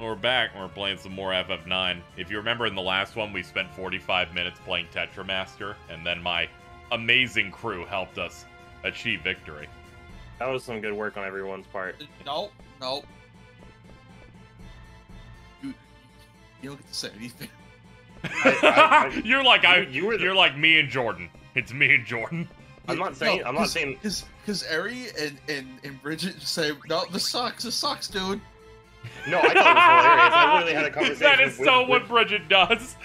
We're back. We're playing some more FF9. If you remember in the last one, we spent 45 minutes playing Tetramaster, and then my amazing crew helped us achieve victory. That was some good work on everyone's part. No, no. You, you don't get to say anything. I- I- you're like I. you- you were the- You're like me and Jordan. It's me and Jordan. I'm not saying. I'm not saying. Because because Eri and, and and Bridget say no. This sucks. This sucks, dude. No, I thought it was hilarious. I literally had a conversation. that is with, so with, what Bridget does.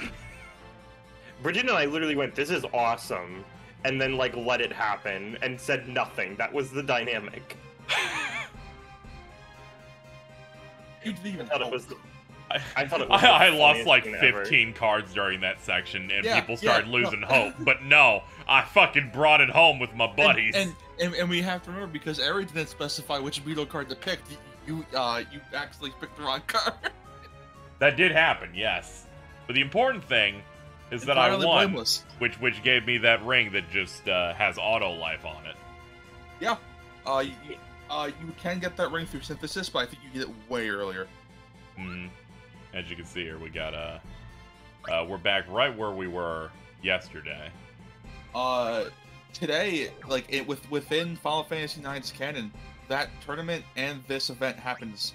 Bridget and I literally went, "This is awesome," and then like let it happen and said nothing. That was the dynamic. You didn't I even thought it was. I, I thought it was. I, I lost like thing ever. 15 cards during that section, and Yeah, people yeah, started no. losing hope. But no, I fucking brought it home with my buddies. And, and, and and we have to remember because Eric didn't specify which Beetle card to pick. You uh you actually picked the wrong card. that did happen, yes. But the important thing is that I Entirely won, blameless. which which gave me that ring that just uh, has auto life on it. Yeah. Uh, you, uh, you can get that ring through synthesis, but I think you get it way earlier. Mm. As you can see here, we got uh, uh, we're back right where we were yesterday. Uh, today, like it with within Final Fantasy IX's canon, that tournament and this event happens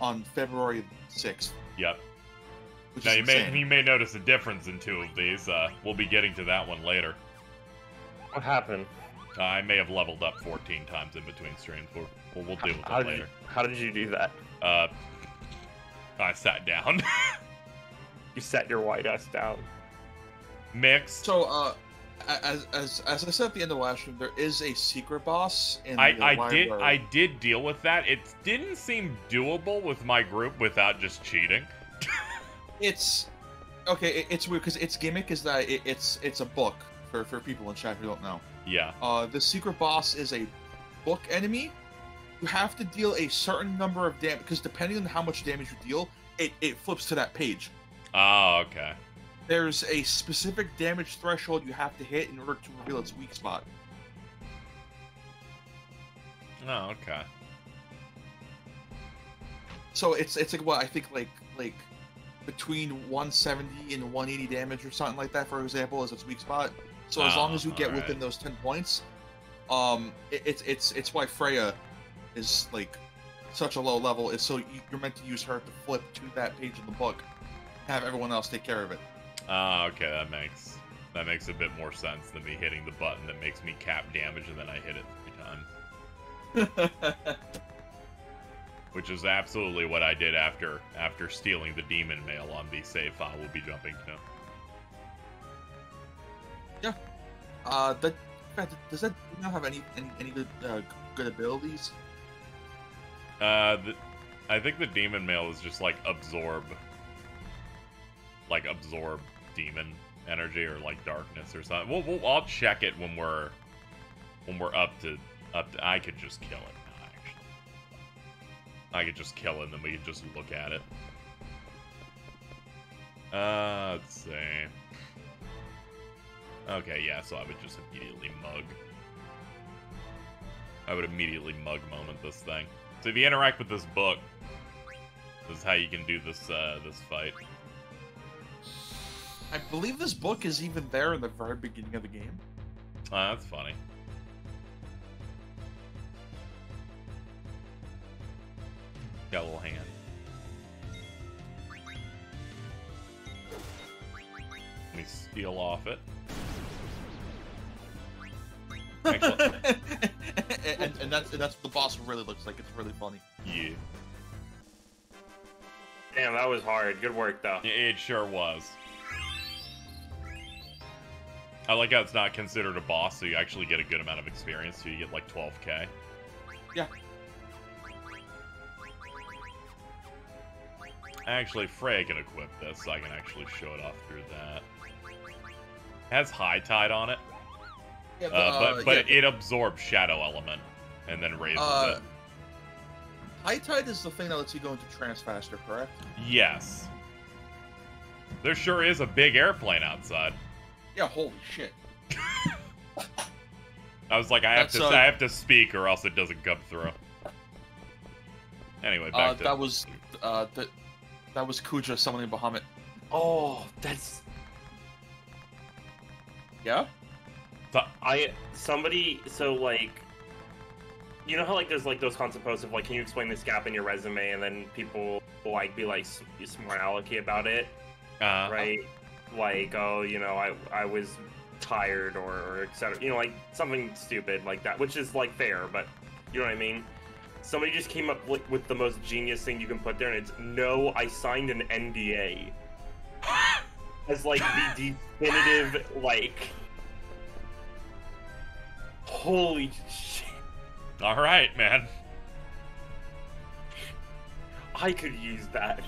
on February sixth. Yep. Which Now is you may you may notice a difference in two of these. Uh, we'll be getting to that one later. What happened? Uh, I may have leveled up 14 times in between streams. We'll, we'll, we'll deal with How that did, you, later. how did you do that? Uh, I sat down. You sat your white ass down. Mixed. So, uh, as, as as I said at the end of the last stream, there is a secret boss in the I, I did. I did deal with that. It didn't seem doable with my group without just cheating. It's okay. It, it's weird because its gimmick is that it, it's it's a book for for people in chat who don't know. Yeah. Uh, the secret boss is a book enemy. You have to deal a certain number of damage because depending on how much damage you deal, it, it flips to that page. Oh, okay. There's a specific damage threshold you have to hit in order to reveal its weak spot. Oh, okay. So it's it's like what I think like like between 170 and 180 damage or something like that, for example, is its weak spot. So as long Oh, as you get alright. within those 10 points, um, it, it's it's it's why Freya is like such a low level. Is so you, you're meant to use her to flip to that page in the book, have everyone else take care of it. Oh, okay. That makes that makes a bit more sense than me hitting the button that makes me cap damage and then I hit it three times. Which is absolutely what I did after after stealing the demon mail on the save file we'll be jumping to. Yeah. uh, that does that not have any any, any good uh, good abilities? Uh, the, I think the demon mail is just like absorb, like absorb demon energy or like darkness or something. We'll, we'll I'll check it when we're when we're up to up. To, I could just kill it. Actually, I could just kill it and then we could just look at it. Uh, let's see. Okay, yeah, so I would just immediately mug. I would immediately mug moment this thing. So if you interact with this book, this is how you can do this uh, this fight. I believe this book is even there in the very beginning of the game. Uh, that's funny. Got a little hand. Let me steal off it. Actually- and, and that's and that's what the boss really looks like. It's really funny. Yeah, Damn, that was hard. Good work, though. it sure was. I like how it's not considered a boss, so you actually get a good amount of experience. So you get like 12k. Yeah. Actually, Freya can equip this, so I can actually show it off through that. It has High Tide on it, Yeah, uh, but but yeah, it absorbs Shadow Element and then raises Uh, it. High tide is the thing that lets you go into trance faster, correct? Yes. There sure is a big airplane outside. Yeah. Holy shit. I was like, I have That's, to uh, I have to speak or else it doesn't come through. Anyway, Uh, to that was uh, the That was Kuja summoning Bahamut. Oh, that's Yeah? So- I somebody so like you know how like there's like those constant posts of like can you explain this gap in your resume and then people will like be like s- smart alecky about it uh, right like oh you know I I was tired or, or etc you know like something stupid like that which is like fair but you know what I mean? Somebody just came up with, with the most genius thing you can put there and it's no I signed an NDA as like the definitive like holy shit. All right, man. I could use that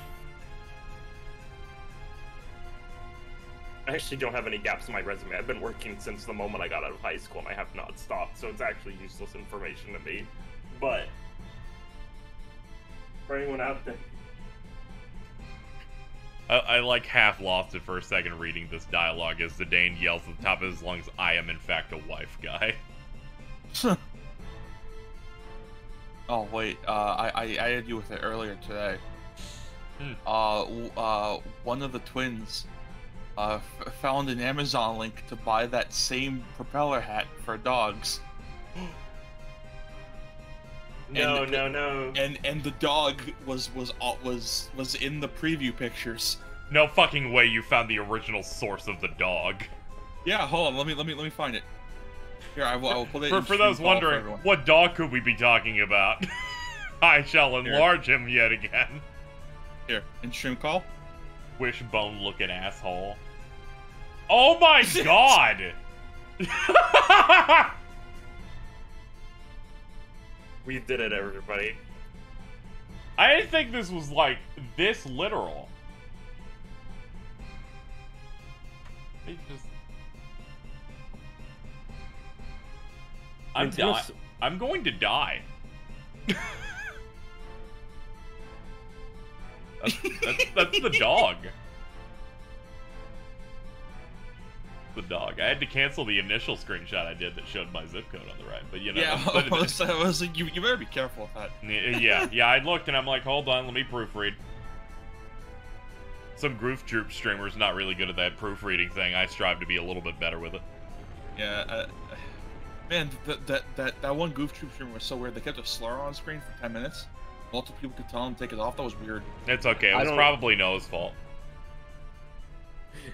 I actually don't have any gaps in my resume. I've been working since the moment I got out of high school and I have not stopped, so it's actually useless information to me. But for anyone out there I, I like half lost it for a second reading this dialogue as Zidane yells at the top of his lungs, I am in fact a wife guy. Oh wait, uh, I, I I had you with it earlier today. Hmm. Uh, uh, one of the twins, uh, f- found an Amazon link to buy that same propeller hat for dogs, No, And- no, no. and and the dog was was uh, was was in the preview pictures. No fucking way you found the original source of the dog. Yeah, hold on, let me let me let me find it. Here, I will, I will put it. For, for those wondering, everyone. what dog could we be talking about? I shall enlarge him yet again. Here, in stream call. Wishbone looking asshole. Oh my god! We did it, everybody. I didn't think this was like this literal. It just. I'm Nintendo di- s- I'm going to die. that's, that's, that's the dog. The dog. I had to cancel the initial screenshot I did that showed my zip code on the right, but you know. yeah, but it- I was, I was like, you, you better be careful with that. Yeah, yeah, I looked and I'm like, hold on, let me proofread. Some Goof Troop streamers not really good at that proofreading thing. I strive to be a little bit better with it. Yeah, uh, man, that that that that one Goof Troop streamer was so weird. They kept a slur on screen for ten minutes. Multiple people could tell him to take it off. That was weird. It's okay. It was probably Noah's fault.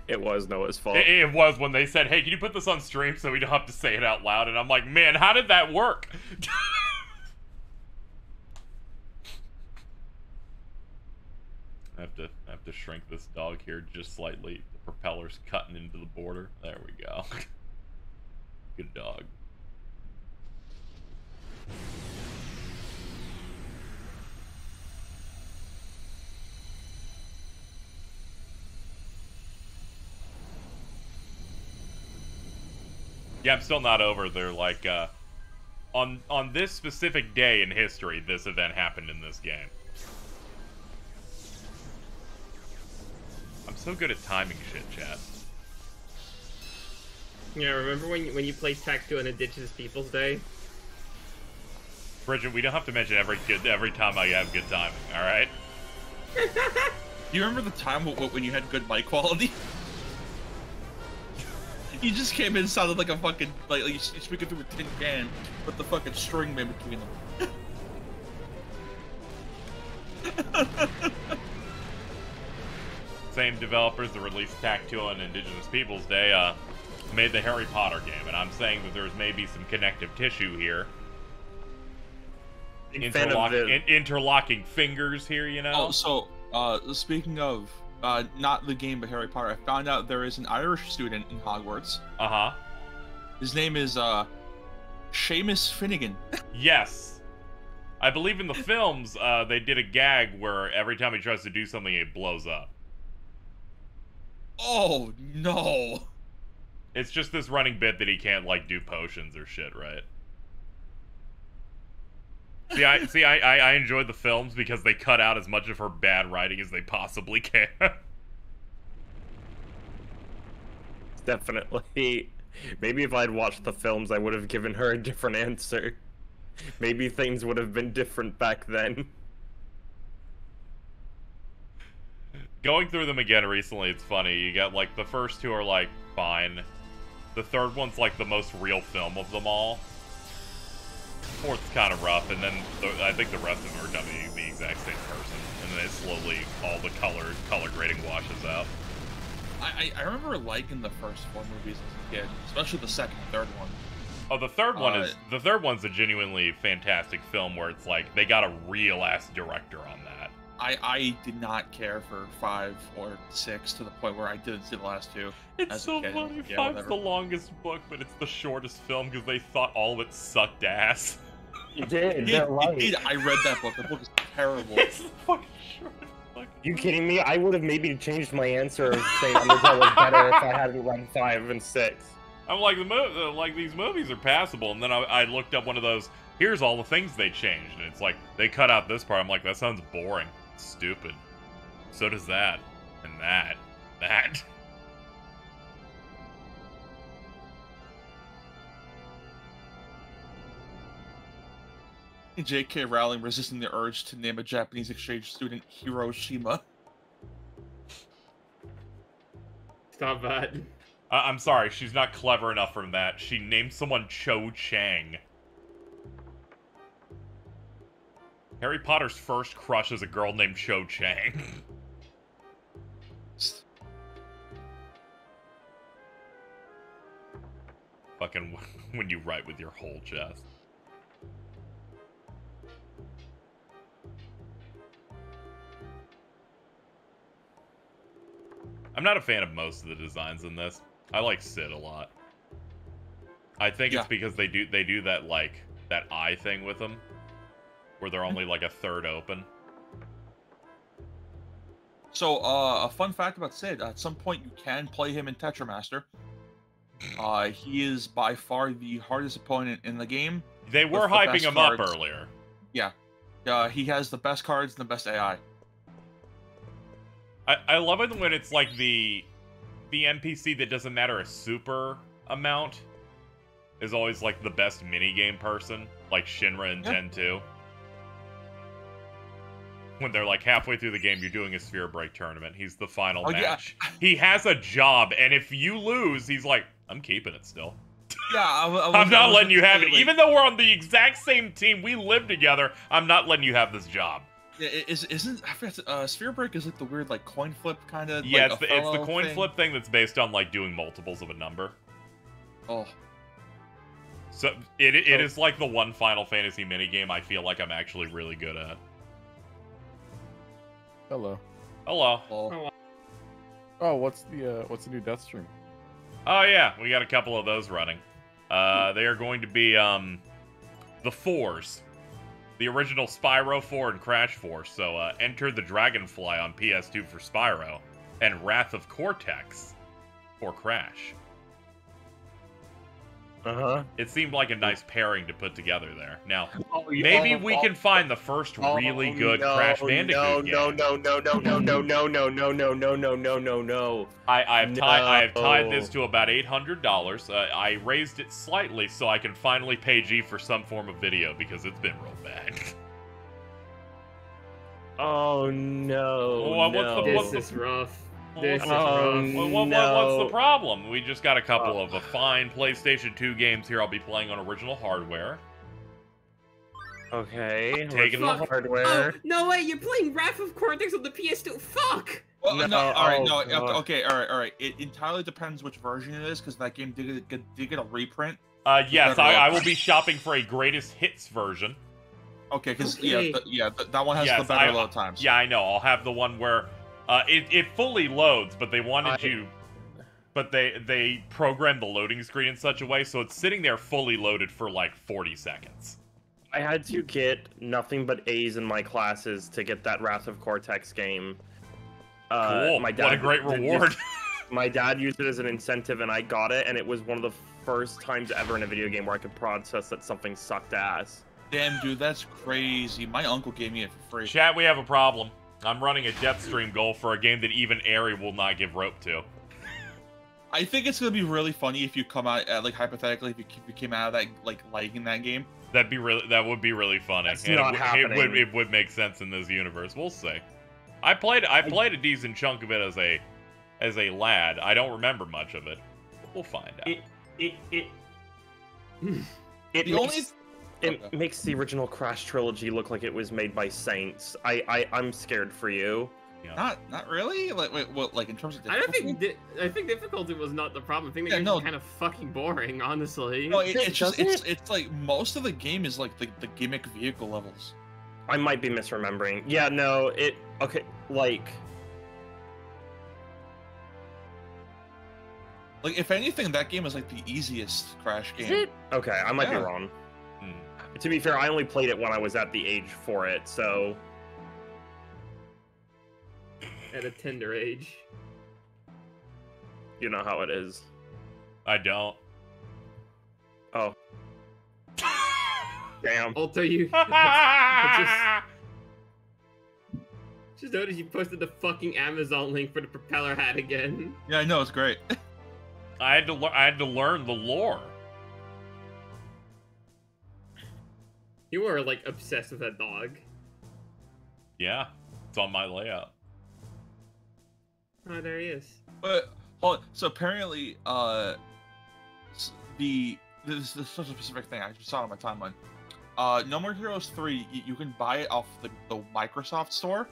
It was Noah's fault. It, it was when they said, "Hey, can you put this on stream so we don't have to say it out loud?" And I'm like, "Man, how did that work?" I have to I have to shrink this dog here just slightly. The propeller's cutting into the border. There we go. Good dog. Yeah, I'm still not over. They're like, uh, on on this specific day in history, this event happened in this game. I'm so good at timing shit, chat. Yeah, remember when you, when you played Tak 2 on Indigenous Peoples Day? Bridget, we don't have to mention every good every time I have good timing. All right. You remember the time w- w- when you had good mic quality? you just came in sounded like a fucking like, like you're speaking through a tin can with the fucking string in between them. Same developers that released Tak 2 on Indigenous Peoples Day uh, made the Harry Potter game, and I'm saying that there's maybe some connective tissue here. Big Interlock- in- interlocking fingers here, you know. Oh, so uh, speaking of uh, not the game but Harry Potter, I found out there is an Irish student in Hogwarts. Uh huh. His name is uh, Seamus Finnigan. Yes. I believe in the films, uh, they did a gag where every time he tries to do something, it blows up. Oh no! It's just this running bit that he can't like do potions or shit, right? See, I see, I, I, I enjoy the films because they cut out as much of her bad writing as they possibly can. Definitely. Maybe if I'd watched the films, I would have given her a different answer. Maybe things would have been different back then. going through them again recently, it's funny. You get like the first two are like fine. The third one's like the most real film of them all. Fourth's kind of rough, and then the, I think the rest of them are done being the exact same person, and then it slowly all the color color grading washes out. I, I I remember liking the first four movies as a kid, especially the second and third one. Oh, the third one Uh, is the third one's a genuinely fantastic film where it's like they got a real ass director on. I I did not care for five or six to the point where I didn't see the last two. It's As a so kid, funny. yeah, Five's whatever. the longest book, but it's the shortest film because they thought all of it sucked ass. You did. It, They're it right. did. I read that book. The book is terrible. it's the fucking shortest book. You kidding me? I would have maybe changed my answer and say Undertale was better if I hadn't read five and six. I'm like the mo- uh, like these movies are passable, and then I, I looked up one of those. Here's all the things they changed, and it's like they cut out this part. I'm like, that sounds boring, It's stupid. So does that, and that, that. J.K. Rowling resisting the urge to name a Japanese exchange student Hiroshima. Stop that. I- I'm sorry, she's not clever enough for that. She named someone Cho Chang. Harry Potter's first crush is a girl named Cho Chang. Fucking when you write with your whole chest. I'm not a fan of most of the designs in this. I like Cid a lot. I think Yeah. it's because they do they do that like that eye thing with them, where they're only like a third open. So, uh, a fun fact about Cid: at some point, you can play him in Tetramaster. Uh, he is by far the hardest opponent in the game. They were the hyping him up cards. earlier. Uh, he has the best cards and the best AI. I, I love it when it's like the the NPC that doesn't matter a super amount is always like the best minigame person, like Shinra and Yeah. 10 2. When they're like halfway through the game, you're doing a sphere break tournament. He's the final Oh, yeah. match. He has a job, and if you lose, he's like, I'm keeping it still. Yeah, I, I'm not letting you have it. Even though we're on the exact same team, we live together, I'm not letting you have this job. yeah, is isn't I forget, uh, Sphere Break is like the weird like coin flip kind of. Yeah, like, it's, the, it's the coin thing. flip thing that's based on like doing multiples of a number. Oh, So it it Oh. is like the one Final Fantasy minigame I feel like I'm actually really good at. Hello. Hello. well, Oh, what's the uh, what's the new death stream? Oh yeah, we got a couple of those running. Uh, they are going to be um, the fours, the original Spyro 4 and Crash 4. So uh, enter the Dragonfly on PS2 for Spyro, and Wrath of Cortex for Crash. Uh huh. It seemed like a nice pairing to put together there. Now Oh, maybe we can find the first really good Crash Bandicoot game. No, no, no, no, no, no, no, no, no, no, no, no, no, no, no. I, I have tied I have tied this No. to about eight hundred dollars. Uh, I raised it slightly so I can finally pay G for some form of video because it's been real bad. Oh no. Well, what's the- no. what's This the- is rough. Well, This what's is the- Oh, rough. Well, what, what- what's the problem? We just got a couple Oh. of the fine PlayStation 2 games here. I'll be playing on original hardware. Okay. Taking what's the- the hardware. Oh, no way, you're playing Wrath of Cortex on the PS2. Fuck! well, no, No, all right, oh, no, okay, God. okay, all right, all right. It entirely depends which version it is because that game did get, did get a reprint. Uh, yes, I, I will be shopping for a greatest hits version. Okay, because Okay. yeah, th- yeah, th- that one has Yes, the better I- load times. Yeah, I know. I'll have the one where uh, it it fully loads, but they wanted I- you, but they they programmed the loading screen in such a way so it's sitting there fully loaded for like 40 seconds. I had to get nothing but A's in my classes to get that Wrath of Cortex game. Uh, cool. My dad what a great did use- reward. my dad used it as an incentive, and I got it, and it was one of the first times ever in a video game where I could process that something sucked ass. Damn, dude, that's crazy. My uncle gave me it for free. Chat, we have a problem. I'm running a death stream goal for a game that even Airy will not give rope to. I think it's gonna be really funny if you come out, uh, like hypothetically, if you, if you came out of that like liking that game. That'd be really that would be really funny. That's and not it, would- it would happening. it would make sense in this universe. We'll see. I played I played a decent chunk of it as a as a lad. I don't remember much of it. We'll find out. It it it. It The makes, only- it Okay. makes the original Crash trilogy look like it was made by saints. I, I I'm scared for you. Not not really. Like wait, what? Like in terms of I don't difficulty? think di- I think difficulty was not the problem. I think the Yeah, game no. kind of fucking boring, honestly. No, it, Does- it's just it's it's like most of the game is like the, the gimmick vehicle levels. I might be misremembering. Yeah, no, it okay. Like Like if anything, that game is like the easiest Crash Is game. it? okay, I might Yeah. be wrong. To be fair, I only played it when I was at the age for it, so At a tender age. you know how it is. I don't. Oh, damn. Alter, you. I just, just noticed you posted the fucking Amazon link for the propeller hat again. Yeah, I know it's great. I had to. I had to learn the lore. You were like obsessed with that dog. Yeah, it's on my layout. Oh, there he is. But hold on, so apparently, uh, the this, this is such a specific thing. I just saw it on my timeline. Uh, No More Heroes three, you, you can buy it off the, the Microsoft store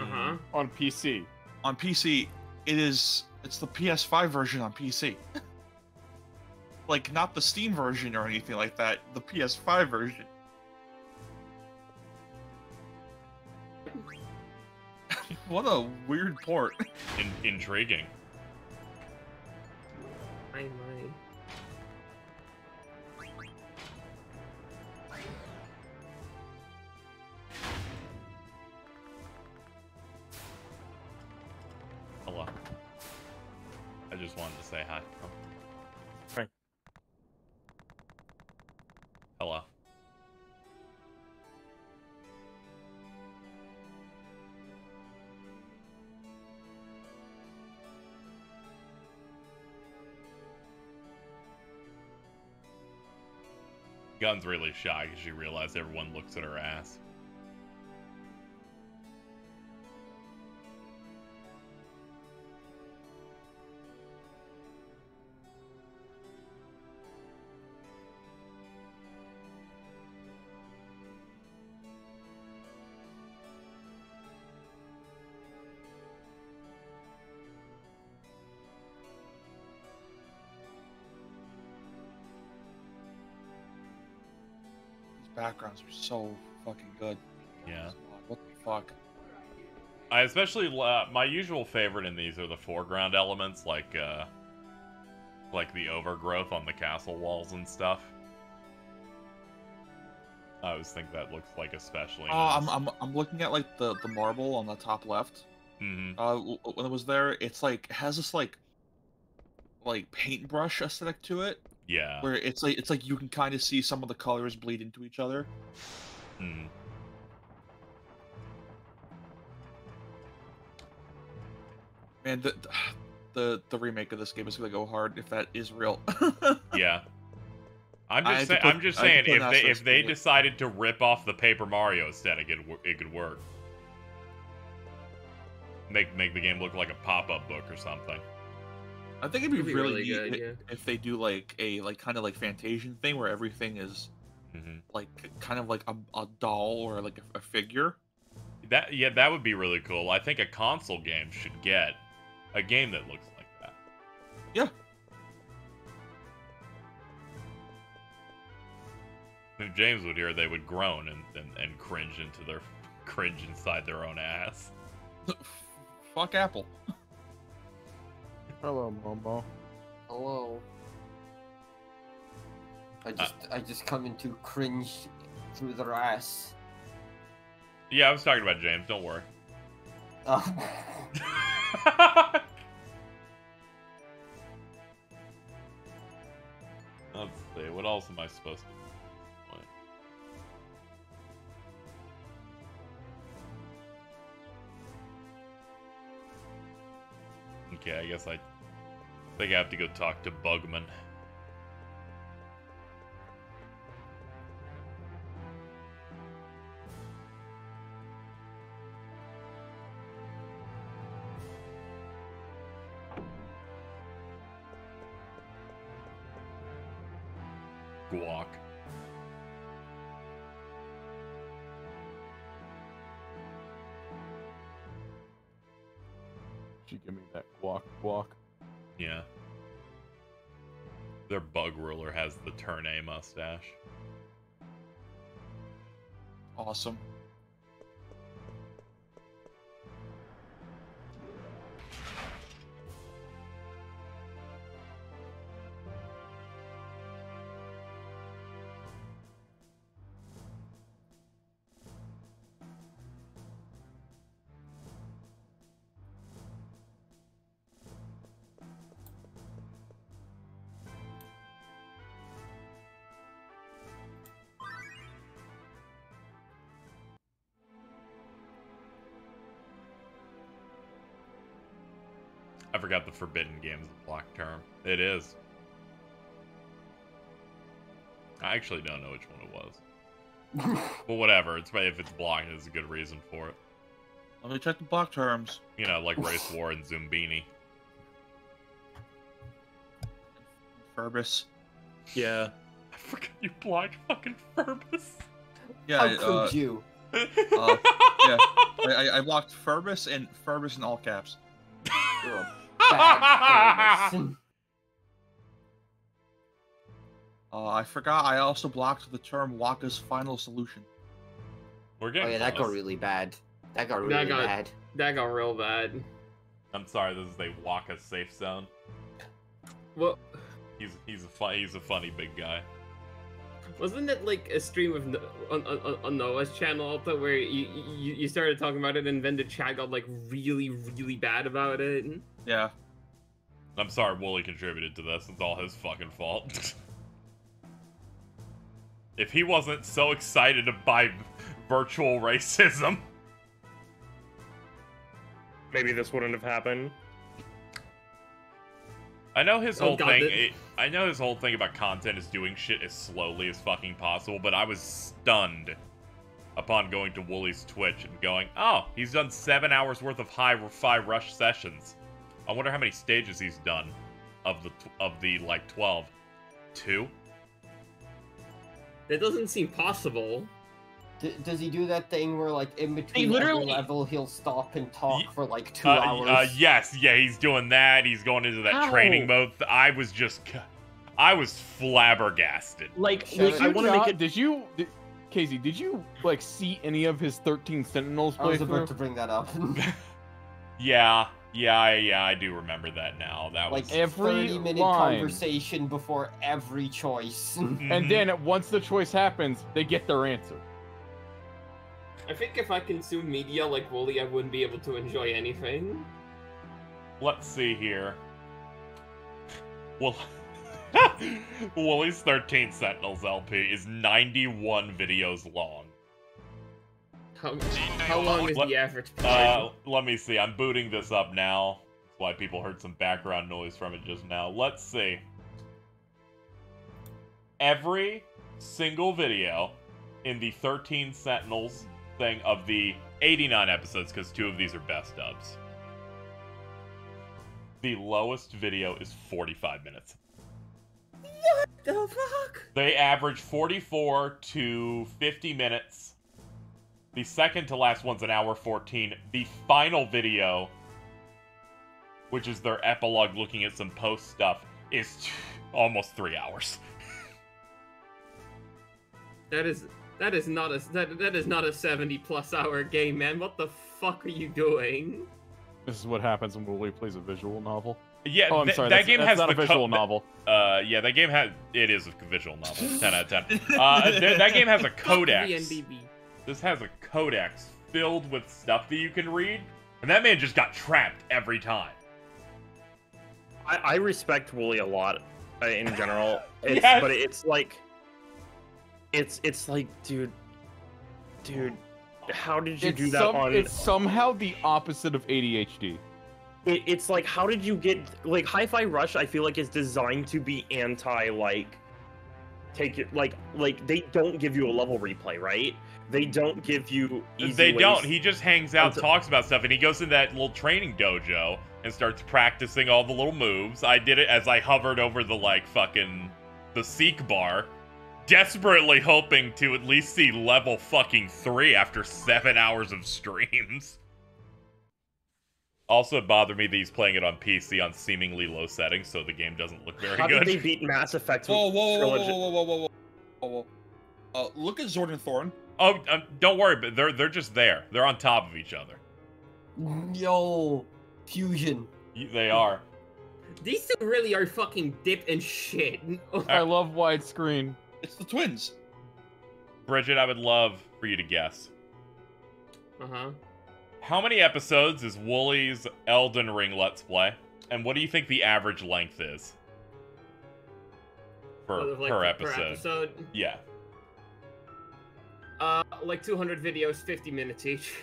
Uh huh. On PC. on PC. It is it's the PS5 version on PC. like not the Steam version or anything like that. The PS5 version. What a weird port. In- intriguing. My money. Hello. I just wanted to say hi. Hi. Gun's really shy because she realized everyone looks at her ass. Are so fucking good. Yeah. What the fuck? I especially uh, my usual favorite in these are the foreground elements, like uh, like the overgrowth on the castle walls and stuff. I always think that looks like especially. Oh, I'm, I'm I'm looking at like the the marble on the top left. hmm Uh, when it was there, it's like has this like like paintbrush aesthetic to it, Yeah. where it's like it's like you can kind of see some of the colors bleed into each other. Hmm. Man, the the the remake of this game is gonna go hard if that is real. Yeah. I'm just saying. put- I'm just saying if they if they decided to rip off the Paper Mario aesthetic, it it could work. Make make the game look like a pop up book or something. I think it'd be, It'd be really, really neat good, i- yeah. if they do like a like kind of like Fantasian thing where everything is hmm like kind of like a, a doll or like a, a figure. That yeah, that would be really cool. I think a console game should get a game that looks like that. Yeah. If James would hear, they would groan and, and, and cringe into their cringe inside their own ass. Fuck Apple. Hello, Momo. Hello. I just I just come into cringe through the ass. Yeah, I was talking about James. Don't worry. Uh, Let's see. What else am I supposed to? What? Okay, I guess I think I have to go talk to Bugman. Mustache. Awesome. Forgot the Forbidden Games block term. It is. I actually don't know which one it was. But whatever. It's if it's blocked, there's a good reason for it. Let me check the block terms. You know, like Race War and Zumbini. Furbus. Yeah. I forgot you blocked fucking Furbus. Yeah, How I, could uh, you? uh, yeah. I, I, I blocked Furbus and Furbus in all caps. You're a. Uh, I forgot I also blocked the term Waka's final solution. We're getting. Oh getting yeah, that got really bad. That got That really got- bad. That got real bad. I'm sorry, this is a Waka safe zone. Well, He's he's a fun, he's a funny big guy. Wasn't it like a stream of on, on, on Noah's channel Alta, where you, you you started talking about it and then the chat got like really really bad about it? Yeah. I'm sorry, Wooly contributed to this. It's all his fucking fault. if he wasn't so excited to buy virtual racism, Maybe this wouldn't have happened. I know his Oh, whole God, thing. It, I know his whole thing about content is doing shit as slowly as fucking possible, but I was stunned upon going to Wooly's Twitch and going, "Oh, he's done seven hours worth of high fi rush sessions. I wonder how many stages he's done of the of the like twelve. Two? That doesn't seem possible. D- does he do that thing where, like, in between literally- every level, he'll stop and talk Ye- for like two Uh, hours? uh, yes, yeah, he's doing that. He's going into that How? training mode. I was just, I was flabbergasted. Like, Shut like. I Did want you to make it. Did you, did, Casey? Did you like see any of his Thirteen Sentinels I was about playthrough? to bring that up. Yeah, yeah, yeah, I do remember that now. That like was every 30 minute line. conversation before every choice. And Mhm. then once the choice happens, they get their answer. I think if I consume media like Wooly, I wouldn't be able to enjoy anything. Let's see here. Well, Wooly's 13 Sentinels LP is 91 videos long. How, how long is Let- the average? Uh, let me see. I'm booting this up now. That's why people heard some background noise from it just now. Let's see. Every single video in the 13 Sentinels thing of the 89 episodes, because two of these are best dubs. The lowest video is 45 minutes. What the fuck? They average 44 to 50 minutes. The second to last one's an hour 14. The final video, which is their epilogue looking at some post stuff, is t- almost three hours. That is that is not a that, that is not a 70 plus hour game, man. What the fuck are you doing? This is what happens when Wooly plays a visual novel. Yeah, Oh, I'm th- sorry. that that's, game that's has not a visual co- novel. Uh, yeah, that game has it is a visual novel. 10 out of 10. Uh, th- that game has a codex. This has a codex filled with stuff that you can read, and that man just got trapped every time. I, I respect Wooly a lot uh, in general. It's, Yes. But it's like, it's it's like, dude, dude, how did you It's, do that some- on? it's somehow the opposite of ADHD. It, it's like, how did you get like Hi-Fi Rush? I feel like is designed to be anti like, take it like like they don't give you a level replay, right? They don't give you. Easy they ways- don't. He just hangs out, Until- talks about stuff, and he goes in that little training dojo and starts practicing all the little moves. I did it as I hovered over the like fucking the Seek bar desperately hoping to at least see level fucking three after seven hours of streams. Also, it bothered me that he's playing it on PC on seemingly low settings, so the game doesn't look very How good. did they beat Mass Effect? Whoa, with whoa, whoa, whoa, trilogy? whoa, whoa, whoa, whoa, whoa, whoa. Uh, look at Zorn and Thorn. Oh, um, don't worry, but they're they're just there. They're on top of each other. Yo, fusion. They are. These two really are fucking dip and shit. I love widescreen. It's the twins. Bridget, I would love for you to guess. Uh huh. How many episodes is Wooly's Elden Ring Let's Play? And what do you think the average length is? For Like, per, episode. episode. Yeah. Uh, like 200 videos, 50 minutes each.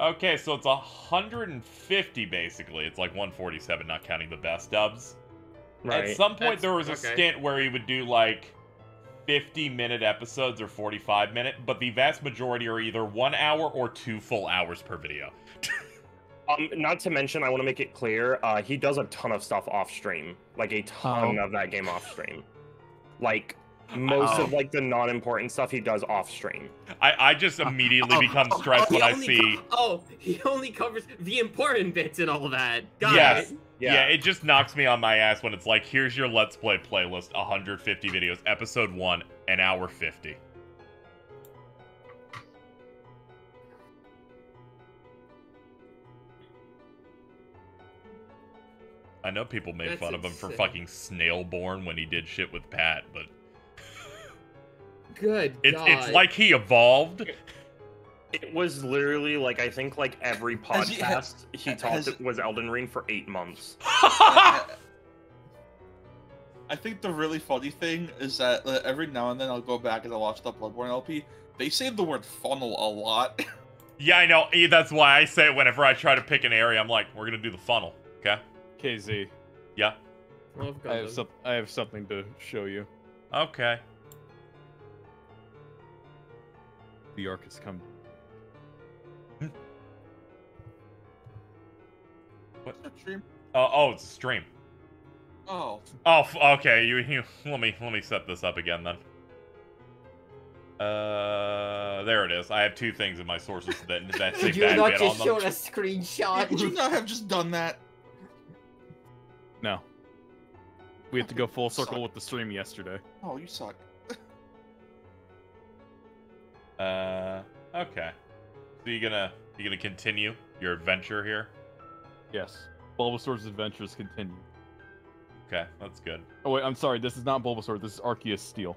Okay, so it's 150 basically. It's like 147, not counting the best dubs. Right. At some point, That's- there was a okay. stint where he would do like 50 minute episodes or 45 minute, but the vast majority are either one hour or two full hours per video. Um, not to mention, I want to make it clear, uh, he does a ton of stuff off stream, like a ton Oh. of that game off stream. Like most of like the non-important stuff he does off stream. I, I just immediately oh, become oh, stressed when I see. oh, he only covers the important bits and all that. Got Yes. it. Yeah. it just knocks me on my ass when it's like, here's your Let's Play playlist, 150 videos, episode 1, an hour 50. I know people made That's fun of him for insane. fucking Snailborn when he did shit with Pat, but Good it's God. it's like he evolved. It was literally like I think like every Has he- podcast he, has- talked has- it was Elden Ring for eight months. I think the really funny thing is that uh, every now and then I'll go back and I'll watch the Bloodborne LP. They say the word funnel a lot. yeah, I know. That's why I say it whenever I try to pick an area. I'm like, we're gonna do the funnel, okay? KZ, Yeah. I have some, I have something to show you. Okay. The arc has come. Stream? Uh, oh, it's a stream. Oh, Oh, f- okay. You, you let me let me set this up again then. Uh, there it is. I have two things in my sources that that say Could you bad not bit just on show them. a screenshot? would you not have just done that? No. We had to go full Suck. circle with the stream yesterday. Oh, you suck. Uh, okay. So you gonna you gonna continue your adventure here? Yes. Bulbasaur's adventures continue. Okay, that's good. Oh wait, I'm sorry. This is not Bulbasaur. This is Arceus Steel.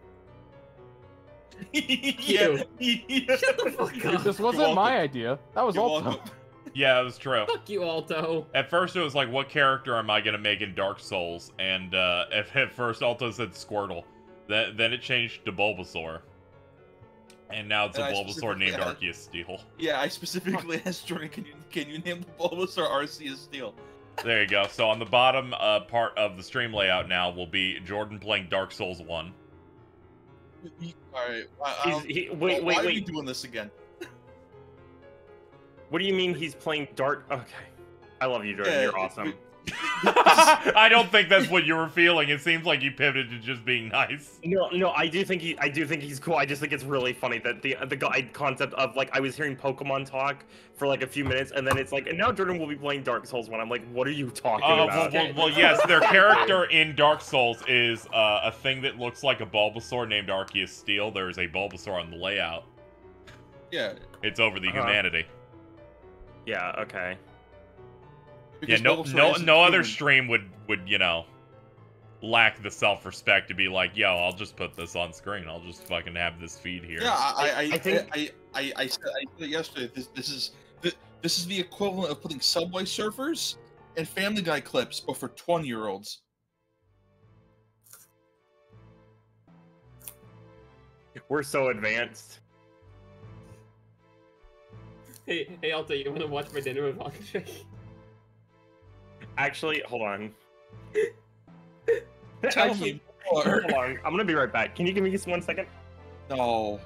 yeah. yeah. Shut the fuck up. This wasn't welcome. my idea. That was You're Alto. welcome. Yeah, it was true. Fuck you, Alto. At first, it was like, what character am I gonna make in Dark Souls? And uh, at, at first, Alto said Squirtle. Then then it changed to Bulbasaur. And now it's a And I Bulbasaur named had- Arceus Steel. Yeah, I specifically asked Jordan, can you can you name the Bulbasaur Arceus Steel? There you go. So on the bottom uh, part of the stream layout now will be Jordan playing Dark Souls 1. Alright, He's, he, wait, why wait, are we wait. doing this again? What do you mean he's playing Dark? Okay, I love you, Jordan. Yeah, You're awesome. We- I don't think that's what you were feeling. It seems like you pivoted to just being nice. No, no, I do think he, I do think he's cool. I just think it's really funny that the the guy concept of like I was hearing Pokemon talk for like a few minutes, and then it's like, and now Jordan will be playing Dark Souls one. I'm like, what are you talking well, about? well, well, yes, their character in Dark Souls is uh, a thing that looks like a Bulbasaur named Arceus Steel. There is a Bulbasaur on the layout. Yeah. It's over the Uh-huh. humanity. Yeah, okay. Yeah, no, no, no other stream would would you know lack the self-respect to be like, yo, I'll just put this on screen. I'll just fucking have this feed here. Yeah, I, I, I, I think- I, I, I, said, I said it yesterday. This, this is, this, this is the equivalent of putting Subway Surfers and Family Guy clips, but for twenty-year-olds. We're so advanced. Hey, hey, Alto, you wanna watch my dinner with Andre? Actually, hold on. Tell me more. hold on. I'm gonna be right back. Can you give me just one second? No.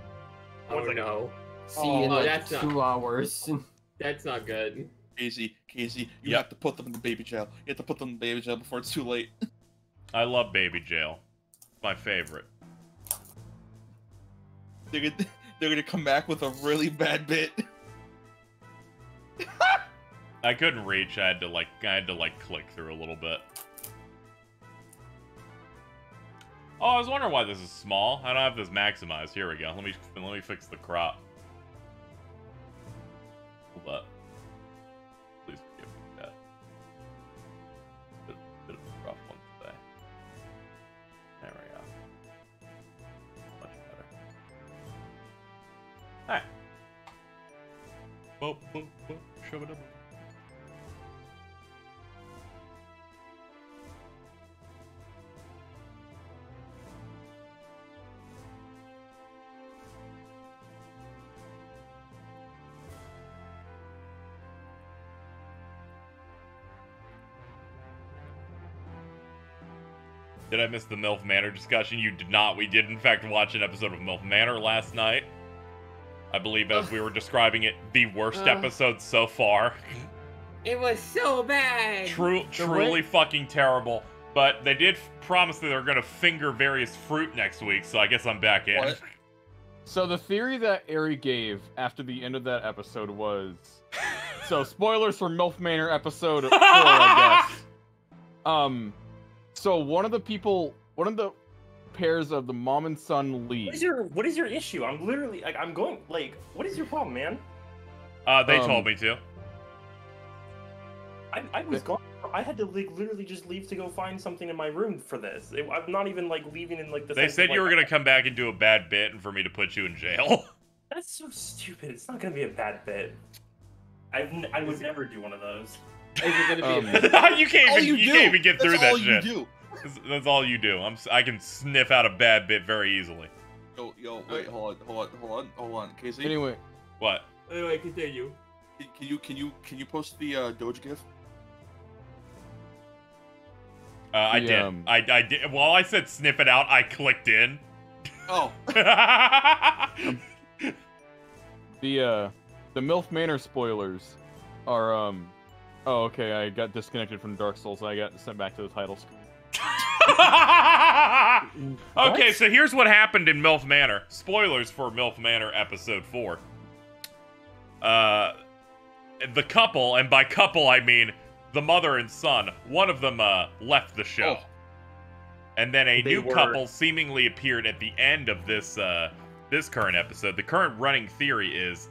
Oh One second. no, See you in Oh, like that's not- two hours. that's not good. Casey, Casey, you Yep. have to put them in the baby jail. You have to put them in the baby jail before it's too late. I love Baby Jail. My favorite. they're gonna they're gonna come back with a really bad bit. I couldn't reach. I had to like I had to like click through a little bit. Oh, I was wondering why this is small. I don't have this maximized. Here we go. Let me let me fix the crop. Hold up. Please forgive me, Dad. Bit, bit of a rough one today. There we go. Much better. Alright. Boop, boop, boop. Shove it up. Did I miss the MILF Manor discussion? You did not. We did, in fact, watch an episode of MILF Manor last night. I believe, as we were describing it, the worst Ugh. episode so far. It was so bad. True, truly fucking terrible. But they did f- promise that they're gonna finger various fruit next week, so I guess I'm back in. What? So the theory that Ari gave after the end of that episode was so spoilers for MILF Manor episode four, I guess. Um, so one of the people, one of the pairs of the mom and son leave. What is your What is your issue? I'm literally like I'm going like What is your problem, man? Uh, they Um, told me to. I, I was gone. I had to like literally just leave to go find something in my room for this. It, I'm not even like leaving in like the. They said of, you were like, gonna come back and do a bad bit, and for me to put you in jail. That's so stupid. It's not gonna be a bad bit. I n- I would never do one of those. Is it gonna be? Um, you can't even you you, do. can't even get That's through that all shit. you do. That's, that's all you do. I'm s- I can sniff out a bad bit very easily. Yo, yo, wait, hold on, hold on, hold on, hold on, Casey. Anyway, What? Anyway, continue. can, can you can you can you post the uh, Doge GIF? Uh, I The, did. um, I I did. While I said sniff it out, I clicked in. Oh, the uh, the MILF Manor spoilers are um, oh okay, I got disconnected from Dark Souls. I got sent back to the title screen. okay, so here's what happened in MILF Manor. Spoilers for MILF Manor episode 4. Uh the couple, and by couple I mean the mother and son, one of them uh left the show. Oh. And then a They new were- couple seemingly appeared at the end of this uh this current episode. The current running theory is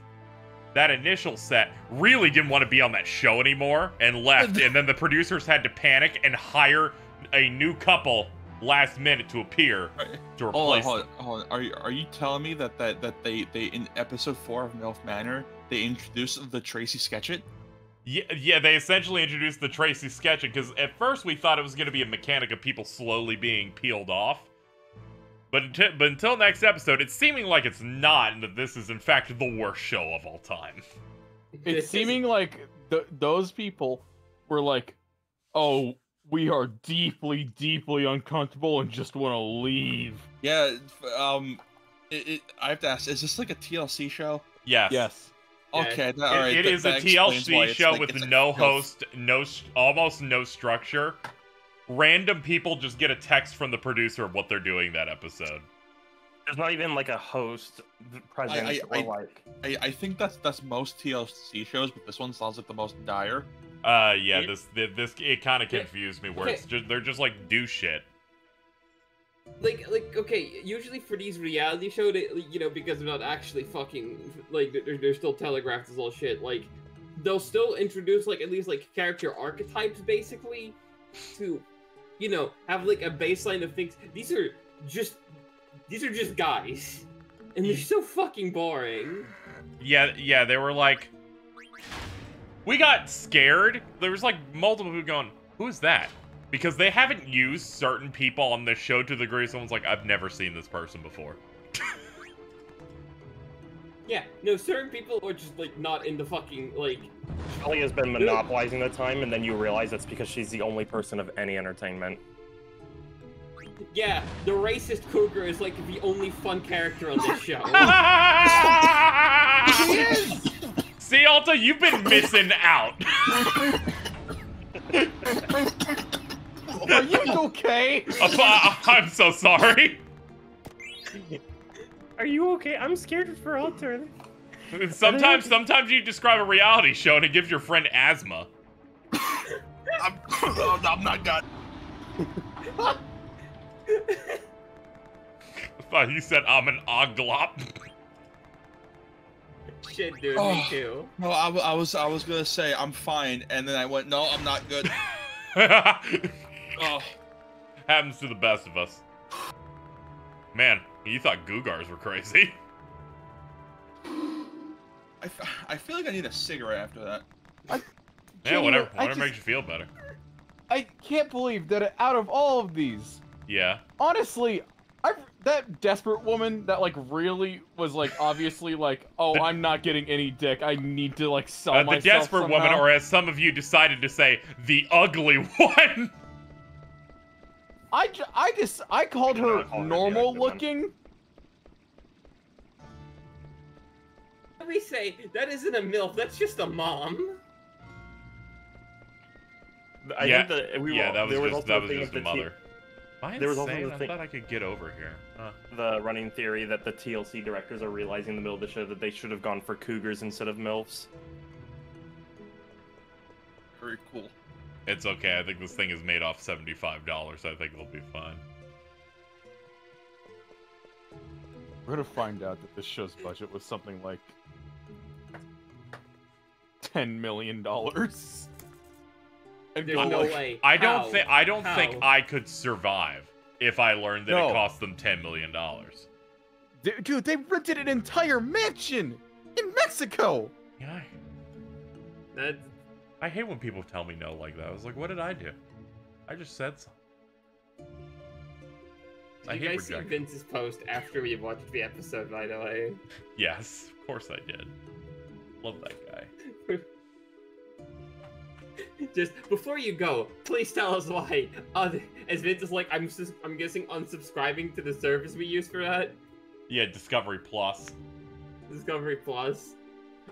that initial set really didn't want to be on that show anymore and left, and then the producers had to panic and hire a new couple last minute to appear Right. to hold on, replace. hold on, hold on. Are you are you telling me that that that they they in episode four of MILF Manor they introduced the Tracy Sketchit? Yeah, yeah, they essentially introduced the Tracy sketching because at first we thought it was going to be a mechanic of people slowly being peeled off. But until, but until next episode, it's seeming like it's not, and that this is in fact the worst show of all time. It's This is- seeming like th- those people were like, "Oh, we are deeply, deeply uncomfortable and just want to leave." Yeah. f- Um. It, it, I have to ask. Is this like a TLC show? Yes. Yes. Okay. It- that- all right, it that- is a that explains TLC show like- with no filth. host, no s- almost no structure. Random people just get a text from the producer of what they're doing that episode. There's not even like a host present I- or I- like. I, I think that's that's most TLC shows, but this one sounds like the most dire. Uh, yeah, It- this this it kind of Yeah. confused me. Where Okay. it's just they're just like do shit. like like okay usually for these reality show they you know because they're not actually fucking like they're, they're still telegraphed as all shit like they'll still introduce like at least like character archetypes basically to you know have like a baseline of things these are just these are just guys and they're so fucking boring Yeah, yeah, they were like, we got scared. There was like multiple people going, "Who's that?" Because they haven't used certain people on this show to the degree someone's like, "I've never seen this person before." Yeah no certain people are just like not in the fucking like Shelly has been monopolizing the time, and then you realize that's because she's the only person of any entertainment. yeah the racist cougar is like the only fun character on this show See, Alto, you've been missing out. Are you okay? I'm so sorry. Are you okay? I'm scared for Alto. Sometimes, sometimes you describe a reality show and it gives your friend asthma. I'm, I'm not got. Thought you said I'm an oglop. Shit, dude, Oh. me too. No, I, w- I was I was gonna say I'm fine, and then I went, no, I'm not good. Oh, Happens to the best of us. Man, you thought Googars were crazy. I, f- I feel like I need a cigarette after that. Yeah, whatever. I Whatever just- makes you feel better. I can't believe that out of all of these, Yeah. honestly, I that desperate woman that like really was like obviously like, oh, The- I'm not getting any dick. I need to like sell Uh, the myself desperate woman, or as some of you decided to say, the ugly one. I, ju- I just I called her call normal ugly one. looking. Let me say, that isn't a MILF, that's just a mom. I Yeah, think that we yeah, were, that was there was just also that the was just of a the mother. Am I there was also insane? the I thing- thought I could get over here. Huh. the running theory that the TLC directors are realizing in the middle of the show that they should have gone for cougars instead of milfs. Very cool. It's okay. I think this thing is made off seventy-five dollars. I think it'll be fine. We're gonna find out that this show's budget was something like ten million dollars. And There's no like, way. I don't How? think I don't think I could survive if I learned that No. it cost them ten million dollars. "D- dude, they rented an entire mansion in Mexico. Yeah, I, That's I hate when people tell me no like that. I was like, what did I do? I just said something. I you guys see. Vince's post after we watched the episode, by the way? Yes, of course I did. Love that guy. Just before you go, please tell us why. Uh, as Vince is like, I'm sus- I'm guessing unsubscribing to the service we use for that, Yeah, Discovery Plus. Discovery Plus.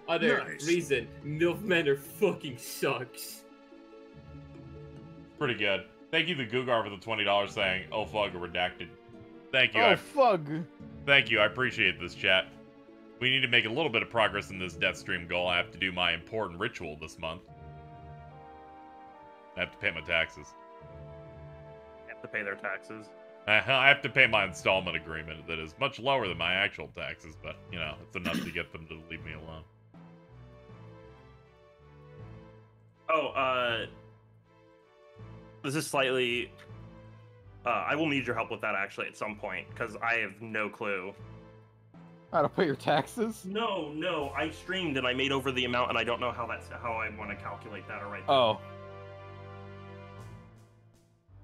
Other Nice. reason, MILF are fucking sucks. Pretty good. Thank you to Gugar for the twenty dollars saying, "Oh fuck, redacted." Thank you. Oh I, fug. thank you. I appreciate this chat. We need to make a little bit of progress in this death stream goal. I have to do my important ritual this month. I have to pay my taxes. Have to pay their taxes. I I have to pay my installment agreement that is much lower than my actual taxes, but you know, it's enough to get them to leave me alone. Oh, uh, this is slightly. Uh, I will need your help with that actually at some point because I have no clue. How to pay your taxes? No, no, I streamed and I made over the amount, and I don't know how that's how I want to calculate that. All right. Oh.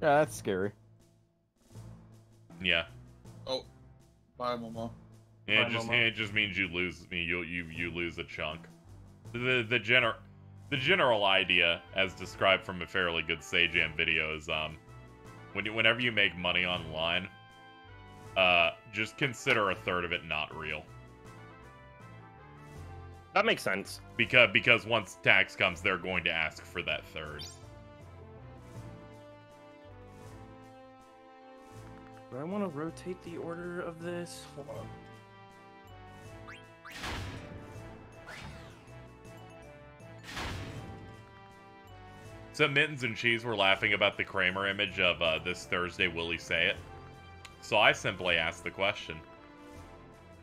Yeah, that's scary. Yeah. Oh, bye, Momo. Yeah, it just Momo. it just means you lose me. You you you lose a chunk. The the general the general idea, as described from a fairly good Sajam video, is um when you, whenever you make money online, uh, just consider a third of it not real. That makes sense. Because because once tax comes, they're going to ask for that third. Do I want to rotate the order of this? Hold on. So Mittens and Cheese were laughing about the Kramer image of uh, this Thursday. Will he say it? So I simply asked the question.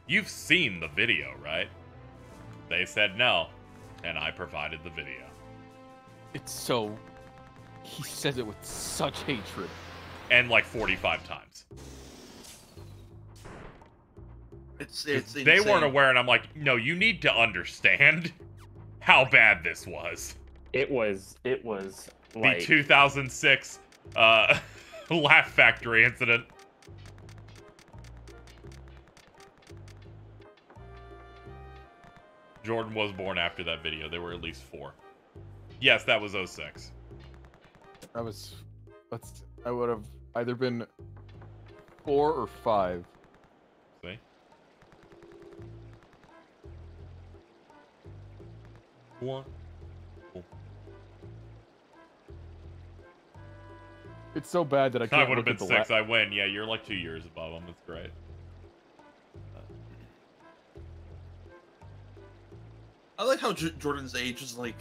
You've seen the video, right? They said no, and I provided the video. It's so. He says it with such hatred. And like 45 times. It's it's they insane. weren't aware, and I'm like, no, you need to understand how bad this was. It was. It was The 2006 uh, Laugh Factory incident. Jordan was born after that video. There were at least four. Yes, that was 06. I was. Let's. I would have either been four or five. See? One. It's so bad that I can't. I would have been six. I win. Yeah, you're like two years above him. That's great. I like how J Jordan's age is like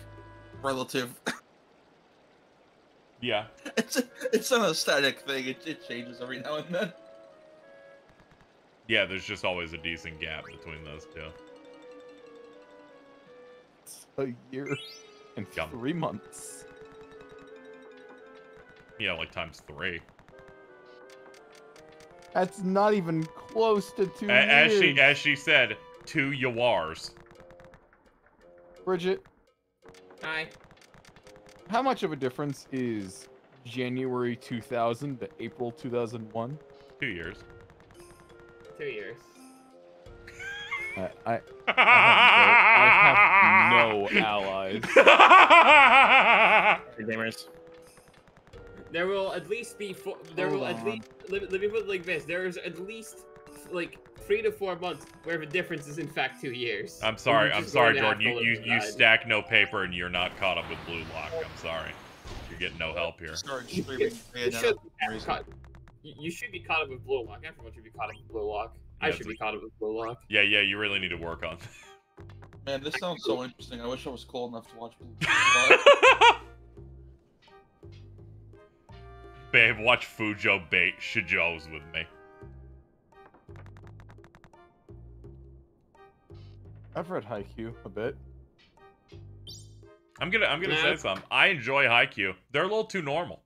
relative. yeah. It's it's an aesthetic thing. It, it changes every now and then. Yeah, there's just always a decent gap between those two. It's a year and three months. Yeah, like times three. That's not even close to two A- as she as she said, two Yawars. Bridget, Hi. how much of a difference is January 2000 to April 2001? Two years. Two years. I, I, I have no, I have no allies. Gamers. There will at least be four. There will Hold at least. Let, let me put it like this: there is at least like three to four months where the difference is in fact two years. I'm sorry, I'm sorry, going to have Jordan. You, you, you stack no paper and you're not caught up with Blue Lock. I'm sorry. You're getting no help here. Started You streaming should- you should be caught- You you should be caught up with Blue Lock. Everyone should be caught up with Blue Lock. I should it's be caught up with Blue Lock. Yeah, yeah, you really need to work on Man, this sounds so interesting. I wish I was cool enough to watch. Blue that. Babe, watch Fujo bait Shijo's with me. I've read Haikyuu a bit. I'm gonna I'm gonna Nah. say something. I enjoy Haikyuu. They're a little too normal.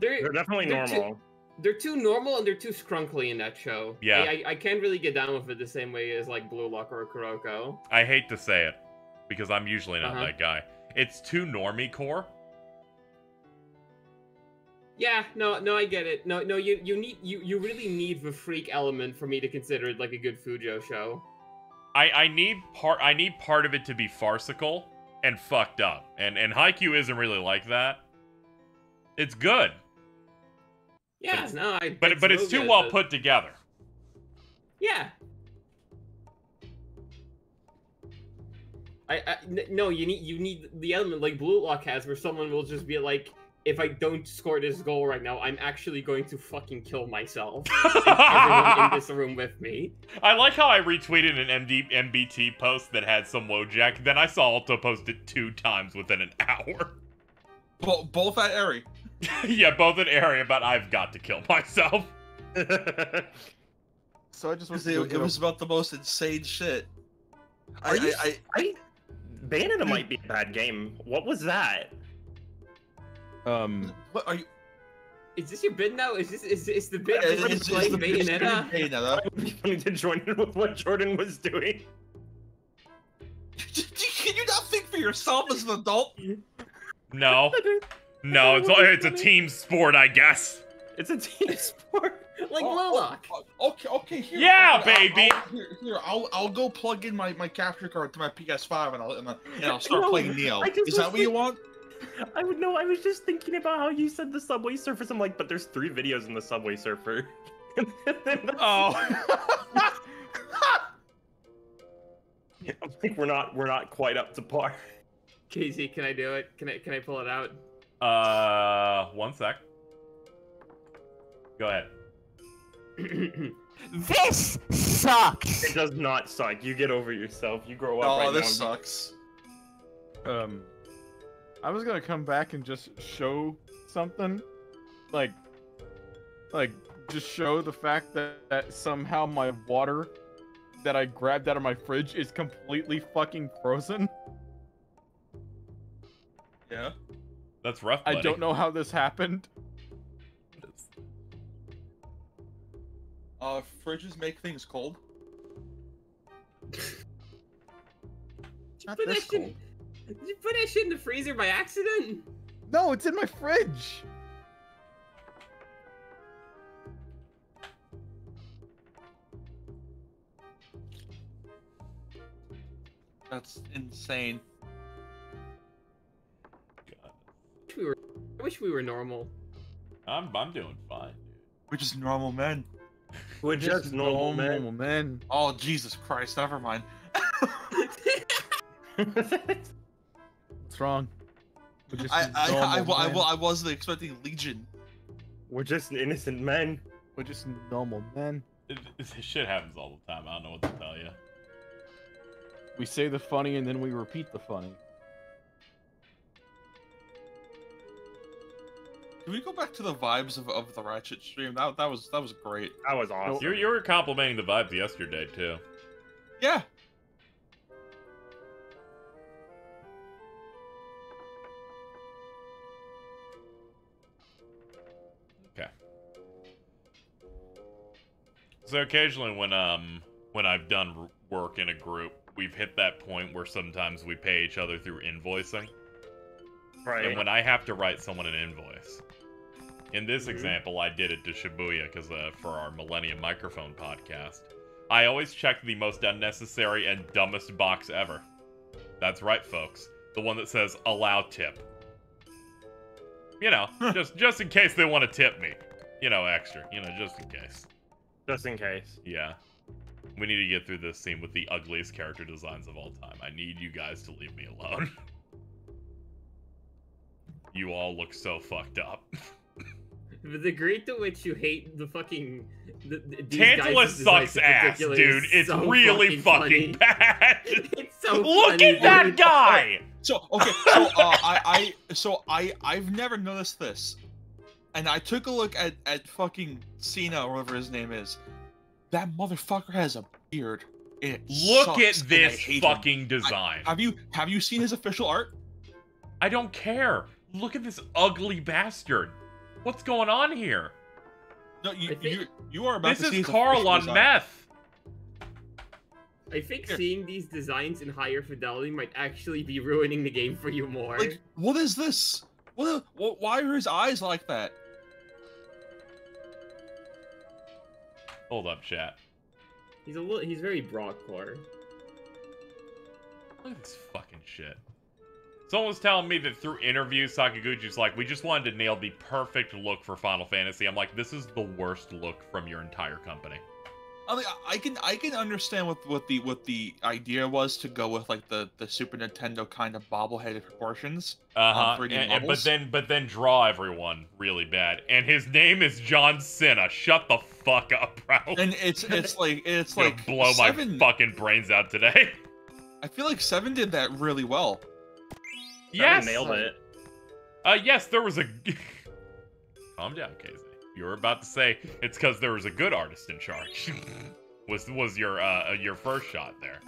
They're They're definitely They're too- normal. they're too normal and they're too scrunkly in that show. Yeah. I, I, I can't really get down with it the same way as like Blue Lock or Kuroko. I hate to say it because I'm usually not Uh-huh. that guy. It's too normie core. Yeah, no, no, I get it. No, no, you you need you you really need the freak element for me to consider it like a good Fujo show. I, I need part I need part of it to be farcical and fucked up. And and Haikyuu isn't really like that. It's good, Yeah, it's- no, I. but but it's too good, well but- put together. Yeah. I, I no, you need you need the element like Blue Lock has, where someone will just be like, if I don't score this goal right now, I'm actually going to fucking kill myself. everyone in this room with me. I like how I retweeted an MD, MBT post that had some Wojak. Then I saw Alto post it two times within an hour. Bo- both at Eri. yeah, both an area, but I've got to kill myself. So I just Because want to it, it was about the most insane shit. I, Are you I, I, I Bayonetta might be a bad game. What was that? Um what are you? Is this your bid now? Is this is, is the bid It's, for it's, playing the it's Bayonetta? Bayonetta. It would be funny to join in with what Jordan was doing. Can you not think for yourself as an adult? No, no, it's it's a team sport, I guess. It's a team sport. Like Oh, Blue Lock. oh, Okay, okay, here. Yeah, I'll- I'll- baby. I'll, here, here, I'll, I'll go plug in my, my capture card to my PS5 and I'll, and I'll, and I'll start No, playing Neo. Is that was what you want? I would know. I was just thinking about how you said the Subway Surfers. I'm like, but there's three videos in the Subway Surfer. And Oh. I'm like, we're not, we're not quite up to par. Casey, can I do it? Can I can I pull it out? Uh, one sec. Go ahead. This sucks. It does not suck. You get over yourself. You grow up. oh, right this now. sucks. um I was gonna come back and just show something. Like like just show the fact that, that somehow my water that I grabbed out of my fridge is completely fucking frozen. Yeah. That's rough. I don't know how this happened. Uh, fridges make things cold. Not Put this that shit- cold. Did you put that shit in the freezer by accident? No, it's in my fridge. That's insane. God. wish we were. I wish we were normal. I'm I'm doing fine, dude. We're just normal men. We're just normal men. normal men. Oh, Jesus Christ, never mind. What's wrong? We're just I, I, I, normal I. I, I wasn't expecting Legion. We're just innocent men. We're just normal men. It, it, shit happens all the time. I don't know what to tell you. We say the funny and then we repeat the funny. Can we go back to the vibes of, of the Ratchet stream? That that was that was great. That was awesome. You you were complimenting the vibes yesterday too. Yeah. So occasionally when um when I've done work in a group, we've hit that point where sometimes we pay each other through invoicing. right. And when I have to write someone an invoice, in this example, I did it to Shibuya because uh, for our Millennium Microphone podcast, I always check the most unnecessary and dumbest box ever. That's right, folks. The one that says allow tip. You know, just just in case they want to tip me. You know, extra. You know, just in case. Just in case. Yeah. We need to get through this scene with the ugliest character designs of all time. I need you guys to leave me alone. you all look so fucked up. The degree to which you hate the fucking the, the, Tantalus sucks ass, dude. It's so really fucking, funny. bad. It's so Look funny, at that dude. guy! So okay, so uh, I I so I I've never noticed this, and I took a look at at fucking Cena or whatever his name is. That motherfucker has a beard. It Look sucks, at this hate him. fucking design. Have you have you seen his official art? I don't care. Look at this ugly bastard. What's going on here? No, you think- you you are about This to see is Carl on design. meth. I think Here. seeing these designs in higher fidelity might actually be ruining the game for you more. Like, what is this? What, what? Why are his eyes like that? Hold up, chat. He's a little. He's very broadcore. Look at this fucking shit. Someone was telling me that through interviews, Sakaguchi's like, we just wanted to nail the perfect look for Final Fantasy. I'm like, this is the worst look from your entire company. I mean, I- I can I can understand what what the what the idea was to go with like the the Super Nintendo kind of bobbleheaded proportions. Uh huh. And, and- but then, but then draw everyone really bad. And his name is John Cena. Shut the fuck up, bro. And it's it's like it's like blow seven. my fucking brains out today. I feel like seven did that really well. yes. nailed it. Uh, yes, there was a. Calm down, Casey. You were about to say it's because there was a good artist in charge. was was your uh your first shot there?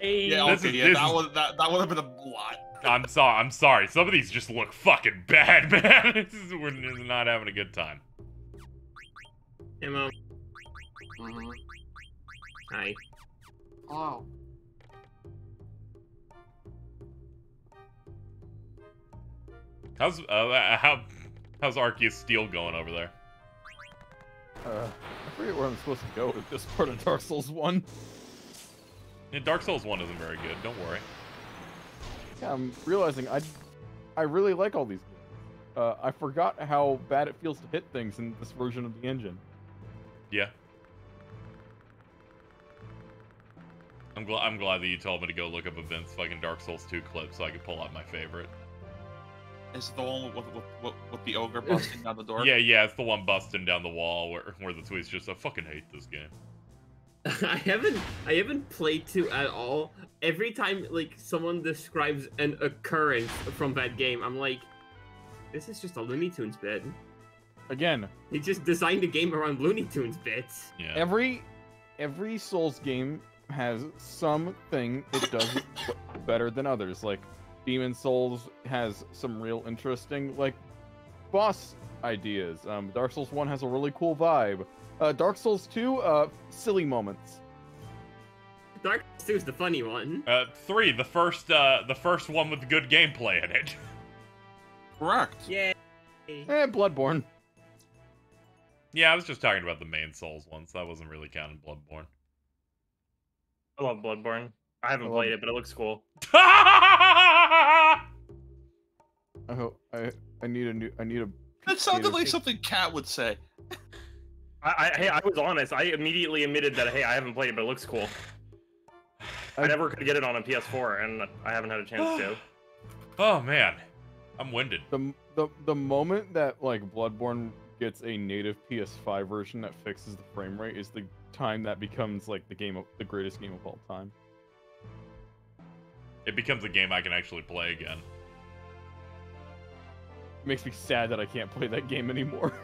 Yeah, This okay, is- yeah, this that is- that, that would have been a lot. I'm sorry. I'm sorry. Some of these just look fucking bad, man. This is, we're not having a good time. Hey, mom. Mhm. Hi. Oh, How's uh how how's Arceus Steel going over there? Uh, I forget where I'm supposed to go with this part of Dark Souls 1. Yeah, Dark Souls One isn't very good. Don't worry. Yeah, I'm realizing I, I really like all these games. Uh, I forgot how bad it feels to hit things in this version of the engine. Yeah. I'm glad I'm glad that you told me to go look up a Vince fucking Dark Souls 2 clip so I could pull out my favorite. Is it the one with with, with, with the ogre busting down the door? Yeah, yeah, it's the one busting down the wall where where the tweet's just I fucking hate this game. I haven't I haven't played two at all. Every time like someone describes an occurrence from that game, I'm like, this is just a Looney Tunes bit. Again, He just designed a game around Looney Tunes bits. Yeah. every every Souls game has something it does better than others. Like Demon Souls has some real interesting like boss ideas. Um, Dark Souls One has a really cool vibe. Uh, Dark Souls Two, uh, silly moments. Dark Souls 2 is the funny one. Uh, three, the first, uh, the first one with good gameplay in it. Correct. Yay. Eh, Bloodborne. yeah, I was just talking about the main Souls ones. I wasn't really counting Bloodborne. I love Bloodborne. I haven't I played it, but it looks cool. I hope I I need a new I need a. That sounded need a- like something Cat would say. I, I, hey, I was honest. I immediately admitted that hey, I haven't played it, but it looks cool. I I- never could get it on a PS4, and I haven't had a chance to. oh man, I'm winded. the the the moment that like Bloodborne gets a native PS5 version that fixes the frame rate is the time that becomes like the game of the greatest game of all time. it becomes a game I can actually play again. It makes me sad that I can't play that game anymore.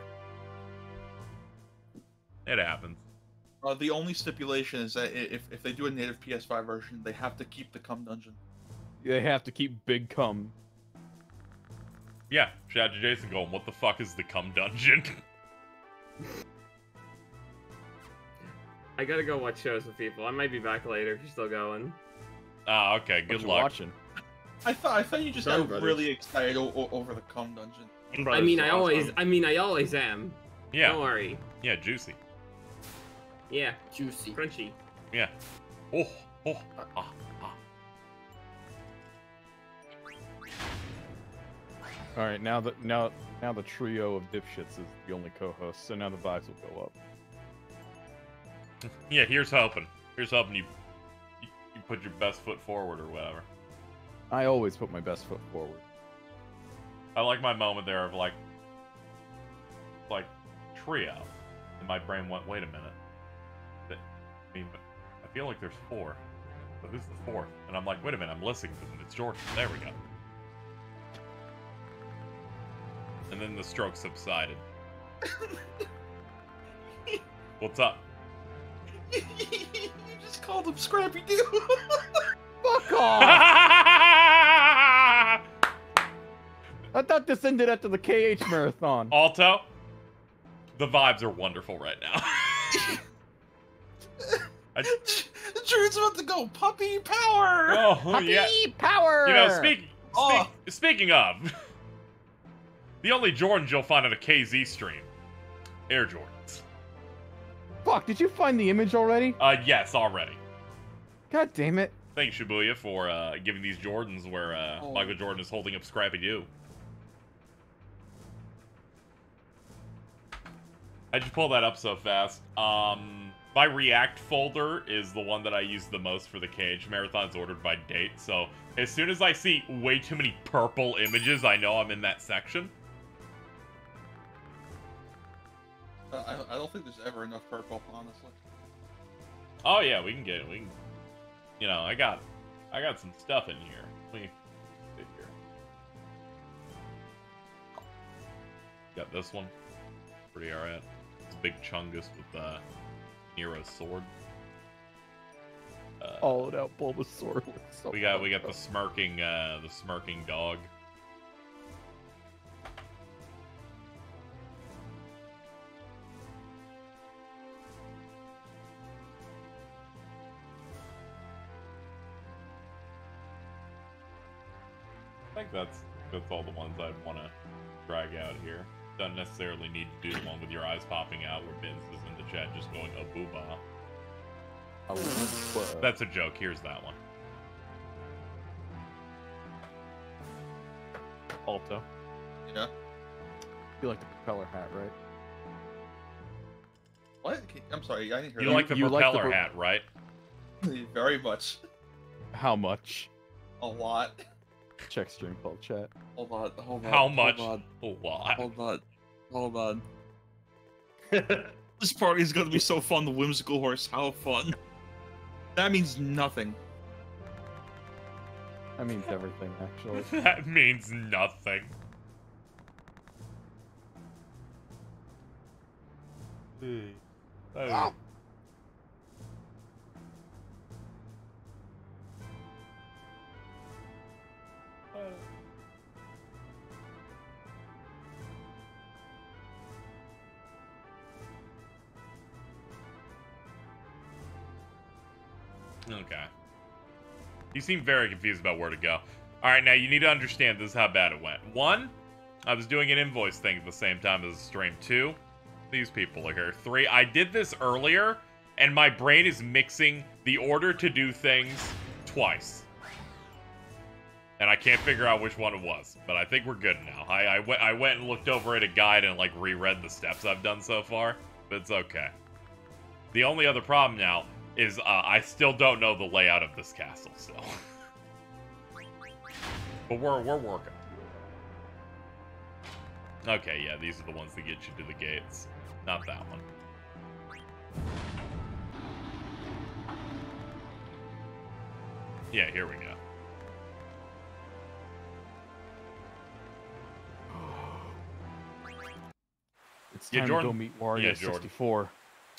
It happens. Uh, the only stipulation is that if, if they do a native PS5 version, they have to keep the cum dungeon. they have to keep big cum. Yeah, shout out to Jason going, what the fuck is the cum dungeon? I gotta go watch shows with people. I might be back later if you're still going. Ah, okay, good you luck. watching? I thought I thought you just Sorry, got brothers. really excited o- o- over the cum dungeon. I mean, I always, I mean, I always am. Yeah. Don't worry. yeah, juicy. Yeah, Juicy. crunchy. Yeah. Oh, oh, ah, ah. All right, now that now now the trio of dipshits is the only co-host, so now the vibes will go up. Yeah, here's hoping. Here's hoping you, you you put your best foot forward or whatever. I always put my best foot forward. I like my moment there of like, like trio, and my brain went, wait a minute. That, I mean, I feel like there's four, but who's the fourth? And I'm like, wait a minute, I'm listening to them. It's Jordan. There we go. And then the stroke subsided. What's up? you just called him Scrappy Doo. Fuck off! I thought this ended after the KH marathon. Alto, the vibes are wonderful right now. I, Drew's about to go puppy power. oh, yeah. power! You know, speak, speak, Oh. speaking of, the only Jordans you'll find on a KZ stream, Air Jordans. Fuck! Did you find the image already? Uh, yes, already. God damn it! Thanks, Shibuya, for uh, giving these Jordans where uh, Oh. Michael Jordan is holding up Scrappy Doo. I just pulled that up so fast. Um, my React folder is the one that I use the most for the cage. Marathon's ordered by date, so as soon as I see way too many purple images, I know I'm in that section. Uh, I, I don't think there's ever enough purple, honestly. Oh yeah, we can get it. we can. You know, I got, I got some stuff in here. Let me see here. Got this one. Pretty alright. It's a big chungus with uh, Nero's sword. Uh, Hollowed out Bulbasaur. looks so we got we got the smirking uh, the smirking dog. I think that's that's all the ones I'd want to drag out here. Doesn't necessarily need to do the one with your eyes popping out where Vince is in the chat just going a booba. up. Uh, That's a joke. Here's that one. Alto. Yeah. You like the propeller hat, right? What? I'm sorry, I didn't hear You that. like the you like the propeller pro- hat, right? Very much. How much? A lot. Check stream call chat. Hold on. Hold on. How hold much? on, A. Hold on. Hold on. This party is gonna be so fun. The whimsical horse. How fun. That means nothing. That means everything, actually. that means nothing. Oh. Okay. You seem very confused about where to go. All right, now you need to understand this is how bad it went. One, I was doing an invoice thing at the same time as the stream. Two, these people are here. Three, I did this earlier, and my brain is mixing the order to do things twice. And I can't figure out which one it was, but I think we're good now. I, I, went, and looked over at a guide and like reread the steps I've done so far, but it's okay. The only other problem now is uh, I still don't know the layout of this castle still. but we're we're working. Okay, yeah, these are the ones that get you to the gates. Not that one. Yeah, here we go. It's Yeah, time Jordan- to go meet Wario yeah, Jordan. 64.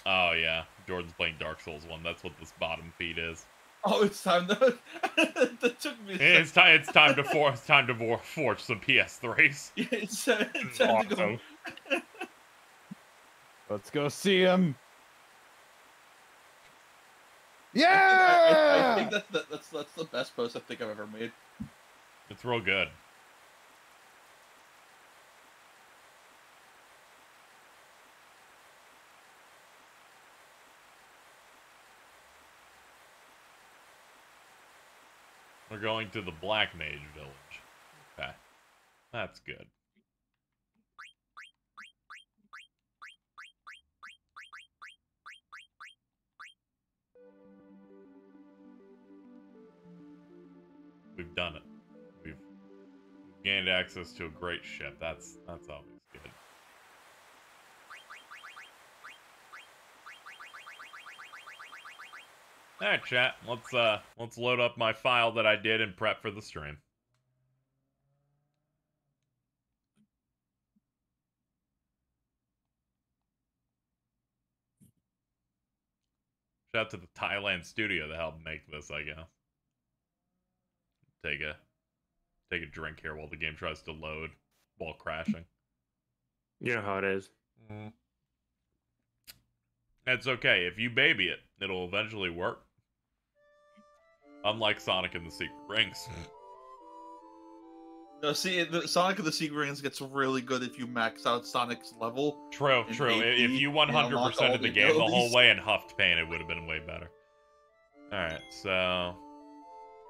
Oh yeah, Jordan's playing Dark Souls one. That's what this bottom feed is. Oh, it's time to. that took me. A. It's time. It's time to for, It's time to vor- forge some PS3s. Yeah, it's, uh, it's time to go. Let's go see him. I, Yeah! I think that's the, that's that's the best post I think I've ever made. It's real good. Going to the Black Mage Village. Okay. That's good. We've done it. We've gained access to a great ship. That's that's always good. Alright, chat. Let's uh let's load up my file that I did and prep for the stream. Shout out to the Thailand studio that helped make this, I guess. Take a take a drink here while the game tries to load while crashing. You know how it is. It's okay. If you baby it, it'll eventually work. Unlike Sonic and the Secret Rings. No, see, the Sonic of the Secret Rings gets really good if you max out Sonic's level. True, true. I- If you you unlock 100%ed all the game the whole way and huffed pain, it would have been way better. Alright, so...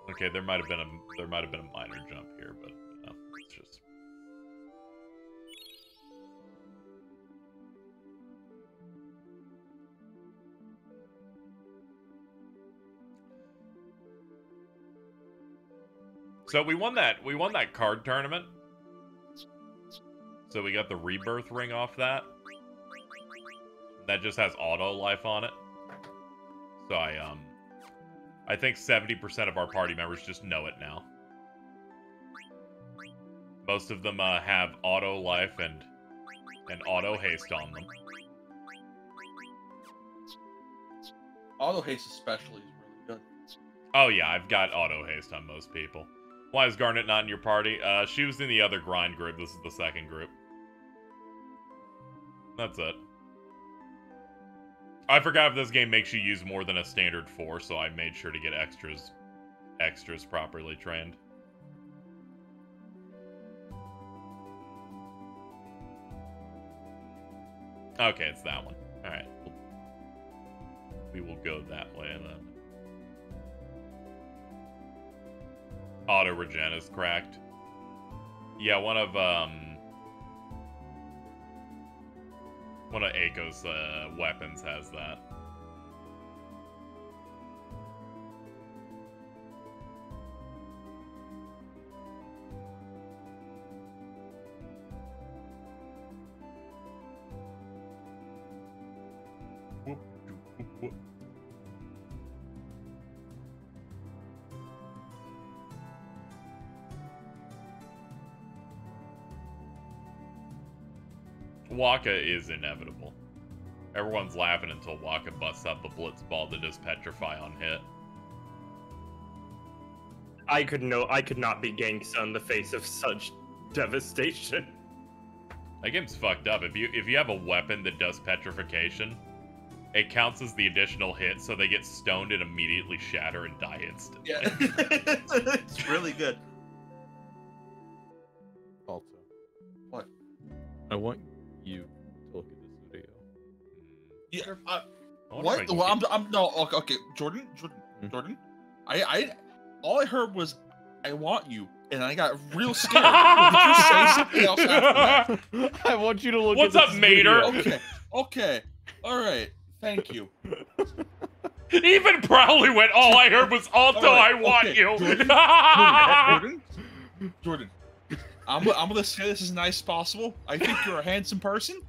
Okay, there might have been a there might have been a minor jump here, but So we won that we won that card tournament. So we got the rebirth ring off that. That just has auto life on it. So I um I think 70% of our party members just know it now. Most of them uh, have auto life and and auto haste on them. Auto haste especially is really good. Oh yeah, I've got auto haste on most people. Why is Garnet not in your party? Uh, she was in the other grind group. This is the second group. That's it. I forgot if this game makes you use more than a standard four, so I made sure to get extras, extras properly trained. Okay, it's that one. All right, we will go that way then. Auto regen is cracked. Yeah, one of um one of Eiko's uh, weapons has that. Wakka is inevitable. Everyone's laughing until Wakka busts out the blitz ball to just petrify on hit. I could no, I could not be Gangsta on the face of such devastation. That game's fucked up. If you if you have a weapon that does petrification, it counts as the additional hit, so they get stoned and immediately shatter and die instantly. Yeah, it's really good. Also, What? I want you to look at this video. Yeah, uh, I wonder if I what? Well, I'm, I'm no. Okay, okay, Jordan, Jordan, Hmm. Jordan. I, I, all I heard was, "I want you," and I got real scared. Did you say something else after that? I want you to look What's at up, this Mater? video. Okay, okay, all right. Thank you. Even Prowley went, all I heard was, Alto, Alright, I want okay, you. Jordan, Jordan, Jordan. I'm, I'm gonna say this as nice as possible. I think you're a handsome person.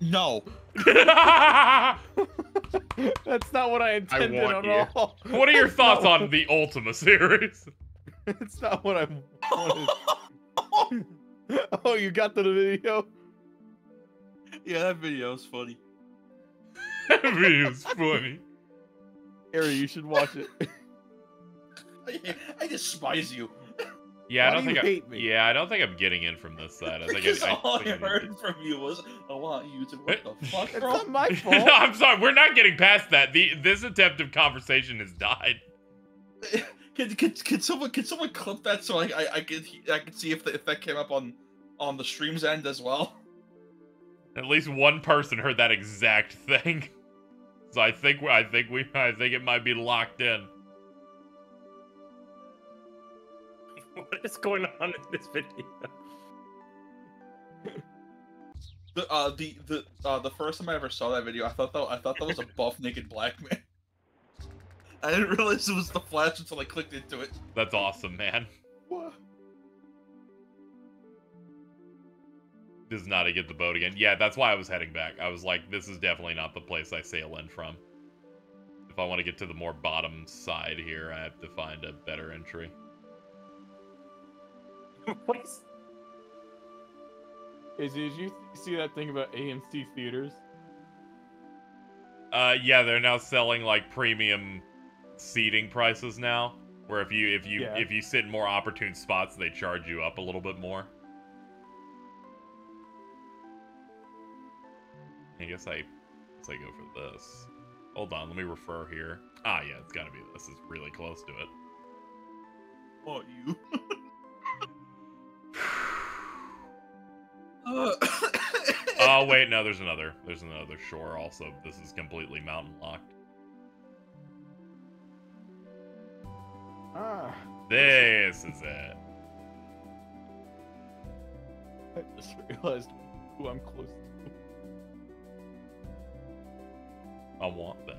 No. That's not what I intended want at you. all. what are your thoughts not on the Ultima series? It's not what I wanted. oh, you got the video? Yeah, that video is funny. that video's funny. Harry, you should watch it. I, I despise you. Yeah, I don't do you think I, hate me? Yeah, I don't think I'm getting in from this side. I think Because I, I, all I, think I need to- heard from you was, "I want you to." What the fuck, It's bro? not my no, fault. I'm sorry. We're not getting past that. The this attempt of conversation has died. Can, can, can someone can someone clip that so I I, I can I can see if the, if that came up on on the stream's end as well. At least one person heard that exact thing. So I think I think we I think it might be locked in. What is going on in this video? The uh the the uh the first time I ever saw that video, I thought that I thought that was a buff naked black man. I didn't realize it was the Flash until I clicked into it. That's awesome, man. Does not to get the boat again. Yeah, that's why I was heading back. I was like, this is definitely not the place I sail in from. If I want to get to the more bottom side here, I have to find a better entry. What is- Izzy, did you see that thing about AMC theaters? Uh, yeah, they're now selling like premium seating prices now. Where if you if you Yeah. if you sit in more opportune spots, they charge you up a little bit more. I guess I guess I go for this. Hold on, let me refer here. Ah, yeah, it's gotta be this. It's really close to it. Oh, you. Oh wait, no, there's another. There's another shore also. This is completely mountain locked. Ah, This is it. I just realized who I'm close to. I want them.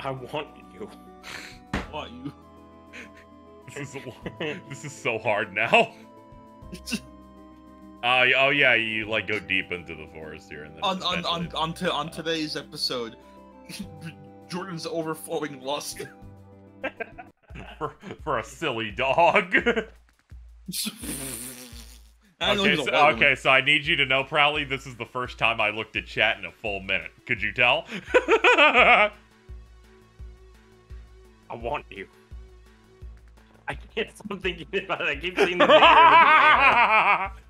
I want you. You. This is this is so hard now. Uh, oh yeah, you like go deep into the forest here, and then on on on on, to, on today's episode, Jordan's overflowing lust. for, for a silly dog. Okay, so, okay, so I need you to know, Prowley, this is the first time I looked at chat in a full minute. Could you tell? I want you. I can't stop thinking about it. I keep seeing the video. in my head.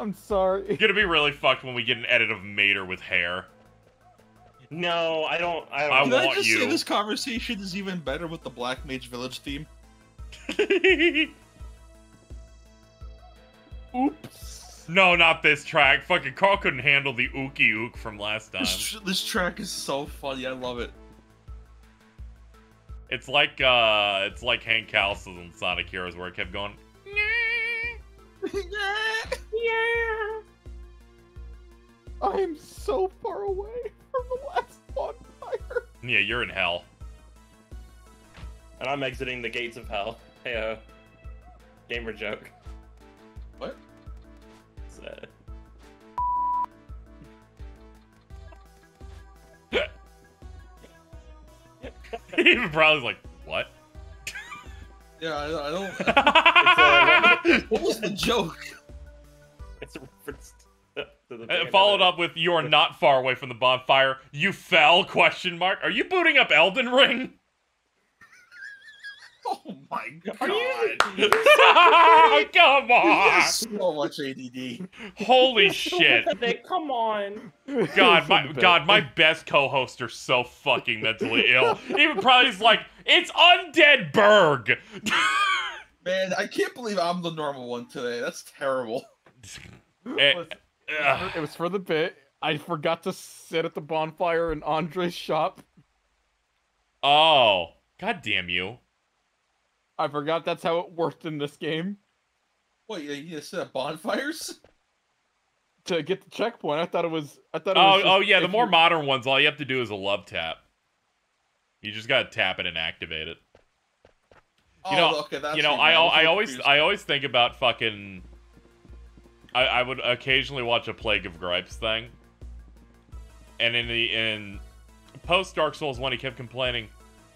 I'm sorry. Gonna be really fucked when we get an edit of Mater with hair. No, I don't. I don't. I Can I just you. say this conversation is even better with the Black Mage Village theme? Oops. no, not this track. Fucking Carl couldn't handle the ookie ook from last time. This, tr- this track is so funny. I love it. It's like uh it's like Hang Castle in Sonic Heroes where it kept going. Yeah, yeah. I am so far away from the last bonfire. Yeah, you're in hell. And I'm exiting the gates of hell. Hey, uh, gamer joke. What? It's, uh, Even probably like, what? Yeah, I, I don't. uh, what was the joke? it's a reference to, to the. Uh, thing followed up with you are not far away from the bonfire. You fell? Question mark. Are you booting up Elden Ring? Oh my god! Are you- Come He on! has so much ADD. Holy shit! it. Come on. God, my God, my best co-hosts are so fucking mentally ill. Even probably is like, it's Undead Burg. Man, I can't believe I'm the normal one today. That's terrible. Eh, Listen, ugh. it was for the bit. I forgot to sit at the bonfire in Andre's shop. oh, god damn you! I forgot that's how it worked in this game. What you you set up bonfires? To get the checkpoint, I thought it was. I thought. It Oh, was oh yeah, the more you- modern ones, all you have to do is a love tap. You just gotta tap it and activate it. You know- oh, okay, that's you know, what I, meant. al- was I always. I always think about fucking. I, I would occasionally watch a Plague of Gripes thing, and in the in post Dark Souls one, he kept complaining,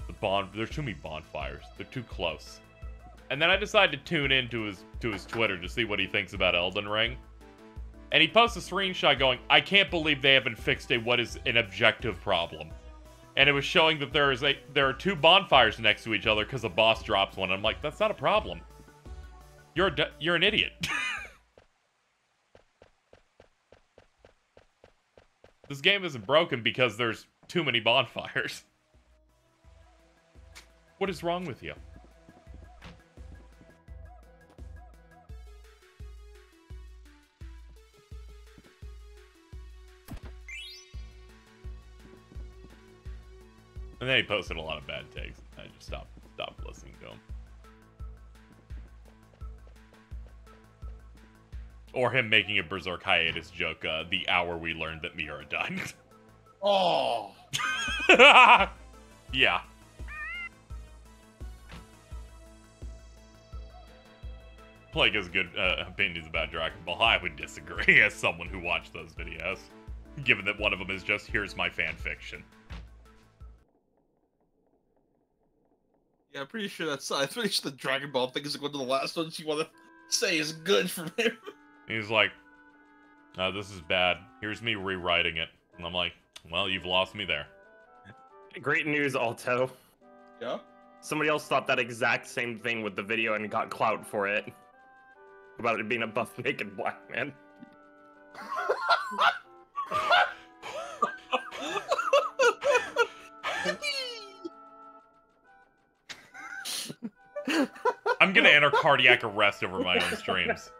the bond there's too many bonfires, they're too close. And then I decided to tune into his to his Twitter to see what he thinks about Elden Ring. And he posts a screenshot going, "I can't believe they haven't fixed a what is an objective problem." And it was showing that there is a there are two bonfires next to each other because a boss drops one. I'm like, that's not a problem. You're a, you're an idiot. this game isn't broken because there's too many bonfires. What is wrong with you? And then he posted a lot of bad takes. I just stopped stopped listening to him. Or him making a Berserk hiatus joke uh, the hour we learned that Miura died. Oh, yeah. Plague has good uh, opinions about Dragon Ball. I would disagree as someone who watched those videos, given that one of them is just here's my fan fiction. yeah, I'm pretty sure that's. I'm pretty sure the Dragon Ball thing is one of the last ones you want to say is good from him. He's like, uh, this is bad. Here's me rewriting it. And I'm like, well, you've lost me there. Great news, Alto. Yeah. Somebody else thought that exact same thing with the video and got clout for it. About it being a buff naked black man. I'm gonna enter cardiac arrest over my own streams.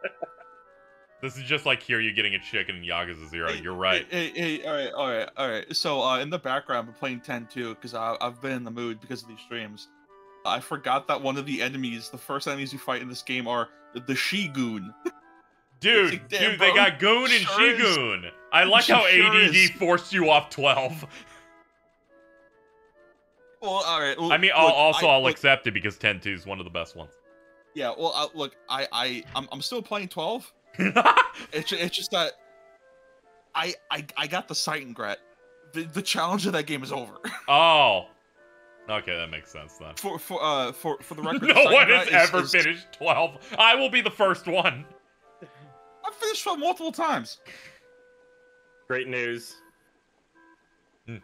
This is just like here you getting a chicken and Yaga's a zero. You're right. Hey, hey, hey, all right, all right, all right. So uh, in the background, I'm playing 10 too because I've been in the mood because of these streams. I forgot that one of the enemies, the first enemies you fight in this game, are the Shigoon. Dude, like, dude, they got Goon and Sure is. I like how sure ADD is. forced you off 12. Well, all right. well, I mean, I'll, also I- I'll look, accept it because 10-2 is one of the best ones. Yeah, well, uh, look, I, I, I'm, I'm still playing 12. It's, it's just that I, I, I got the sight and Gret. The, the challenge of that game is over. oh. Okay, that makes sense then. for, for, uh, for, for the record, No Sight and one Gret has ever is- finished 12. I will be the first one. I've finished 12 multiple times. Great news. Hmm.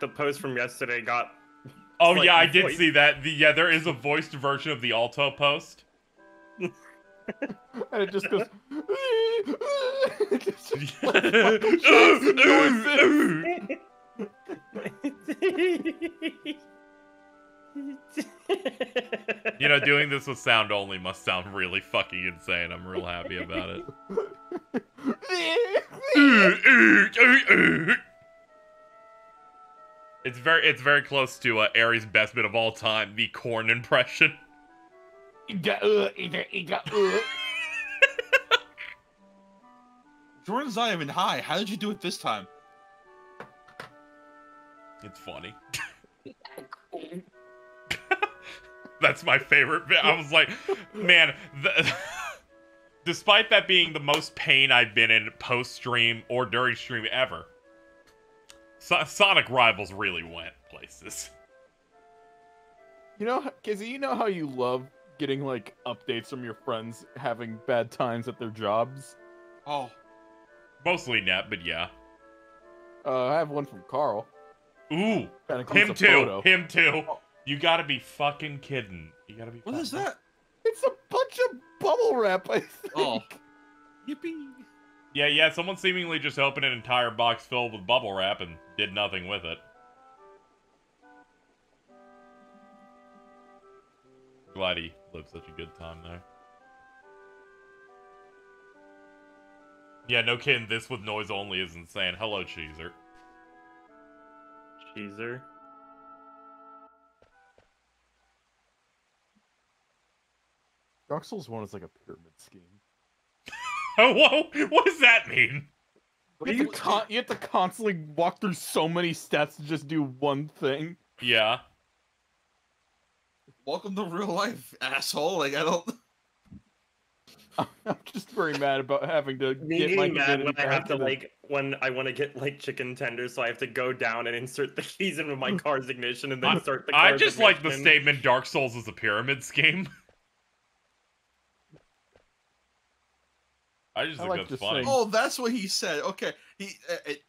The post from yesterday got. Oh Like yeah, I did voice. see that. The, yeah, there is a voiced version of the Alto post. and it just goes. It's just like you know, doing this with sound only must sound really fucking insane. I'm real happy about it. It's very, it's very close to uh, Aries' best bit of all time, the corn impression. Jordan's not even high. How did you do it this time? It's funny. That's my favorite bit. I was like, man, the, despite that being the most pain I've been in post stream or during stream ever, so- Sonic Rivals really went places. You know, Kizzy, you know how you love getting like updates from your friends having bad times at their jobs? Oh, Mostly net, but yeah. Uh, I have one from Carl. Ooh, him too. photo. Him too. You gotta be fucking kidding. You gotta be. what is that? It's a bunch of bubble wrap, I oh. think. Oh. Yippee. Yeah, yeah. Someone seemingly just opened an entire box filled with bubble wrap and did nothing with it. Glad he lived such a good time there. Yeah, no kidding. This with noise only is insane. Hello, Cheezer. Cheezer. Dark Souls 1 is like a pyramid scheme. Oh, whoa! What does that mean? You have, to con- you have to constantly walk through so many steps to just do one thing. Yeah. Welcome to real life, asshole. Like I don't. I'm just very mad about having to Me get my getting mad when I have back to like when I want to get like chicken tenders, so I have to go down and insert the keys into my car's ignition and then I- start the I car's just like the statement Dark Souls is a pyramid scheme. I just I think like that's funny. saying- Oh, that's what he said. Okay, he uh, it,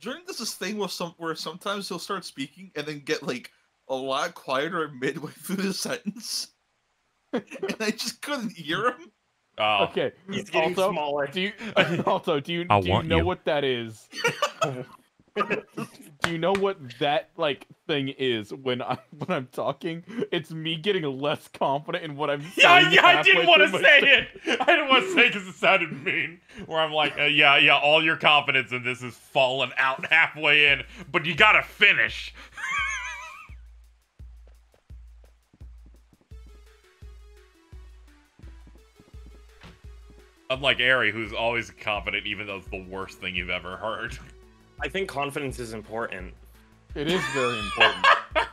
during this is thing where he it, during this thing was some where sometimes he'll start speaking and then get like a lot quieter midway through the sentence, and I just couldn't hear him. Oh, Okay. He's getting also, smaller. do you also do you, I do you know you. what that is? Do you know what that like thing is when I when I'm talking? It's me getting less confident in what I'm saying. yeah, yeah, I didn't want to say it. I didn't want to say it because it sounded mean. Where I'm like, uh, yeah, yeah, all your confidence in this is falling out halfway in, but you gotta finish. Unlike Ari, who's always confident, even though it's the worst thing you've ever heard. I think confidence is important. It is very important.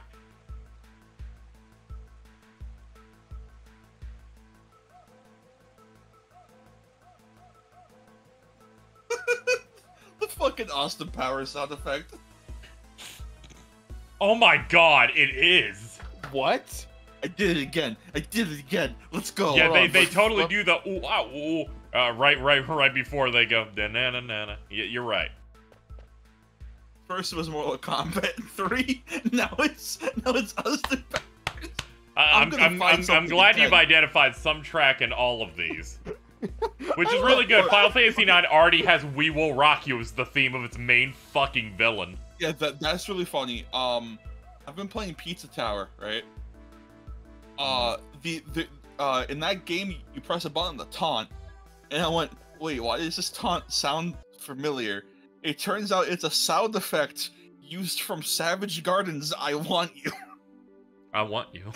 The fucking Austin Powers sound effect. Oh my god, it is. what? I did it again. I did it again. Let's go. yeah, hold they, on, they but- totally but- do the ooh ah ooh uh, right right right before they go na na na na. Yeah, you're right. First it was Mortal Kombat 3. Now it's now it's Austin Powers. I- I'm I'm I'm, I'm, I'm glad you've identified some track in all of these, which is really good. Final Fantasy IX already has "We Will Rock You" as the theme of its main fucking villain. Yeah, that that's really funny. Um, I've been playing Pizza Tower, right? Uh, the the uh in that game you press a button to taunt, and I went, wait, why does this taunt sound familiar? It turns out it's a sound effect used from Savage Gardens. I want you, I want you.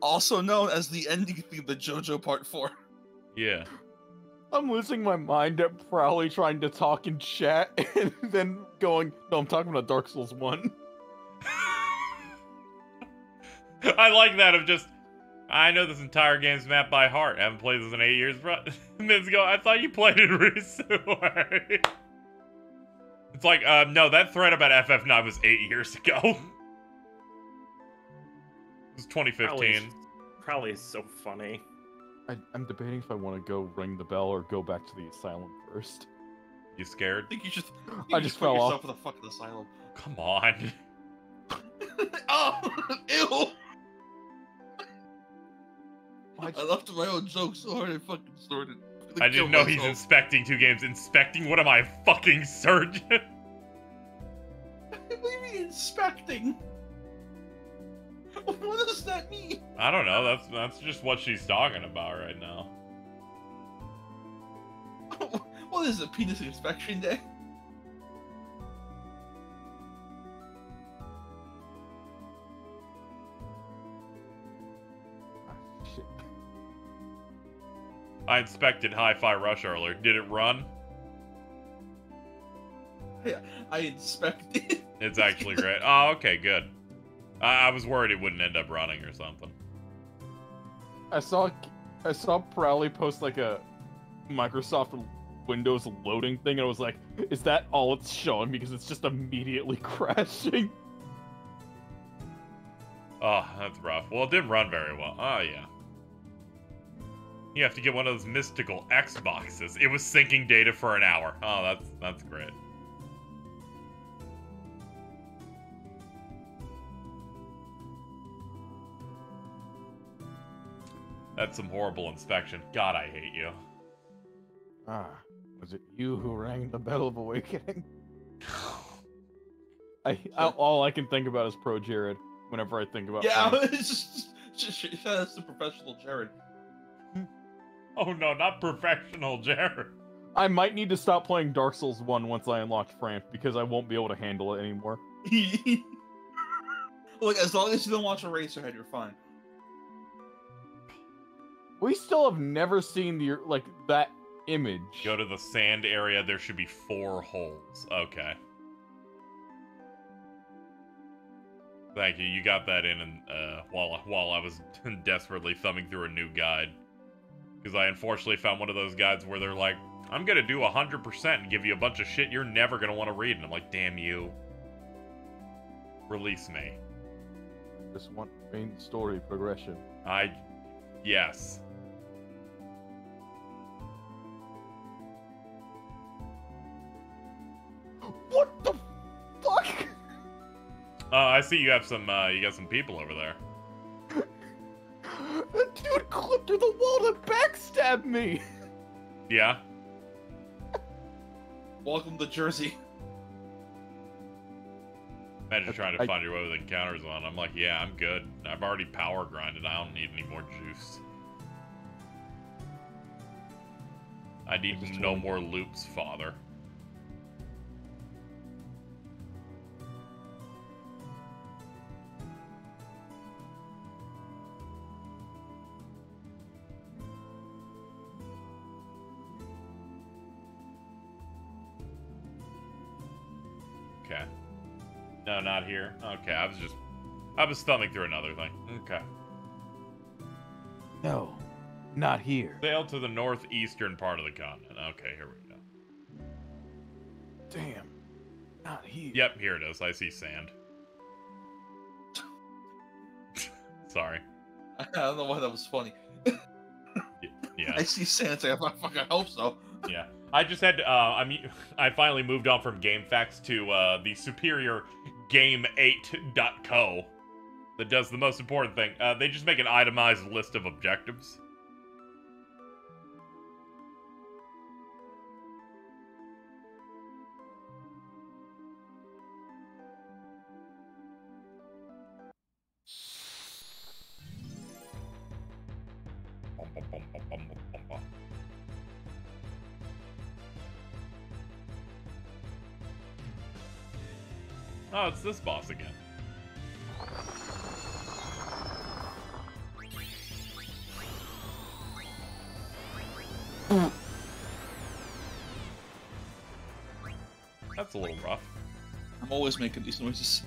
Also known as the ending theme to JoJo Part Four. Yeah. I'm losing my mind at Prowley trying to talk in chat and then going, no, I'm talking about Dark Souls 1. I like that of just. I know this entire game's map by heart. I haven't played this in eight years, bro. Minutes ago, I thought you played it recently. It's like, uh, no, that thread about FF9 was eight years ago. it was 2015. Probably is so funny. I, I'm debating if I want to go ring the bell or go back to the asylum first. You scared? I think you should. I, think I you just should put fell yourself off. in the fucking asylum. Come on. oh, ew! I I left my own joke so hard I fucking snorted. I didn't know he's inspecting two games. Inspecting? What am I, a fucking surgeon? What do you mean inspecting? What does that mean? I don't know. That's that's just what she's talking about right now. What is it, penis inspection day? I inspected Hi-Fi Rush earlier. Did it run? Yeah, I inspected. It's actually great. Oh, okay, good. I, I was worried it wouldn't end up running or something. I saw I saw Prowley post like a Microsoft Windows loading thing, and I was like, "Is that all it's showing?" Because it's just immediately crashing. Oh, that's rough. Well, it didn't run very well. Oh, yeah. You have to get one of those mystical Xboxes. It was syncing data for an hour. Oh, that's that's great. That's some horrible inspection. God, I hate you. Ah, was it you who rang the bell of awakening? I, I all I can think about is Pro Jared whenever I think about. yeah, it's just, just, just that's the professional Jared. Oh no, not professional, Jared. I might need to stop playing Dark Souls One once I unlock Frank because I won't be able to handle it anymore. Look, as long as you don't watch Eraserhead, you're fine. We still have never seen the like that image. Go to the sand area. There should be four holes. Okay. Thank you. You got that in, and uh, while while I was desperately thumbing through a new guide, because I unfortunately found one of those guides where they're like, I'm going to do 100% and give you a bunch of shit you're never going to want to read. And I'm like, damn you. Release me. Just want main story progression. I. Yes. What the fuck? Uh, I see you have some, uh, you got some people over there. That dude clipped through the wall to backstab me. Yeah. Welcome to Jersey. Imagine trying to I- find your way with encounters on. I'm like, yeah, I'm good. I've already power grinded. I don't need any more juice. I need just no more loops, father. No, not here. Okay, I was just I was thumbing through another thing. Okay. No, not here. Sail to the northeastern part of the continent. Okay, here we go. Damn, not here. Yep, here it is. I see sand. Sorry. I don't know why that was funny. Yeah, I see Santa. I fucking hope so. yeah. I just had to, uh, I mean, I finally moved on from GameFAQs to uh, the superior Game8.co that does the most important thing. Uh, they just make an itemized list of objectives. Oh, it's this boss again. That's a little rough. I'm always making these noises.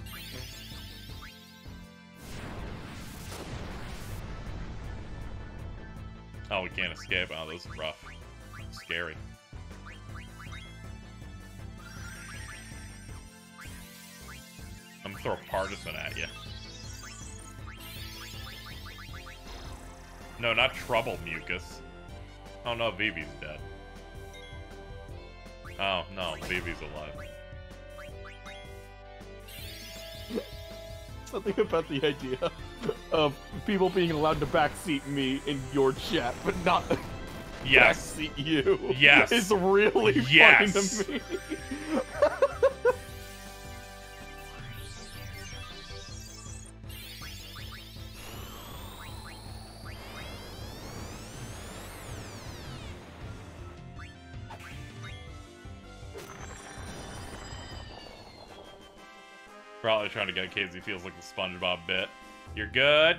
Oh, we can't escape. Oh, this is rough. Scary. Throw a partisan at you. No, not trouble, mucus. Oh no, Vivi's dead. Oh no, Vivi's alive. Something about the idea of people being allowed to backseat me in your chat, but not Yes. backseat you. Yes. is really Yes. funny to me. Trying to get KZ feels like the SpongeBob bit. You're good.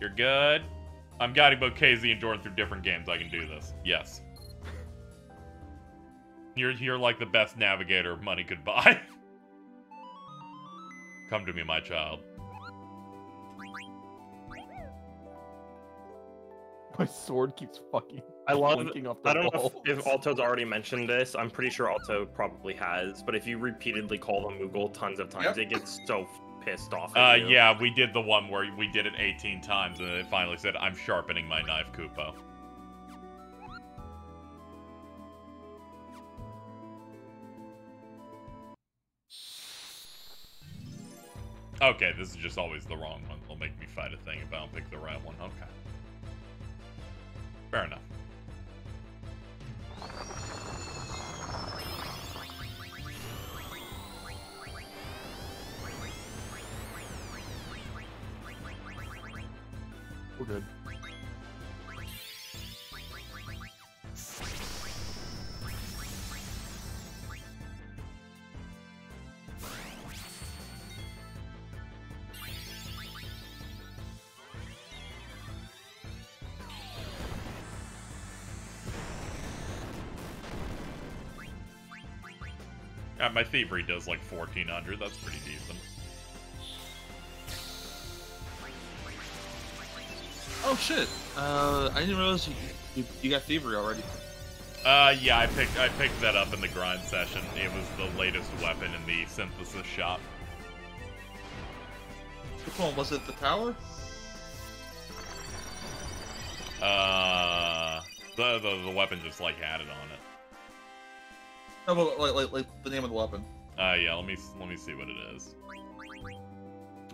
You're good. I'm guiding both KZ and Jordan through different games. I can do this. Yes. You're you're like the best navigator money could buy. Come to me, my child. My sword keeps fucking I love. blinking the I don't know if, if Alto's already mentioned this. I'm pretty sure Alto probably has. But if you repeatedly call them Moogle tons of times, Yep. it gets so pissed off. Uh, you. yeah, we did the one where we did it 18 times, and it finally said, "I'm sharpening my knife, Kupo." Okay, this is just always the wrong one. They'll make me fight a thing if I don't pick the right one. Okay. Fair enough. We're good. Uh, my thievery does like 1400. That's pretty decent. Oh shit! Uh, I didn't realize you, you, you got thievery already. Uh, yeah, I picked I picked that up in the grind session. It was the latest weapon in the synthesis shop. Which one was it? The tower? Uh, the the, the weapon just like had it on it. No, but like, like, like the name of the weapon. Uh, yeah. Let me let me see what it is.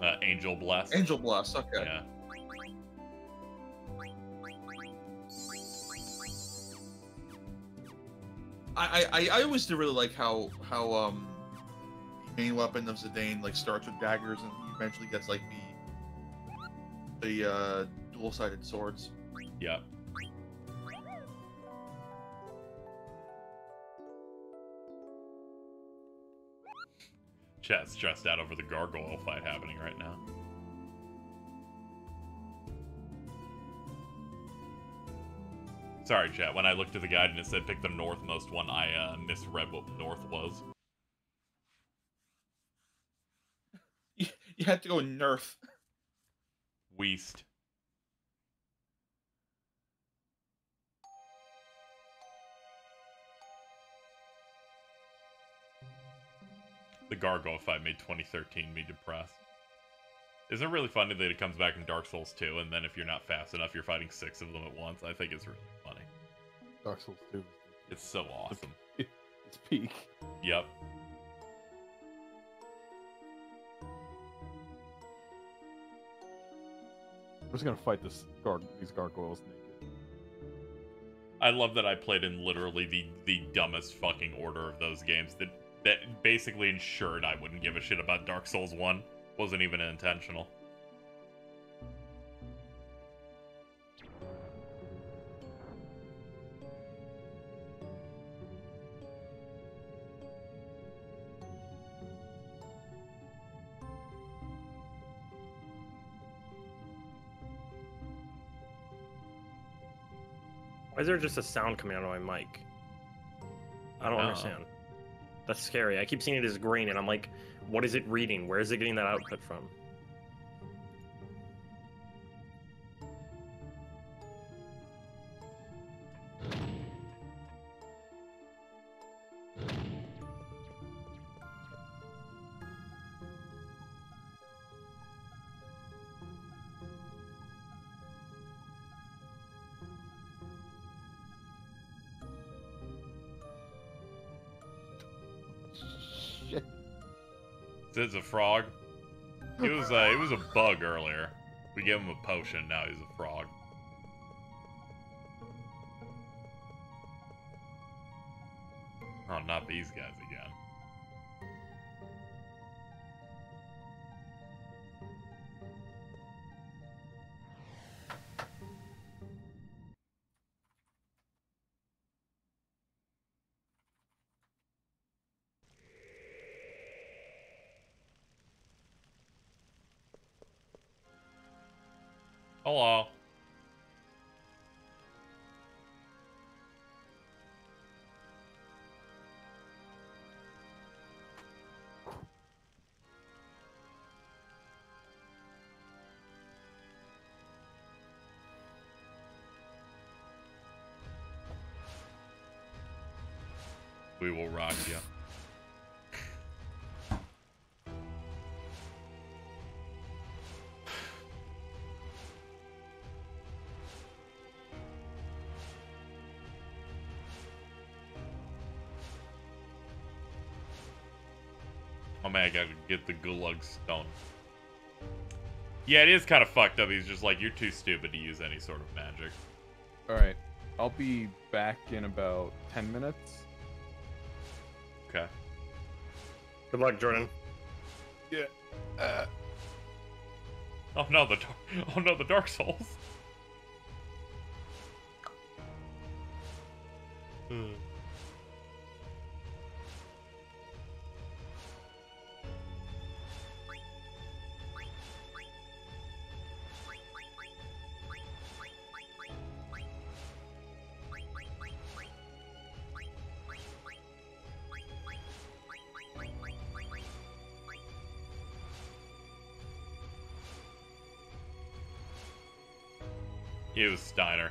Uh, Angel Bless. Angel Blast. Okay. Yeah. I, I I always do really like how how um the main weapon of Zidane like starts with daggers and eventually gets like the the uh, dual sided swords. Yeah. Chat's stressed out over the gargoyle fight happening right now. Sorry, chat. When I looked at the guide and it said pick the northmost one, I uh, misread what north was. You, you had to go nerf. Weast. The gargoyle fight made 2013 me depressed. Isn't it really funny that it comes back in Dark Souls 2, and then if you're not fast enough, you're fighting six of them at once? I think it's really funny. Dark Souls 2. It's so awesome. It's peak. Yep. I'm just gonna fight this gar- these gargoyles naked. I love that I played in literally the the dumbest fucking order of those games that that basically ensured I wouldn't give a shit about Dark Souls 1. Wasn't even intentional. Why is there just a sound coming out of my mic? I don't Oh. understand. That's scary. I keep seeing it as green, and I'm like, what is it reading? Where is it getting that output from? Cid's a frog. He was uh, he was a bug earlier. We gave him a potion. Now he's a frog. I gotta get the Gulug Stone. Yeah, it is kind of fucked up. He's just like, you're too stupid to use any sort of magic. Alright. I'll be back in about 10 minutes. Okay. Good luck, Jordan. Yeah. Uh, Oh no, the Dar- oh no, the Dark Souls. Hmm.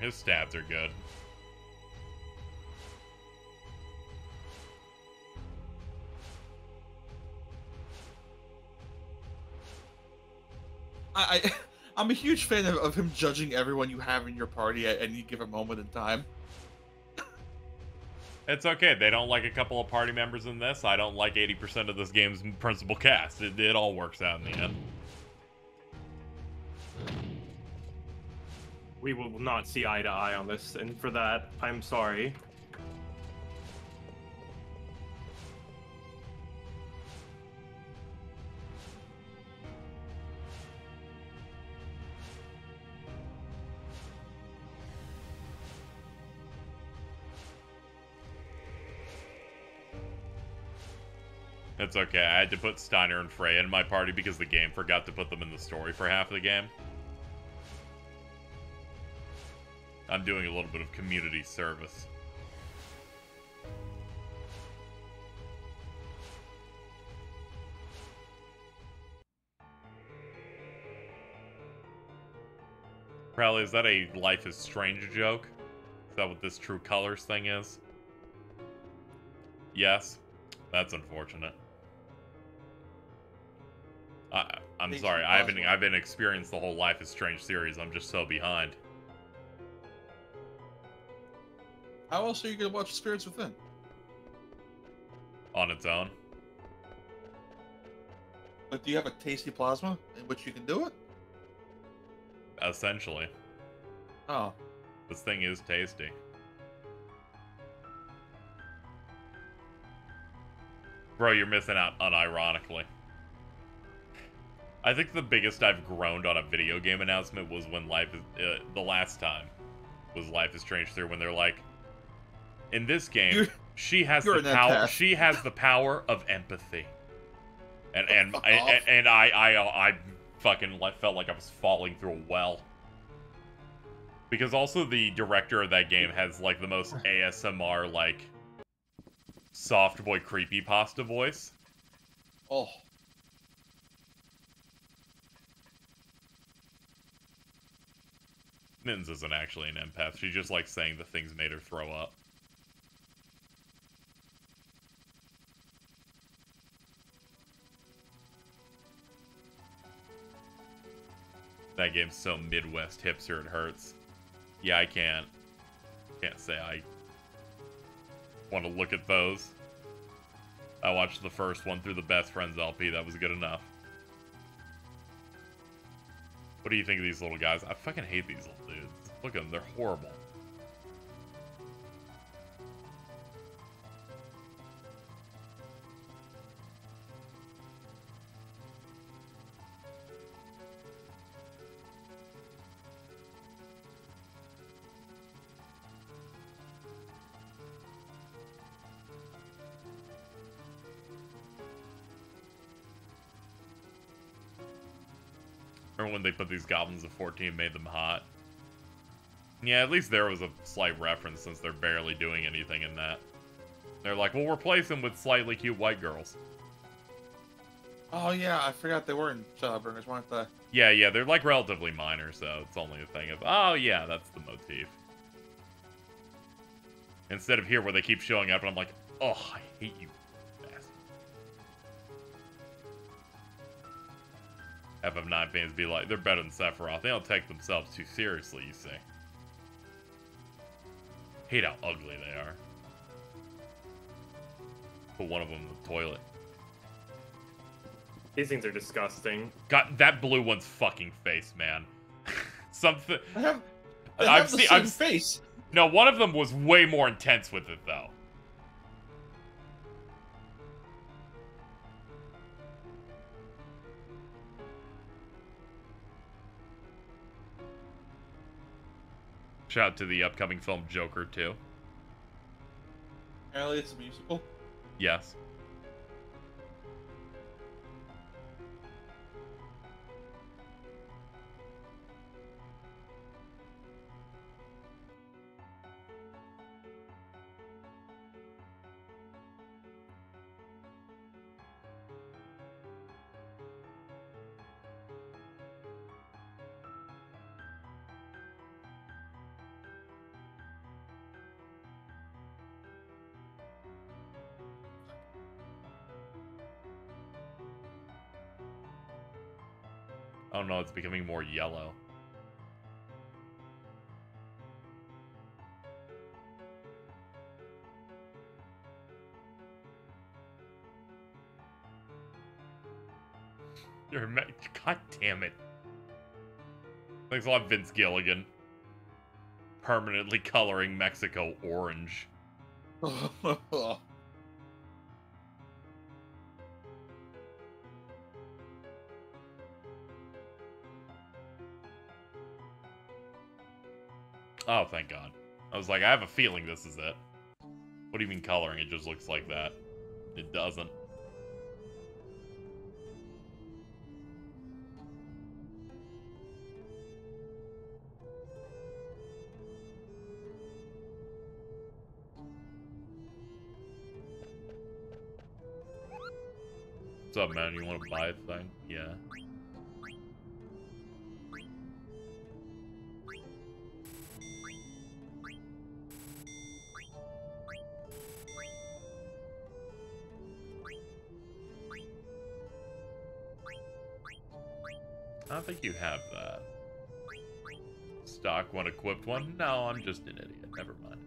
His stats are good. I, I I'm a huge fan of, of him judging everyone you have in your party at any given moment in time. It's okay. They don't like a couple of party members in this. I don't like 80% of this game's principal cast. It, it all works out in the end. We will not see eye to eye on this, and for that, I'm sorry. It's okay. I had to put Steiner and Freya in my party because the game forgot to put them in the story for half of the game. I'm doing a little bit of community service. Probably, is that a Life is Strange joke? Is that what this True Colors thing is? Yes. That's unfortunate. I, I'm sorry. I haven't. I haven't experienced the whole Life is Strange series. I'm just so behind. How else are you gonna watch Spirits Within? on its own. But do you have a tasty plasma in which you can do it? Essentially, Oh, this thing is tasty. Bro, you're missing out unironically. I think the biggest I've groaned on a video game announcement was when Life is uh, the last time was Life is Strange 3 when they're like in this game You're- she has the power she has the power of empathy. And and Fuck and, and I I I fucking like, felt like I was falling through a well. Because also the director of that game has like the most ASMR like soft boy creepy pasta voice. oh, Mittens isn't actually an empath. She just likes saying the things made her throw up. That game's so Midwest hipster it hurts. Yeah, I can't. Can't say I want to look at those. I watched the first one through the Best Friends LP. That was good enough. What do you think of these little guys? I fucking hate these little dudes. Look at them, they're horrible. When they put these goblins of 14 made them hot? Yeah, at least there was a slight reference since they're barely doing anything in that. They're like, we'll replace them with slightly cute white girls. oh yeah, I forgot they were in Shadowbringers, weren't they? Yeah, yeah, they're like relatively minor, so it's only a thing of, oh yeah, that's the motif. Instead of here where they keep showing up and I'm like, oh, I hate you, FF9 fans be like, they're better than Sephiroth. They don't take themselves too seriously, you see. Hate how ugly they are. Put one of them in the toilet. These things are disgusting. Got that blue one's fucking face, man. Something. They have, they I've have the seen- same I've- face. No, one of them was way more intense with it, though. Shout out to the upcoming film Joker 2. Apparently, it's a musical. Yes. Oh no, it's becoming more yellow. You're God damn it. Thanks a lot, Vince Gilligan. permanently coloring Mexico orange. Oh, thank God. I was like, I have a feeling this is it. What do you mean coloring? It just looks like that. It doesn't. What's up, man? You want to buy a thing? Yeah. Think you have that. Stock one, equipped one? No, I'm just an idiot. Never mind.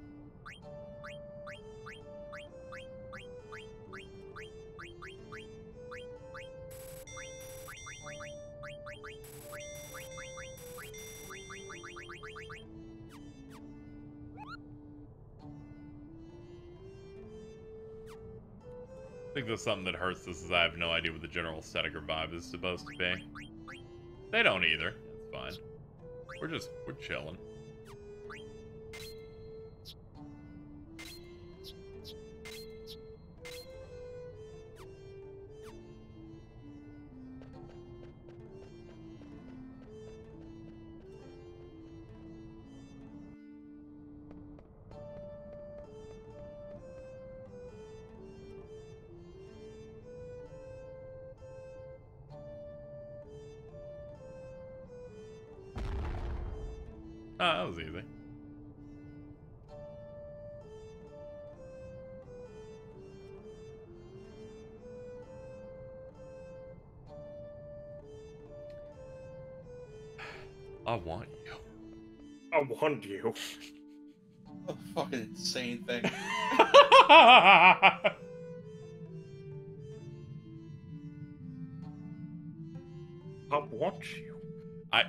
I think there's something that hurts this is I have no idea what the general or vibe is supposed to be. They don't either. It's fine. We're just we're chilling. I want you. a fucking insane thing. I want you. I, I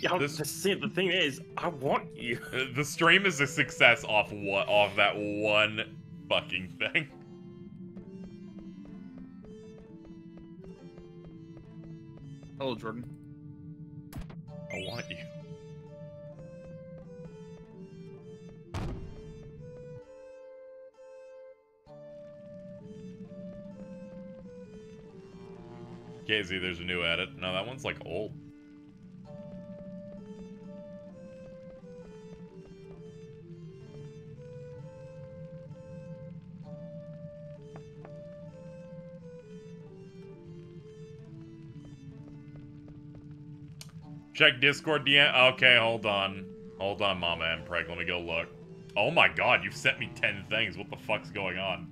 Yeah, This- the, see, the thing is, I want you. the stream is a success off what off that one fucking thing. Hello, Jordan. Casey, there's a new edit. No, that one's like old. Check Discord DM. Okay, hold on. Hold on, Mama Mpreg. Let me go look. Oh my god, you've sent me 10 things. What the fuck's going on?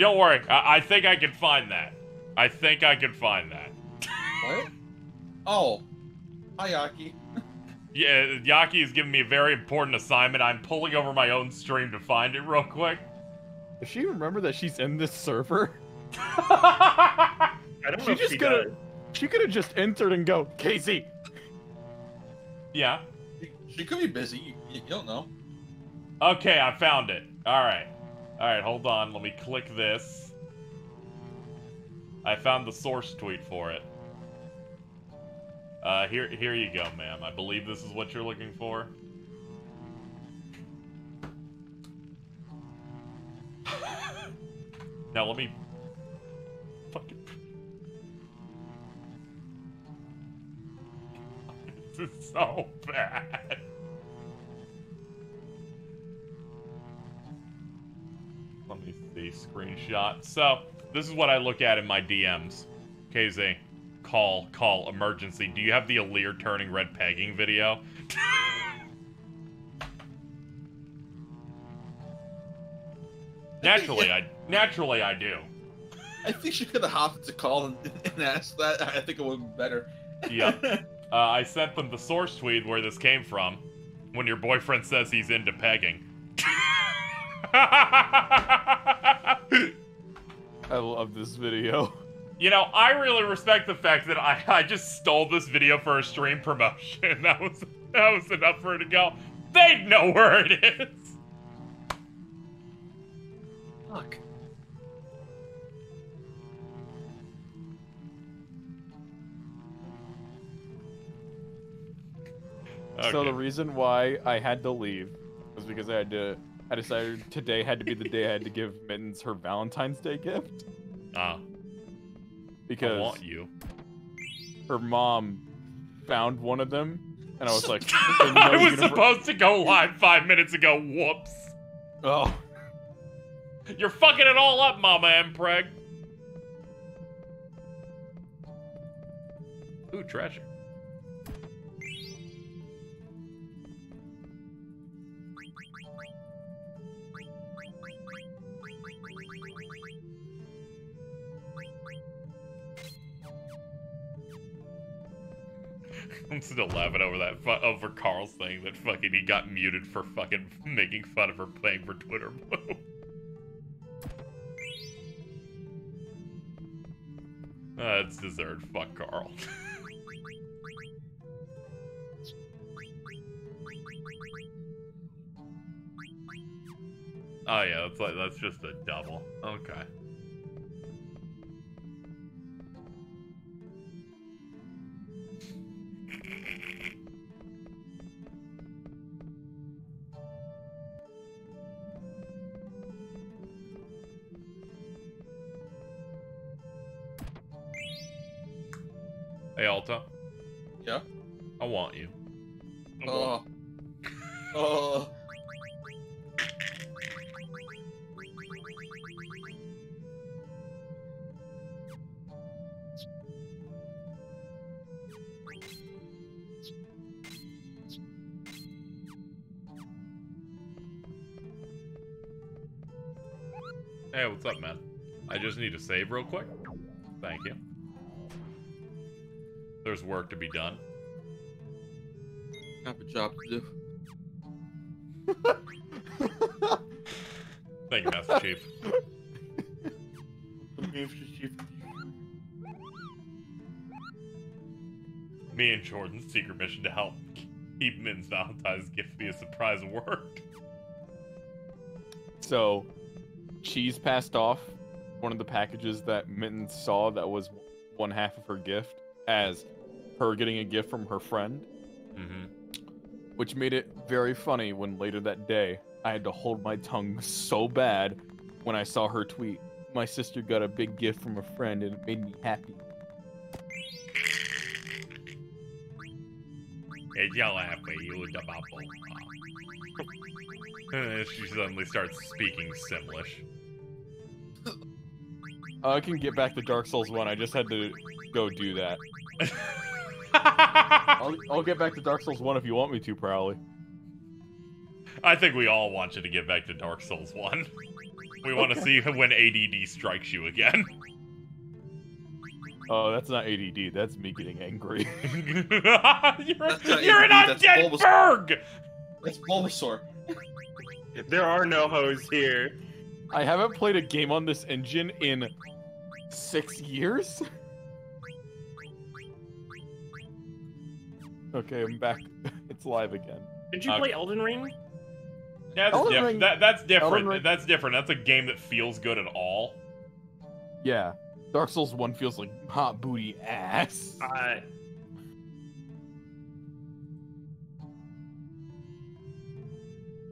Don't worry. I, I think I can find that. I think I can find that. What? Oh. Hi, Yaki. Yeah, Yaki is giving me a very important assignment. I'm pulling over my own stream to find it real quick. Does she remember that she's in this server? I don't She know if just she gonna- does. She could have just entered and go, Casey. yeah. She, she could be busy. You, you don't know. Okay, I found it. Alright. Alright, hold on. Let me click this. I found the source tweet for it. Uh, here, here you go, ma'am. I believe this is what you're looking for. now let me fucking. this is so bad. Let me see screenshot. So this is what I look at in my DMs. KZ, call, call, emergency. Do you have the Alir turning red pegging video? naturally, I naturally I do. I think she could have hopped to call and, and asked that. I think it would be better. Yeah. Uh, I sent them the source tweet where this came from. When your boyfriend says he's into pegging. I love this video. You know, I really respect the fact that I, I just stole this video for a stream promotion. That was that was enough for her to go. They'd know where it is. Fuck. So the reason why I had to leave was because I had to. I decided today had to be the day I had to give Mittens her Valentine's Day gift Ah, I because want you. her mom found one of them, and I was like, in I no was univer- supposed to go live five minutes ago. Whoops. Oh, You're fucking it all up, Mama Mpreg. Ooh, treasure. I'm still laughing over that over Carl's thing that fucking he got muted for fucking making fun of her playing for Twitter Blue. Uh, it's deserved. Fuck Carl. oh yeah, that's like that's just a double. Okay. Work to be done. I have a job to do. Thank you, Master Chief. Me and Jordan's secret mission to help keep Min's Valentine's gift be a surprise work. so cheese passed off one of the packages that Mittens saw that was one half of her gift as her getting a gift from her friend, Mm-hmm. which made it very funny when later that day I had to hold my tongue so bad when I saw her tweet. My sister got a big gift from a friend and it made me happy. Hey, y'all happy you the bubble. She suddenly starts speaking Simlish. Uh, I can get back to Dark Souls 1, I just had to go do that. I'll, I'll get back to Dark Souls 1 if you want me to, Prowley. I think we all want you to get back to Dark Souls 1. We want to see when ADD strikes you again. Oh, that's not ADD, that's me getting angry. you're That's not you're an ADD, that's undead Bulbasaur. berg! That's Bulbasaur. There are no hoes here. I haven't played a game on this engine in six years? Okay, I'm back. It's live again. Did you Uh, play Elden Ring? That's, Elden diff- Ring- that, that's different. Elden Ring- That's different. That's a game that feels good at all. Yeah, Dark Souls 1 feels like hot booty ass. Uh,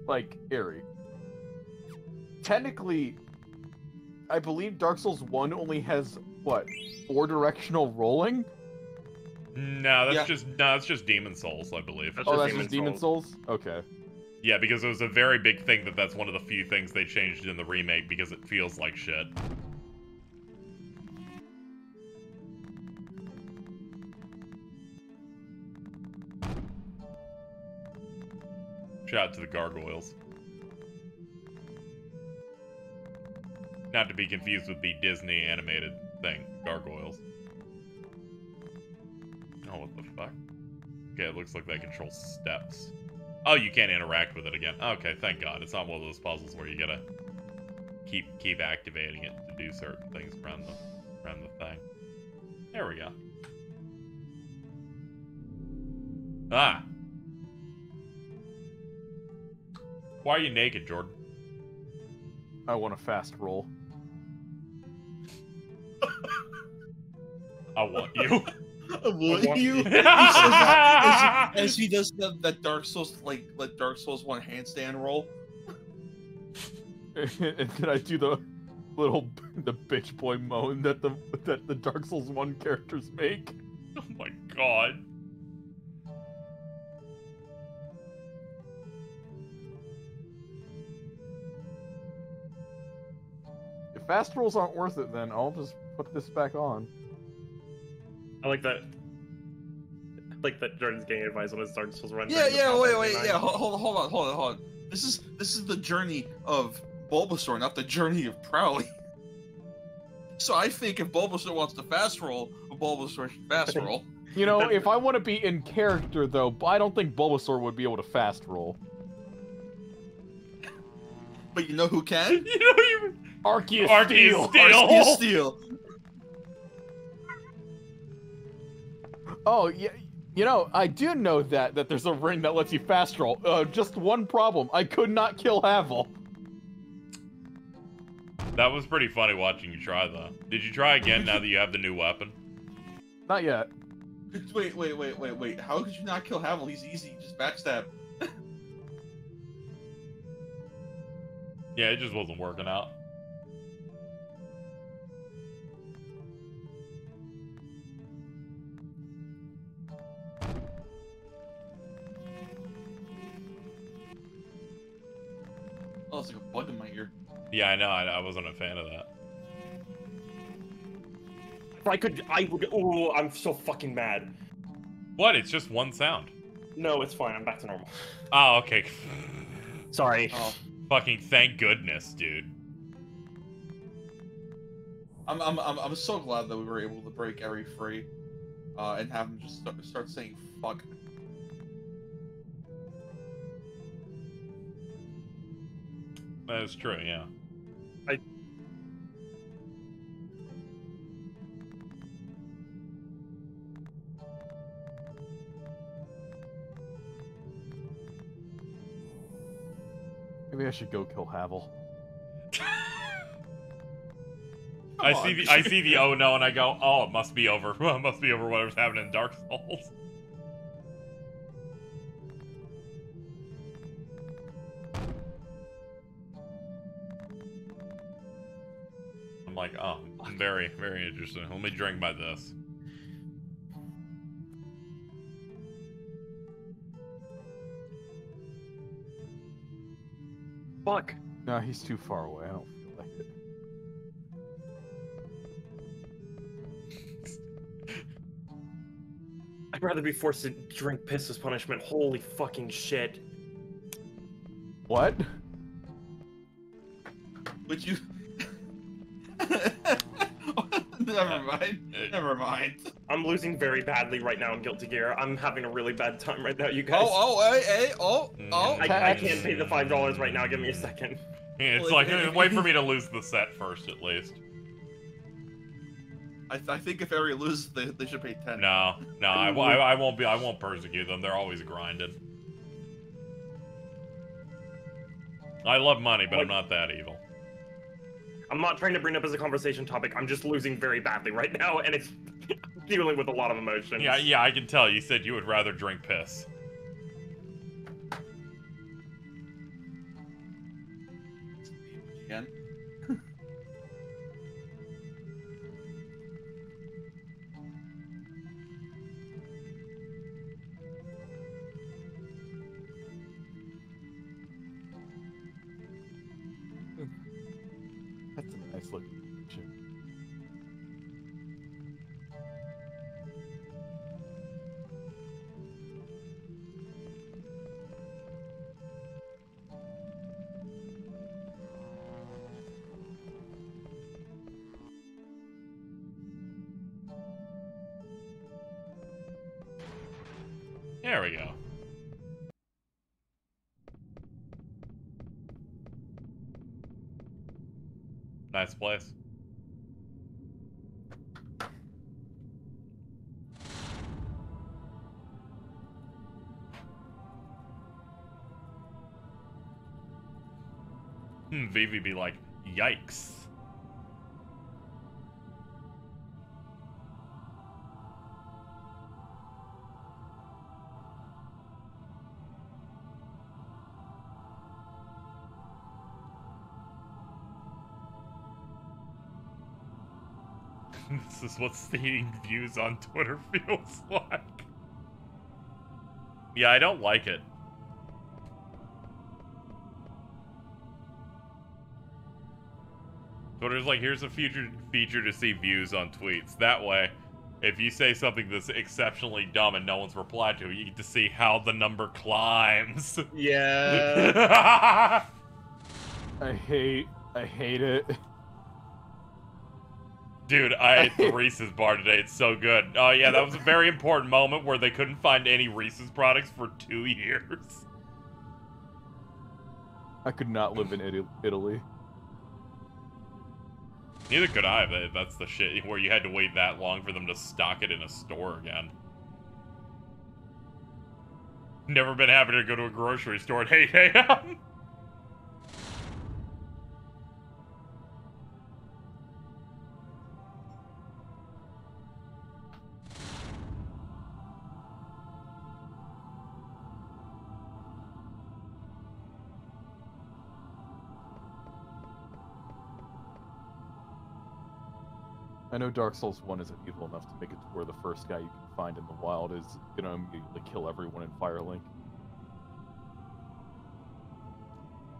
like Eri. Technically, I believe Dark Souls 1 only has what four directional rolling. No, that's Yeah. just no, that's just Demon Souls, I believe. That's oh, just that's Demon just Demon Souls. Okay. Yeah, because it was a very big thing that that's one of the few things they changed in the remake because it feels like shit. Shout out to the gargoyles. Not to be confused with the Disney animated thing, gargoyles. Oh, what the fuck? Okay, it looks like they control steps. Oh, you can't interact with it again. Okay, thank God. It's not one of those puzzles where you gotta keep keep activating it to do certain things around the around the thing. There we go. Ah. Why are you naked, Jordan? I want a fast roll. I want you. Would want- you? He He that as, he, as he does that, that Dark Souls like like Dark Souls one handstand roll. and then I do the little the bitch boy moan that the that the Dark Souls one characters make. oh my god. If fast rolls aren't worth it, then I'll just put this back on. I like that. Like that Jordan's getting advice on his Dark Souls run. Yeah, during yeah. Wait, wait, the yeah. Hold, hold, hold on, hold on, hold on. This is this is the journey of Bulbasaur, not the journey of Prowley. So I think if Bulbasaur wants to fast roll, Bulbasaur should fast roll. You know, if I want to be in character though, I don't think Bulbasaur would be able to fast roll. But you know who can? You know you Arceus Arceus Steel. Steel. Arceus Steel. Oh yeah, you know I do know that that there's a ring that lets you fast roll. Uh, just one problem: I could not kill Havel. That was pretty funny watching you try though. Did you try again now that you have the new weapon? Not yet. Wait, wait, wait, wait, wait. How could you not kill Havel? He's easy. Just backstab. Yeah, it just wasn't working out. Oh, it's like a bug in my ear. Yeah, I know. I, I wasn't a fan of that. If I could, I would. Oh, I'm so fucking mad. What? It's just one sound. No, it's fine. I'm back to normal. Oh, okay. Sorry. Oh, Fucking thank goodness, dude. I'm, I'm, I'm, I'm so glad that we were able to break Eri free, uh, and have him just start, start saying fuck. That is true, yeah. Maybe I should go kill Havel. I Come see the I see the oh no and I go, oh it must be over. it must be over whatever's happening in Dark Souls. Like, oh, very, very interesting. Let me drink by this. Fuck. No, he's too far away. I don't feel like it. I'd rather be forced to drink piss as punishment. Holy fucking shit. What? Would you? Never mind. Never mind. I'm losing very badly right now in Guilty Gear. I'm having a really bad time right now, you guys. Oh, oh, hey, hey, oh, oh. Mm. I, I can't pay the five dollars right now. Give me a second. It's like, if- if- wait for me to lose the set first, at least. I, th- I think if Eri loses, they, they should pay ten. No, no, I, I, I won't be. I won't persecute them. They're always grinding. I love money, but I'm not that evil. I'm not trying to bring it up as a conversation topic. I'm just losing very badly right now, and it's dealing with a lot of emotion. Yeah, yeah, I can tell. You said you would rather drink piss. Again. Place. Hmm, Vivi be like, yikes. This is what stating views on Twitter feels like. Yeah, I don't like it. Twitter's like, here's a future feature to see views on tweets. That way, if you say something that's exceptionally dumb and no one's replied to, you get to see how the number climbs. Yeah. I hate, I hate it. Dude, I ate the Reese's bar today. It's so good. Oh yeah, that was a very important moment where they couldn't find any Reese's products for two years. I could not live in Italy. Neither could I. But that's the shit where you had to wait that long for them to stock it in a store again. Never been happy to go to a grocery store at 8 a.m. I know Dark Souls 1 isn't evil enough to make it to where the first guy you can find in the wild is gonna immediately kill everyone in Firelink.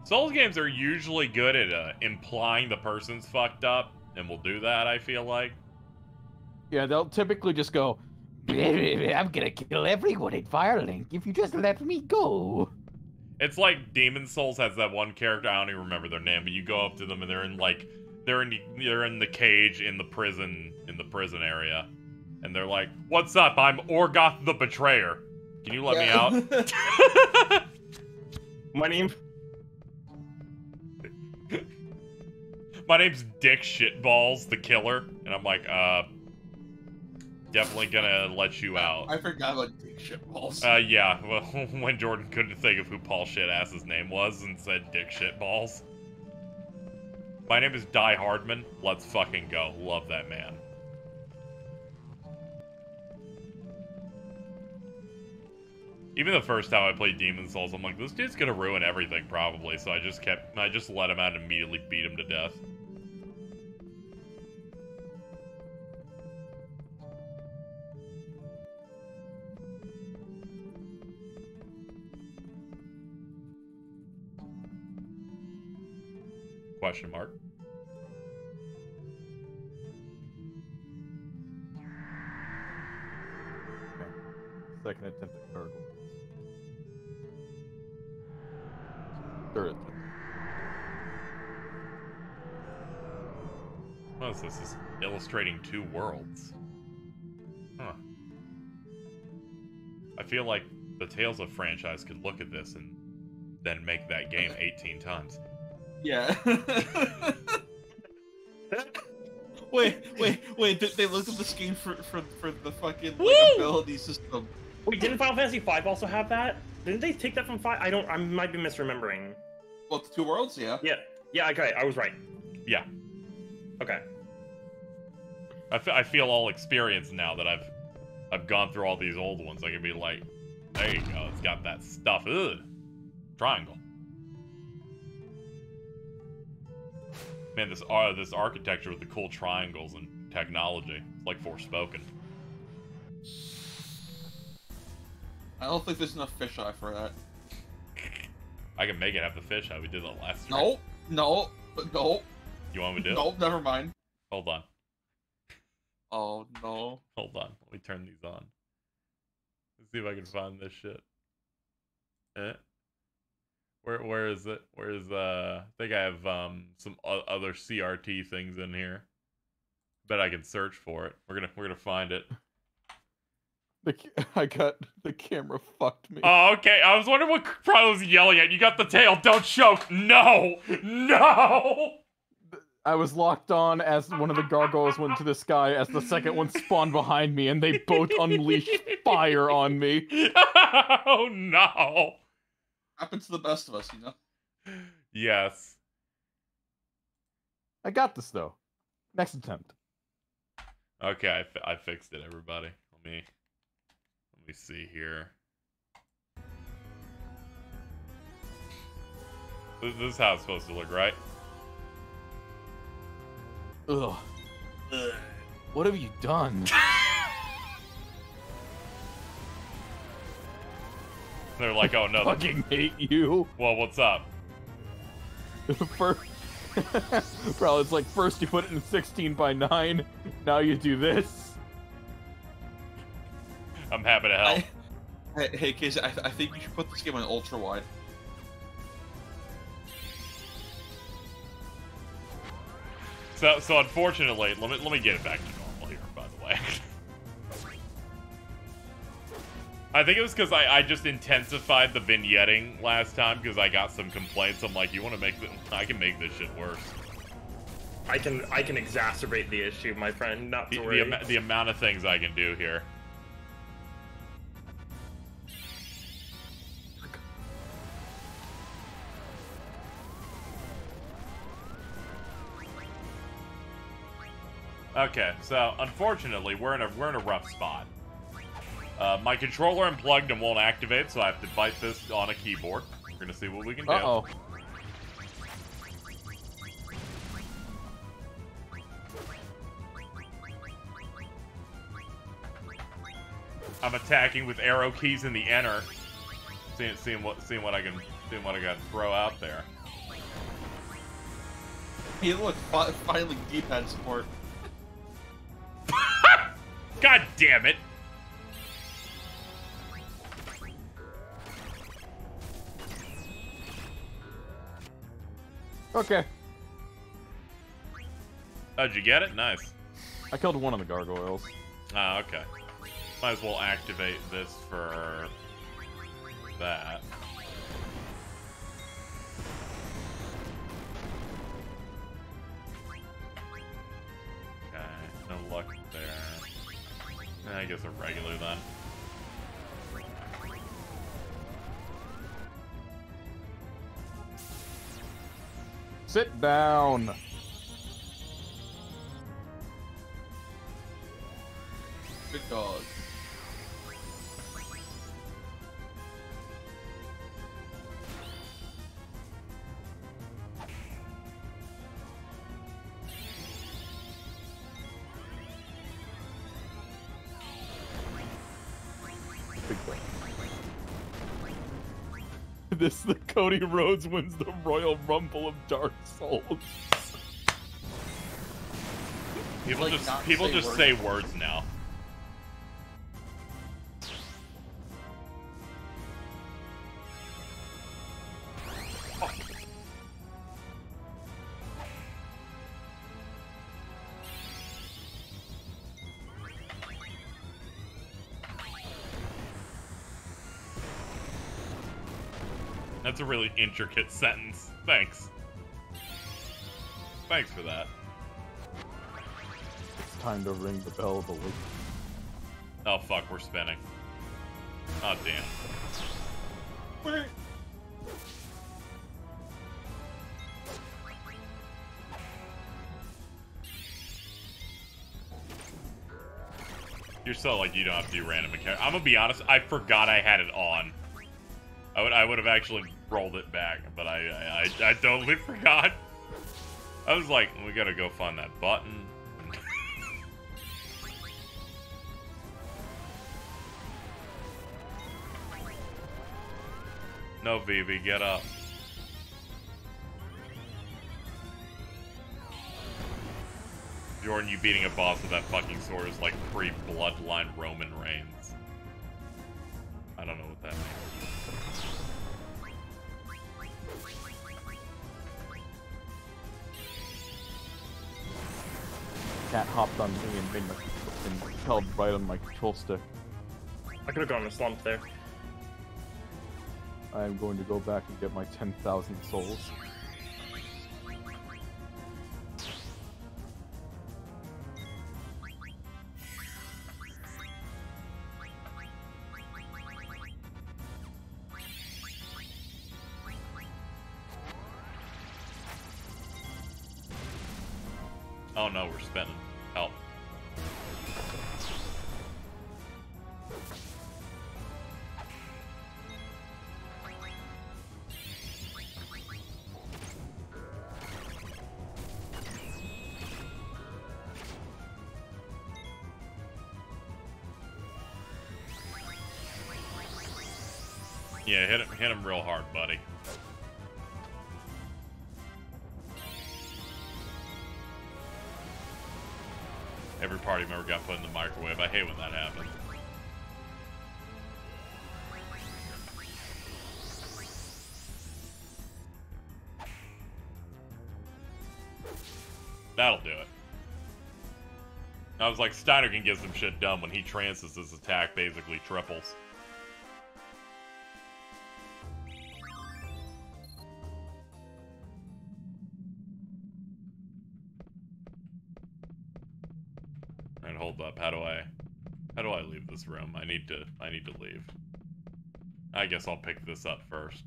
Souls games are usually good at uh, implying the person's fucked up, and will do that. I feel like. Yeah, they'll typically just go, I'm gonna kill everyone in Firelink if you just let me go. It's like Demon Souls has that one character. I don't even remember their name, but you go up to them and they're in like they're in the, they're in the cage in the prison in the prison area, and they're like, "What's up? I'm Orgoth the Betrayer. Can you let me out?" My name. My name's Dick Shitballs the Killer, and I'm like, uh, definitely gonna let you out. I forgot about dick Shitballs. Uh, yeah. Well, when Jordan couldn't think of who Paul Shitass's name was and said Dick Shitballs. My name is Die Hardman. Let's fucking go. Love that man. Even the first time I played Demon Souls, I'm like, this dude's gonna ruin everything probably. So I just kept, I just let him out and immediately beat him to death. Question mark. second attempt at gargoyles. Third attempt. What is this? This is illustrating two worlds. Huh. I feel like the Tales of franchise could look at this and then make that game 18 times. Yeah. wait, wait, wait! Did they look at the scheme for for for the fucking like, ability system? Wait, didn't Final Fantasy V also have that? Didn't they take that from five? I don't. I might be misremembering. Well, the two worlds, yeah. Yeah. Yeah. Okay. I was right. Yeah. Okay. I, f- I feel all experienced now that I've I've gone through all these old ones. I can be like, there you go. It's got that stuff. Ugh. Triangle. Man, this uh, this architecture with the cool triangles and technology. It's like Forspoken. I don't think there's enough fisheye for that. I can make it have the fish eye. We did that last year. No, no, no, You want me to do it? no. Never mind. Hold on. Oh no. Hold on. Let me turn these on. Let's see if I can find this shit. Eh? Where where is it? Where is uh I think I have um some o- other CRT things in here. Bet I can search for it. We're gonna we're gonna find it. The, ca- I got the camera fucked me. Oh, okay. I was wondering what Crowd was yelling at. You got the tail. Don't choke. No, no. I was locked on as one of the gargoyles went to the sky, as the second one spawned behind me, and they both unleashed fire on me. oh no. Happens to the best of us, you know. Yes. I got this though. Next attempt. Okay, I, fi- I fixed it, everybody. Let me let me see here. This, this is how it's supposed to look, right? Ugh. What have you done? They're like, oh no. Fucking hate you. Well, what's up? First, bro, it's like first you put it in 16 by 9, now you do this. I'm happy to help. I, hey, hey, Casey, I, I think we should put this game on ultra wide. So, so unfortunately, let me let me get it back to normal here. By the way, I think it was because I, I just intensified the vignetting last time because I got some complaints. I'm like, you want to make the, I can make this shit worse. I can I can exacerbate the issue, my friend. Not The, to the, worry. ama- the amount of things I can do here. Okay, so unfortunately, we're in a we're in a rough spot. Uh, my controller unplugged and won't activate, so I have to bite this on a keyboard. We're gonna see what we can do. Uh oh. I'm attacking with arrow keys in the enter, seeing seeing what seeing what I can seeing what I got to throw out there. He look, fi- finally D-pad support. God damn it! Okay. Oh, did you get it? Nice. I killed one of the gargoyles. Ah, okay. Might as well activate this for that. Okay, no luck there. I guess a regular then. Sit down. Good dog. This the Cody Rhodes wins the Royal Rumble of Dark Souls. People Like, just people say just words. say words now. That's a really intricate sentence. Thanks. Thanks for that. It's time to ring the bell of awakening. Oh fuck, we're spinning. Oh damn. You're so like you don't have to do random encounter. I'm gonna be honest, I forgot I had it on. I would I would have actually rolled it back, but I I, I, I totally forgot. I was like, we gotta go find that button. no, Vivi, get up. Jordan, you beating a boss with that fucking sword is like pre-bloodline Roman Reigns. I don't know what that means. Cat hopped on me and made my and held right on my control stick. I could have gone a slump there. I am going to go back and get my 10,000 souls. Yeah, hit him, hit him real hard, buddy. Every party member got put in the microwave. I hate when that happens. That'll do it. I was like, Steiner can get some shit done when he trances his attack basically triples. To I need to leave. I guess I'll pick this up first.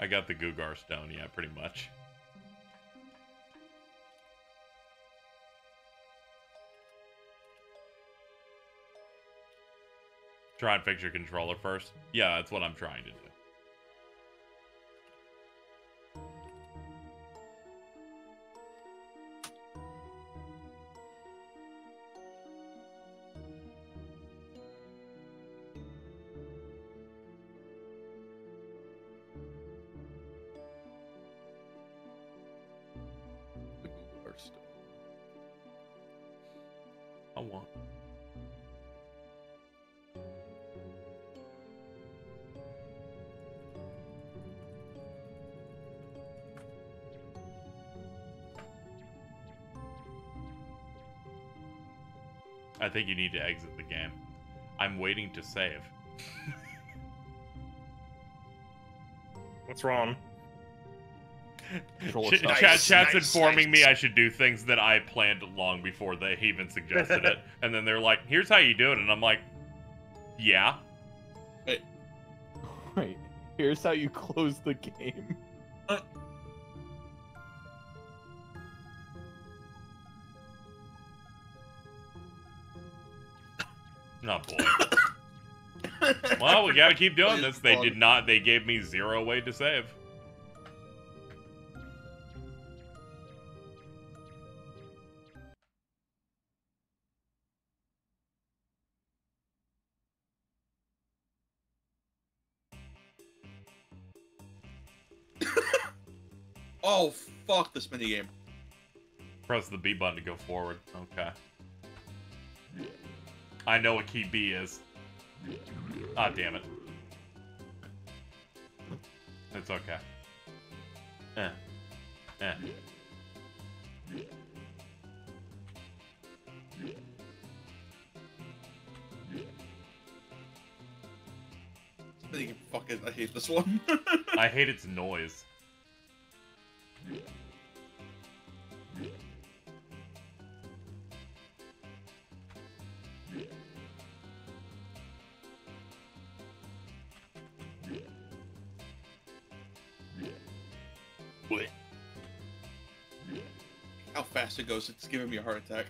I got the Gulug stone, yeah, pretty much. Try and fix your controller first. Yeah, that's what I'm trying to do. Think you need to exit the game. I'm waiting to save. What's wrong? Ch- Nice, chat's nice, informing me. I should do things that I planned long before they even suggested it. And then they're like, here's how you do it. And I'm like, yeah. Wait, here's how you close the game. We gotta keep doing this. They did not. They gave me zero way to save. Oh fuck this minigame. Press the B button to go forward. Okay. I know what key B is. Ah, damn it. It's okay. Eh. Eh. This minigame fucking I hate this one. I hate its noise. It's giving me a heart attack.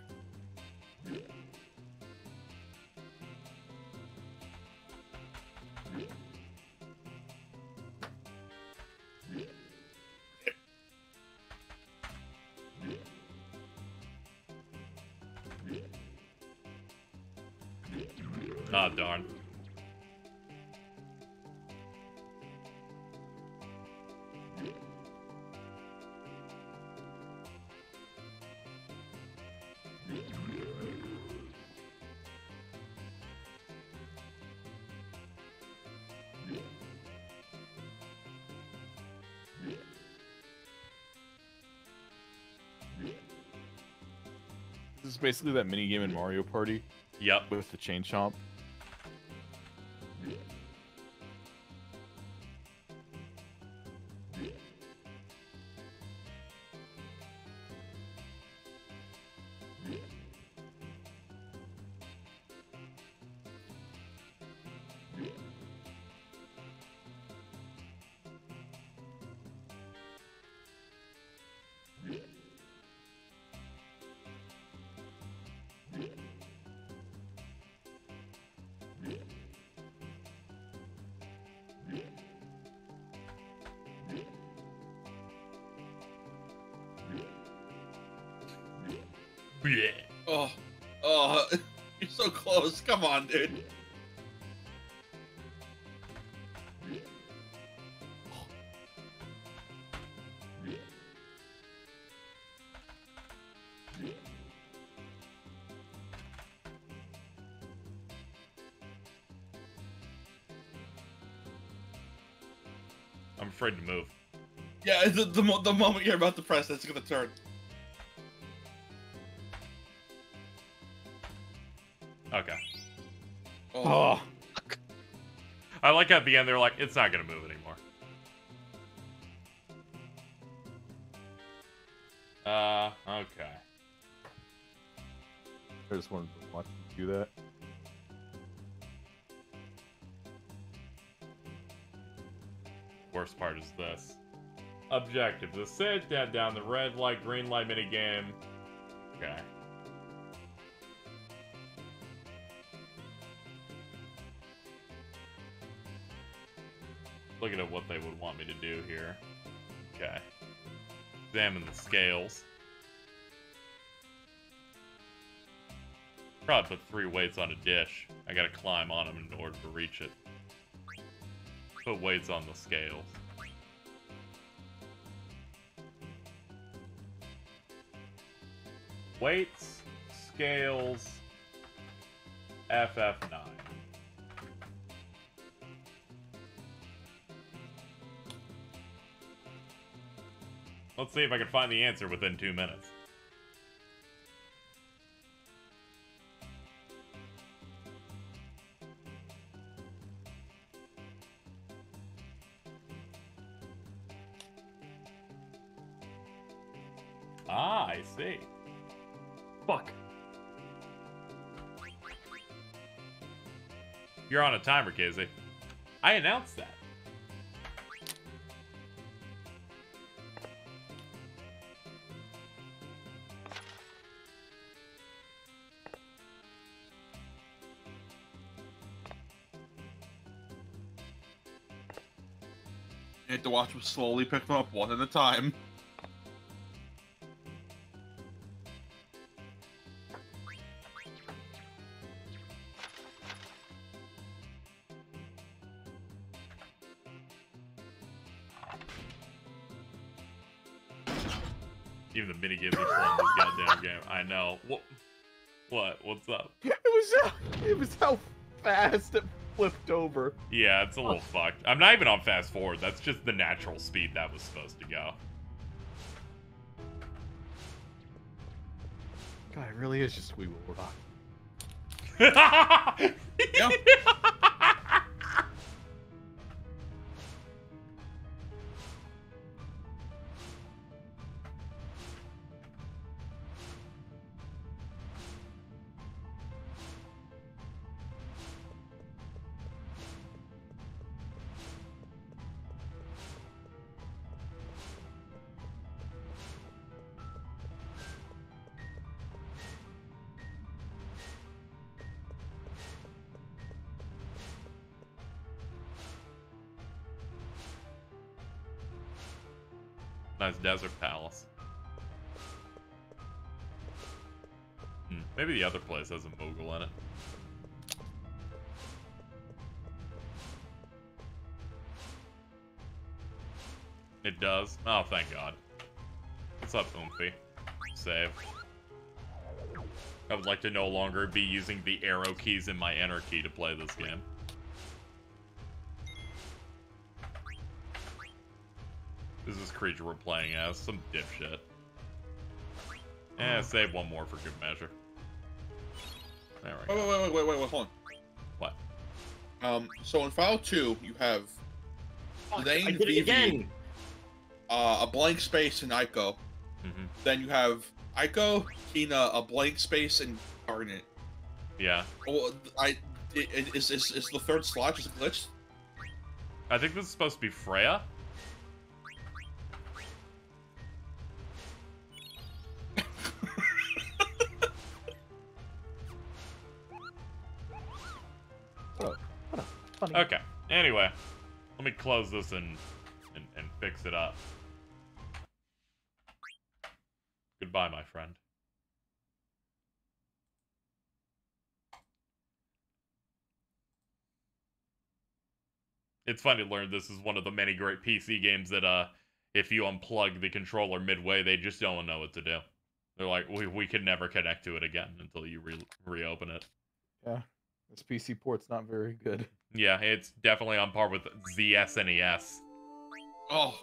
Basically that mini game in Mario Party Yep. with the chain chomp. Close. Come on, dude. I'm afraid to move. Yeah, the, the, the moment you're about to press, it's gonna turn. Like at the end they're like, it's not gonna move anymore. Uh, okay. I just wanted to watch you do that. Worst part is this. Objective: to sit down down the red light, green light minigame. Examine the scales. Probably put three weights on a dish. I gotta climb on them in order to reach it. Put weights on the scales. Weights, scales, FF9. Let's see if I can find the answer within two minutes. Ah, I see. Fuck. You're on a timer, Kizzy. I announced that. Slowly pick them up one at a time. Yeah, it's a little fucked. I'm not even on fast forward. That's just the natural speed that was supposed to go. God, it really is just Wee Warlock. Yeah. Nice maybe the other place has a Moogle in it. It does? Oh, thank God. What's up, Oomphy? Save. I would like to no longer be using the arrow keys in my enter key to play this game. This is creature we're playing as, some dipshit. Eh, save one more for good measure. There we Wait, go. wait, wait, wait, wait, wait, hold What? Um, so in file two, you have Fuck, Lane I did it Vivi, again. uh, a blank space, and Eiko. hmm Then you have Eiko, Tina, a blank space, and Garnet. Yeah. Oh, I i- i- is is is the third slot just glitched? I think this is supposed to be Freya. funny. Okay. Anyway, let me close this and and, and fix it up. Goodbye, my friend. It's funny to learn this is one of the many great PC games that, uh, if you unplug the controller midway, they just don't know what to do. They're like, we, we could never connect to it again until you re reopen it. Yeah this PC port's not very good. Yeah, it's definitely on par with the SNES. Oh.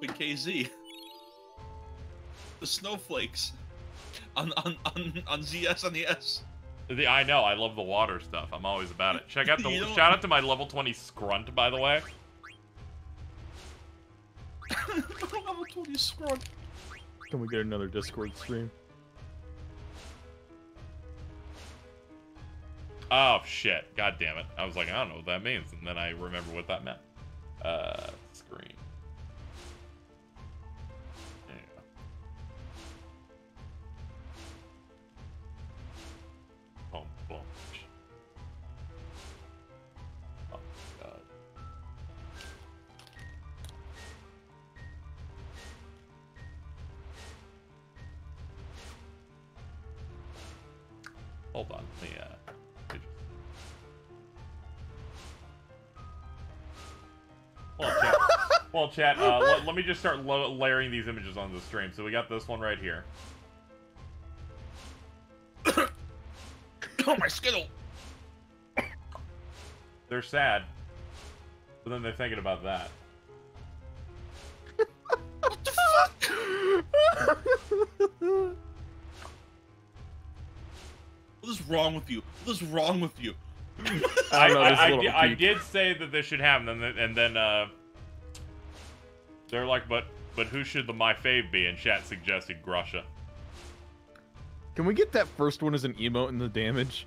Big KZ. The snowflakes on on on on ZS and the S. The, I know, I love the water stuff. I'm always about it. Check out the shout out to my level 20 scrunt, by the way. 20 scrub. Can we get another Discord stream? Oh shit! God damn it! I was like, I don't know what that means, and then I remember what that meant. Uh, screen. Chat. Uh, let, let me just start lo- layering these images on the stream. So we got this one right here. Oh my skittle. They're sad, but then they're thinking about that. What the fuck? What is wrong with you? What is wrong with you? I don't know, this I, little di- I did say that this should happen, and then, and then uh, they're like, but but who should the my fave be? And chat suggested Grusha. Can we get that first one as an emote in the damage?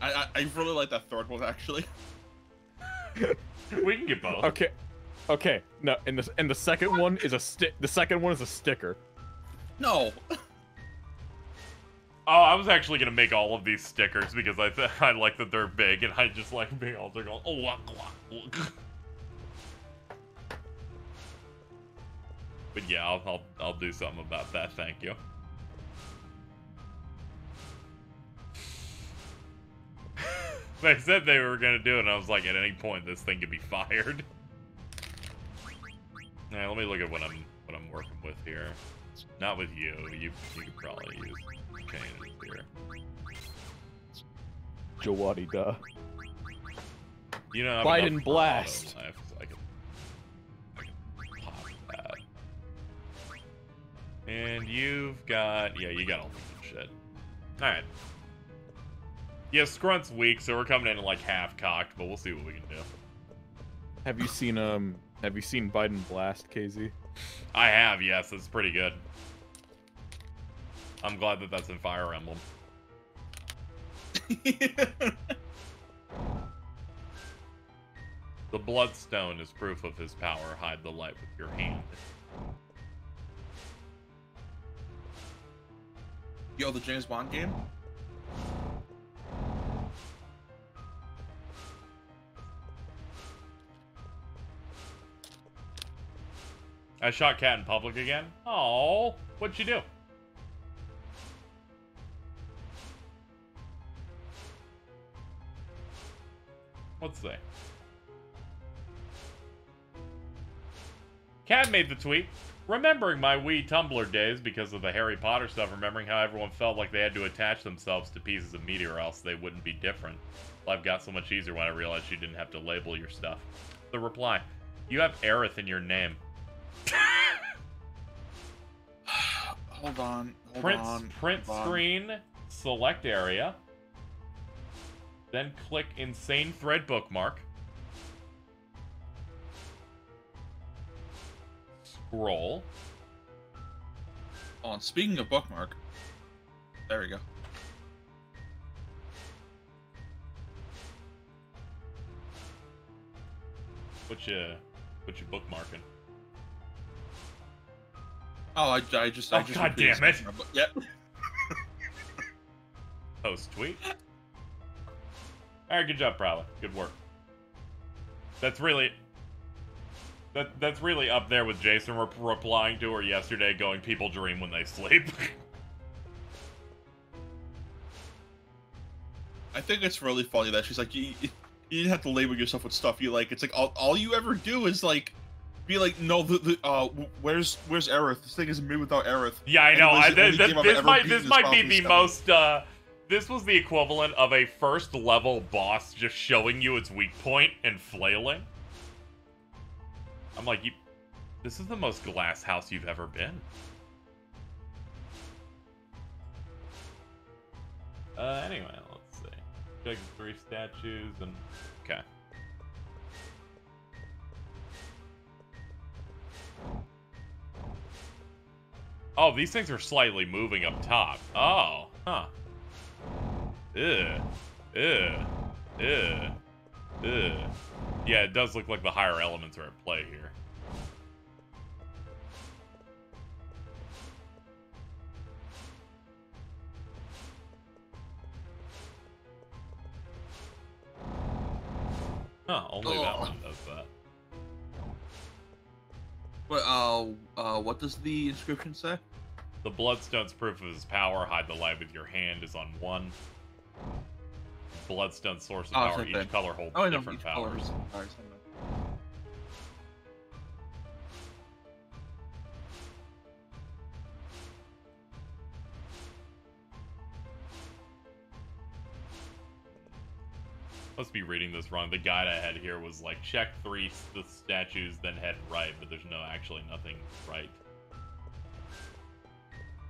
I, I I really like that third one actually. We can get both. Okay, okay. No, and the and the second one is a stick. The second one is a sticker. No. Oh, I was actually gonna make all of these stickers because I th- I like that they're big, and I just like being all they're going. Oh, wah, wah, wah." But yeah, I'll, I'll I'll do something about that. Thank you. they said they were gonna do it, and I was like, at any point, this thing could be fired. Now, let me look at what I'm what I'm working with here. Not with you. You you could probably use changes here. Jawadi da. You know, Biden blast. And you've got yeah, you got all the shit. All right. Yeah, Scrunt's weak, so we're coming in like half cocked, but we'll see what we can do. Have you seen um? Have you seen Biden blast, KZ? I have, yes, it's pretty good. I'm glad that that's in Fire Emblem. The Bloodstone is proof of his power. Hide the light with your hand. Yo, the James Bond game. I shot cat in public again. Oh, what'd you do? Let's see. Cat made the tweet. Remembering my wee Tumblr days because of the Harry Potter stuff, remembering how everyone felt like they had to attach themselves to pieces of media or else they wouldn't be different. Life got so much easier when I realized you didn't have to label your stuff. The reply You have Aerith in your name. Hold on. Hold print on. print hold on. screen, select area, then click insane thread bookmark. Scroll. Oh, Hold on. Speaking of bookmark. There we go. What you what you bookmarking? Oh, I, I just. I Oh, just God damn it. Yep. Post tweet. Alright, good job, Prowler. Good work. That's really That that's really up there with Jason re- replying to her yesterday, going, "People dream when they sleep." I think it's really funny that she's like, you, you didn't have to label yourself with stuff you like. It's like all, all you ever do is like be like, no, the, the uh, where's where's Aerith? This thing is made without Aerith. yeah, I know. I, the th- only th- game I've this might this might be the most. uh This was the equivalent of a first level boss just showing you its weak point and flailing. I'm like, you. This is the most glass house you've ever been. Uh, anyway, let's see. Check the three statues and okay. Oh, these things are slightly moving up top. Oh, huh. Ugh. Ugh. Ugh. Ugh. Yeah, it does look like the higher elements are at play here. Huh, only that Oh. one does that. But uh, uh, what does the inscription say? The Bloodstone's proof of his power, hide the light with your hand, is on one. Bloodstone's source of Oh, power, oh, each color holds Oh, know different color powers. alright. Must be reading this wrong. The guide I had here was like check three the statues, then head right, but there's no actually nothing right.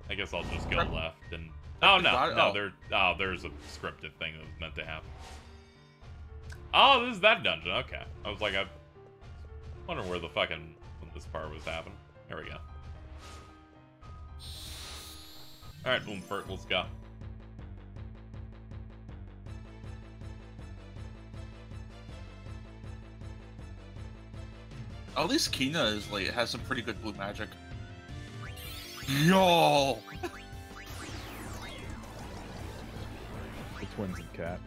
I guess I'll just go left and. Oh no, no, Oh. there. Oh, there's a scripted thing that was meant to happen. Oh, this is that dungeon. Okay, I was like, I wondering where the fucking this part was happening. Here we go. All right, Boomfurt, let's go. At least Quina is like has some pretty good blue magic. Yo, The twins and cat.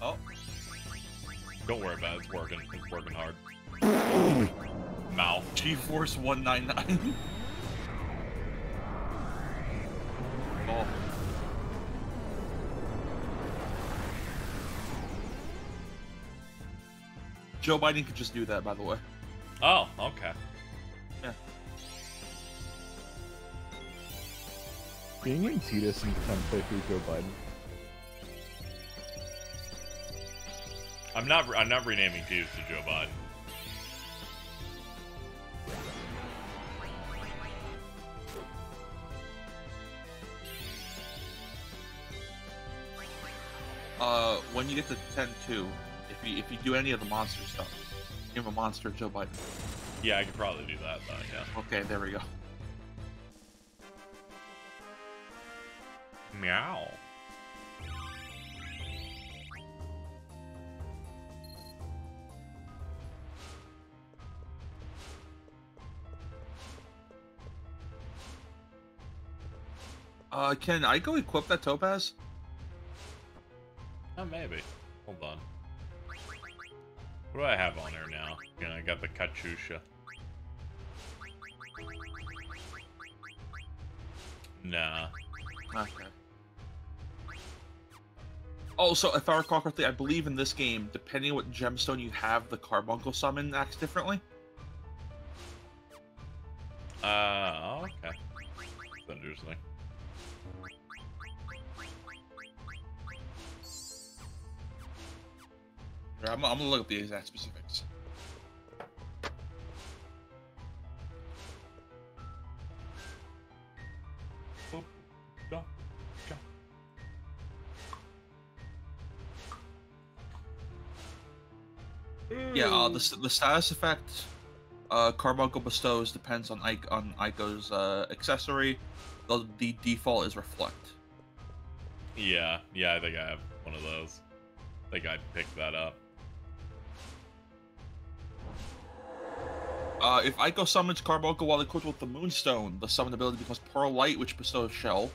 oh, Don't worry about it. It's working. It's working hard. Mouth. G-Force 199. oh. Joe Biden could just do that, by the way. Oh, okay. Being in Titus and trying to play through Joe Biden. I'm not. I'm not renaming Jews to Joe Biden. Uh, when you get to 10-2, if you if you do any of the monster stuff, give a monster Joe Biden. Yeah, I could probably do that though. Yeah. Okay, there we go. Meow. Uh, can I go equip that topaz? Oh, maybe. Hold on. What do I have on there now? Yeah, I got the Cachusha. Nah. Okay. Oh, so if I recall correctly, I believe in this game, depending on what gemstone you have, the carbuncle summon acts differently. Uh, oh, okay. That's interesting. I'm, I'm gonna look up the exact specifics. Yeah, uh, the, the status effect uh, Carbuncle bestows depends on Ike on Eiko's uh, accessory. The, the default is reflect. Yeah, yeah, I think I have one of those. I think I picked that up. Uh, if Aiko summons Carbuncle while equipped with the Moonstone, the summon ability becomes Pearl Light, which bestows Shell.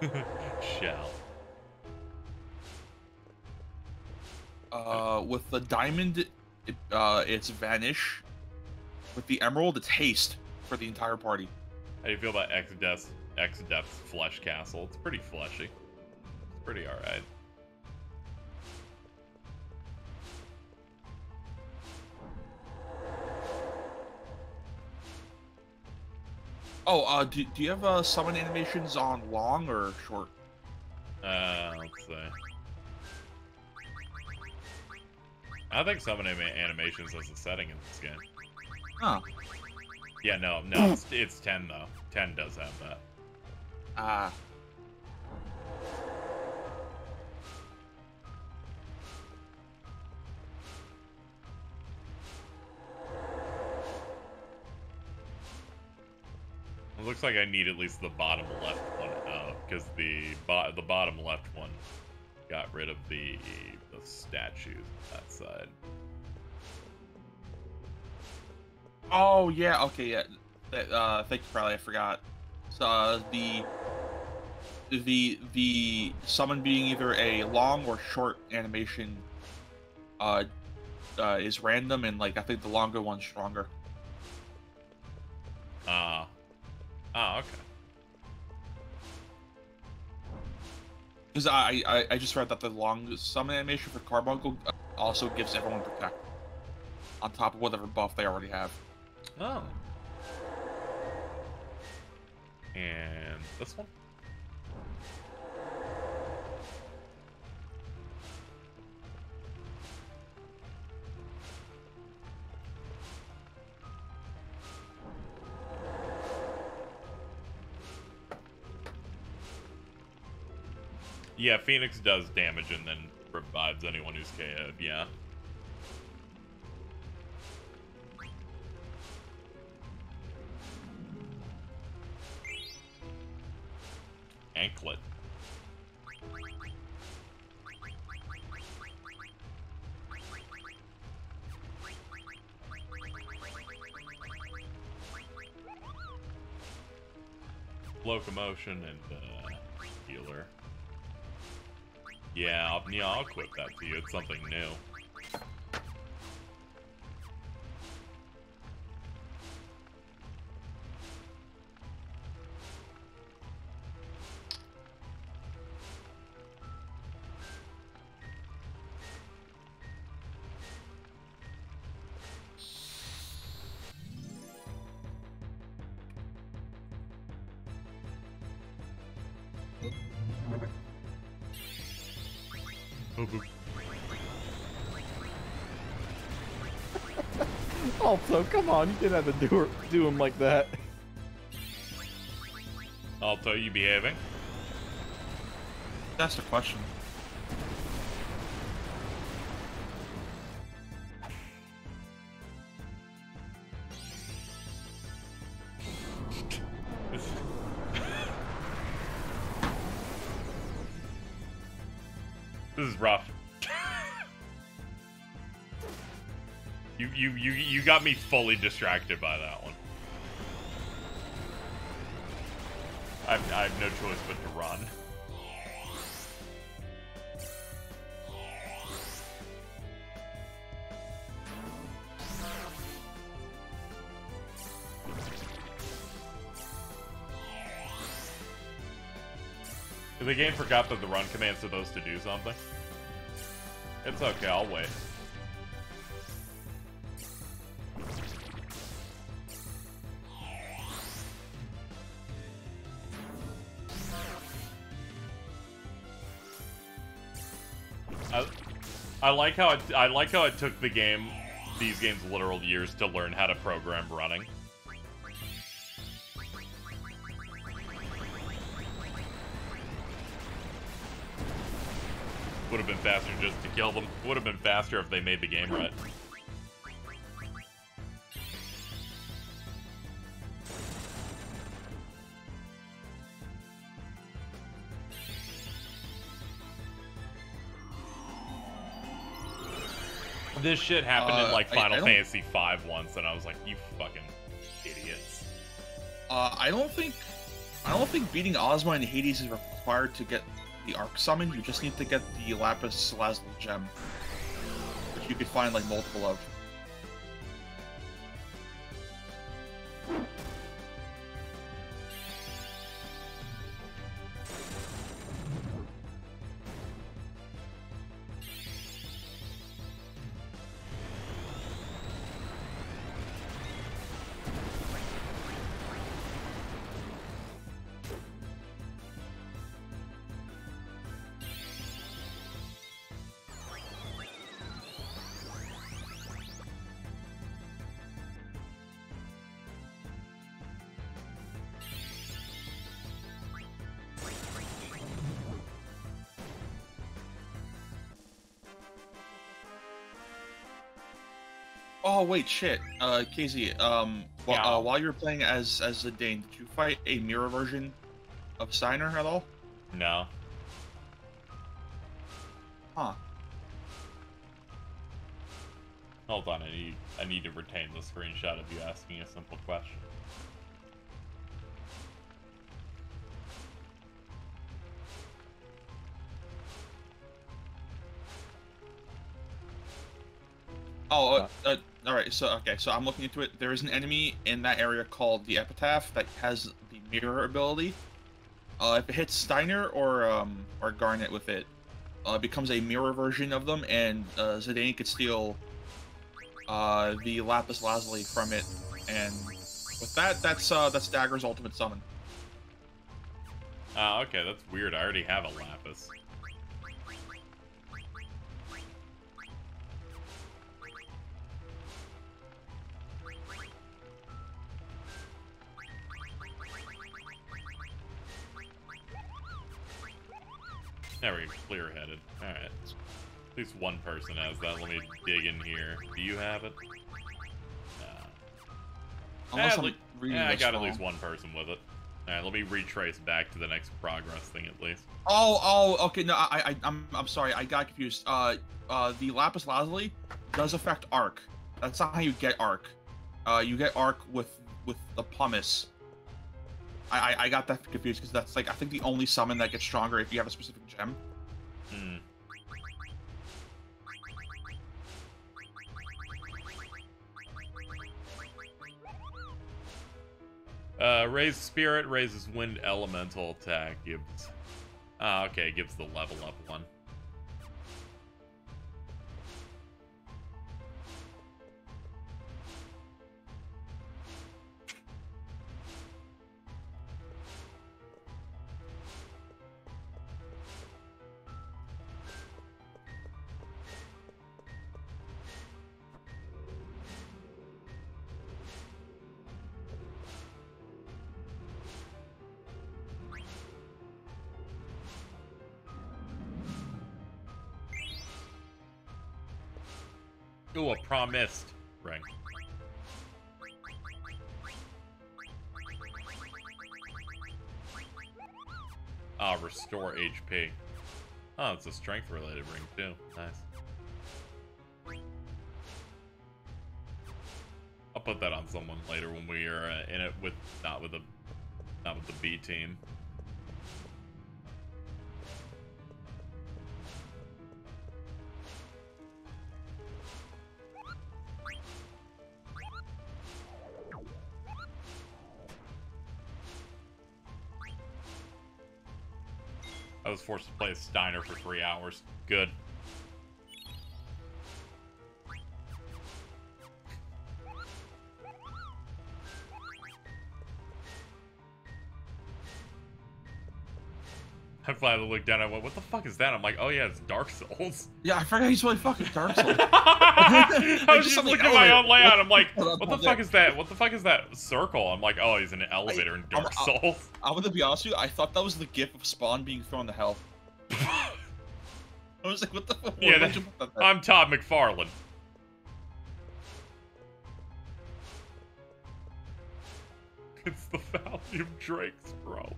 Shell. Uh, with the diamond, it, uh, it's vanish. With the emerald, it's haste for the entire party. How do you feel about X Depth X Flesh Castle? It's pretty fleshy. It's pretty alright. Oh, uh, do, do you have uh, summon animations on long or short? Uh, let's see. I think anima- animations as a setting in this game. Huh. Yeah, no, no, it's, it's 10 though. 10 does have that. Ah. It looks like I need at least the bottom left one out because the bo- the bottom left one got rid of the statues on that side. Oh yeah. Okay. Yeah. Uh, thank you, Probably I forgot. So uh, the the the summon being either a long or short animation uh, uh is random and like I think the longer one's stronger. Ah. Ah, okay. Because I, I I just read that the long summon animation for Carbuncle uh, also gives everyone protect on top of whatever buff they already have. Oh. And this one? Yeah, Phoenix does damage and then revives anyone who's KO'd, yeah. Anklet. Locomotion and uh, Yeah, I'll, yeah, I'll equip that to you. It's something new. Also, come on, you didn't have to do, her, do him like that. Alto, you behaving? That's the question. This is rough. you you you you got me fully distracted by that one. I have, I have no choice but to run. The game forgot that the run command's supposed to do something. It's okay, I'll wait. Like how it, I like how it took the game, these games literal years to learn how to program running. Would have been faster just to kill them. Would have been faster if they made the game right. This shit happened in Uh, like Final I don't- Fantasy V once, and I was like, "You fucking idiots!" Uh, I don't think I don't think beating Ozma and Hades is required to get the Ark Summon. You just need to get the Lapis Lazuli gem. Which you could find like multiple of. Oh wait, shit. Uh, KZ. Um, wh- Yeah. uh, while you're playing as as Zidane, did you fight a mirror version of Steiner at all? No. Huh. Hold on, I need I need to retain the screenshot of you asking a simple question. So okay, so I'm looking into it. There is an enemy in that area called the Epitaph that has the mirror ability. Uh, if it hits Steiner or um or Garnet with it, uh, it becomes a mirror version of them, and uh, Zidane could steal uh the Lapis Lazuli from it, and with that, that's uh that's Dagger's ultimate summon. Ah, okay, that's weird. I already have a lapis. Clear-headed. Alright. At least one person has that. Let me dig in here. Do you have it? No. Unless I'm reading yeah, I got at least one person with it. Alright, let me retrace back to the next progress thing at least. Oh, oh, okay. No, I, I, I'm, I'm sorry. I got confused. Uh, uh, the lapis lazuli does affect ark. That's not how you get ark. Uh, you get ark with with the pumice. I, I, I got that confused because that's like I think the only summon that gets stronger if you have a specific gem. Hmm. Uh, raise spirit, raises wind elemental attack, gives... Ah, okay, gives the level up one. A promised ring. Ah, restore HP. Oh, it's a strength related ring too. Nice. I'll put that on someone later when we are uh, in it with not with the not with the B team. Good. I finally looked down. I went, "What the fuck is that?" I'm like, "Oh yeah, it's Dark Souls." Yeah, I forgot he's really fucking Dark Souls. I was just just on the looking at my own layout. I'm like, "What the fuck is that? What the fuck is that circle?" I'm like, "Oh, he's in an elevator in Dark I'm- Souls." I'm gonna be honest with you. I thought that was the gif of Spawn being thrown to hell. I was like, what the fuck? Yeah, why'd that- you that? I'm Todd McFarlane. It's the Valley of Drakes, bro.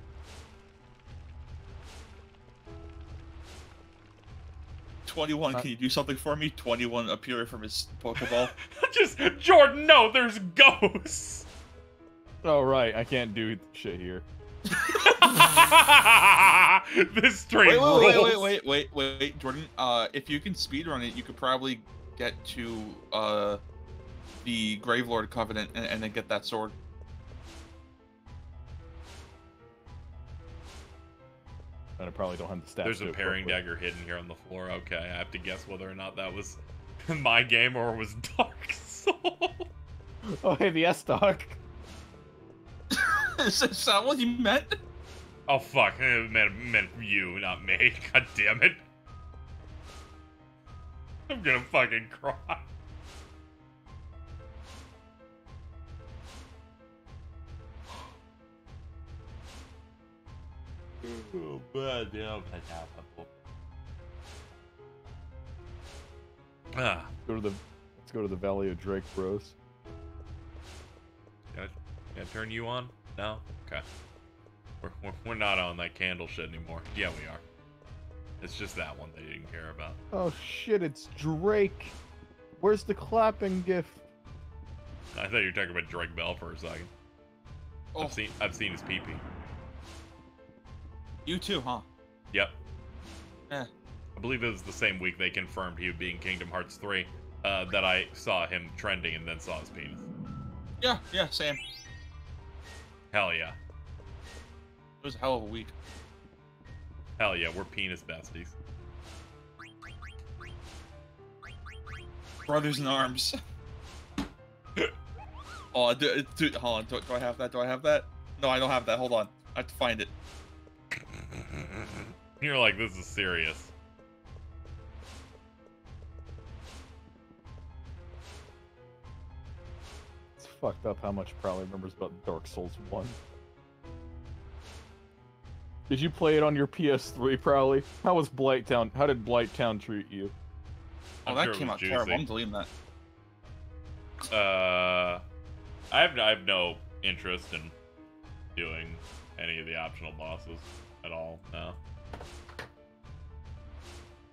Twenty-one. Uh, Can you do something for me? Twenty-one appearing from his Pokeball. Just Jordan, no, there's ghosts. Oh right, I can't do shit here. this train wait, wait, rules. wait, wait, wait, wait, wait, wait, Jordan. Uh, if you can speedrun it, you could probably get to uh, the Gravelord Covenant and, and then get that sword. And I probably don't have the stats. There's to a it parrying quickly. dagger hidden here on the floor. Okay, I have to guess whether or not that was my game or was Dark Soul. Oh, hey, the S stock. Is that what you meant? Oh fuck, it meant, meant you, not me. God damn it. I'm gonna fucking cry. Oh, bad, yeah, bad, yeah, bad. Ah, Go to the. Let's go to the Valley of Drake, bros. Yeah, I, can I turn you on? No? Okay. We're, we're, we're not on that candle shit anymore. Yeah, we are. It's just that one they didn't care about. Oh shit! It's Drake. Where's the clapping gif? I thought you were talking about Drake Bell for a second. Oh, I've seen I've seen his pee pee. you too, huh? Yep. Eh. I believe it was the same week they confirmed he would be in Kingdom Hearts 3 uh, that I saw him trending and then saw his penis. Yeah, yeah, same. Hell yeah. It was a hell of a week. Hell yeah, we're penis besties. Brothers in arms. oh, hold on. Do, do I have that? Do I have that? No, I don't have that. Hold on. I have to find it. You're like, this is serious. Fucked up how much Prowley remembers about Dark Souls 1. Did you play it on your PS3, Prowley? How was Blighttown? How did Blighttown treat you? Oh, I'm that sure came was out terrible. I'm deleting that. Uh, I have I have no interest in doing any of the optional bosses at all. No.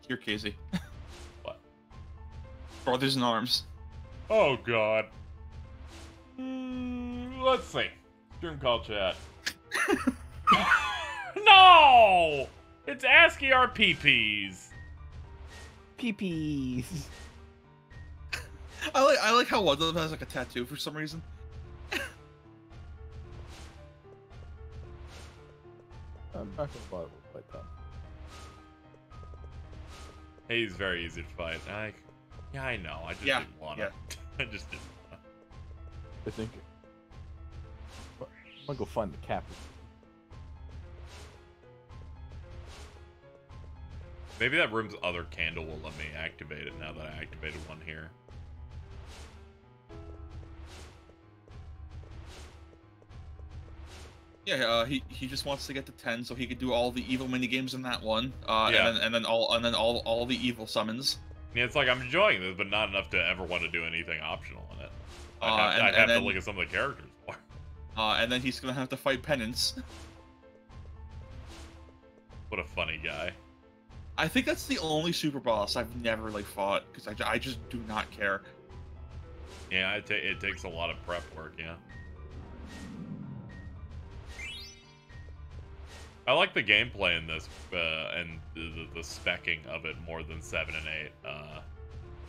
Here, KZ. What? Brothers in arms. Oh god. Mm, let's see. Stream call chat. no! It's ASCII RPPs. PPs. I like I like how one of them has like a tattoo for some reason. I'm not gonna bother with Blighttown. He's very easy to fight. I, yeah, I know. I just Yeah, didn't want yeah. to. I just didn't. Wanna. I think. I'm gonna go find the captain. Maybe that room's other candle will let me activate it now that I activated one here. Yeah, uh, he he just wants to get to ten so he could do all the evil mini games in that one. Uh, Yeah. and then and then all and then all all the evil summons. Yeah, it's like I'm enjoying this, but not enough to ever want to do anything optional in it. I Uh, have, and- I'd have then- to look at some of the characters more. Uh, and then he's gonna have to fight penance. What a funny guy. I think that's the only super boss I've never like fought because I, I just do not care. Yeah, it, it takes a lot of prep work, yeah. I like the gameplay in this uh, and the, the, the specking of it more than 7 and 8. Uh,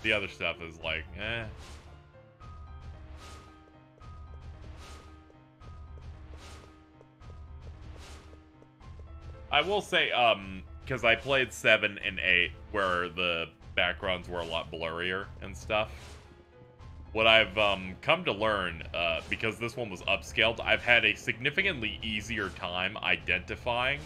the other stuff is like, eh. I will say, um, because I played 7 and 8 where the backgrounds were a lot blurrier and stuff what I've um, come to learn, uh, because this one was upscaled, I've had a significantly easier time identifying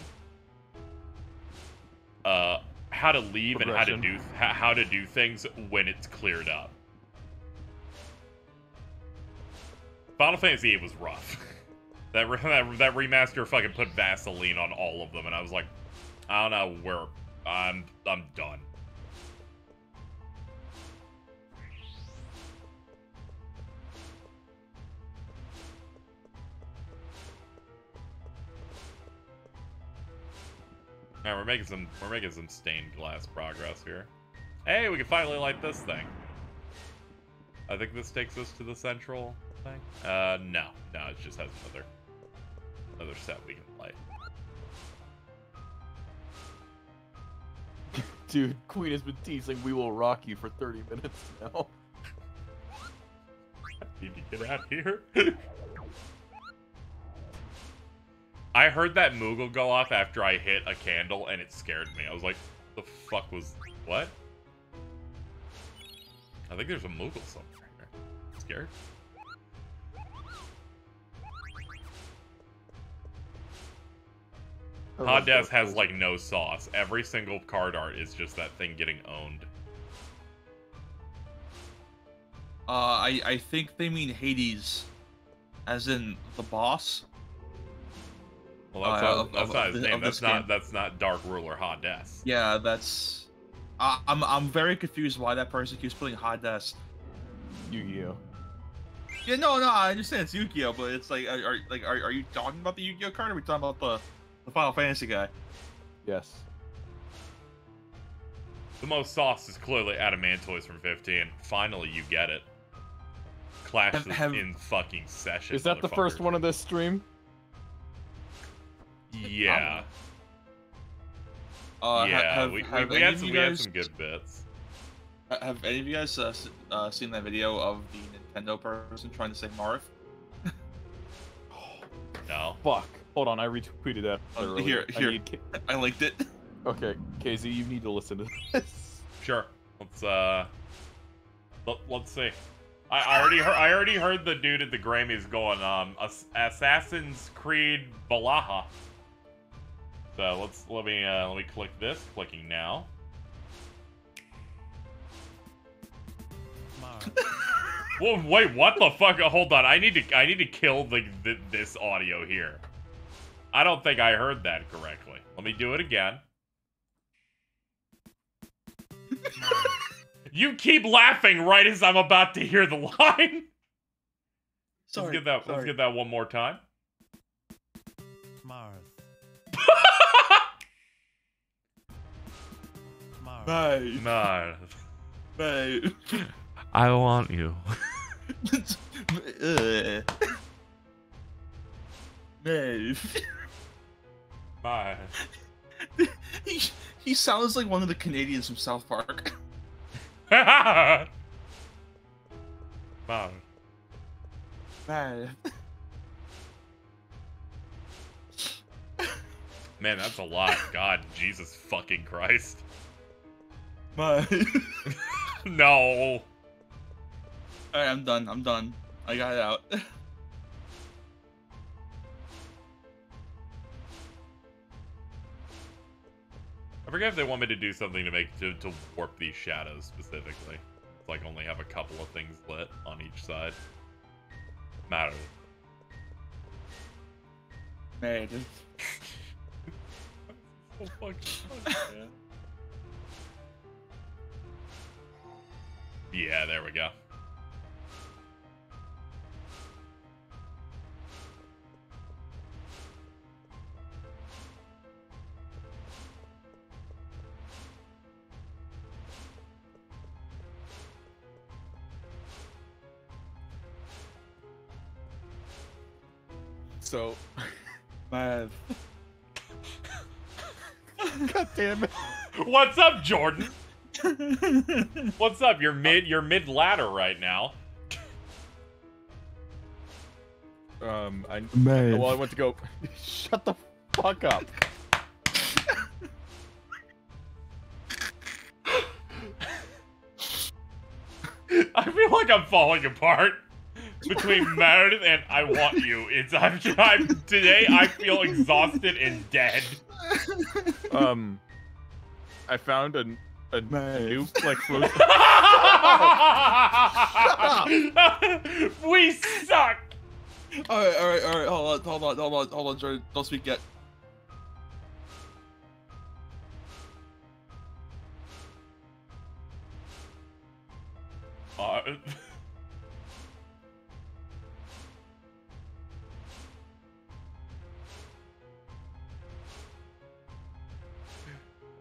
uh, how to leave and how to do how how to do things when it's cleared up. Final Fantasy VIII was rough. that, that that remaster fucking put Vaseline on all of them, and I was like, I don't know where I'm I'm done. All right, we're making some we're making some stained glass progress here. Hey, we can finally light this thing. I think this takes us to the central thing. Uh, no, no, it just has another another set we can play. Dude, Queen has been teasing "We Will Rock You" for 30 minutes now. Need to get out of here. I heard that Moogle go off after I hit a candle and it scared me. I was like, the fuck was what? I think there's a Moogle somewhere here. Scared? Death has like no sauce. Every single card art is just that thing getting owned. Uh, I I think they mean Hades, as in the boss. Well, that's, Uh, not, of- that's of- not his the- name. That's not game. that's not Dark Ruler Ha Des. Yeah, that's. I I'm I'm very confused why that person keeps putting Hades. Yu-Gi-Oh. Yeah, no, no, I understand it's Yu-Gi-Oh, but it's like, are, are like, are, are you talking about the Yu-Gi-Oh card? Or are we talking about the the Final Fantasy guy? Yes. The most sauce is clearly Adamantoise from 15. Finally, you get it. Clash Have- have- in fucking session. Is that the first one of this stream? Yeah. Uh, yeah, have, we, we, have we had some you we had some good bits. Have any of you guys uh, uh, seen that video of the Nintendo person trying to say Marth? No. Fuck. Hold on, I retweeted that. Oh, earlier. here, I here. need K- I linked it. Okay, KZ, you need to listen to this. Sure. Let's uh let, let's see. I, I already heard I already heard the dude at the Grammys going um Assassin's Creed Balaha. So let's let me uh let me click this, clicking now. Whoa, wait, what the fuck? Hold on, I need to I need to kill the, the this audio here. I don't think I heard that correctly. Let me do it again. You keep laughing right as I'm about to hear the line. Sorry, let's get that. Let's get that one more time. Babe, Nah, babe. I want you. Ugh. Bye. he, he sounds like one of the Canadians from South Park. Bye. Babe. Man, that's a lot. God, Jesus fucking Christ. Babe. No. Alright, I'm done. I'm done. I got it out. I forget if they want me to do something to make to, to warp these shadows specifically. It's like only have a couple of things lit on each side. Matter. Oh, Fucking funny, man. Yeah, there we go. God damn it. What's up, Jordan? What's up? You're mid you're mid ladder right now. Um, I. Man. Well, I went to go. Shut the fuck up. I feel like I'm falling apart between Meredith and I want you. It's I'm, I'm today I feel exhausted and dead. Um, I found a a new like frozen. we suck. Alright, alright, alright. Hold on, hold on, hold on, hold on, Jordan. Don't speak yet. Uh,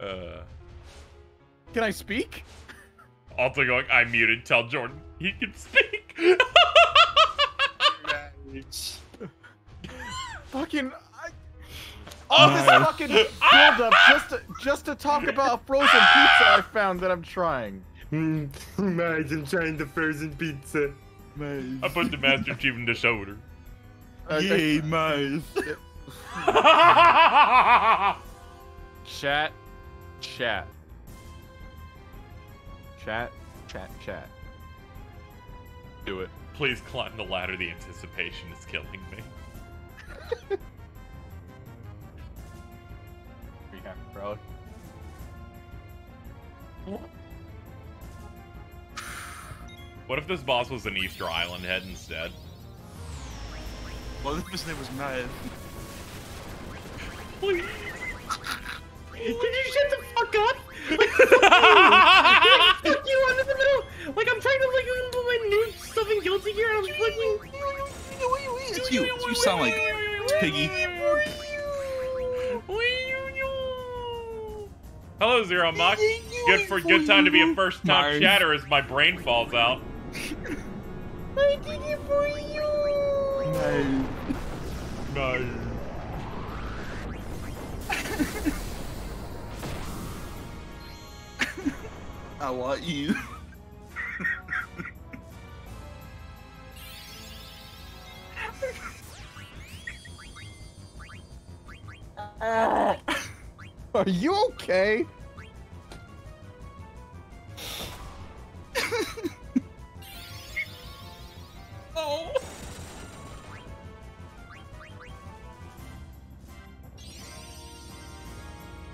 uh, Can I speak? also going, I'm muted. Tell Jordan he can speak. Fucking. I... All this fucking build up just to, just to talk about a frozen pizza I found that I'm trying. Hmm, Miles, I'm trying the frozen pizza. I put the Master Chief in the shoulder. Yay, Miles. Chat, chat, chat, chat, chat. Do it. Please climb the ladder. The anticipation is killing me. Be happy, bro. What if this boss was an Easter Island head instead? What if his name was Miles? Can you shut the fuck up? Like, Fuck you, I'm in the middle. Like I'm trying to like put my new stuff in guilty gear, and I'm clicking. It's you. You sound like Piggy. Hello, Zero Muck. Good for good time to be a first time Mars. chatter as my brain falls out. I did it for you. No. I want you. Uh. Are you okay? Oh.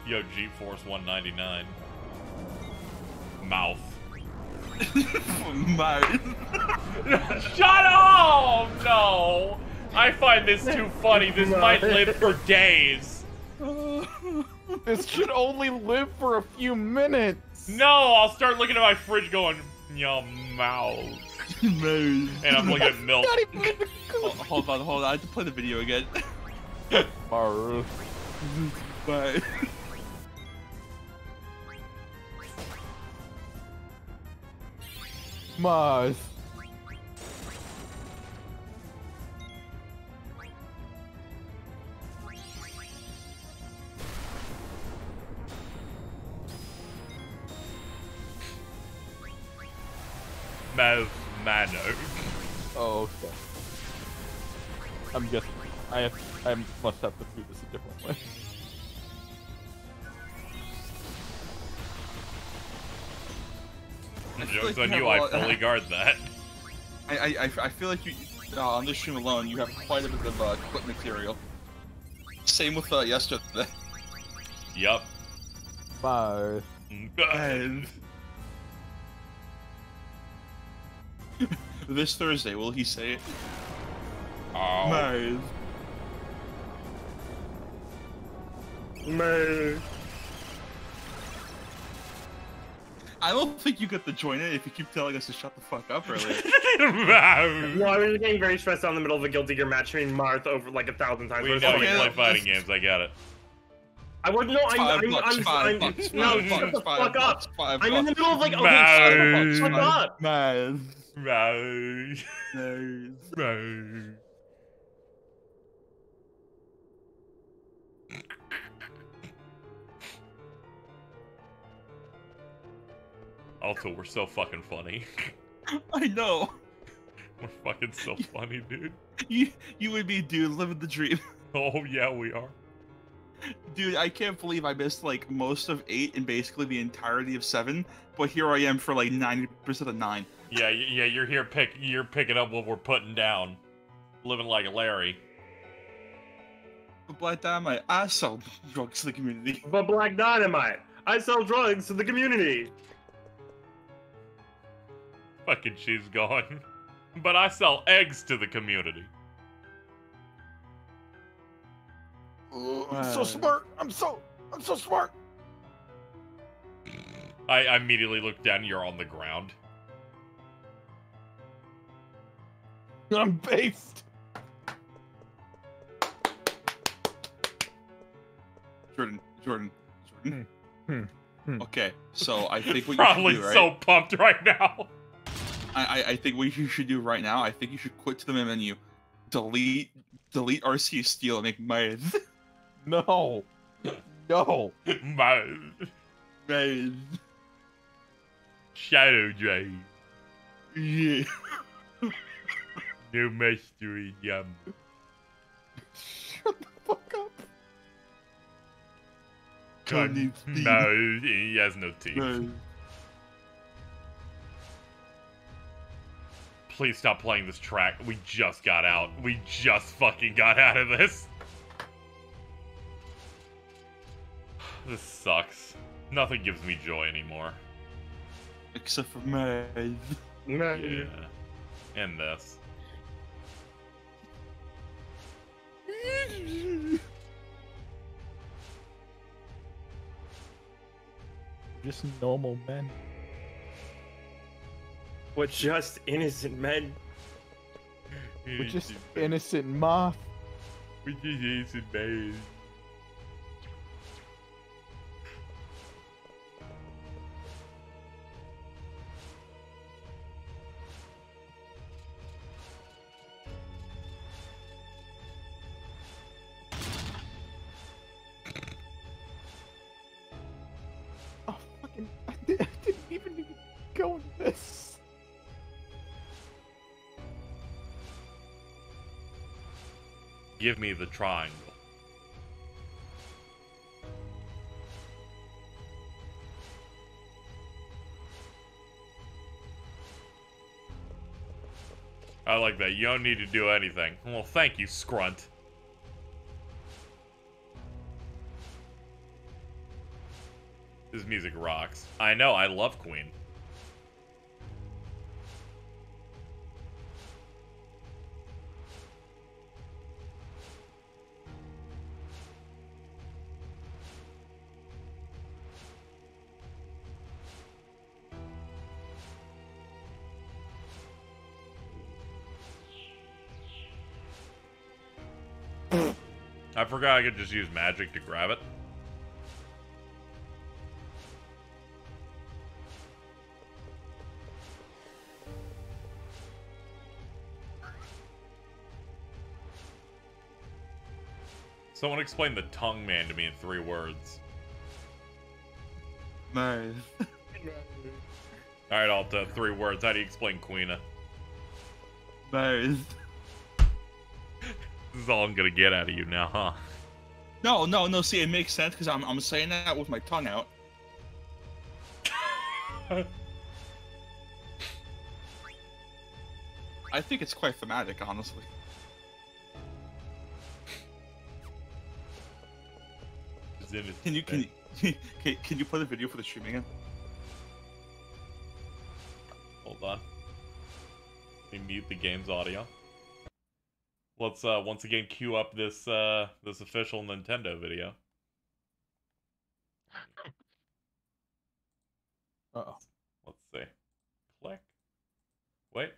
Yo, G Force 199. Mouth. Miles. Shut up! No! I find this too funny. This might live for days. This should only live for a few minutes. No, I'll start looking at my fridge going, yo, mouth. And I'm looking at milk. Not even Oh, hold on, hold on. I have to play the video again. Maru. Bye. Mars. Mouth Mano. Oh, okay. I'm guessing. I have. I must have to do this a different way. Joke's like on you you, have I a lot- fully guard that. I, I, I I feel like you, uh, on this stream alone, you have quite a bit of uh, clip material. Same with uh, yesterday. Yup. Mars. And this Thursday, will he say it? Oh. Miles. Man. I don't think you get to join it if you keep telling us to shut the fuck up earlier. No, I was getting very stressed out in the middle of a Guilty Gear match between Marth over like a thousand times. We but know you play fighting games, I get it. I would no. I'm. Five I'm. bucks, I'm. five I'm, bucks, no, five shut bucks, the fuck bucks, up. five I'm in the middle of like. Okay, Miles. shut, shut up. Miles. Mouth. Miles. Mouth. Also, we're so fucking funny. I know. We're fucking so funny, dude. You, you and me, dude, living the dream. Oh yeah, we are. Dude, I can't believe I missed like most of eight and basically the entirety of seven, but here I am for like ninety percent of nine. Yeah, yeah, you're here pick you're picking up what we're putting down. Living like a Larry. But Black Dynamite, I sell drugs to the community. But Black Dynamite. I sell drugs to the community. Fucking she's gone. But I sell eggs to the community. I'm so smart. I'm so. I'm so smart. I, I immediately look down, you're on the ground. I'm based. Jordan, Jordan, Jordan. Hmm, hmm. Okay, so I think what you Probably do, right? so pumped right now. I, I I think what you should do right now. I think you should quit to the main menu, delete delete RC Steel and make my No. No. My Man. Shadow Dragon. Yeah. No mystery, yum. Shut the fuck up. Don't need. No, he has no teeth. Please stop playing this track. We just got out. We just fucking got out of this. This sucks. Nothing gives me joy anymore. Except for man. Yeah. And this. Just normal men. We're just innocent men. We're just innocent moth. We just innocent man. The triangle. I like that. You don't need to do anything. Well, thank you, Scrunt. This music rocks. I know, I love Queen. Forgot I could just use magic to grab it. Someone explain the tongue man to me in three words. Man. Alright, Alto, three words. How do you explain Quina? Man. This is all I'm gonna get out of you now, huh? No, no, no. See, it makes sense because I'm, I'm saying that with my tongue out. I think it's quite thematic, honestly. It's in his Can you can you, can, you play the video for the stream again? Hold on. Me mute the game's audio. Let's uh once again queue up this uh this official Nintendo video. Uh oh. Let's see. Click. Wait.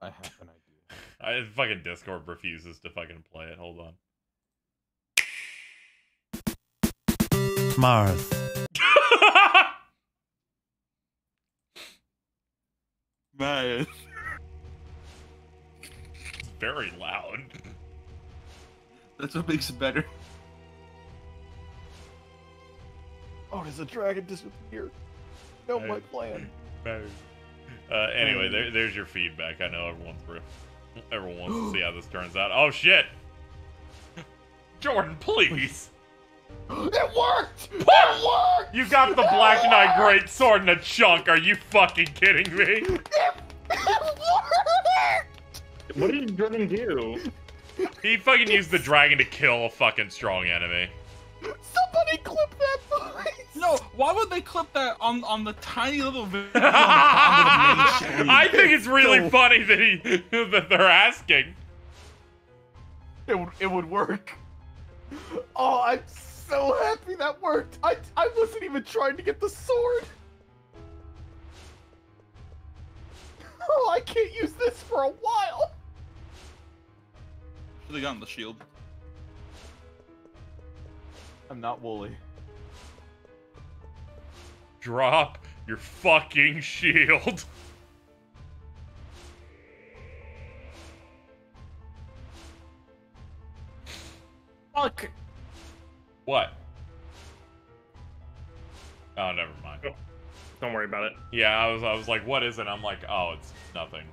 I have an idea. I fucking Discord refuses to fucking play it. Hold on. Mars. Man. It's very loud. That's what makes it better. Oh, does the dragon disappear? No, my Hey. plan. Uh, anyway, there, there's your feedback. I know everyone's through. Everyone wants to see how this turns out. Oh shit! Jordan, please! It worked! It worked! You got the Black Knight Great Sword in a chunk. Are you fucking kidding me? It, it worked! What did Jordan do? He fucking used the dragon to kill a fucking strong enemy. Somebody clip that voice! No, why would they clip that on on the tiny little video on, on the main screen? I think it's really No. funny that he that they're asking. It would, it would work. Oh, I'm so happy that worked. I, I wasn't even trying to get the sword. Oh, I can't use this for a while. Should gun gotten the shield. I'm not woolly. Drop your fucking shield. fuck? What? Oh, never mind. Oh, don't worry about it. Yeah, I was I was like, what is it? I'm like, oh, it's nothing.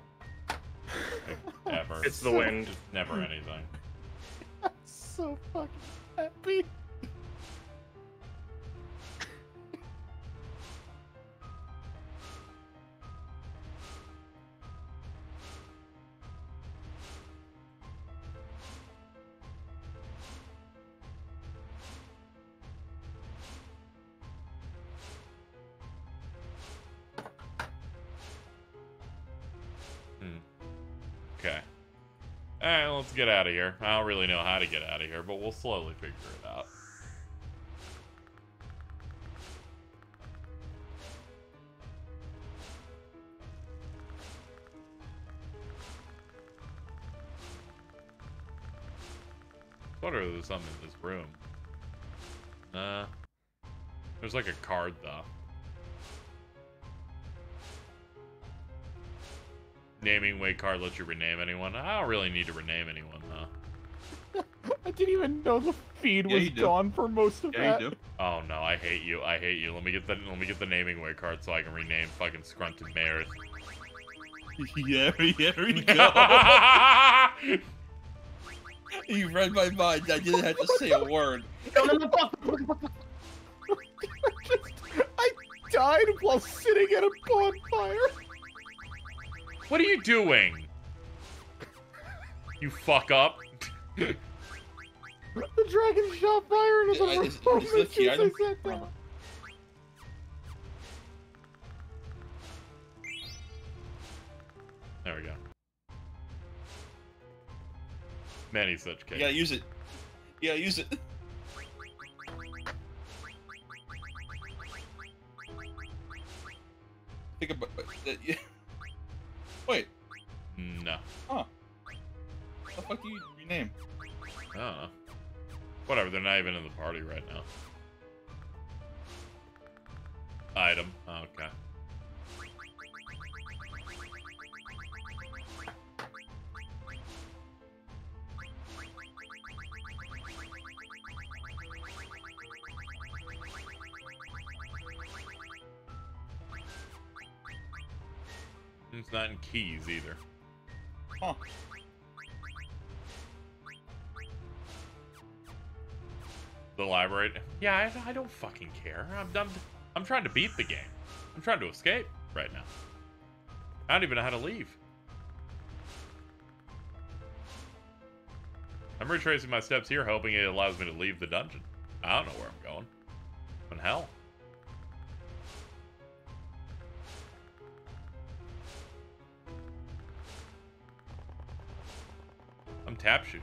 Ever. It's the wind. Never anything. I'm so fucking happy. Let's get out of here. I don't really know how to get out of here, but we'll slowly figure it out. Wonder if there's something in this room. Uh, there's like a card though. Namingway card lets you rename anyone. I don't really need to rename anyone huh? I didn't even know the feed Yeah, was gone for most of Yeah, that. you do. Oh no, I hate you. I hate you. Let me get the let me get the Namingway card so I can rename fucking Scrunted Mares. yeah, yeah, there you go. you read my mind. I didn't have to say a word. I died while sitting at a bonfire. What are you doing? You fuck up. The dragon shot fire into the Yeah, is- room is the as key I item? sat down. There we go. Many such You cases. gotta use it. Yeah, use it. Think about that. Yeah. Wait, No. Huh. What the fuck do you rename? I don't know. Whatever, they're not even in the party right now. Item. Oh, okay. It's not in keys either. Huh. The library. Yeah, I, I don't fucking care. I'm, I'm I'm trying to beat the game. I'm trying to escape right now. I don't even know how to leave. I'm retracing my steps here, hoping it allows me to leave the dungeon. I don't know where I'm going. In hell. Tap shooting.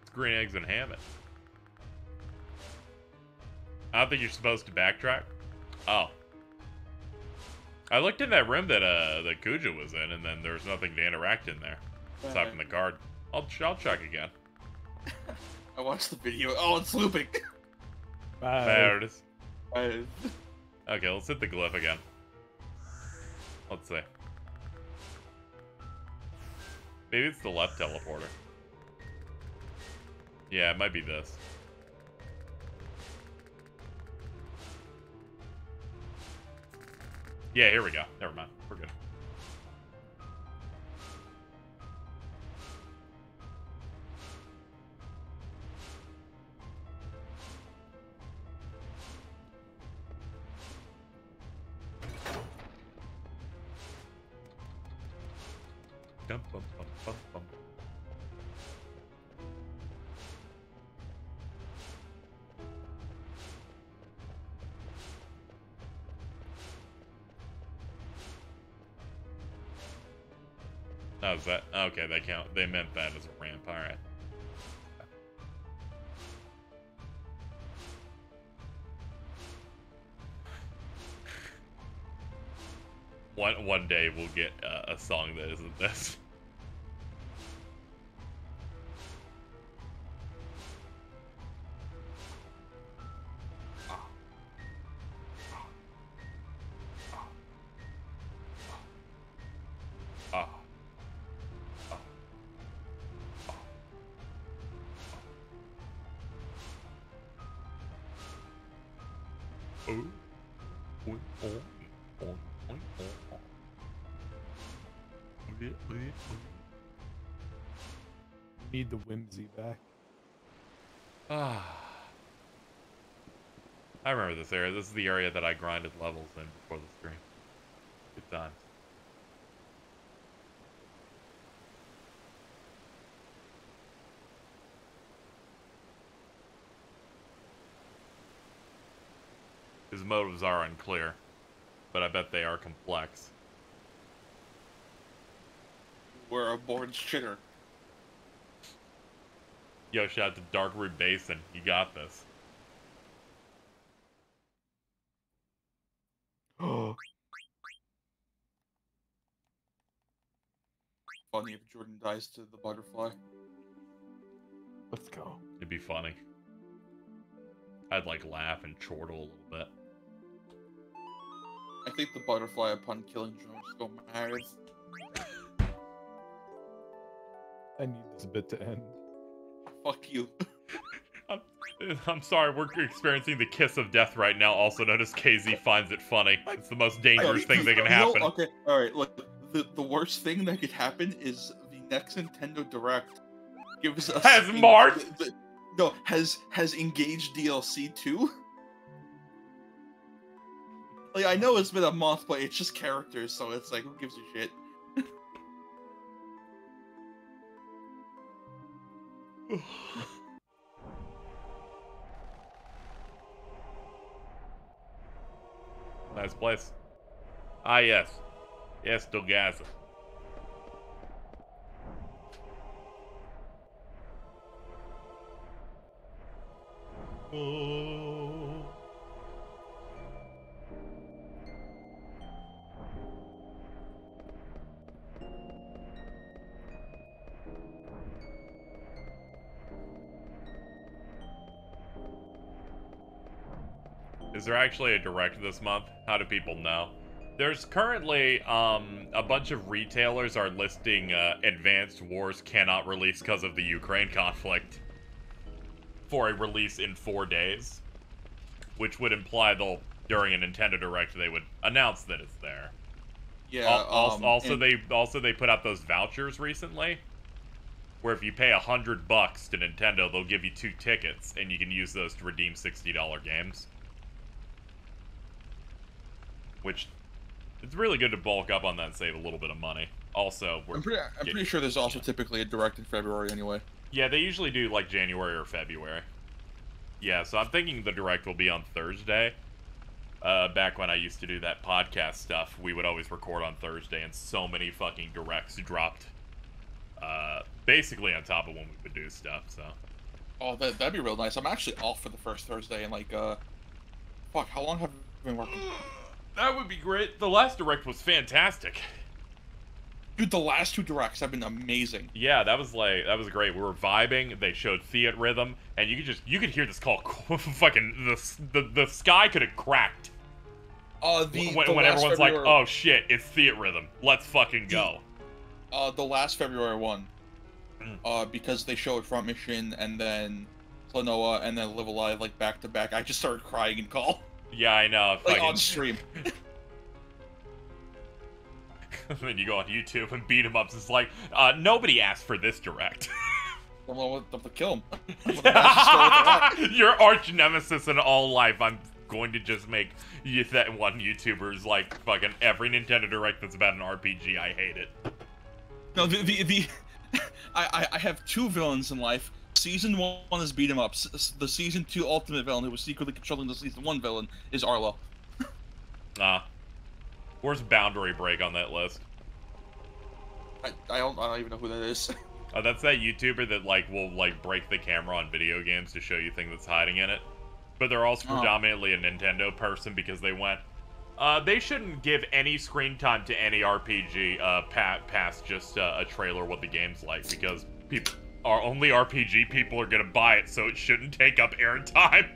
It's green eggs and ham it. I don't think you're supposed to backtrack. Oh. I looked in that room that uh that Kuja was in, and then there was nothing to interact in there aside from the guard. I'll I'll check again. I watched the video. Oh, it's looping. There it is. I- Okay, let's hit the glyph again. Let's see. Maybe it's the left teleporter. Yeah, it might be this. Yeah, here we go. Never mind. One day we'll get uh, a song that isn't this. Back. Ah. I remember this area. This is the area that I grinded levels in before the stream. Good times. His motives are unclear, but I bet they are complex. We're a born shitter. Yo, shout out to Darkroot Basin. You got this. Funny if Jordan dies to the butterfly. Let's go. It'd be funny. I'd like laugh and chortle a little bit. I think the butterfly upon killing Jordan just go mad. I need this bit to end. Fuck you. I'm sorry, we're experiencing the kiss of death right now, also known as KZ finds it funny. It's the most dangerous thing that can happen. okay, alright, look, the, the worst thing that could happen is the next Nintendo Direct gives us... Has en- Marth? the- the- no, has has engaged DLC too. Like, I know it's been a month, but it's just characters, so it's like, who gives a shit? Nice place. Ah, yes. Yes, Dogaza. Oh. Is there actually a direct this month? How do people know? There's currently um, a bunch of retailers are listing uh, Advance Wars cannot release because of the Ukraine conflict for a release in four days, which would imply they'll during a Nintendo Direct they would announce that it's there. Yeah, Al- al- um, also, they also they put out those vouchers recently, where if you pay a hundred bucks to Nintendo, they'll give you two tickets, and you can use those to redeem sixty dollar games. Which, it's really good to bulk up on that and save a little bit of money. Also, we're I'm pretty, I'm pretty sure there's also typically a Direct in February anyway. yeah, they usually do like January or February. Yeah, so I'm thinking the direct will be on Thursday. Uh, back when I used to do that podcast stuff, we would always record on Thursday, and so many fucking directs dropped. Uh, basically on top of when we would do stuff. So Oh, that, that'd be real nice. I'm actually off for the first Thursday, and like, uh, fuck, how long have you been working? That would be great. The last direct was fantastic. Dude, the last two directs have been amazing. Yeah, that was like that was great. We were vibing. They showed Theatrhythm, and you could just you could hear this call. fucking the the the sky could have cracked. Uh, the, when, the when everyone's like, "Oh shit, it's Theatrhythm. Let's fucking go." Uh, the last February one. Mm. Uh, because they showed Front Mission and then Klonoa and then Live A Live like back to back. I just started crying in call, Yeah, I know. like Fucking, on stream. then you go on YouTube and beat him up. It's like, uh, nobody asked for this direct. I'm gonna kill him. I'm gonna bash his skull with a rock. Your arch nemesis in all life. I'm going to just make you that one YouTuber's like fucking every Nintendo Direct that's about an RPG. I hate it. No, the the, the I, I I have two villains in life. Season one is beat 'em up. S- s- The season two ultimate villain who was secretly controlling the season one villain is Arlo. Ah, where's Boundary Break on that list? I, I don't I don't even know who that is. Oh, that's that YouTuber that like will like break the camera on video games to show you things that's hiding in it. But they're also Oh. predominantly a Nintendo person because they went. Uh, they shouldn't give any screen time to any RPG uh, pa- past just uh, a trailer what the game's like because people are only RPG people are gonna buy it, so it shouldn't take up airtime.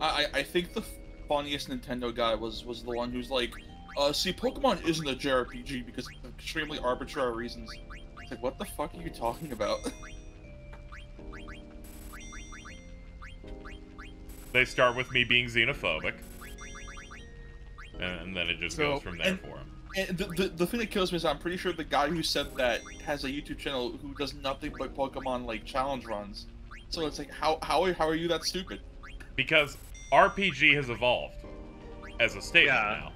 I I- I think the funniest Nintendo guy was was the one who's like, uh, see, Pokemon isn't a JRPG because of extremely arbitrary reasons. It's like, what the fuck are you talking about? they start with me being xenophobic, and, and then it just So- goes from there and- for him. And the, the, the thing that kills me is I'm pretty sure the guy who said that has a YouTube channel who does nothing but Pokemon like challenge runs. So it's like how how are, how are you that stupid? Because RPG has evolved as a statement Yeah. now.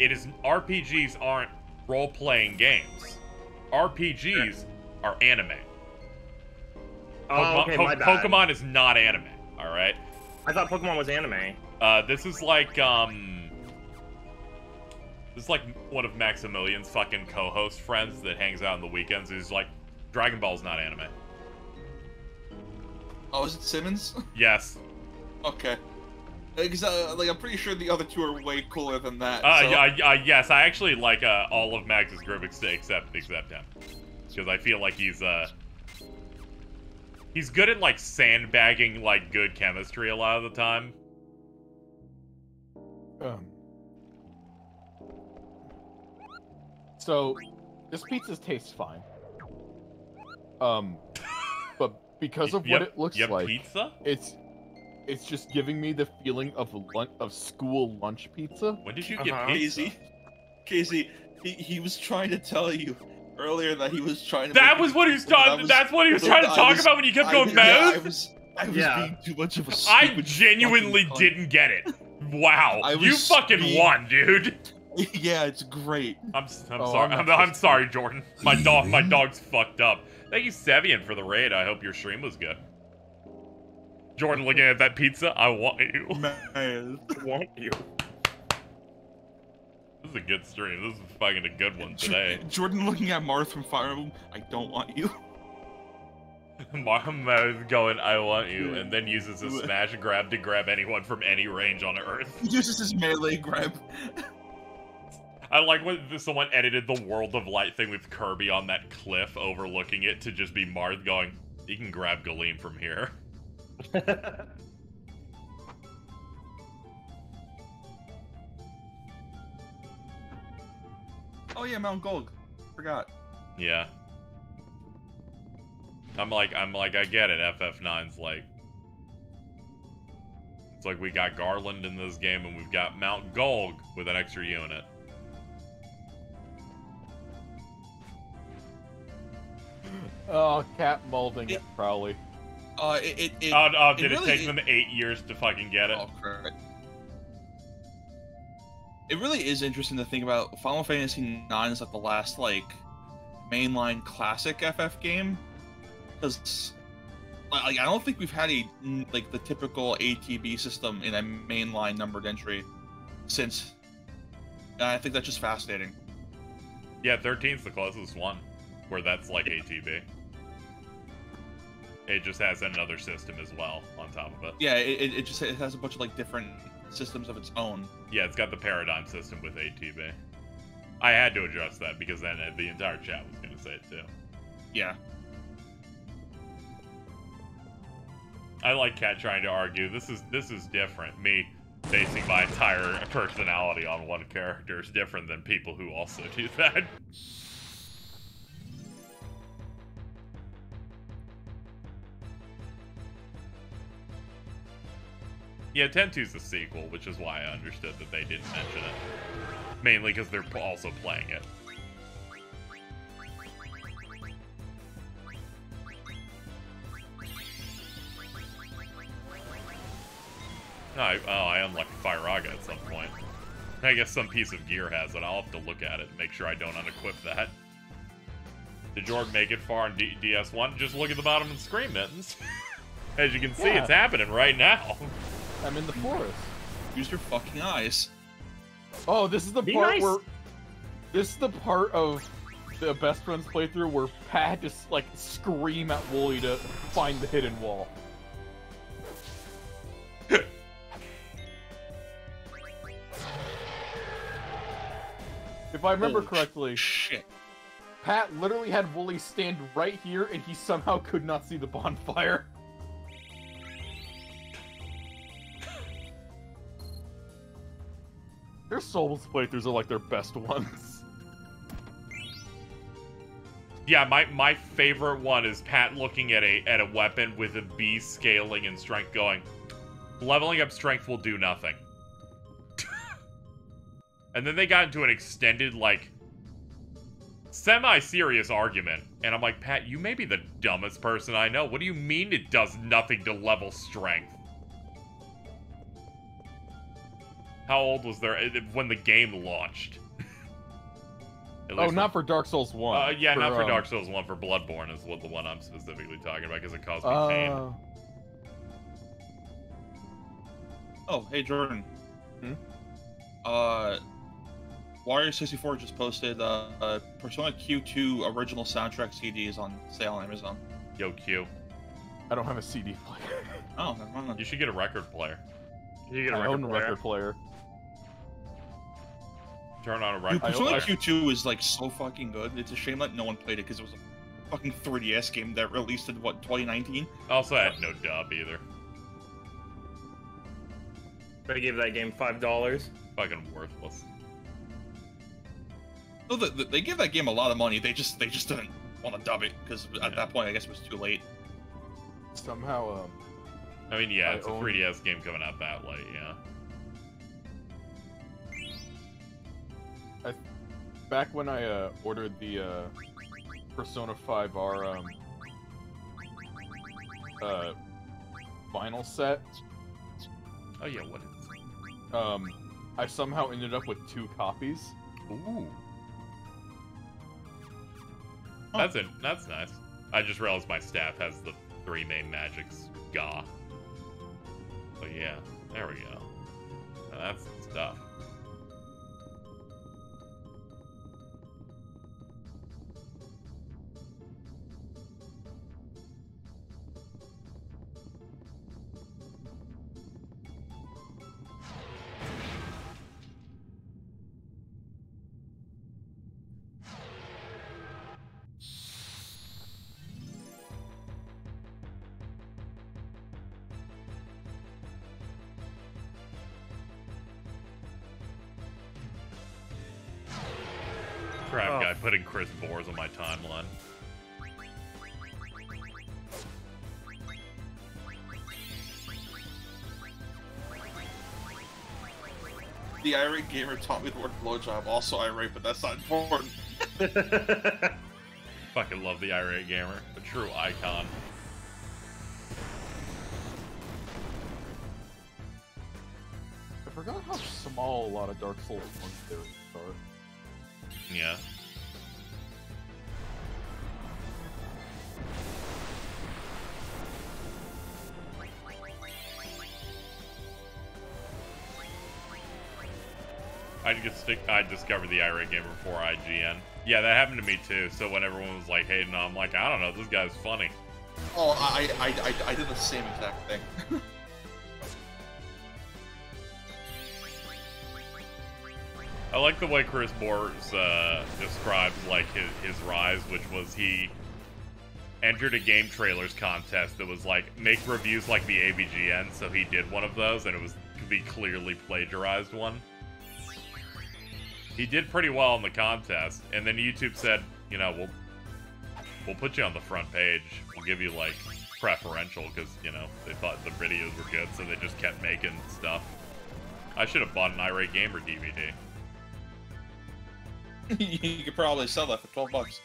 It is RPGs aren't role-playing games. RPGs are anime. Oh, Pokemon, okay, Po- my bad. Pokemon is not anime. All right. I thought Pokemon was anime. Uh, this is like um. This is like one of Maximilian's fucking co-host friends that hangs out on the weekends. He's like, Dragon Ball's not anime. Oh, is it Simmons? Yes. okay. Because uh, like I'm pretty sure the other two are way cooler than that. Uh, so- yeah, uh, yes, I actually like uh, all of Max's group except except him, because I feel like he's uh he's good at like sandbagging like good chemistry a lot of the time. Um, so, this pizza tastes fine. Um, but because of Yep, what it looks yep, like, pizza. it's it's just giving me the feeling of lunch of school lunch pizza. When did you get Uh-huh. pizza? KZ, KZ, he, he was trying to tell you earlier that he was trying to. That make was you- what he was that I talking. was- That's what he was trying to talk was- about when you kept I going was- yeah, I was, I was Yeah. being too much of a I genuinely didn't get it. Wow, I you fucking being- won, dude. yeah, it's great. I'm, s- I'm Oh, sorry. I'm I'm, sorry, Jordan. My dog, my dog's fucked up. Thank you, Sevian, for the raid. I hope your stream was good. Jordan, looking at that pizza, I want you. Man. Want you? This is a good stream. This is fucking a good one today. Jordan looking at Marth from Fire Emblem. I don't want you. Mohammed going, I want you, and then uses his smash grab to grab anyone from any range on Earth. He uses his melee grab. I like when someone edited the World of Light thing with Kirby on that cliff overlooking it to just be Marth going, you can grab Galeem from here. Oh yeah, Mount Gulug. Forgot. Yeah. I'm like, I'm like, I get it. FF9's like, it's like we got Garland in this game, and we've got Mount Gulug with an extra unit. Oh, cat molding It- probably. Uh, it it, it oh, oh, did it, really- take them eight years to fucking get it? Oh crap. It really is interesting to think about. Final Fantasy IX is like the last like mainline classic FF game, because like I don't think we've had a like the typical ATB system in a mainline numbered entry since. And I think that's just fascinating. Yeah, 13's the closest one, where that's like ATB. It just has another system as well on top of it. Yeah, it, it, just it has a bunch of like different systems of its own. Yeah, it's got the paradigm system with ATB. I had to address that because then the entire chat was going to say it too. Yeah. I like Cat trying to argue this is this is different. Me basing my entire personality on one character is different than people who also do that. Yeah, 10-2's the sequel, which is why I understood that they didn't mention it. Mainly because they're also playing it. No, I, oh, I unlocked Firaga at some point. I guess some piece of gear has it. I'll have to look at it and make sure I don't unequip that. Did Jordan make it far in D- DS1? Just look at the bottom of the screen, Mittens. As you can see, Yeah. it's happening right now. I'm in the forest. Use your fucking eyes. Oh, this is the Be part nice. where this is the part of the best friends playthrough where Pat just like scream at Woolie to find the hidden wall. if I remember Holy correctly, Shit. Pat literally had Woolie stand right here and he somehow could not see the bonfire. Their Souls playthroughs are like their best ones. Yeah, my, my favorite one is Pat looking at a at a weapon with a B scaling and strength going, leveling up strength will do nothing. and then they got into an extended, like, semi-serious argument. And I'm like, Pat, you may be the dumbest person I know. What do you mean it does nothing to level strength? How old was there uh, when the game launched? Oh, least not for Dark Souls One. uh, yeah, not for um, Dark Souls 1, for Bloodborne is what the one I'm specifically talking about because it caused me Uh, pain. Oh, hey Jordan. Hmm? Uh, Warrior64 just posted uh, uh, Persona Q2 original soundtrack CD is on sale on Amazon. Yo, Q. I don't have a CD player. Oh, never mind. You should get a record player. You get a I record own a player. record player. Turn on a Dude, I- Persona player. Q2 is like so fucking good. It's a shame that no one played it because it was a fucking 3DS game that released in what 2019. Also had no dub either. I gave that game five dollars. Fucking worthless. No, the, the, they give that game a lot of money. They just they just didn't want to dub it because Yeah. at that point I guess it was too late. Somehow, um, I mean, yeah, I it's a 3DS game coming out that late, yeah. Back when I uh, ordered the uh, Persona 5R um, uh, vinyl set, Oh, yeah, what is um, I somehow ended up with two copies. Ooh. That's it. That's nice. I just realized my staff has the three main magics. Gah. But yeah, there we go. Now that's stuff. Putting Chris Bores on my timeline. The irate gamer taught me the word blowjob. Also irate, but that's not important. Fucking love the irate gamer. A true icon. I forgot how small a lot of Dark Souls 1 theories are. Yeah. I just stick. I discovered the IRA game before IGN. Yeah, that happened to me too. So when everyone was like hating, on, I'm like, I don't know, this guy's funny. Oh, I I, I, I did the same exact thing. I like the way Chris Bores uh, describes like his, his rise, which was he entered a game trailers contest that was like make reviews like the AVGN. so he did one of those, and it was the clearly plagiarized one. He did pretty well in the contest, and then YouTube said, you know, we'll we'll put you on the front page. We'll give you like preferential because you know they thought the videos were good, so they just kept making stuff. I should have bought an Irate Gamer DVD. you could probably sell that for 12 bucks.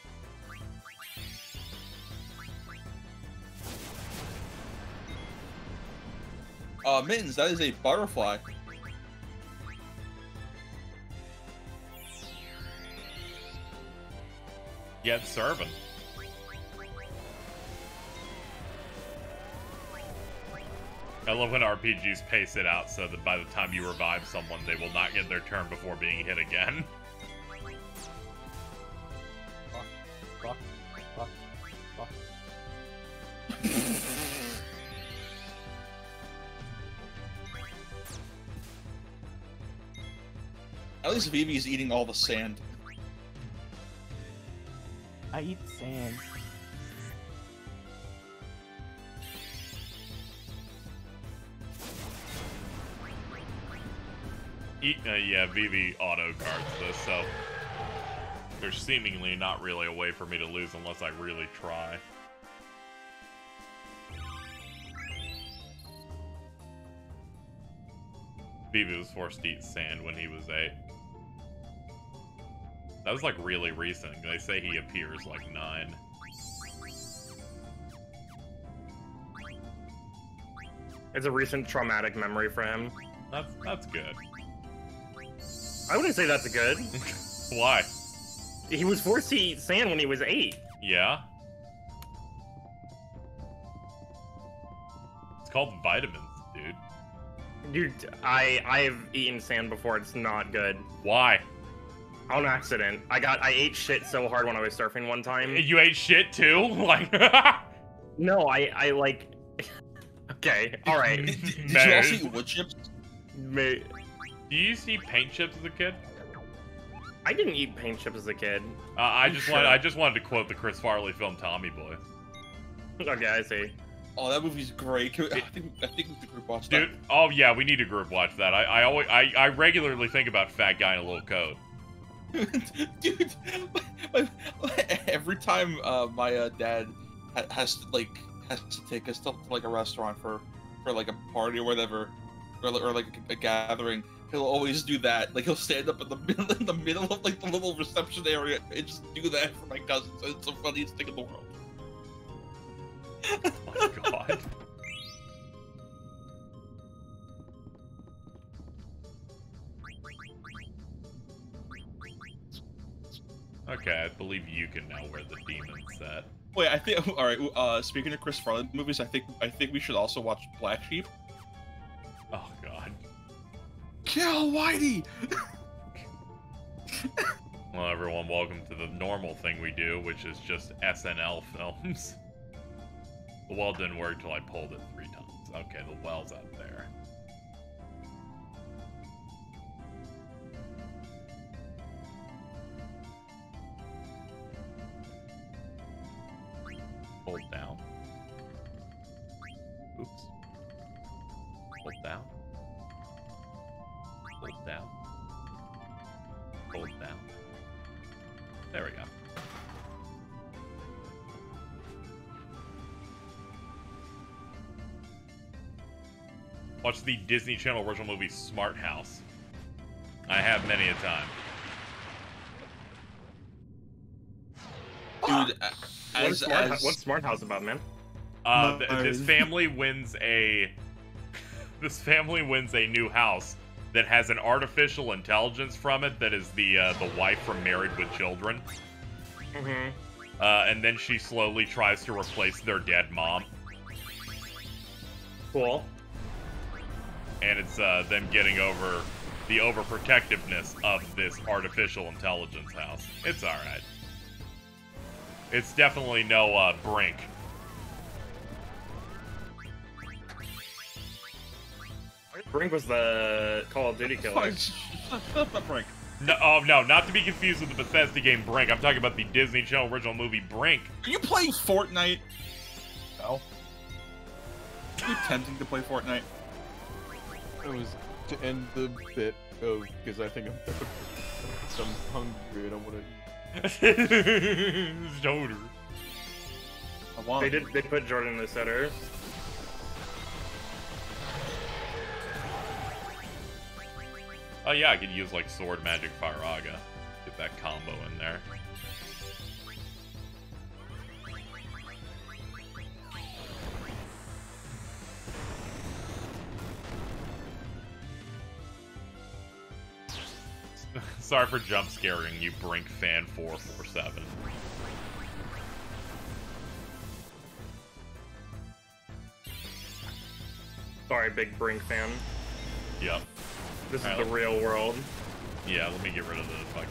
Uh, Mittens, that is a butterfly. It's serving. I love when RPGs pace it out so that by the time you revive someone, they will not get their turn before being hit again. At least Vivi's eating all the sand. I eat sand. Uh, yeah, Vivi auto guards this, so there's seemingly not really a way for me to lose unless I really try. Vivi was forced to eat sand when he was eight. That was like really recent. They say he appears like nine. It's a recent traumatic memory for him. That's that's good. I wouldn't say that's good. Why? He was forced to eat sand when he was eight. Yeah. It's called vitamins, dude. Dude, I I've eaten sand before. It's not good. Why? On accident. I got I ate shit so hard when I was surfing one time. You ate shit too? Like No, I I like. okay, all right. Did, did you Man. also eat wood chips? May- Do you see paint chips as a kid? I didn't eat paint chips as a kid. Uh, I just should. wanted I just wanted to quote the Chris Farley film Tommy Boy. Okay, I see. Oh, that movie's great. Can we, I think I think we could group watch that. Dude, oh yeah, we need to group watch that. I, I always I, I regularly think about fat guy in a little coat. Dude, every time uh, my uh, dad ha- has to like has to take us to like a restaurant for for like a party or whatever, or, or like a, a gathering, he'll always do that. Like he'll stand up in the middle in the middle of like the little reception area and just do that for my cousins. It's the funniest thing in the world. Oh my god. Okay, I believe you can now wear the demon set. Wait, I think all right. Uh, speaking of Chris Farley movies, I think I think we should also watch Black Sheep. Oh god. Kill Whitey. Well, everyone, welcome to the normal thing we do, which is just SNL films. The well didn't work till I pulled it three times. Okay, the well's up there. Hold down. Oops. Hold down. Hold down. Hold down. There we go. Watch the Disney Channel original movie Smart House. I have many a time. Dude, a- What's smart, as what's smart house about, man? Uh, th- this family wins a this family wins a new house that has an artificial intelligence from it that is the uh, the wife from Married with Children. Mm-hmm. Uh, and then she slowly tries to replace their dead mom, Cool. and it's uh, them getting over the overprotectiveness of this artificial intelligence house. It's all right. It's definitely no uh, Brink. Brink was the Call of Duty killer. Fuck, shut up, Frank. No, oh no, not to be confused with the Bethesda game Brink. I'm talking about the Disney Channel original movie Brink. Are you playing Fortnite? No. Are you attempting to play Fortnite? It was to end the bit of because I think I'm, I'm hungry and I want to. Stoner. I want. They did. They put Jordan in the center. Oh yeah, I could use like sword magic Firaga. Get that combo in there. Sorry for jump scaring you, Brink fan four four seven. Sorry, big Brink fan. Yep. This is Alright. the real world. Yeah, let me get rid of the fucking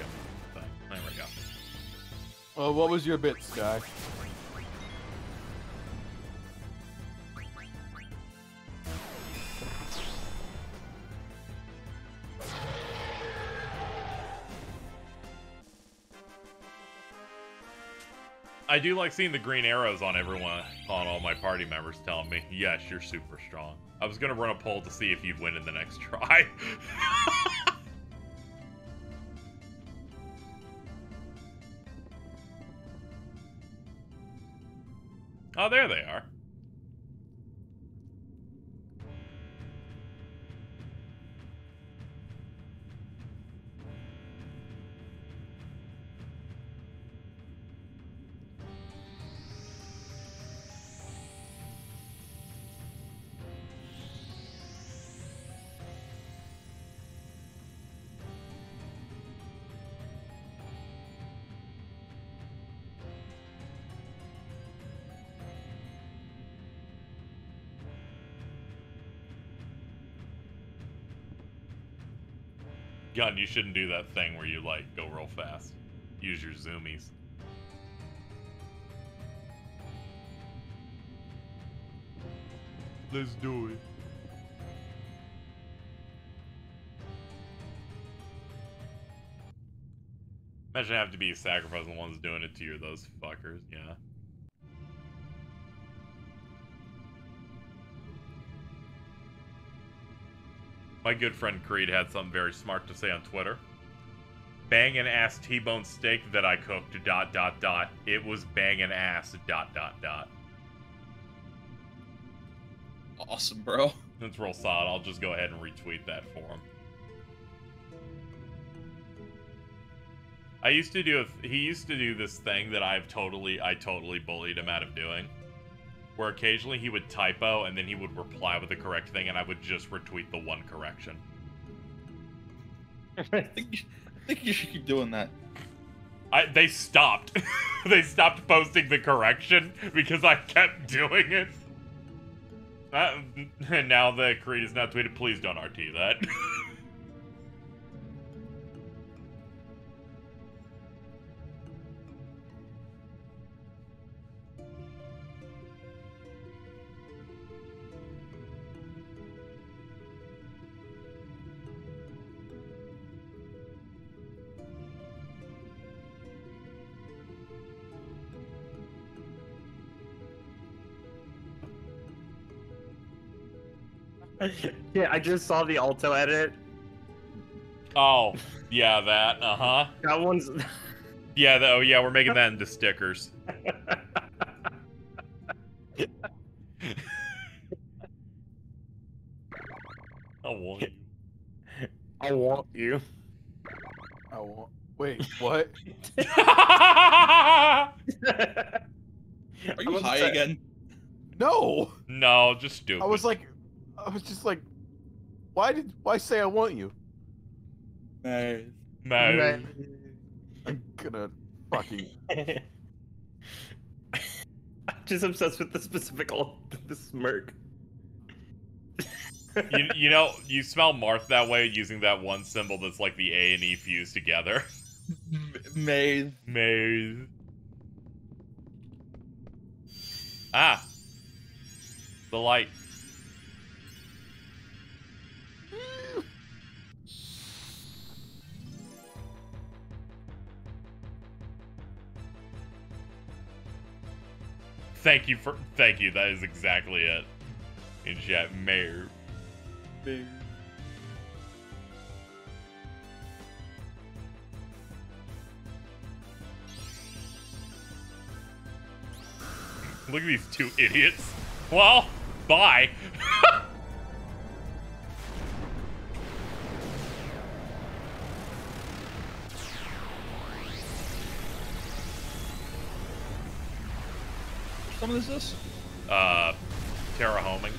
thing. There we go. Uh, what was your bit, Sky? I do like seeing the green arrows on everyone, on all my party members telling me, yes, you're super strong. I was gonna run a poll to see if you'd win in the next try. oh, there they are. Gun, you shouldn't do that thing where you like go real fast. Use your zoomies. Let's do it. Imagine having to be sacrificing the ones doing it to you, those fuckers. Yeah. My good friend Creed had something very smart to say on Twitter. Bangin' ass T-bone steak that I cooked. Dot dot dot. It was bangin' ass. Dot dot dot. Awesome, bro. That's real solid. I'll just go ahead and retweet that for him. I used to do. A, he used to do this thing that I've totally, I totally bullied him out of doing, where occasionally he would typo and then he would reply with the correct thing, and I would just retweet the one correction. I think you, I think you should keep doing that. I, they stopped. they stopped posting the correction because I kept doing it. Uh, and now the Creed is now tweeted, please don't RT that. Yeah, I just saw the alto edit. oh, yeah, that. Uh huh. That one's. Yeah, the, oh yeah, we're making that into stickers. I want you. I want you. I want. Wait, what? Are you I'm high upset. again? no. no, just stupid. I was like, I was just like, why did why say I want you? Hey. no. I'm gonna fucking. I'm just obsessed with the specific alt, the smirk. you, you know, you smell Marth that way using that one symbol that's like the A and E fused together. Maze. Maze. Ah. The light. Thank you for thank you. That is exactly it. In chat, mayor. Look at these two idiots. Well, bye. What is this? uh, Terra homing.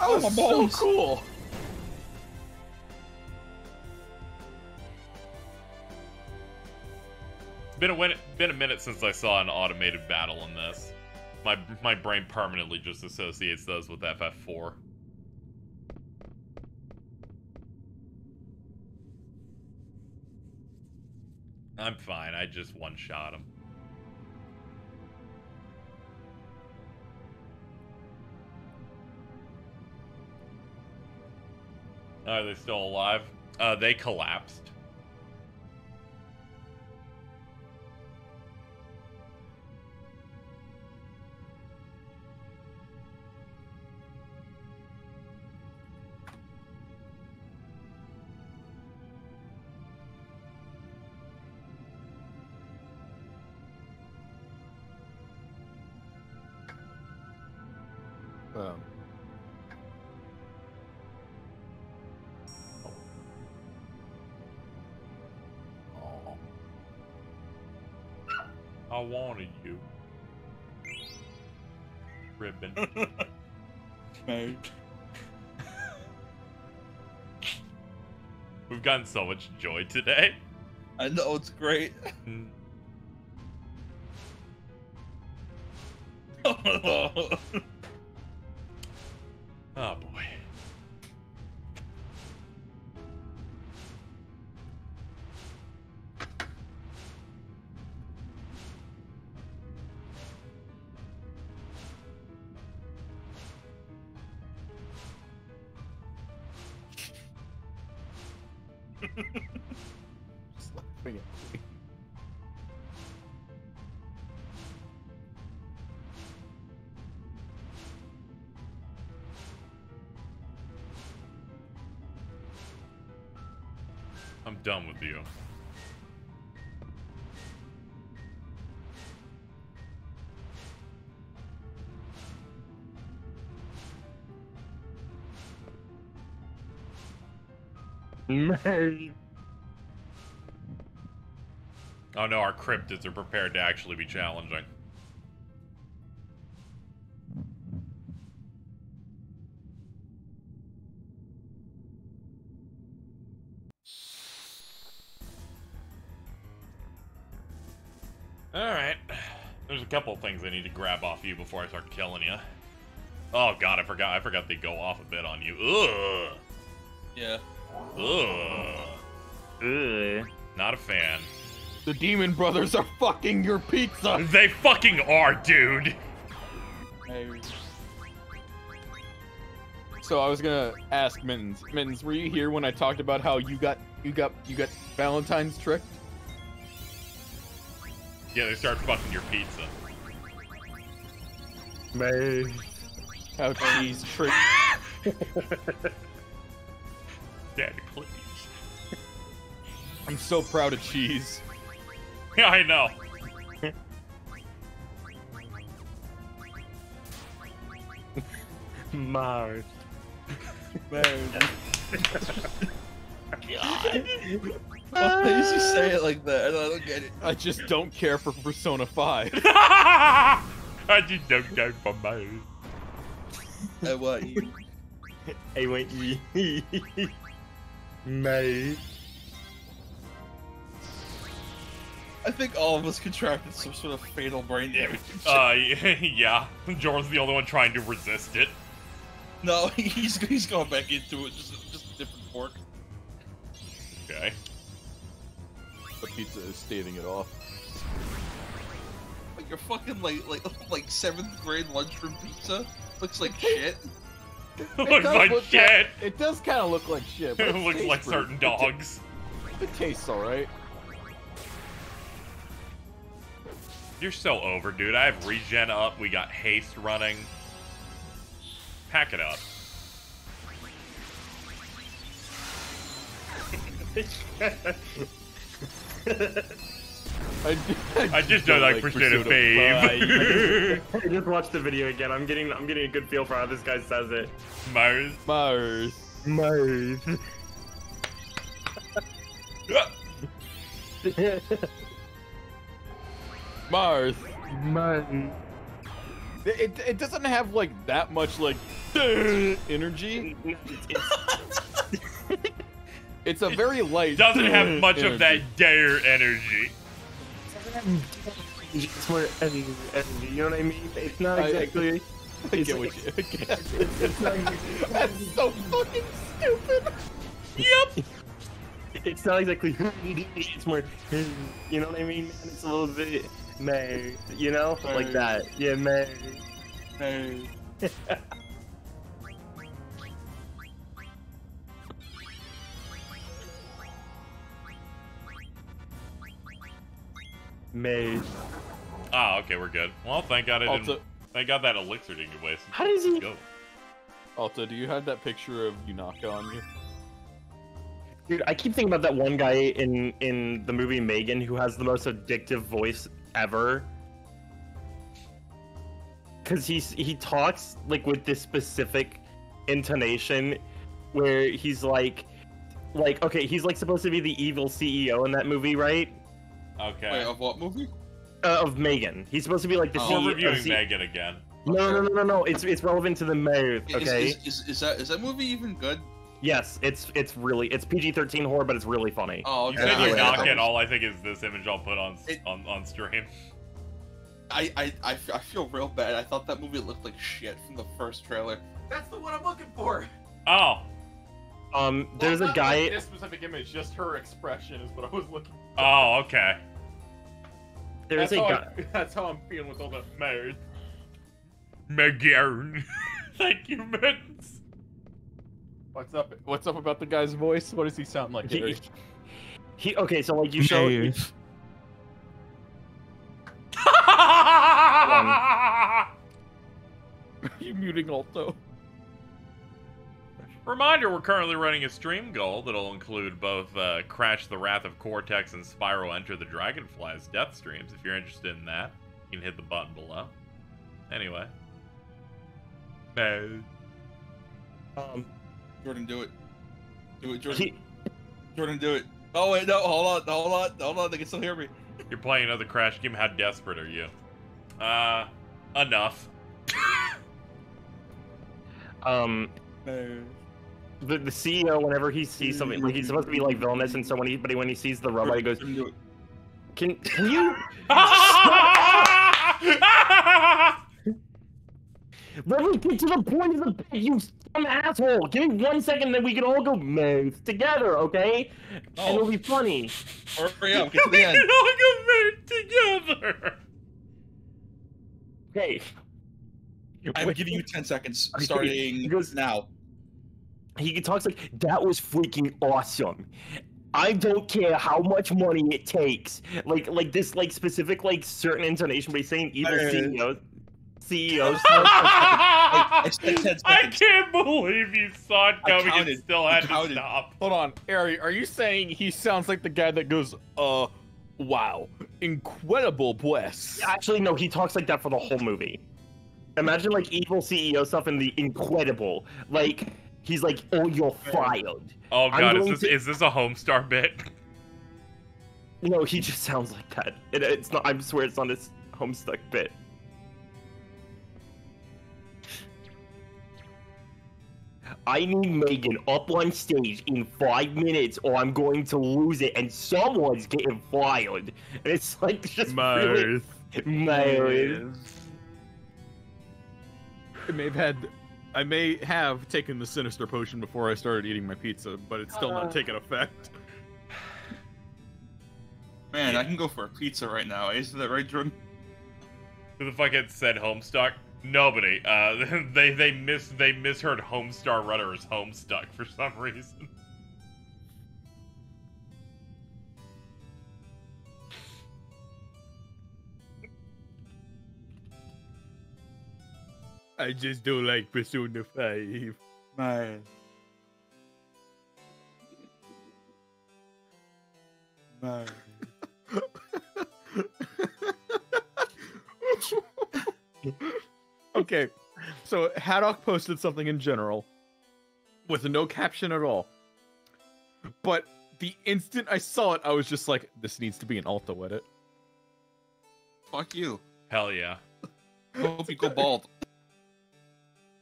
Oh, my so balls. cool. Been a win- been a minute since I saw an automated battle in this. My my brain permanently just associates those with FF4. I'm fine. I just one shot him. Are they still alive? Uh, they collapsed. Maze. We've gotten so much joy today. I know it's great. Oh done with you. Oh no, our cryptids are prepared to actually be challenging. Couple things I need to grab off you before I start killing you. Oh god, I forgot I forgot they go off a bit on you. Ugh. Yeah. Ugh. Ugh. Not a fan. The Demon Brothers are fucking your pizza. They fucking are, dude. So I was gonna ask Mittens. Mittens, were you here when I talked about how you got you got you got Valentine's tricked? Yeah, they start fucking your pizza. May. How cheese tricked? Daddy, please. I'm so proud of cheese. Yeah, I know. Mars. Why did you say it like that? I don't get it. I just don't care for Persona 5. I just don't go for Mars. I want you. I want you. May. I think all of us contracted some sort of fatal brain damage. Uh, yeah. Jordan's the only one trying to resist it. no, he's he's going back into it, just just a different fork. Okay. The pizza is staving it off. Like your fucking like like like seventh grade lunchroom pizza looks like shit. Looks like look shit. ki- it does kind of look like shit. But It it looks like pretty- certain it dogs. It tastes alright. You're so over, dude. I have regen up. We got haste running. Pack it up. I, I just don't like Persona Babe. I just watched the video again. I'm getting I'm getting a good feel for how this guy says it. Mars. Mars. Mars. Mars. Mars. It, it, it doesn't have like that much like energy. It's a very light. Doesn't have much of that energy. dare energy. It's more energy, energy, you know what I mean? It's not exactly. I it's, get what you. It's, it's not, That's so fucking stupid. Yep. it's not exactly. It's more. You know what I mean? And it's a little bit. May, you know, like that. Yeah, May. Hey. May. Ah, okay, we're good. Well, thank God I didn't. Alto, Thank God that elixir didn't get wasted. How does he? Go. Alto, do you have that picture of Yunaka on you? Dude, I keep thinking about that one guy in in the movie Megan who has the most addictive voice ever. Cause he's he talks like with this specific intonation where he's like like okay, he's like supposed to be the evil CEO in that movie, right? Okay. Wait, of what movie? Uh, of Megan. He's supposed to be like the Oh. CEO. We're reviewing C- Megan again. No, no, no, no, no. It's it's relevant to the mayor, okay? Is, is, is, that is that movie even good? Yes, it's it's really it's PG-13 horror, but it's really funny. Oh, You okay. said you I- knock I- it. All I think is this image I'll put on It- on on stream. I I I feel real bad. I thought that movie looked like shit from the first trailer. That's the one I'm looking for. Oh. Um, there's Well, a guy. like this specific image, just her expression is what I was looking. For. Oh, okay. There's that's a how guy. I, that's how I'm feeling with all the marriage. Megan. Thank you, Mittens. What's up? What's up about the guy's voice? What does he sound like? He, he okay, so like you showed you muting Alto? Reminder, we're currently running a stream goal that'll include both uh, Crash the Wrath of Cortex and Spyro Enter the Dragonflies death streams. If you're interested in that, you can hit the button below. Anyway. No. um Jordan, do it. Do it, Jordan. Jordan, do it. Oh wait, no, hold on, hold on, hold on. They can still hear me. You're playing another Crash game. How desperate are you? Uh, enough. um the, the CEO whenever he sees something like he's supposed to be like villainous and so when he but when he sees the robot he goes Jordan, do it. can can you let me get to the point of the bit, you dumb asshole give me one second then we can all go move together okay and it'll be oh. funny Hurry up, get to we the end. can all go married together. okay I'm giving you 10 seconds, Okay, starting because- now. He talks like that was freaking awesome i don't care how much money it takes like like this like specific like certain intonation but he's saying evil Uh, ceos ceos I said 10 I seconds. can't believe you saw it I coming and counted. still had to stop. Hold on, Ari. Are you saying he sounds like the guy that goes, uh, wow, incredible pues? actually no he talks like that for the whole movie imagine like evil ceo stuff in the incredible like he's like oh you're fired Oh god, is this to- is this a Homestar bit? no he just sounds like that it, it's not i swear it's not his homestuck bit I need Megan up on stage in five minutes, or I'm going to lose it, and someone's getting fired. And it's like just really, Marth. It may have had, I may have taken the sinister potion before I started eating my pizza, but it's still Uh. not taking effect. Man, I can go for a pizza right now. Isn't that right, Jordan? Who the fuck had said Homestuck? Nobody. Uh, they they mis they misheard Homestar Runner as Homestuck for some reason. I just don't like Persona 5. Man. Man. okay, so Haddock posted something in general with no caption at all. But the instant I saw it, I was just like, this needs to be an alto edit. Fuck you. Hell yeah, Hope you go bald.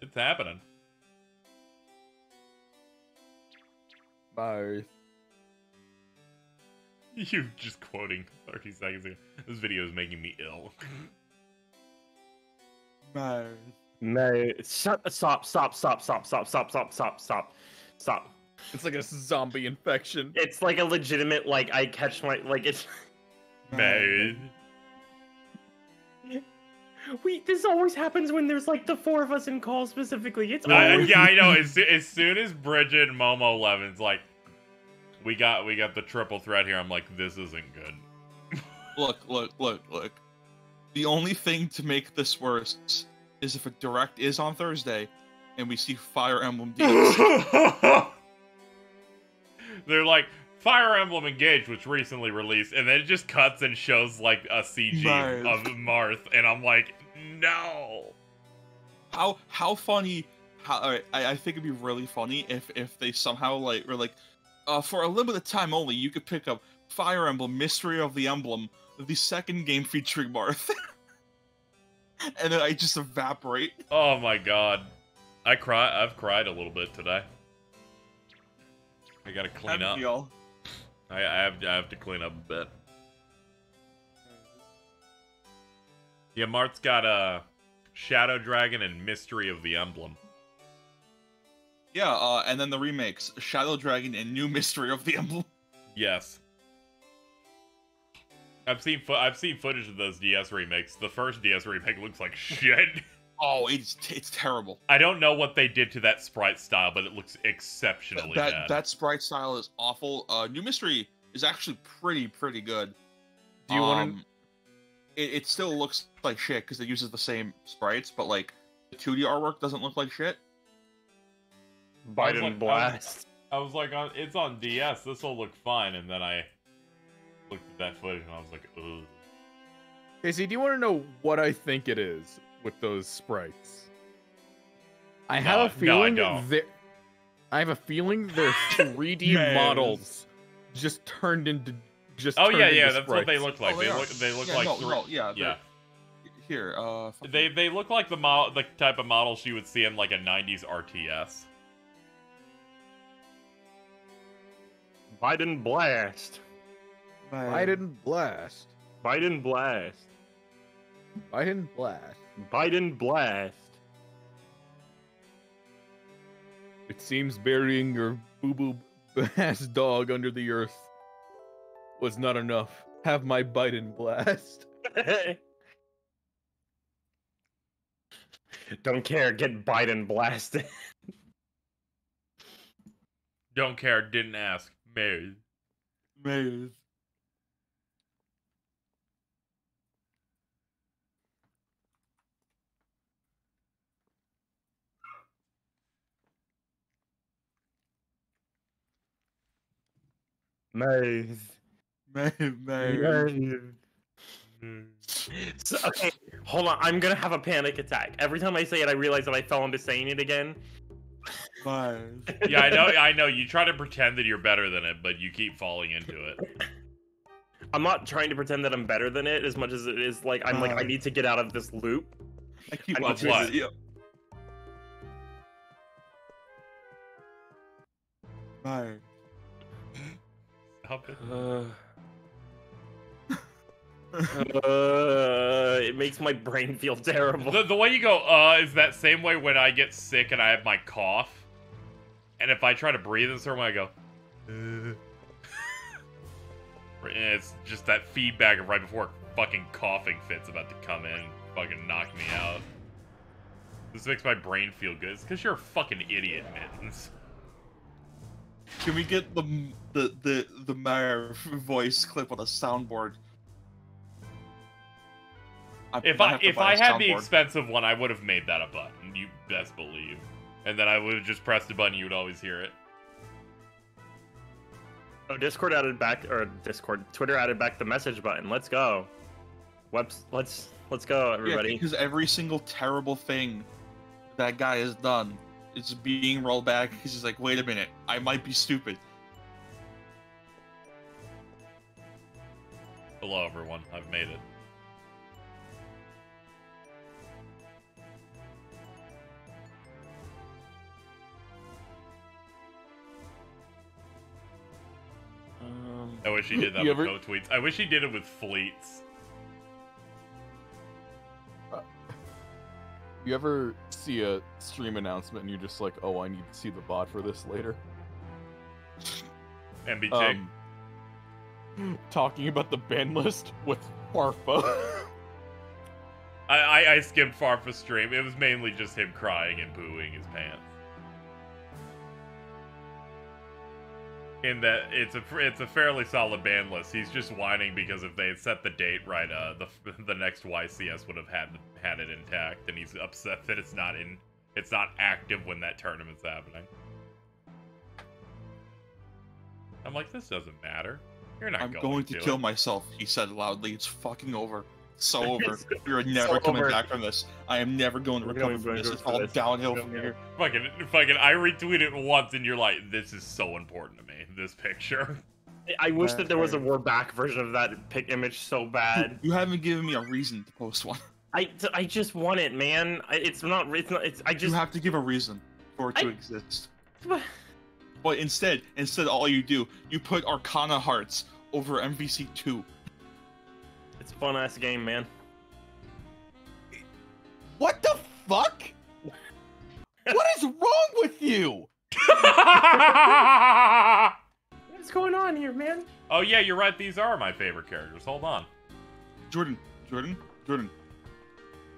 It's happening. Bye. You just quoting 30 seconds ago. This video is making me ill. Man. No, shut, stop, stop, stop, stop, stop, stop, stop, stop, stop, stop. It's like a zombie infection. It's like a legitimate, like, I catch my, like, it's. Man. We, this always happens when there's, like, the four of us in call specifically. It's I, always. yeah, I know. As, as soon as Bridget and Momo Levin's like, we got we got the triple threat here. I'm like, this isn't good. Look, look, look, look. The only thing to make this worse is if a direct is on Thursday and we see Fire Emblem DLC. They're like Fire Emblem Engage, which recently released, and then it just cuts and shows like a CG Marth. of Marth, and I'm like, no. how how funny how I, I think it'd be really funny if if they somehow like were like uh for a limited time only you could pick up Fire Emblem Mystery of the Emblem, the second game featuring Marth. and then I just evaporate. Oh my god, I cry. I've cried a little bit today. I gotta clean up. Haven't we all? I, I have I have to clean up a bit. Yeah, Marth's got a Shadow Dragon and Mystery of the Emblem. Yeah, uh, and then the remakes, Shadow Dragon and New Mystery of the Emblem. Yes. I've seen fo- I've seen footage of those DS remakes. The first DS remake looks like shit. Oh, it's it's terrible. I don't know what they did to that sprite style, but it looks exceptionally that bad. that sprite style is awful. Uh, New Mystery is actually pretty pretty good. Do you wanna- Um, It, it still looks like shit because it uses the same sprites, but like the 2D artwork doesn't look like shit. like- I Biden was- blast. I was like, on, it's on DS. This will look fine. And then I looked at that footage and I was like, ugh. Casey, do you want to know what I think it is with those sprites? I have No, a no, I feeling don't. that I have a feeling they're 3D models just turned into just. Oh yeah, yeah. That's what they look like. Oh, they are. look. They look yeah, like. no, three- no, yeah, yeah. Here, uh, They they look like the mo- the type of models you would see in like a '90s RTS. Biden blast. Biden blast. Biden blast. Biden blast. Biden blast. It seems burying your boo boo ass dog under the earth was not enough. Have my Biden blast. Don't care. Get Biden blasted. Don't care. Didn't ask. Married. Maze. Maze. Maze. Maze. So, okay, hold on. I'm gonna have a panic attack. Every time I say it, I realize that I fell into saying it again. Maze. Yeah, I know. I know. You try to pretend that you're better than it, but you keep falling into it. I'm not trying to pretend that I'm better than it as much as it is like I'm like I Uh. need to get out of this loop. I keep I watching to- what? it, yeah. Maze. Stop it. Uh, uh, it makes my brain feel terrible. The, the way you go, uh, is that same way when I get sick and I have my cough. And if I try to breathe in a certain way, I go, uh. It's just that feedback of right before fucking coughing fit's about to come in, fucking knock me out. This makes my brain feel good. It's because you're a fucking idiot, Mittens. Can we get the the the the Mayor voice clip on a soundboard? I If I if buy I a had the soundboard. expensive one, I would have made that a button. You best believe. And then I would have just pressed a button. You would always hear it. Oh, Discord added back, or Discord, Twitter added back the message button. Let's go. Webs, let's let's go, Yeah, everybody. because every single terrible thing that guy has done is being rolled back. He's just like, wait a minute, I might be stupid. Hello, everyone. I've made it. Um, I wish he did that with ever- no tweets. I wish he did it with fleets. You ever see a stream announcement and you're just like, oh, I need to see the bot for this later? MBT. Um, talking about the ban list with Farfa. I, I I skimmed Farfa's stream. It was mainly just him crying and pooing his pants. In that it's a it's a fairly solid ban list. He's just whining because if they had set the date right, uh, the the next YCS would have had had it intact, and he's upset that it's not in it's not active when that tournament's happening. I'm like, this doesn't matter. You're not I'm going, going to to kill it. myself, he said loudly. It's fucking over. So over. It's You're never so coming over. back from this. I am never going to We're recover from this. It's all this. downhill from go. here. Fucking, fucking, I retweeted it once, and you're like, "This is so important to me." This picture. I wish that there was a we're back version of that pic image so bad. You haven't given me a reason to post one. I, I just want it, man. I- It's not. It's not. It's. I just. You have to give a reason for it to I- exist. But instead, instead, all you do, you put Arcana Hearts over MVC two. It's a fun ass game, man. what the fuck? what is wrong with you? What's going on here, man? oh yeah, you're right. These are my favorite characters. Hold on. Jordan, Jordan, Jordan.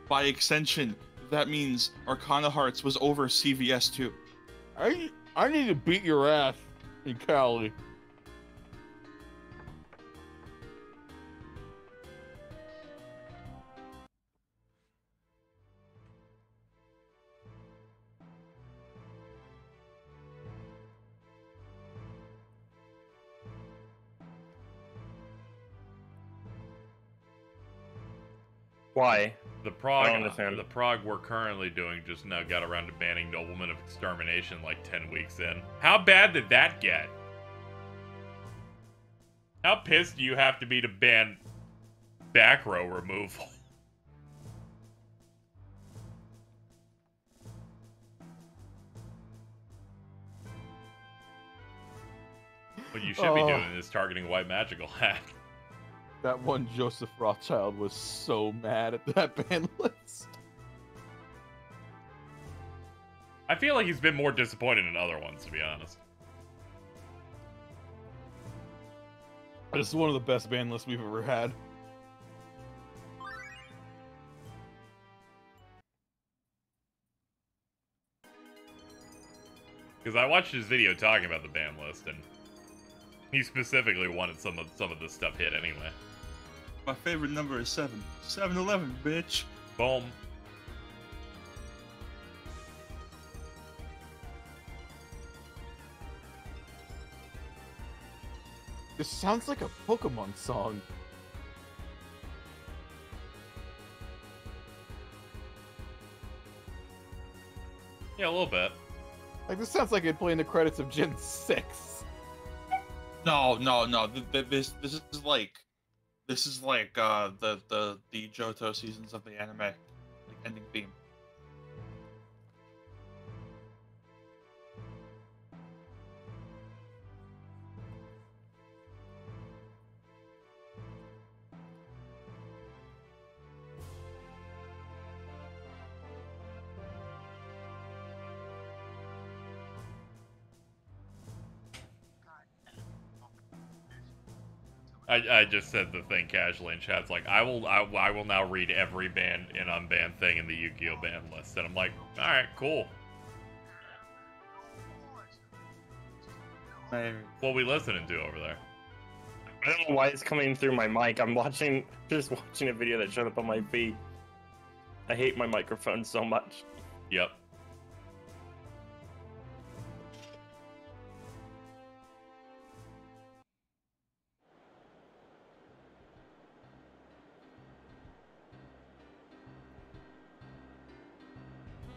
By extension, that means Arcana Hearts was over CVS too. I I need to beat your ass in Cali. Why? The Prague, I don't understand. the Prague we're currently doing just now got around to banning Noblemen of Extermination like 10 weeks in. How bad did that get? How pissed do you have to be to ban back row removal? What you should be Oh. doing is targeting White Magical Hat. That one Joseph Rothschild was so mad at that ban list. I feel like he's been more disappointed in other ones, to be honest. This is one of the best ban lists we've ever had. Because I watched his video talking about the ban list, and he specifically wanted some of some of this stuff hit anyway. My favorite number is seven. 7-Eleven, bitch. Boom. This sounds like a Pokemon song. Yeah, a little bit. Like this sounds like it playing the credits of Gen 6. No, no, no. th- th- This this is like this is like uh the the the Johto seasons of the anime, like ending theme. I, I just said the thing casually in chat's like I will I, I will now read every banned and unbanned thing in the Yu-Gi-Oh ban list and I'm like all right cool what we listening to over there I don't know why it's coming through my mic. I'm watching, just watching a video that showed up on my feed. I hate my microphone so much. yep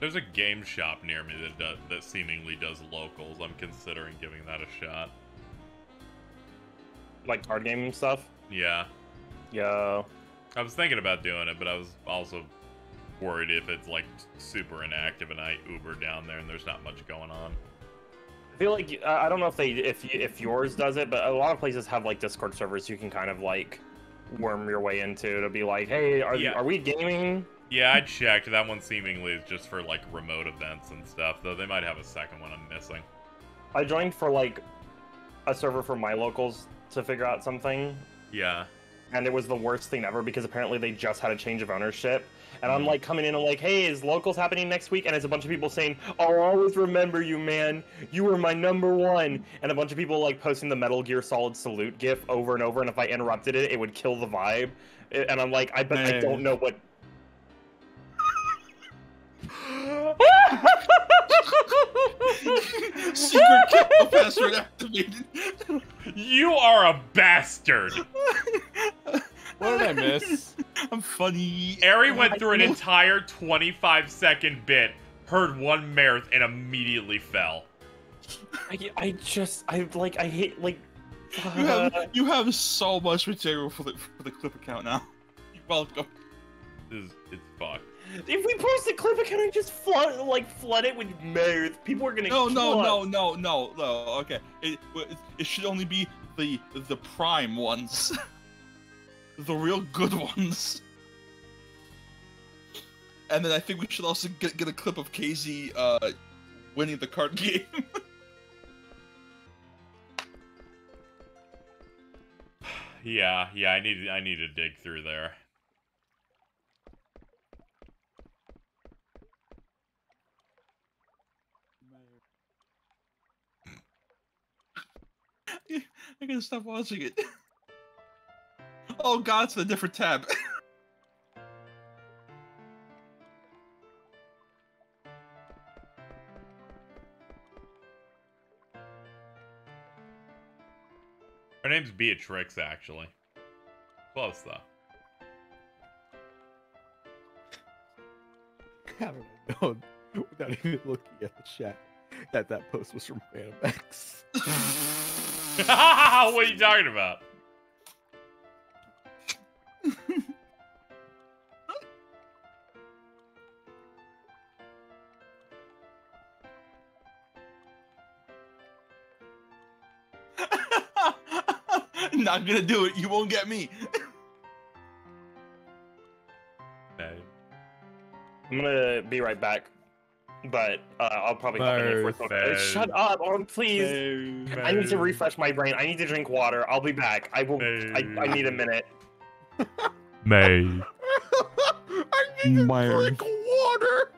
There's a game shop near me that does, that seemingly does locals. I'm considering giving that a shot. Like card game stuff. Yeah. Yo. I was thinking about doing it, but I was also worried if it's like super inactive and I Uber down there and there's not much going on. I feel like uh, I don't know if they if if yours does it, but a lot of places have like Discord servers you can kind of like worm your way into to be like, hey, are Yeah. are we gaming? Yeah, I checked. That one seemingly is just for like remote events and stuff, though they might have a second one I'm missing. I joined for like a server for my locals to figure out something, Yeah. and it was the worst thing ever because apparently they just had a change of ownership. And Mm. I'm like coming in and like, hey, is locals happening next week? And it's a bunch of people saying, I'll always remember you, man. You were my number one. And a bunch of people like posting the Metal Gear Solid salute gif over and over. And if I interrupted it, it would kill the vibe. And I'm like, I bet I don't know what. Secret capital password activated. You are a bastard! What did I miss? I'm funny. Ari went through an entire 25 second bit, heard one Merith, and immediately fell. I, I just, I like, I hate, like. You have uh, you have so much material for the for the clip account now. You're welcome. This is, it's fucked. If we post a clip account and just flood, like, flood it with mirth, people are gonna No, no, kill no, no, no, no. Okay, it it should only be the the prime ones, the real good ones. And then I think we should also get get a clip of KZ uh winning the card game. Yeah, yeah, I need I need to dig through there. I gotta stop watching it. Oh god, it's a different tab. Her name's Beatrix, actually. Close though. I don't know. Without even looking at the chat, that that post was from Phantom X. what are you talking about? Not gonna do it. You won't get me. I'm gonna be right back, but uh, I'll probably come in here for a Shut up, oh, please. I need to refresh my brain. I need to drink water. I'll be back. I will. I, I need a minute. May. I need to drink water.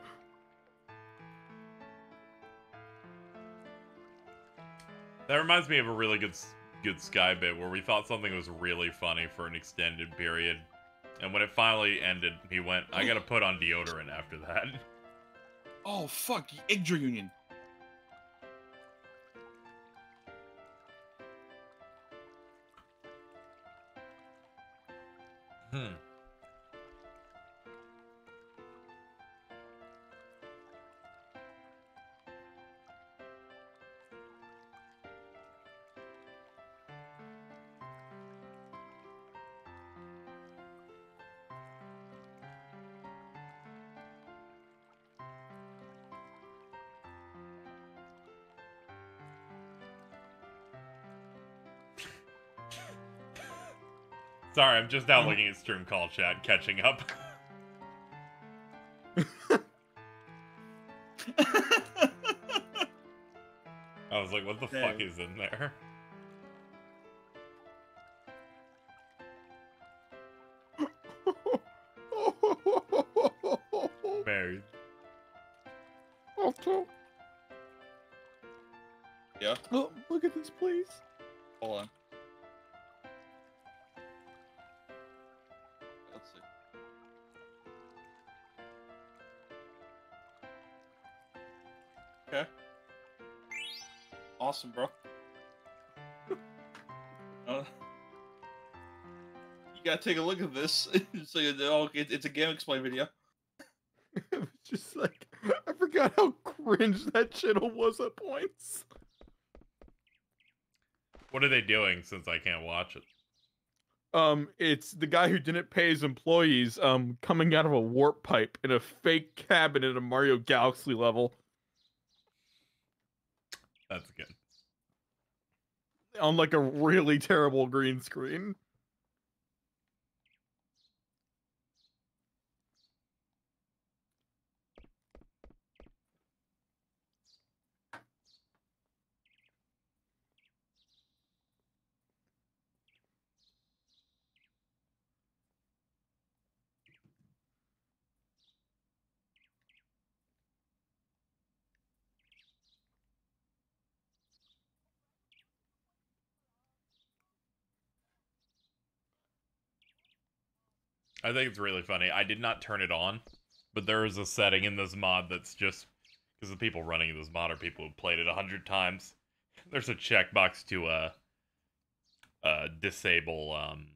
That reminds me of a really good good Sky bit where we thought something was really funny for an extended period, and when it finally ended, he went, "I gotta put on deodorant after that." Oh fuck, Yggdra Union. Hmm. Sorry, I'm just now looking at stream call chat, catching up. I was like, what the fuck is in there? Awesome, bro. Uh, you gotta take a look at this. so you know it, it's a game explain video. It was just like I forgot how cringe that channel was at points. What are they doing since I can't watch it? Um, it's the guy who didn't pay his employees. Um, coming out of a warp pipe in a fake cabin in a Mario Galaxy level That's good. On like a really terrible green screen. I think it's really funny. I did not turn it on, but there is a setting in this mod that's just because the people running this mod are people who played it a hundred times. There's a checkbox to uh uh disable um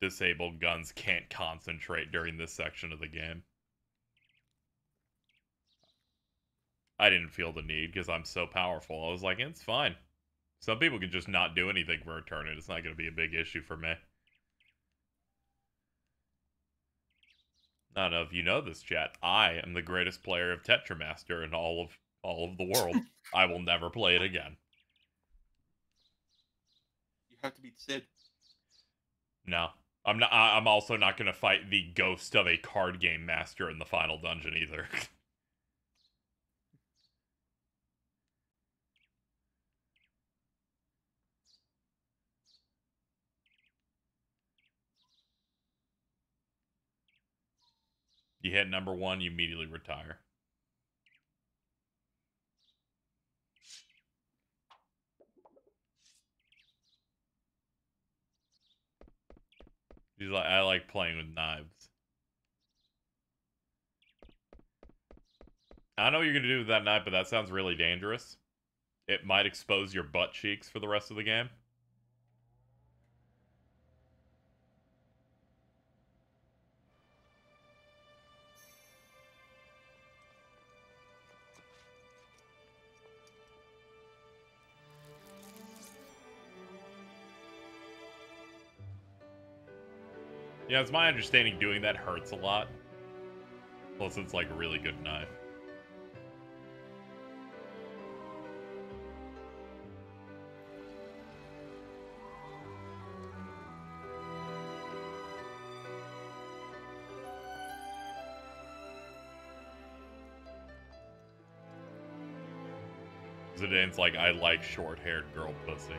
disable guns can't concentrate during this section of the game. I didn't feel the need because I'm so powerful. I was like, it's fine. Some people can just not do anything for a turn, and it's not going to be a big issue for me. I don't know if you know this, chat. I am the greatest player of Tetramaster in all of all of the world. I will never play it again. You have to beat Sid. No, I'm not. I- I'm also not going to fight the ghost of a card game master in the final dungeon either. You hit number one, you immediately retire. He's like, I like playing with knives. I know you're going to do with that knife, but that sounds really dangerous. It might expose your butt cheeks for the rest of the game. Yeah, it's my understanding doing that hurts a lot. Plus, it's like a really good knife. Zidane's like, I like short-haired girl pussy.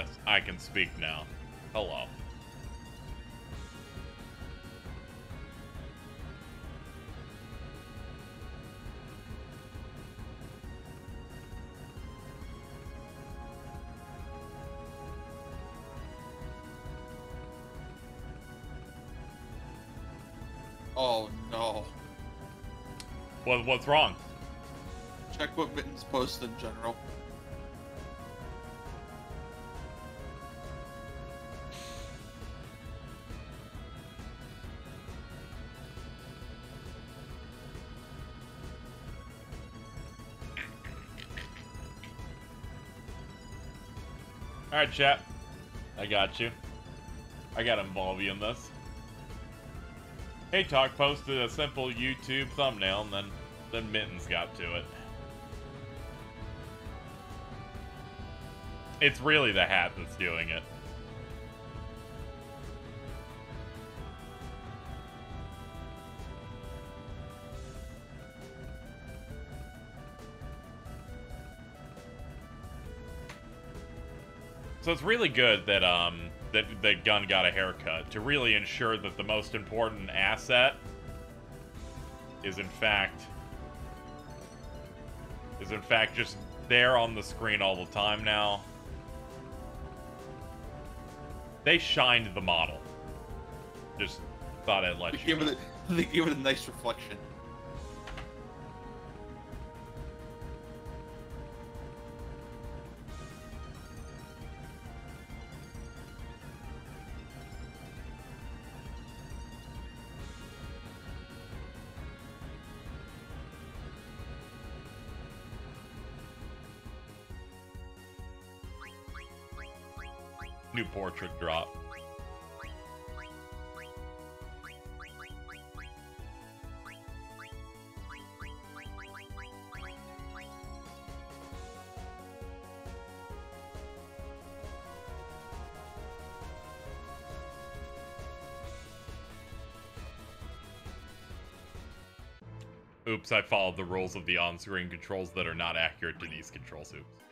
Yes, I can speak now. Hello. Oh no. What, what's wrong? Check what Mittens posted in general. Chat. I got you. I gotta involve you in this. Hey Talk posted a simple YouTube thumbnail and then then Mittens got to it. It's really the hat that's doing it. So it's really good that um that that Gun got a haircut to really ensure that the most important asset is in fact is in fact just there on the screen all the time now. They shined the model. Just thought I'd let you give it a, they give it a nice reflection. Portrait drop. Oops, I followed the rules of the on-screen controls that are not accurate to these controls. Oops.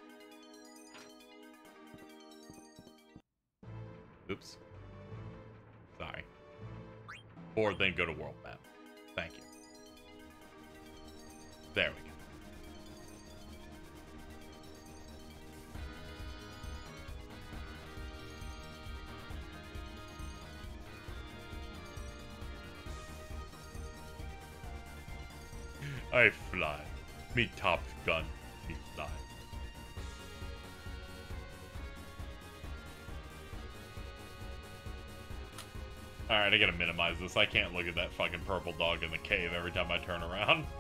Or then go to world map. Thank you. There we go. I fly. Me top Alright, I gotta minimize this. I can't look at that fucking purple dog in the cave every time I turn around.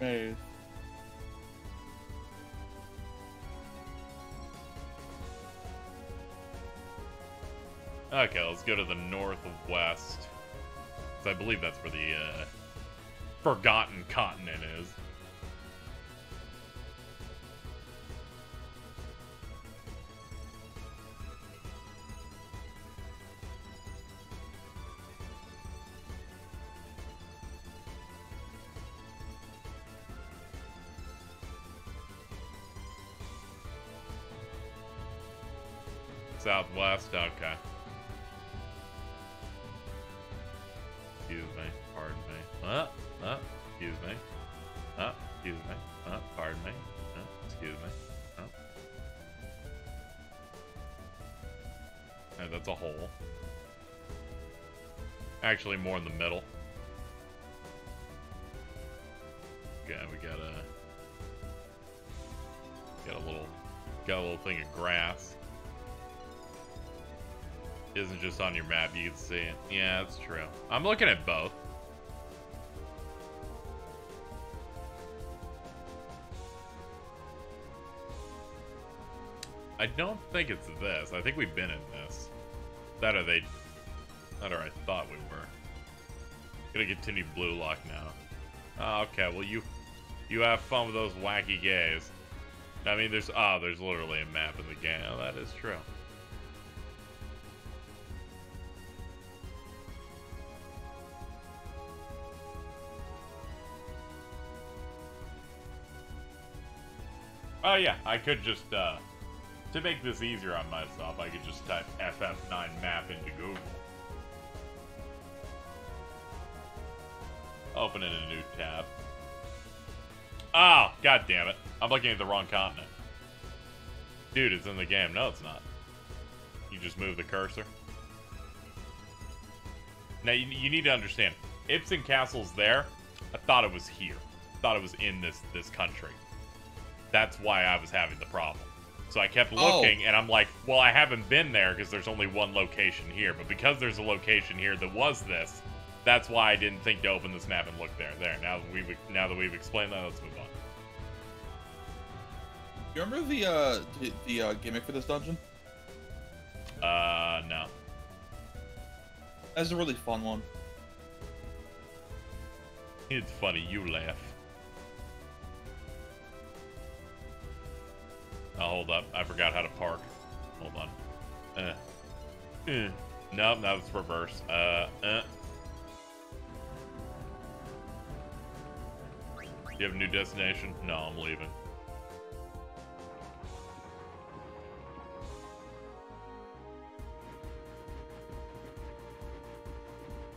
Maze. Okay, let's go to the northwest. 'Cause I believe that's where the uh, forgotten continent is. Actually, more in the middle. Yeah, we got a got a little got a little thing of grass. Isn't just on your map, you can see it. Yeah, that's true. I'm looking at both. I don't think it's this. I think we've been in this. That or they... That or I thought we. Gonna continue blue lock now. Oh, okay, well you... You have fun with those wacky gays. I mean, there's... Oh, there's literally a map in the game. Oh, that is true. Oh yeah, I could just, uh, to make this easier on myself, I could just type FF9 map into Google. Open it in a new tab. Oh, god damn it. I'm looking at the wrong continent. Dude, it's in the game. No, it's not. You just move the cursor. Now, you, you need to understand. Ipsen Castle's there. I thought it was here. I thought it was in this this country. That's why I was having the problem. So I kept Oh. looking, and I'm like, well, I haven't been there because there's only one location here. But because there's a location here that was this, that's why I didn't think to open this map and look there. There. Now that we've now that we've explained that, let's move on. You remember the uh the, the uh, gimmick for this dungeon? Uh, no. That's a really fun one. It's funny, you laugh. Oh, hold up. I forgot how to park. Hold on. Uh. Uh. No, no, it's reverse. Uh, uh. You have a new destination? No, I'm leaving.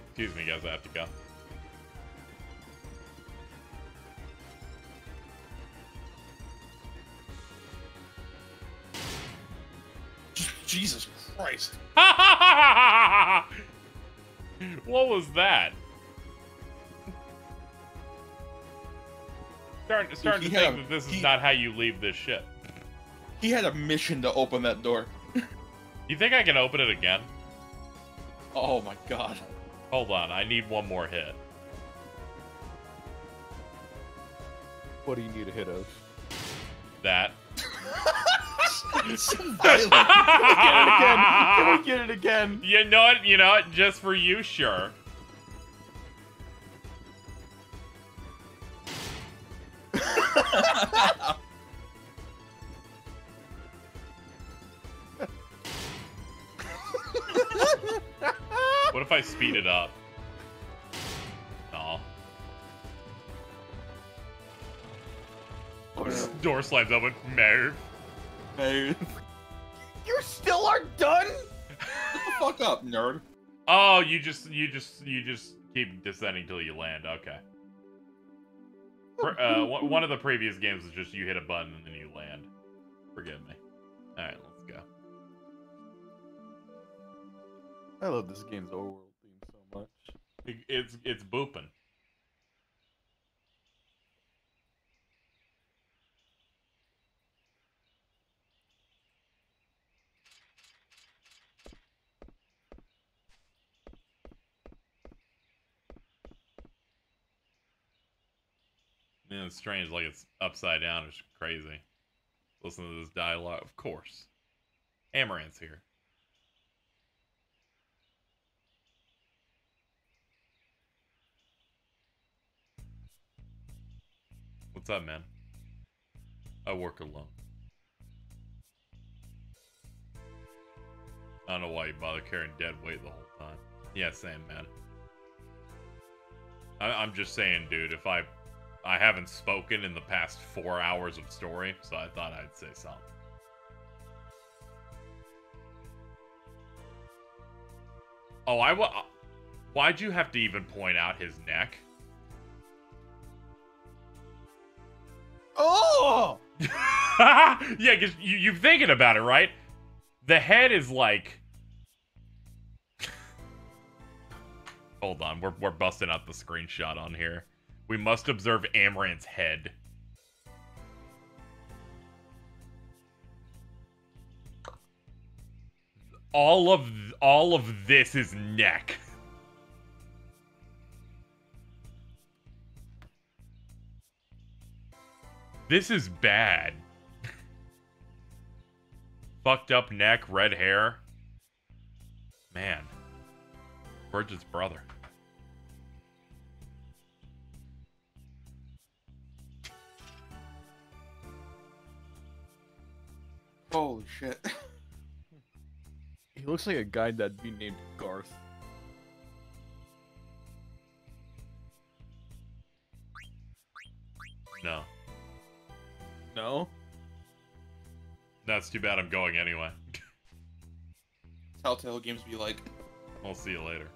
Excuse me, guys, I have to go. Jesus Christ. what was that? Starting, starting to He think a- that this is not how you leave this ship. He had a mission to open that door. You think I can open it again? Oh my god. Hold on, I need one more hit. What do you need a hit of? That. so Get it again! Can we get it again? You know what? You know what? Just for you, sure. Door slams open. Merv. Hey, You still aren't done? fuck up, nerd. Oh, you just you just you just keep descending till you land. Okay. Uh, one one of the previous games was just you hit a button and then you land. Forgive me. All right, let's go. I love this game's overworld theme so much. It- It's it's booping. It's strange, like it's upside down. It's crazy. Listen to this dialogue. Of course. Amarant's here. What's up, man? I work alone. I don't know why you bother carrying dead weight the whole time. Yeah, same, man. I, I'm just saying, dude, if I I haven't spoken in the past four hours of story, so I thought I'd say something. Oh, I wa- Why'd you have to even point out his neck? Oh! yeah, because you, you're thinking about it, right? The head is like. Hold on, we're, we're busting out the screenshot on here. We must observe Amarant's head. All of all of this is neck. This is bad. Fucked up neck, red hair. Man. Bridget's brother. Holy shit. He looks like a guy that'd be named Garth. No. No? That's too bad I'm going anyway. Telltale games be like. I'll see you later.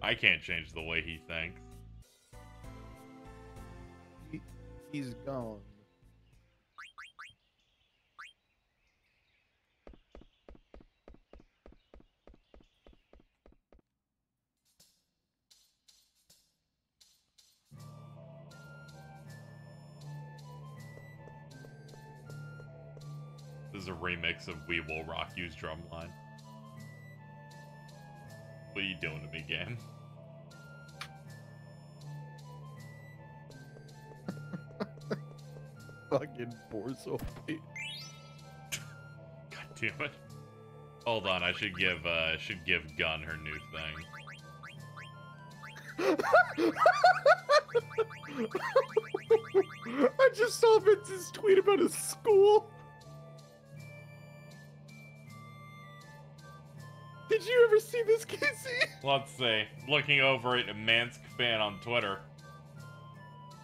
I can't change the way he thinks. He's gone. Remix of We Will Rock You's drumline. What are you doing to me, game? Fucking Borzo. God damn it. Hold on, I should give uh should give Gun her new thing. I just saw Vince's tweet about his school. Did you ever see this, Casey? Let's see. Looking over at a Mansk fan on Twitter.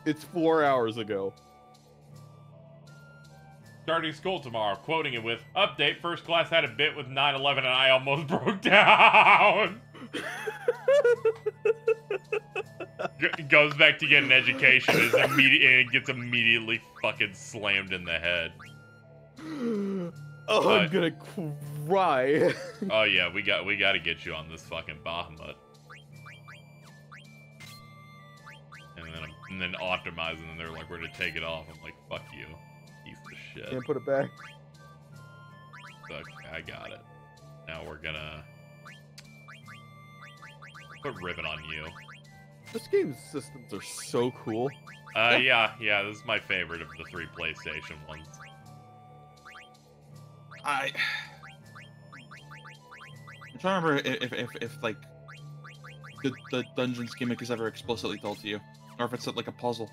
It's four hours ago. Starting school tomorrow, quoting it with Update, first class had a bit with 9-11 and I almost broke down. G- goes back to get an education is immediate and gets immediately fucking slammed in the head. Oh, But- I'm gonna cry. Oh yeah, we got we got to get you on this fucking Bahamut. And then and then optimizing, and they're like, we're gonna take it off. I'm like, fuck you, piece of shit. Can't put it back. Fuck, I got it. Now we're gonna put ribbon on you. This game's systems are so cool. Uh, yeah, yeah, this is my favorite of the three PlayStation ones. I. I'm trying to remember if, if, if, if like, the, the dungeons gimmick is ever explicitly told to you, or if it's like a puzzle.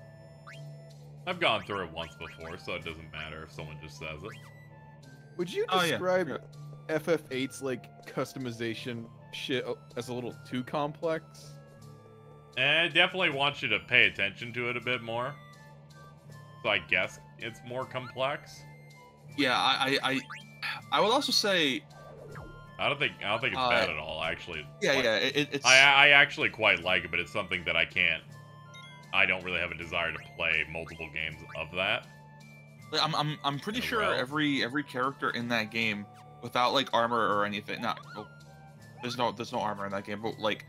I've gone through it once before, so it doesn't matter if someone just says it. Would you Oh, yeah, describe FF8's like customization shit as a little too complex? Eh, and I definitely want you to pay attention to it a bit more. So I guess it's more complex. Yeah, I, I, I, I would also say, I don't think I don't think it's Uh, bad at all. Actually, yeah, Quite- yeah, it, it- it's. I I actually quite like it, but it's something that I can't. I don't really have a desire to play multiple games of that. I'm, I'm, I'm pretty sure row. every every character in that game, without like armor or anything, not, there's no there's no armor in that game, but like,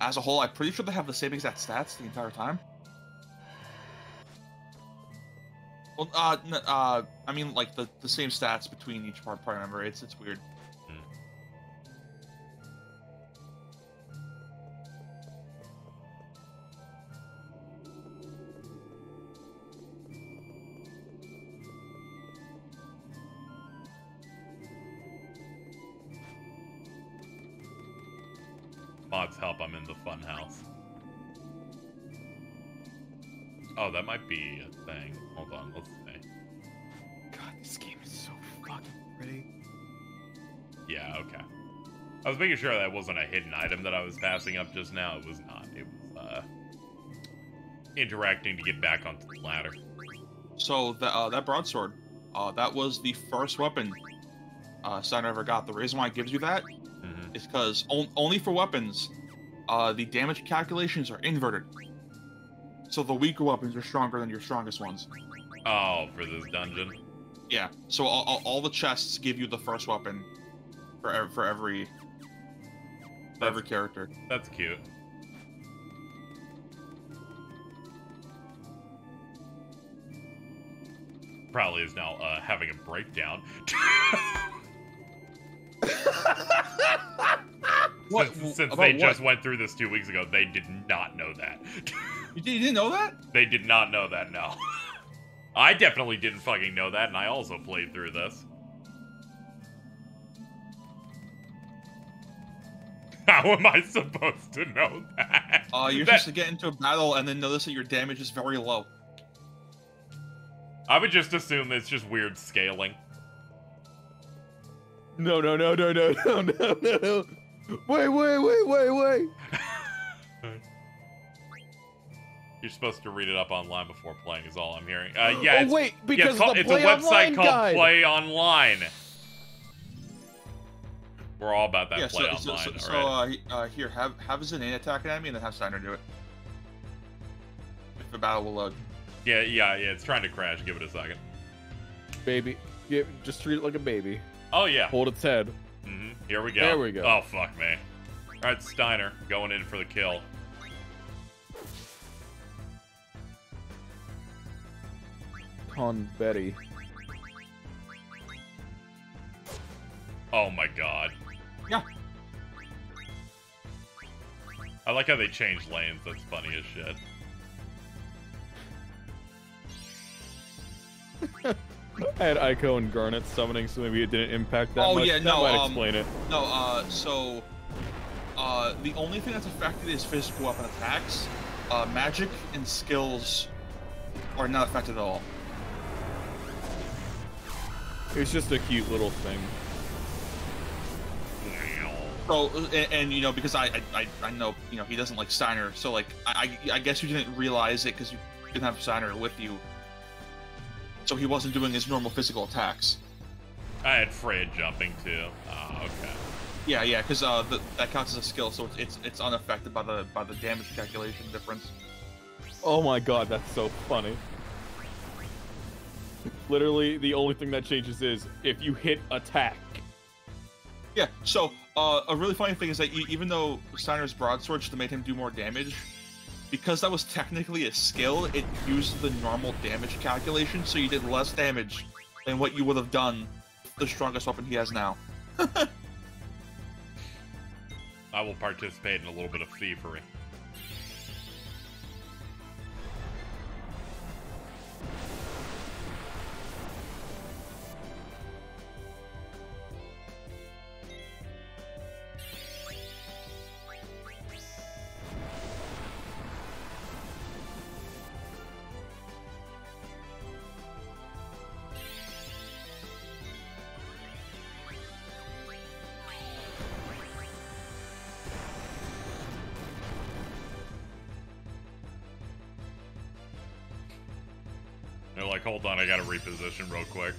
as a whole, I'm pretty sure they have the same exact stats the entire time. Well, uh, uh, I mean, like the the same stats between each part party member. It's it's weird. Oh, that might be a thing. Hold on, let's see. God, this game is so fucking pretty. Yeah, okay. I was making sure that wasn't a hidden item that I was passing up just now. It was not. It was uh interacting to get back onto the ladder. So that uh, that broadsword, uh, that was the first weapon uh, Steiner ever got. The reason why it gives you that Mhm. is because on- only for weapons, uh, the damage calculations are inverted. So the weaker weapons are stronger than your strongest ones. Oh, for this dungeon. Yeah. So all, all, all the chests give you the first weapon for ev- for every for every character. That's cute. Probably is now uh, having a breakdown. What- Since, since they what? just went through this two weeks ago, they did not know that. You, did, you didn't know that? they did not know that, no. I definitely didn't fucking know that, and I also played through this. How am I supposed to know that? Uh, you're That- supposed to get into a battle and then notice that your damage is very low. I would just assume it's just weird scaling. No, no, no, no, no, no, no, no, no. Wait, wait, wait, wait, wait. You're supposed to read it up online before playing, is all I'm hearing. Uh, yeah, oh, it's, wait, yeah, because it's, called- the it's a website called guide. Play Online. We're all about that yeah. Play So, so, Online, so, alright? so uh, uh, here, have have Zidane attack enemy and then have Steiner do it. If the battle will load. Yeah, yeah, yeah. It's trying to crash. Give it a second. Baby, yeah, just treat it like a baby. Oh yeah. Hold its head. hmm Here we go. There we go. Oh fuck me. All right, Steiner going in for the kill. Con Betty. Oh my god. Yeah. I like how they changed lanes. That's funny as shit. I had Eiko and Garnet summoning, so maybe it didn't impact that oh much. yeah, that no. might um, explain it. No, uh, so uh, the only thing that's affected is physical weapon attacks. Uh, magic and skills are not affected at all. It's just a cute little thing. So, and, and you know, because I, I, I, I know, you know, he doesn't like Steiner, so like, I, I I guess you didn't realize it because you didn't have Steiner with you. So he wasn't doing his normal physical attacks. I had Fred jumping too. Oh, okay. Yeah, yeah, because uh, the, that counts as a skill, so it's, it's it's unaffected by the by the damage calculation difference. Oh my god, that's so funny. Literally, the only thing that changes is if you hit attack. Yeah. So uh, a really funny thing is that e- even though Steiner's broadsword should have made him do more damage, because that was technically a skill, it used the normal damage calculation, so you did less damage than what you would have done with the strongest weapon he has now. I will participate in a little bit of thievery. Hold on, I gotta reposition real quick.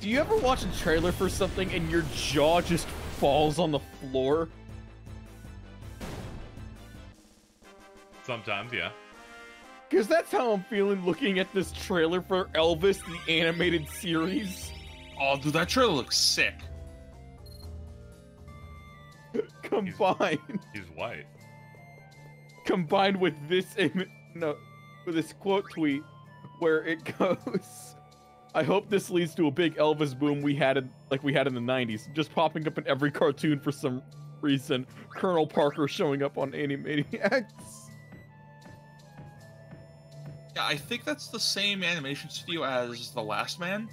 Do you ever watch a trailer for something and your jaw just falls on the floor? Sometimes, yeah. Because that's how I'm feeling looking at this trailer for Elvis, the animated series. Oh, dude, that trailer looks sick. Combined, He's white. combined with this Im- no, with this quote tweet where it goes. I hope this leads to a big Elvis boom we had in, like we had in the 90s, just popping up in every cartoon for some reason. Colonel Parker showing up on Animaniacs. Yeah, I think that's the same animation studio as The Last Man.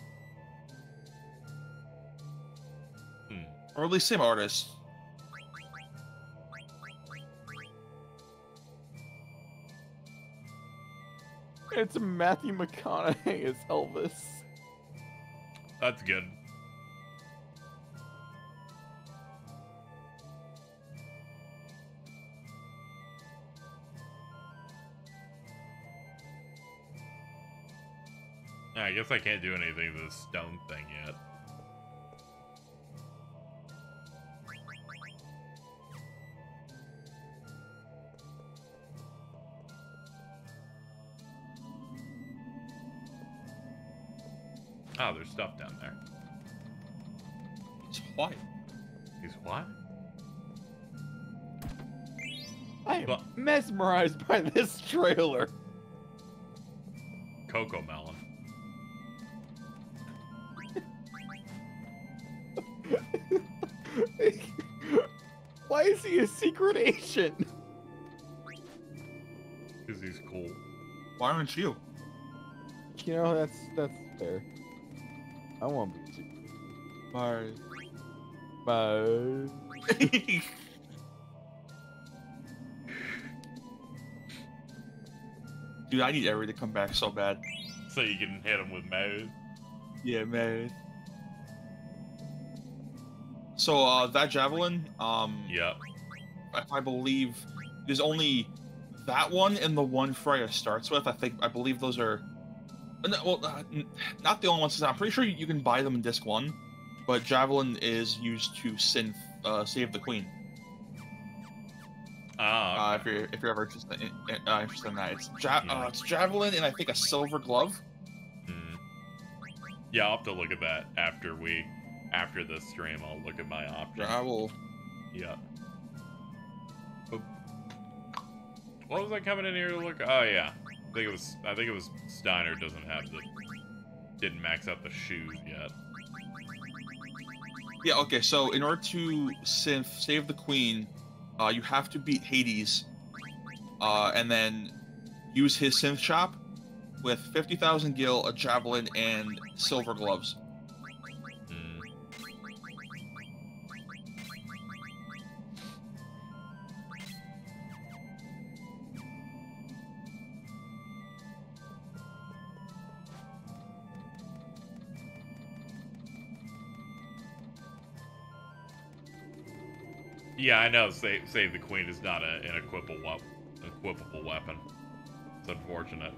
Hmm. Or at least same artist. It's Matthew McConaughey as Elvis. That's good. I guess I can't do anything to the stone thing Oh, there's stuff down there. It's white. He's what? I am But- mesmerized by this trailer. Coco Melon. Why is he a secret agent? Because he's cool. Why aren't you? You know, that's that's fair. I want to be a secret. Bye. Bye. Dude, I need Eri to come back so bad. So you can hit him with mode. Yeah, man. So uh, that javelin, um, yeah, if I believe there's only that one and the one Freya starts with. I think I believe those are. No, Well, uh, n- not the only ones. I'm pretty sure you can buy them in disc one, but javelin is used to synth uh, save the queen. Ah, Uh, if you're if you're ever interested in, uh, interested in that, it's ja- uh, it's javelin and I think a silver glove. Hmm. Yeah, I'll have to look at that after we, after the stream. I'll look at my options. I will. Yeah. Oop. What was I coming in here to look? Oh yeah, I think it was. I think it was Steiner doesn't have the, didn't max out the shoes yet. Yeah. Okay. So in order to synth save the queen, uh, you have to beat Hades, uh, and then use his synth shop with fifty thousand gil, a javelin, and silver gloves. Yeah, I know. Save, save the queen is not a, an equipable, equipable weapon. It's unfortunate.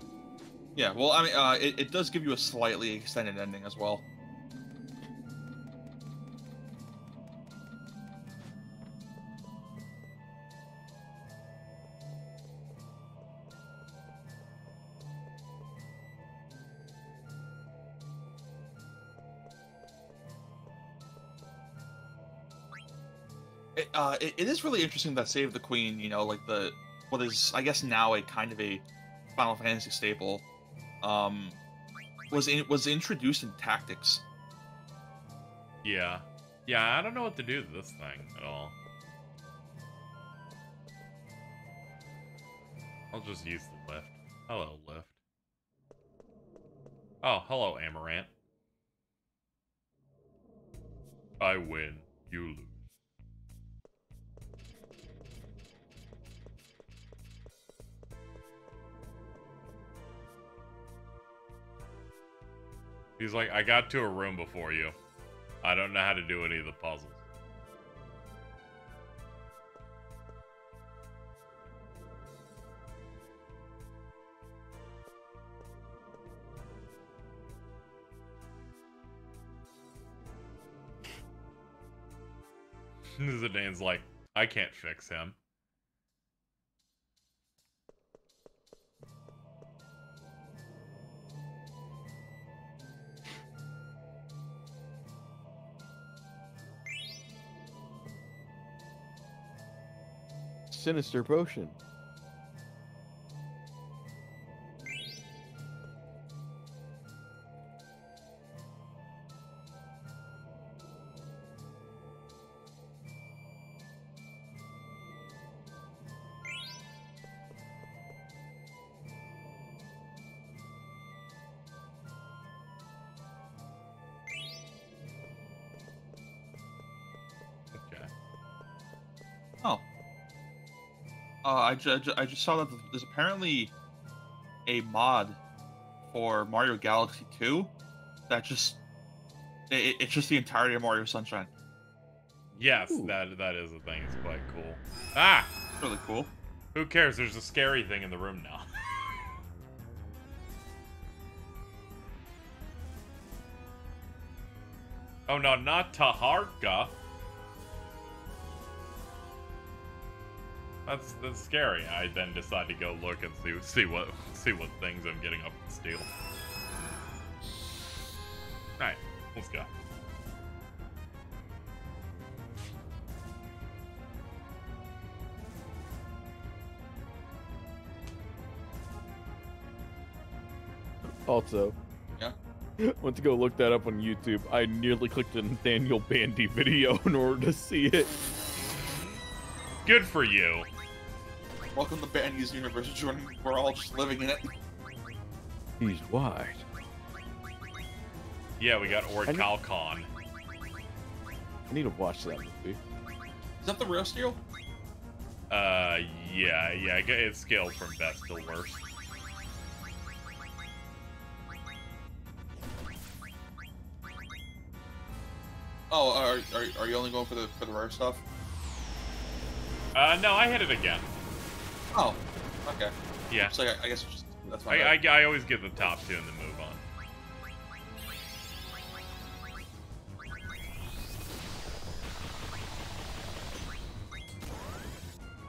Yeah. Well, I mean, uh, it, it does give you a slightly extended ending as well. Uh, it, it is really interesting that Save the Queen, you know, like the what is I guess now a kind of a Final Fantasy staple, um, was in, was introduced in Tactics. Yeah. Yeah, I don't know what to do to this thing at all. I'll just use the lift. Hello, lift. Oh, hello, Amarant. I win, you lose. He's like, I got to a room before you. I don't know how to do any of the puzzles. Zidane's like, I can't fix him. Sinister potion. I, ju- I just saw that there's apparently a mod for Mario Galaxy 2 that just it, it's just the entirety of Mario Sunshine. Yes, that that is a thing. It's quite cool. Ah, Really cool. who cares? There's a scary thing in the room now. oh no, not Taharka. That's that's scary. I then decide to go look and see see what see what things I'm getting up to steal. Alright, let's go. Also, Yeah? went to go look that up on YouTube. I nearly clicked a Nathaniel Bandy video in order to see it. Good for you. Welcome to Bandy's universe, Jordan. We're all just living in it. He's wide. Yeah, we got I Orichalcon. I need to watch that movie. Is that the real steel? Uh, yeah, yeah, I gu- it's scaled from best to worst. Oh, are, are, are you only going for the for the rare stuff? Uh, no, I hit it again. Oh, okay. Yeah. So I, I guess just that's my I. I, I always get the top two and then move on.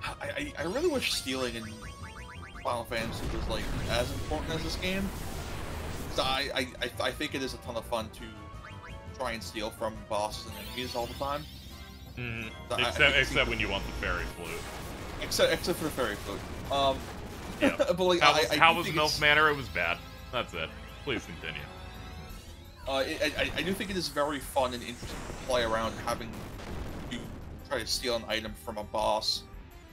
I, I, I really wish stealing in Final Fantasy was like as important as this game. 'Cause I, I, I, think it is a ton of fun to try and steal from bosses and enemies all the time. Mhm. I- I Except, except when you want the fairy flute. Except except for fairy flute. Um, Yeah. but like How I, was, I how was Milf it's- Manor? It was bad. That's it. Please continue. Uh, I, I, I do think it is very fun and interesting to play around having to try to steal an item from a boss,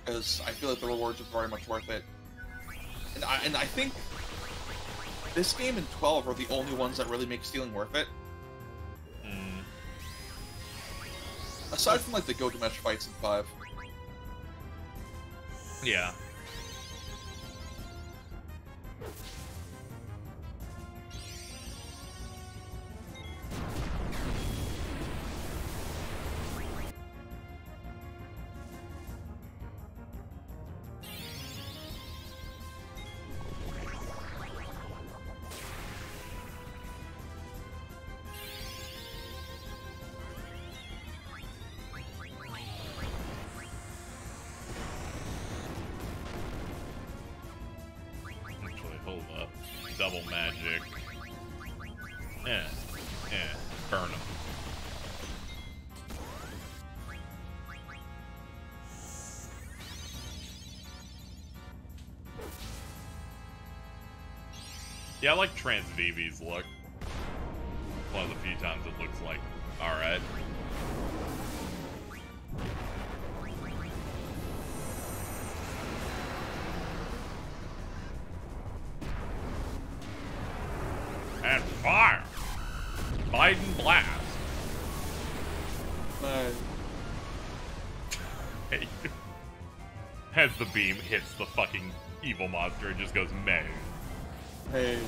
because I feel like the rewards are very much worth it. And I, and I think this game and 12 are the only ones that really make stealing worth it. Mm. Aside from like the go-to Gilgamesh fights in 5. Yeah. Yeah, I like Trance Vivi's look. One of the few times it looks like alright. And fire! Biden blast! Hey. As the beam hits the fucking evil monster, it just goes meh. Hey.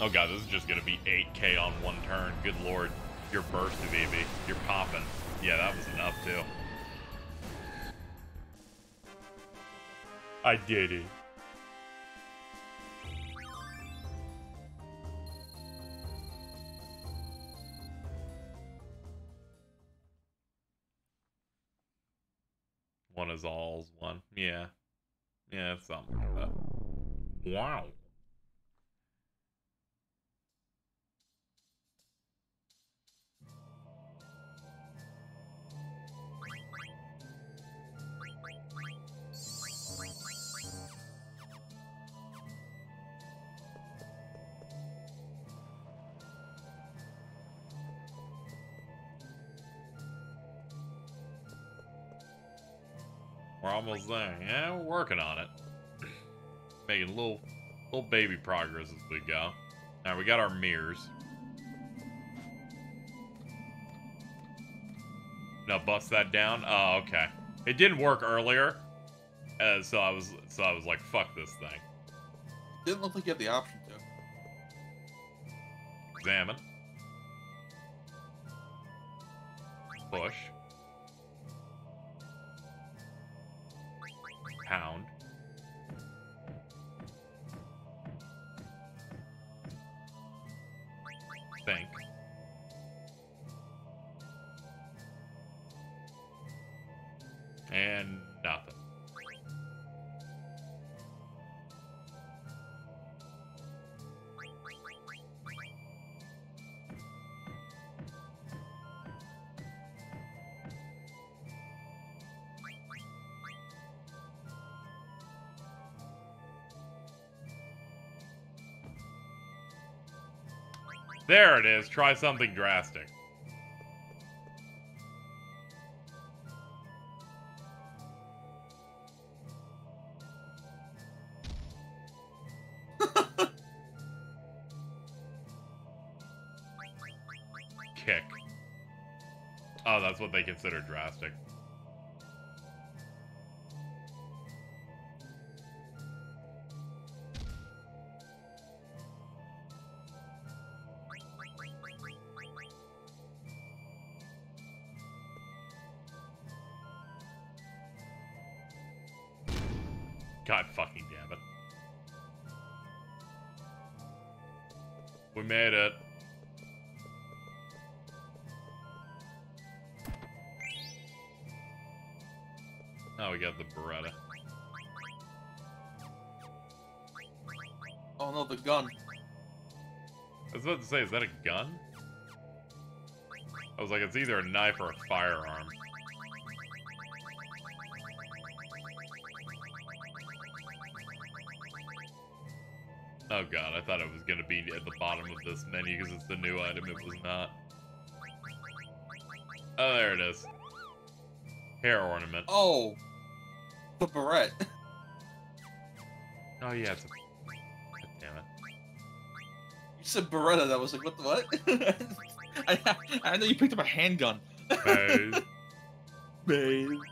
Oh god, this is just gonna be 8k on one turn. Good lord. You're bursting, baby. You're popping. Yeah, that was enough, too. I did it. Wow. We're almost there. Yeah, we're working on it. Making little little baby progress as we go. Now we got our mirrors. Now bust that down. Oh, okay. It didn't work earlier. Uh, so I was so I was like, fuck this thing. Didn't look like you had the option to. Examine. There it is. Try something drastic. Kick. Oh, that's what they consider drastic. To say, is that a gun? I was like, it's either a knife or a firearm. Oh god, I thought it was gonna be at the bottom of this menu because it's the new item. It was not. Oh, there it is. Hair ornament. Oh, the beret. Oh yeah, it's a. said Beretta. That was like, what the what? I I know you picked up a handgun. Hey. Babe.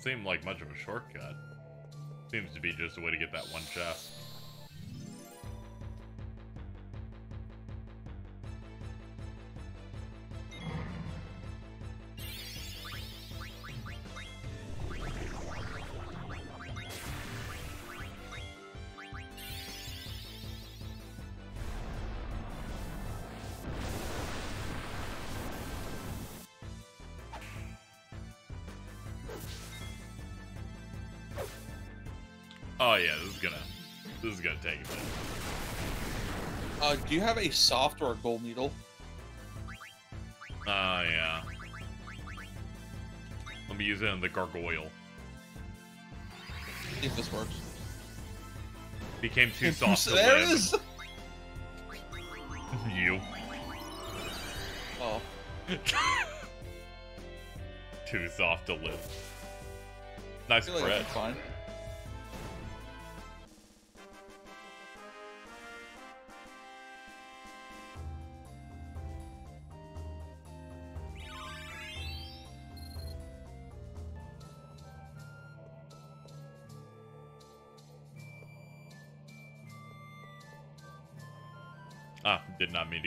Doesn't seem like much of a shortcut. Seems to be just a way to get that one chest. Do you have a soft or a gold needle? Oh yeah. Let me use it in the gargoyle. See if this works. Became too soft to there live. it is. you. Oh. Too soft to live. Nice feel like bread. fine.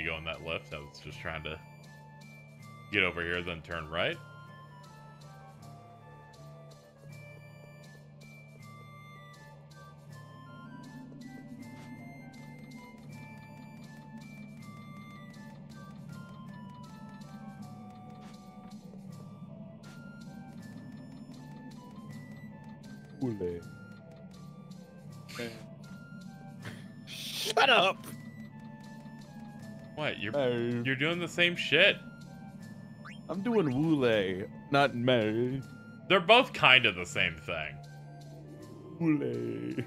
Go in that left. I was just trying to get over here, then turn right. You're doing the same shit. I'm doing Wule, not Mary. They're both kind of the same thing. Wule.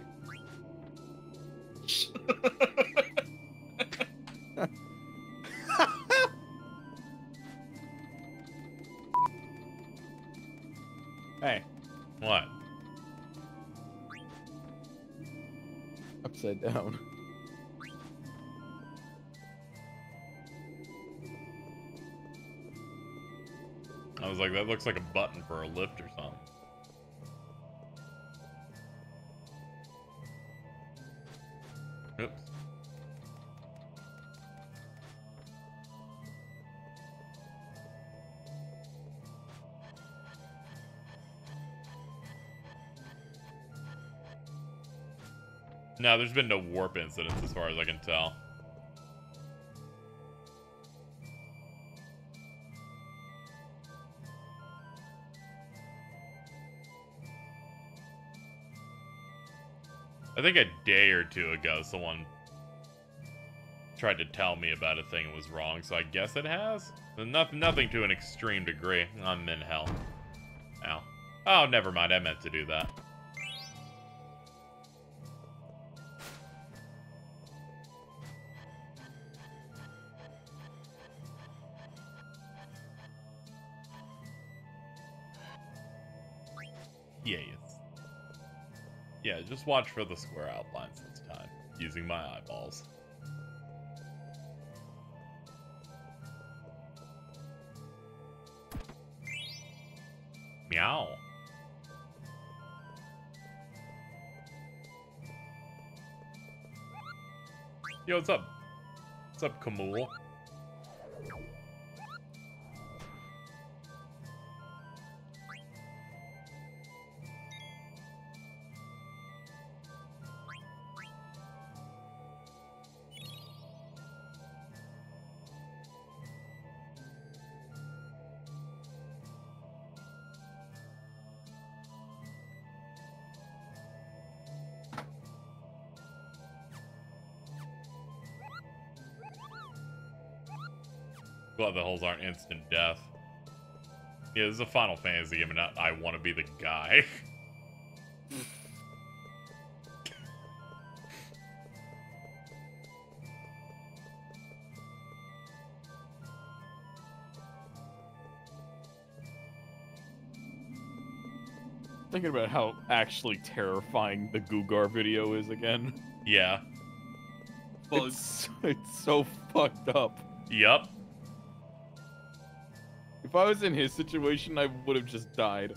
Looks like a button for a lift or something. Oops. No, there's been no warp incidents as far as I can tell. I think a day or two ago, someone tried to tell me about a thing was wrong, so I guess it has. Nothing, nothing to an extreme degree. I'm in hell. Ow. Oh, never mind. I meant to do that. Watch for the square outlines this time, using my eyeballs. Meow. Yo, what's up? What's up, Kamul? The holes aren't instant death. Yeah, this is a Final Fantasy game, and not I want to be the guy. Thinking about how actually terrifying the Gugar video is again. yeah. Well, It's, it's so fucked up. Yup. If I was in his situation, I would have just died.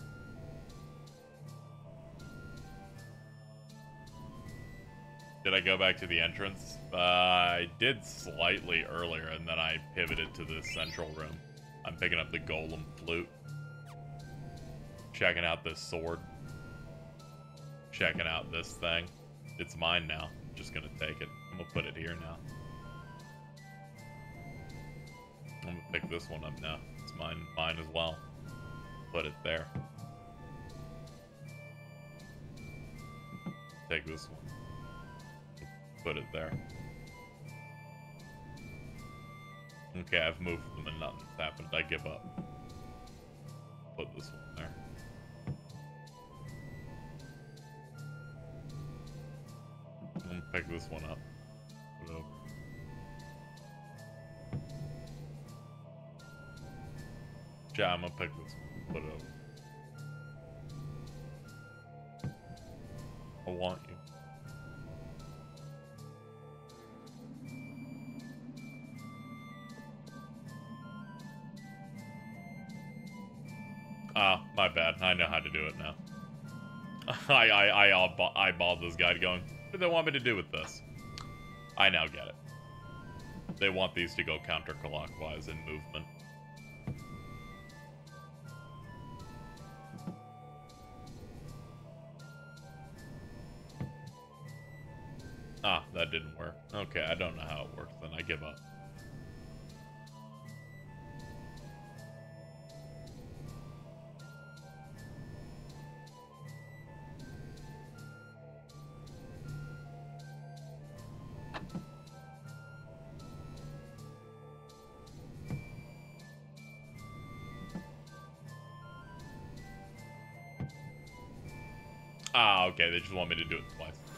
Did I go back to the entrance? Uh, I did slightly earlier, and then I pivoted to the central room. I'm picking up the golem flute. Checking out this sword. Checking out this thing. It's mine now. I'm just gonna take it. I'm gonna put it here now. I'm gonna pick this one up now. Mine, mine as well. Put it there. Take this one put it there. Okay, I've moved them and nothing's happened. I give up. Put this one there. Gonna pick this one up. Yeah, I'm gonna pick this one. Put it over. I want you. Ah, my bad. I know how to do it now. I I I eyeball- eyeballed this guy going. What do they want me to do with this? I now get it. They want these to go counterclockwise in movement. Okay, I don't know how it works then. I give up. Ah, okay, they just want me to do it twice.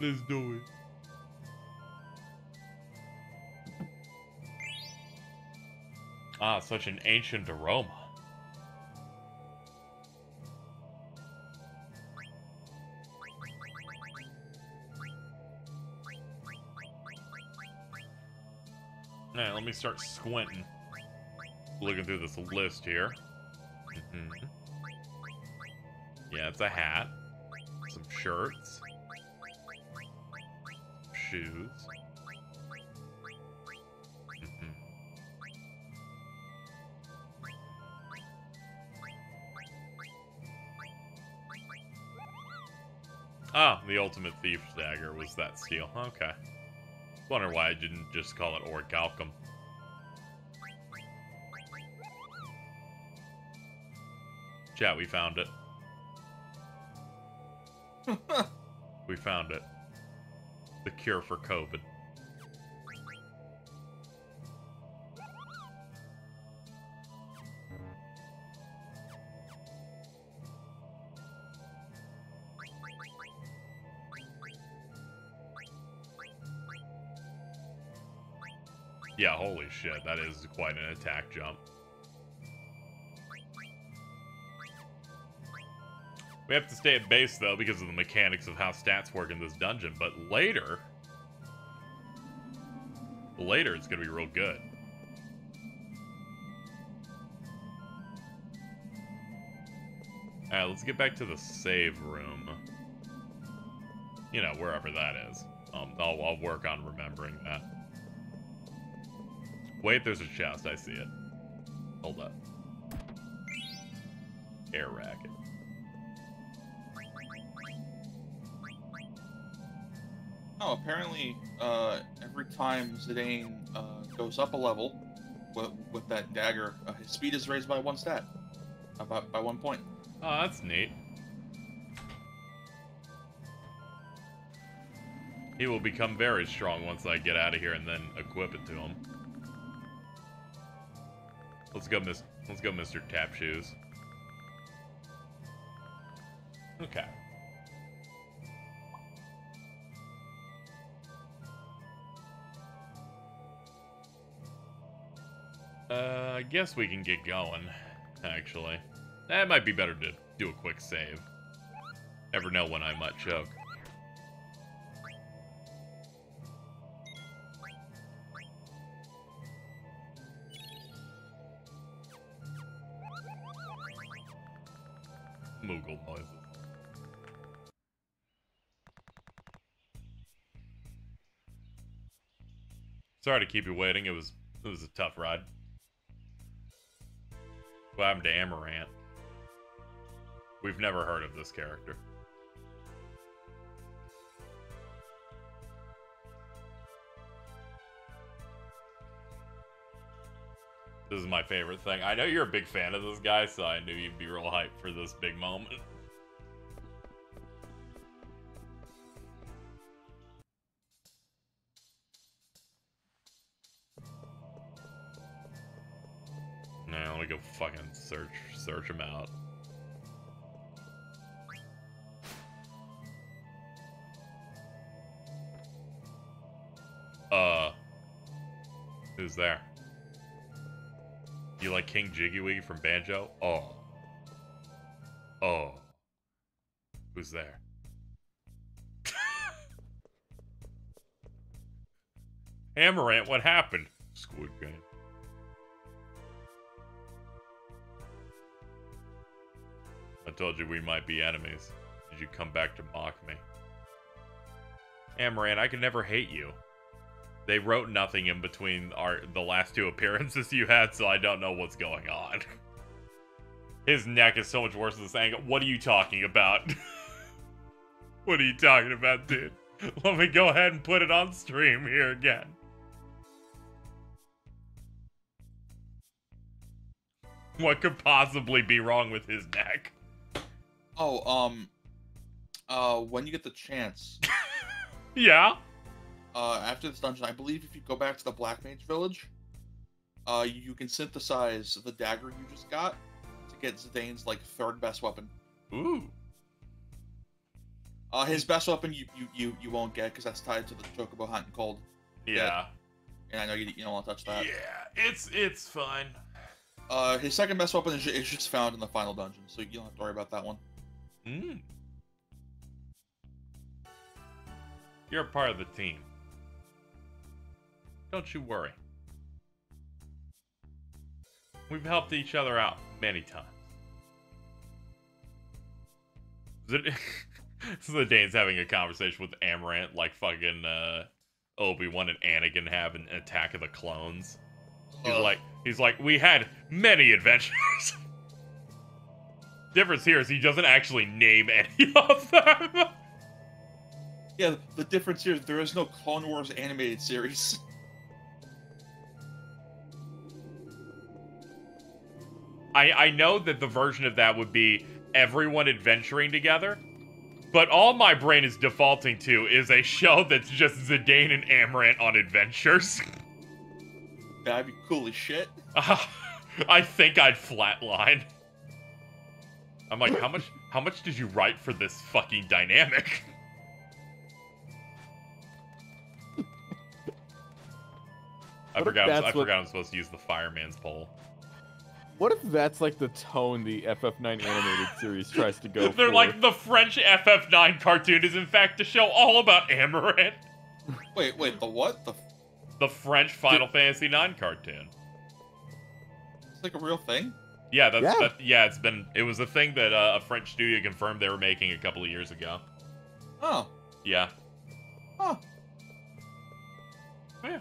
Let's do it. Ah, such an ancient aroma. Alright, let me start squinting. Looking through this list here. Mhm. Yeah, it's a hat. Some shirts. Shoes. Mhm. Ah, the ultimate thief's dagger was that skill. Okay. Wonder why I didn't just call it orichalcum. Chat, we found it. we found it. The cure for COVID. Yeah, holy shit, that is quite an attack jump. We have to stay at base, though, because of the mechanics of how stats work in this dungeon, but later... Later, it's gonna be real good. Alright, let's get back to the save room. You know, wherever that is. Um, I'll, I'll work on remembering that. Wait, there's a chest. I see it. Hold up. Air racket. Oh, apparently, uh, every time Zidane uh, goes up a level with, with that dagger, uh, his speed is raised by one stat, about by one point. Oh, that's neat. He will become very strong once I get out of here and then equip it to him. Let's go, Miss. Let's go, Mr. Tap Shoes. Okay. Uh, I guess we can get going, actually. That might be better to do a quick save. Never know when I might choke. Moogle noises. Sorry to keep you waiting. It was it was a tough ride. What happened to Amarant? We've never heard of this character. This is my favorite thing. I know you're a big fan of this guy, so I knew you'd be real hyped for this big moment. search search him out. Uh, who's there? You like King Jiggy Wiggy from Banjo? Oh. Oh. Who's there? Amarant, what happened? Squid Game. Told you we might be enemies. Did you come back to mock me? Amarant, I could never hate you. They wrote nothing in between our the last two appearances you had, so I don't know what's going on. His neck is so much worse than this angle. What are you talking about? what are you talking about, dude? Let me go ahead and put it on stream here again. What could possibly be wrong with his neck? Oh, um, uh, when you get the chance, Yeah? uh, after this dungeon, I believe if you go back to the Black Mage Village, uh, you can synthesize the dagger you just got to get Zidane's like third best weapon. Ooh. Uh, his best weapon you you you, you won't get because that's tied to the Chocobo Hot and Cold. Yeah. and I know you, you don't want to touch that. Yeah, it's it's fine. Uh, his second best weapon is, is just found in the final dungeon, so you don't have to worry about that one. Mm. You're a part of the team. Don't you worry. We've helped each other out many times. So Zidane's having a conversation with Amarant like fucking uh, Obi-Wan and Anakin have in Attack of the Clones. He's Ugh. like, he's like, we had many adventures. Difference here is he doesn't actually name any of them. Yeah, the difference here is there is no Clone Wars animated series. I I know that the version of that would be everyone adventuring together, but all my brain is defaulting to is a show that's just Zidane and Amarant on adventures. That'd be cool as shit. I think I'd flatline. I'm like, how much how much did you write for this fucking dynamic? I forgot. I that's what- forgot I'm supposed to use the fireman's pole. What if that's like the tone the FF9 animated series tries to go for? If They're for? like the French FF9 cartoon is in fact a show all about Amarant. Wait, wait, the what? The The French Final Fantasy IX cartoon. it's like a real thing? Yeah, that's Yeah. That, yeah. It's been it was a thing that uh, a French studio confirmed they were making a couple of years ago. Oh, Yeah. Huh. Yeah.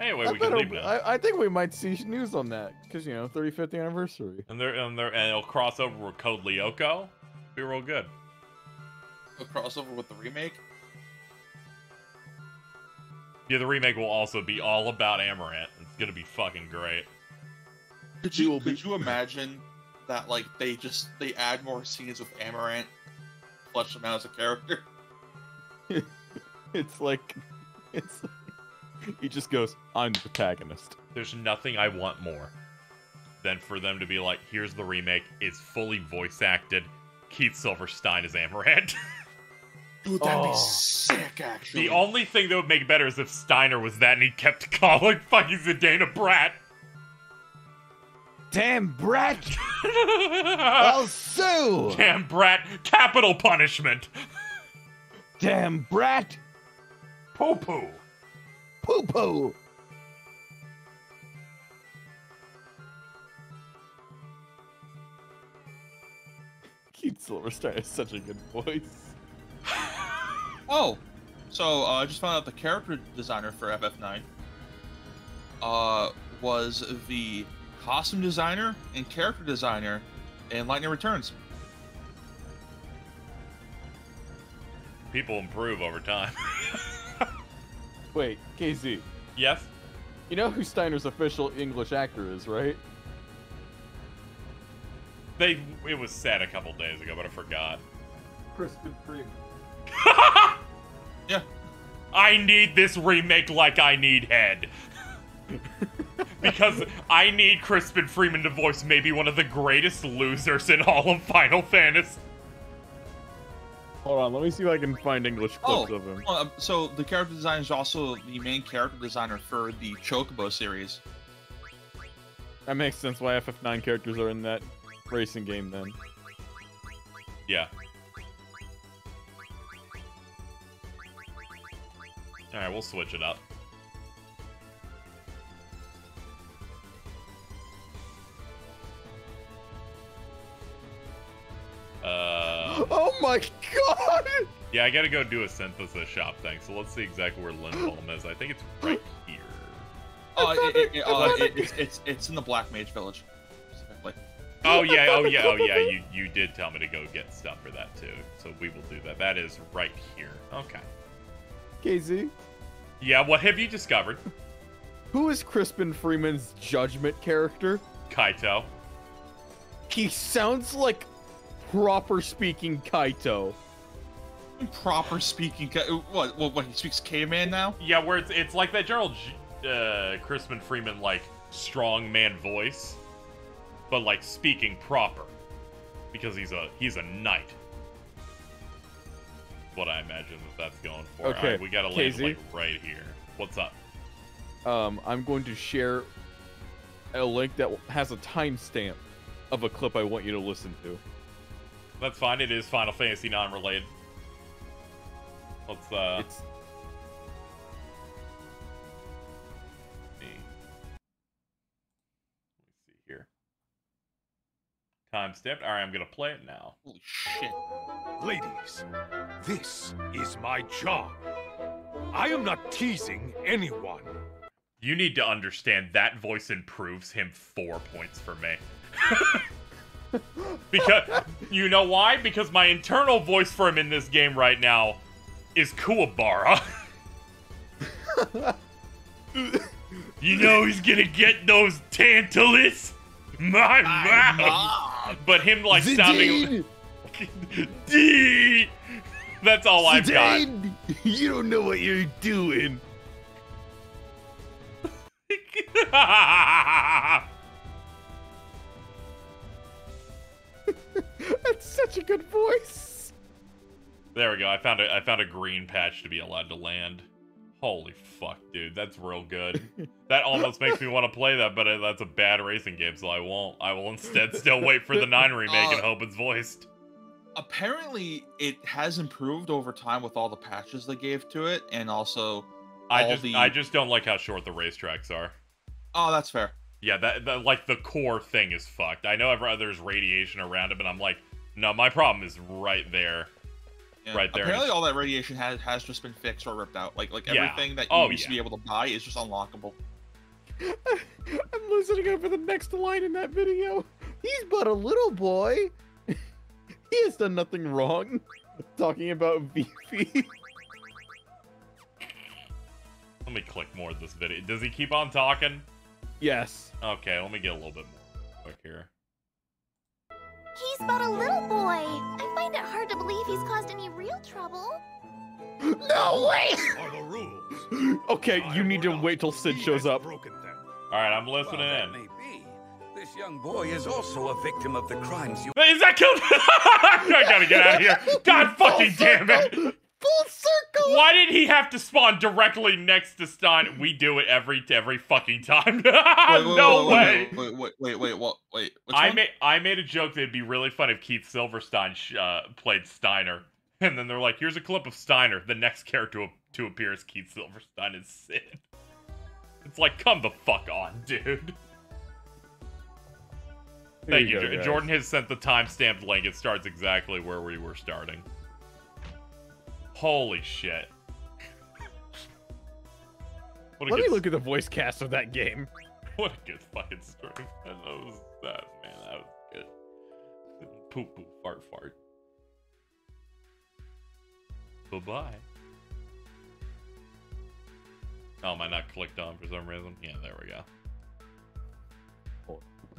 Anyway, I, we can better- leave now. I, I think we might see news on that because you know 35th anniversary. And they're and they're and it'll cross over with Code Lyoko. Be real good. a crossover with the remake. Yeah, the remake will also be all about Amarant. It's gonna be fucking great. Could We you will be- could you imagine that like they just they add more scenes with Amarant, flesh him out as a character? It's like, it's he just goes, "I'm the protagonist." There's nothing I want more than for them to be like, here's the remake. It's fully voice acted. Keith Silverstein is Amarant. Dude, that'd Oh. be sick, actually. the only thing that would make better is if Steiner was that and he kept calling fucking Zidane brat. Damn brat! I'll sue! Damn brat, capital punishment. Damn brat! Poo poo. Poo poo! Keith Silverstein has such a good voice. Oh, so uh, I just found out the character designer for FF9 uh, was the costume designer and character designer in Lightning Returns. People improve over time. Wait, KZ, yes? you know who Steiner's official English actor is, right? They it was said a couple days ago, but I forgot. Crispin Freeman. Yeah. I need this remake like I need head. because I need Crispin Freeman to voice maybe one of the greatest losers in all of Final Fantasy. Hold on, let me see if I can find English Oh, clips of him. well, um, so the character designer is also the main character designer for the Chocobo series. That makes sense why FF9 characters are in that racing game then. Yeah. Alright, we'll switch it up. Uh, Oh my god! yeah, I gotta go do a synthesis shop thing, so let's see exactly where Lindblum is. I think it's right here. Uh, it, it, it, it- uh, it- it's, it's it's in the Black Mage Village. Oh yeah, oh yeah, oh yeah. You you did tell me to go get stuff for that too, so we will do that. That is right here. Okay. KZ, Yeah, what have you discovered, who is Crispin Freeman's judgment character? Kaito? He sounds like proper speaking Kaito. Proper speaking, ca- what, what? What? He speaks caveman now? Yeah, where it's it's like that general J- uh, Crispin Freeman like strong man voice, but like speaking proper, because he's a he's a knight. What I imagine that that's going for. Okay, Alright, we gotta land KZ? like right here. What's up? um, I'm going to share a link that has a timestamp of a clip I want you to listen to. That's fine. It is Final Fantasy non-related. Let's uh. It's see. Let me see here. Time stamped. All right, I'm gonna play it now. Holy shit. Ladies, this is my job. I am not teasing anyone. You need to understand that voice improves him four points for me. because you know why? Because my internal voice for him in this game right now is Kuwabara. you know he's gonna get those Tantalus, my mouth. But him like sounding. D. That's all I've got. You don't know what you're doing. That's such a good voice. There we go. I found a I found a green patch to be allowed to land. Holy fuck, dude, that's real good. that almost makes me want to play that, but uh, that's a bad racing game, so I won't. I will instead still wait for the nine remake and Uh, hope it's voiced. Apparently, it has improved over time with all the patches they gave to it, and also I just the. I just don't like how short the racetracks are. Oh, that's fair. Yeah, that, that like the core thing is fucked. I know there's radiation around it, but I'm like, no, my problem is right there. Yeah. Right there. Apparently, all that radiation has has just been fixed or ripped out. Like like Yeah. everything that you Oh, used to be able to buy is just unlockable. I'm listening over the next line in that video. He's but a little boy. he has done nothing wrong. Talking about Vivi. Let me click more of this video. Does he keep on talking? Yes. Okay, let me get a little bit more quick here. He's but a little boy. I find it hard to believe he's caused any real trouble. No way! Are the rules. Okay, I you need to wait till Cid shows up. Broken them. All right, I'm Well, listening that in. may be. This young boy is also a victim of the crimes you. Is that killed? I gotta get out of here. God fucking damn it. Full circle! Why did he have to spawn directly next to Stein? We do it every every fucking time. Wait, wait, no wait, way. Wait, wait, wait, wait, wait, what? Wait, I one? made I made a joke that it'd be really fun if Keith Silverstein sh- uh, played Steiner, and then they're like, "Here's a clip of Steiner." The next character to, to appear is Keith Silverstein is Cid. It's like, come the fuck on, dude. There Thank you, go, Jo- guys. Jordan has sent the timestamped link. It starts exactly where we were starting. Holy shit! What Let me look at the voice cast of that game. what a good fucking story. man. That was that man. That was good. Poop poop fart fart. Bye bye. Oh, am I not clicked on for some reason? Yeah, there we go.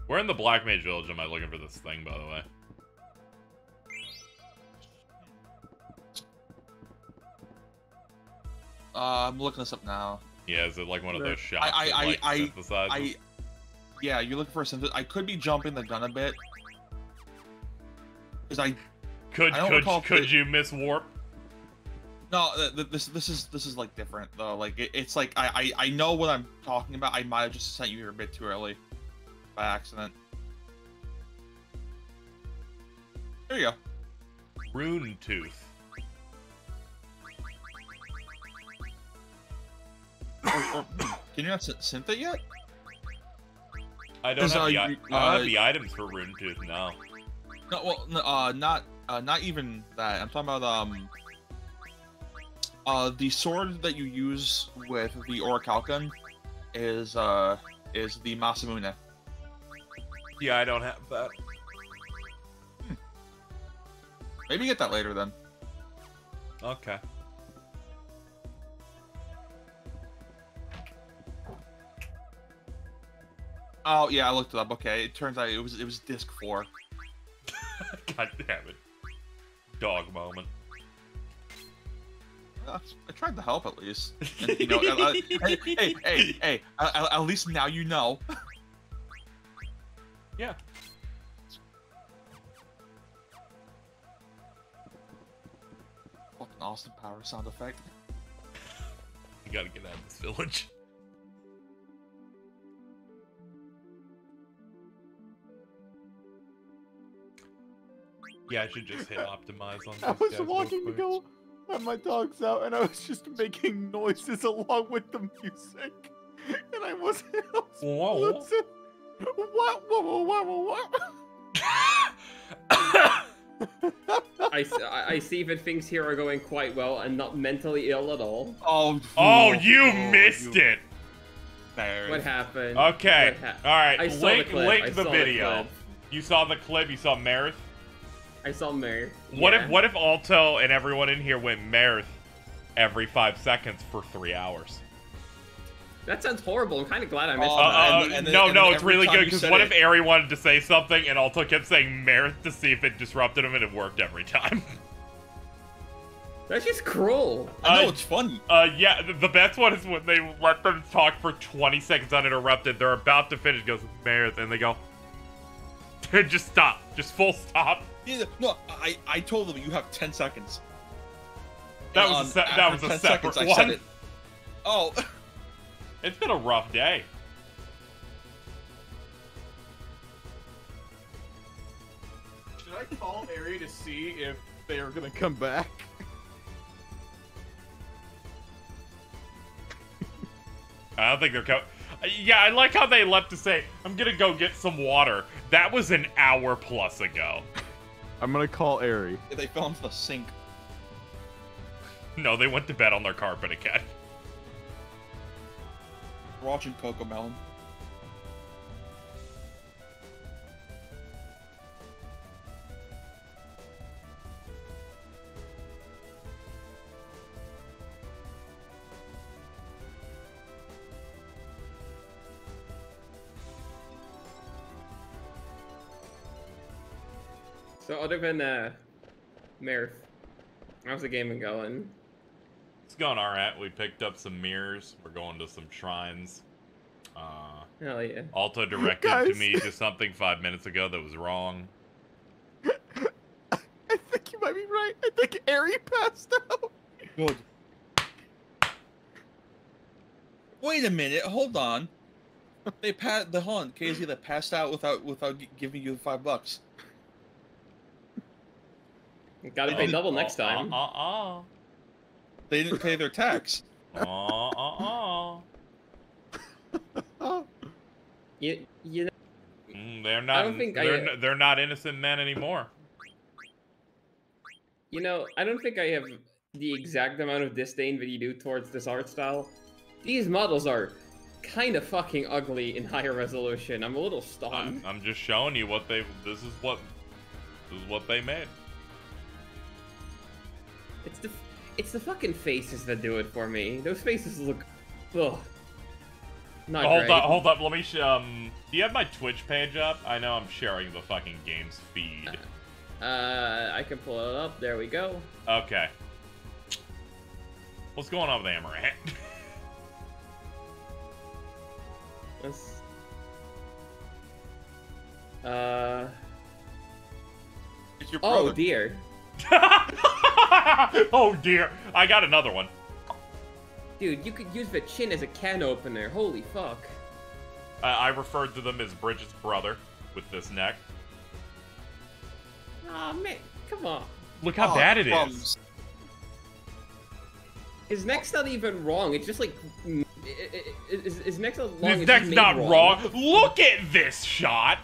Where in the Black Mage Village am I looking for this thing, by the way? Uh, I'm looking this up now. Yeah, is it like one of those shots I- that I- like I- synthesizes? I, yeah, you're looking for a synthesis. I could be jumping the gun a bit. Because I could I could could it- you miss warp? no, th- th- this this is this is like different though. Like it, it's like I, I I know what I'm talking about. I might have just sent you here a bit too early, by accident. There you go. Rune Tooth. Can you not syn- synth it yet? I don't have uh, the I- don't have uh, the items for Rune Tooth now. No, well, no, uh, not uh, not even that. I'm talking about um, uh, the sword that you use with the Orichalcon is uh is the Masamune. Yeah, I don't have that. Maybe get that later then. Okay. Oh yeah, I looked it up. Okay, it turns out it was it was disc four. God damn it. Dog moment. Uh, I tried to help at least. And, you know, uh, uh, hey, hey, hey, hey, uh, at least now you know. Yeah. Fucking Austin Power sound effect. You gotta get out of this village. Yeah, I should just hit optimize on. I was walking to go let my dogs out, and I was just making noises along with the music, and I wasn't. I was Whoa. listen- What? What? What? What? What? what? I, s- I- I see that things here are going quite well and not mentally ill at all. Oh, Oh, oh you oh, missed it. What happened? Okay. What hap- All right. I saw link the clip. link I the saw video. clip. You saw the clip. You saw Marith. I saw Mary. What Yeah. if what if Alto and everyone in here went Marith every five seconds for three hours? That sounds horrible. I'm kind of glad I missed Uh, that. uh, and then- no, and no, it's really good because what it- if Ari wanted to say something and Alto kept saying Marith to see if it disrupted him and it worked every time? That's just cruel. I know Uh, it's funny. Uh, yeah, the, the best one is when they let them talk for 20 seconds uninterrupted. They're about to finish, goes Marith, and they go, just stop, just full stop. Yeah, no, I I told them you have ten seconds. That was a On- se- that was a 10 separate seconds, I said one. it. Oh, It's been a rough day. Should I call Ari to see if they are gonna come back? I don't think they're co- Yeah, I like how they left to say, I'm gonna go get some water. That was an hour plus ago. I'm gonna call Ari. they fell into the sink. No, they went to bed on their carpet again. We're watching Coco So other than uh, Marith, how's the gaming going? It's going alright. We picked up some mirrors. We're going to some shrines. Uh, Hell yeah. Alto directed to me to something five minutes ago that was wrong. I think you might be right. I think Ari passed out. Good. Wait a minute, hold on. They pat the hold on, KZ that passed out without without giving you five bucks. Gotta pay double next time. Uh uh They didn't pay their tax. uh. Uh uh. You, you know, Mm, they're not. I don't think I, they're, uh, they're not innocent men anymore. you know, I don't think I have the exact amount of disdain that you do towards this art style. These models are kind of fucking ugly in higher resolution. I'm a little stunned. I'm just showing you what they. This is what. This is what they made. It's the it's the fucking faces that do it for me. Those faces look, ugh, not hold great. up, hold up. Let me. Sh- um. Do you have my Twitch page up? I know I'm sharing the fucking game's feed. Uh, I can pull it up. There we go. Okay. What's going on with Amarant? Let's. Uh. It's your Oh dear. oh dear, I got another one. Dude, you could use the chin as a can opener. Holy fuck. I, I referred to them as Bridget's brother with this neck. Aw man, come on. Look how Oh, bad it is. crumbs. His neck's not even wrong. It's just like. i- i- i- His, his neck's not long. His neck's not wrong. Look at this shot.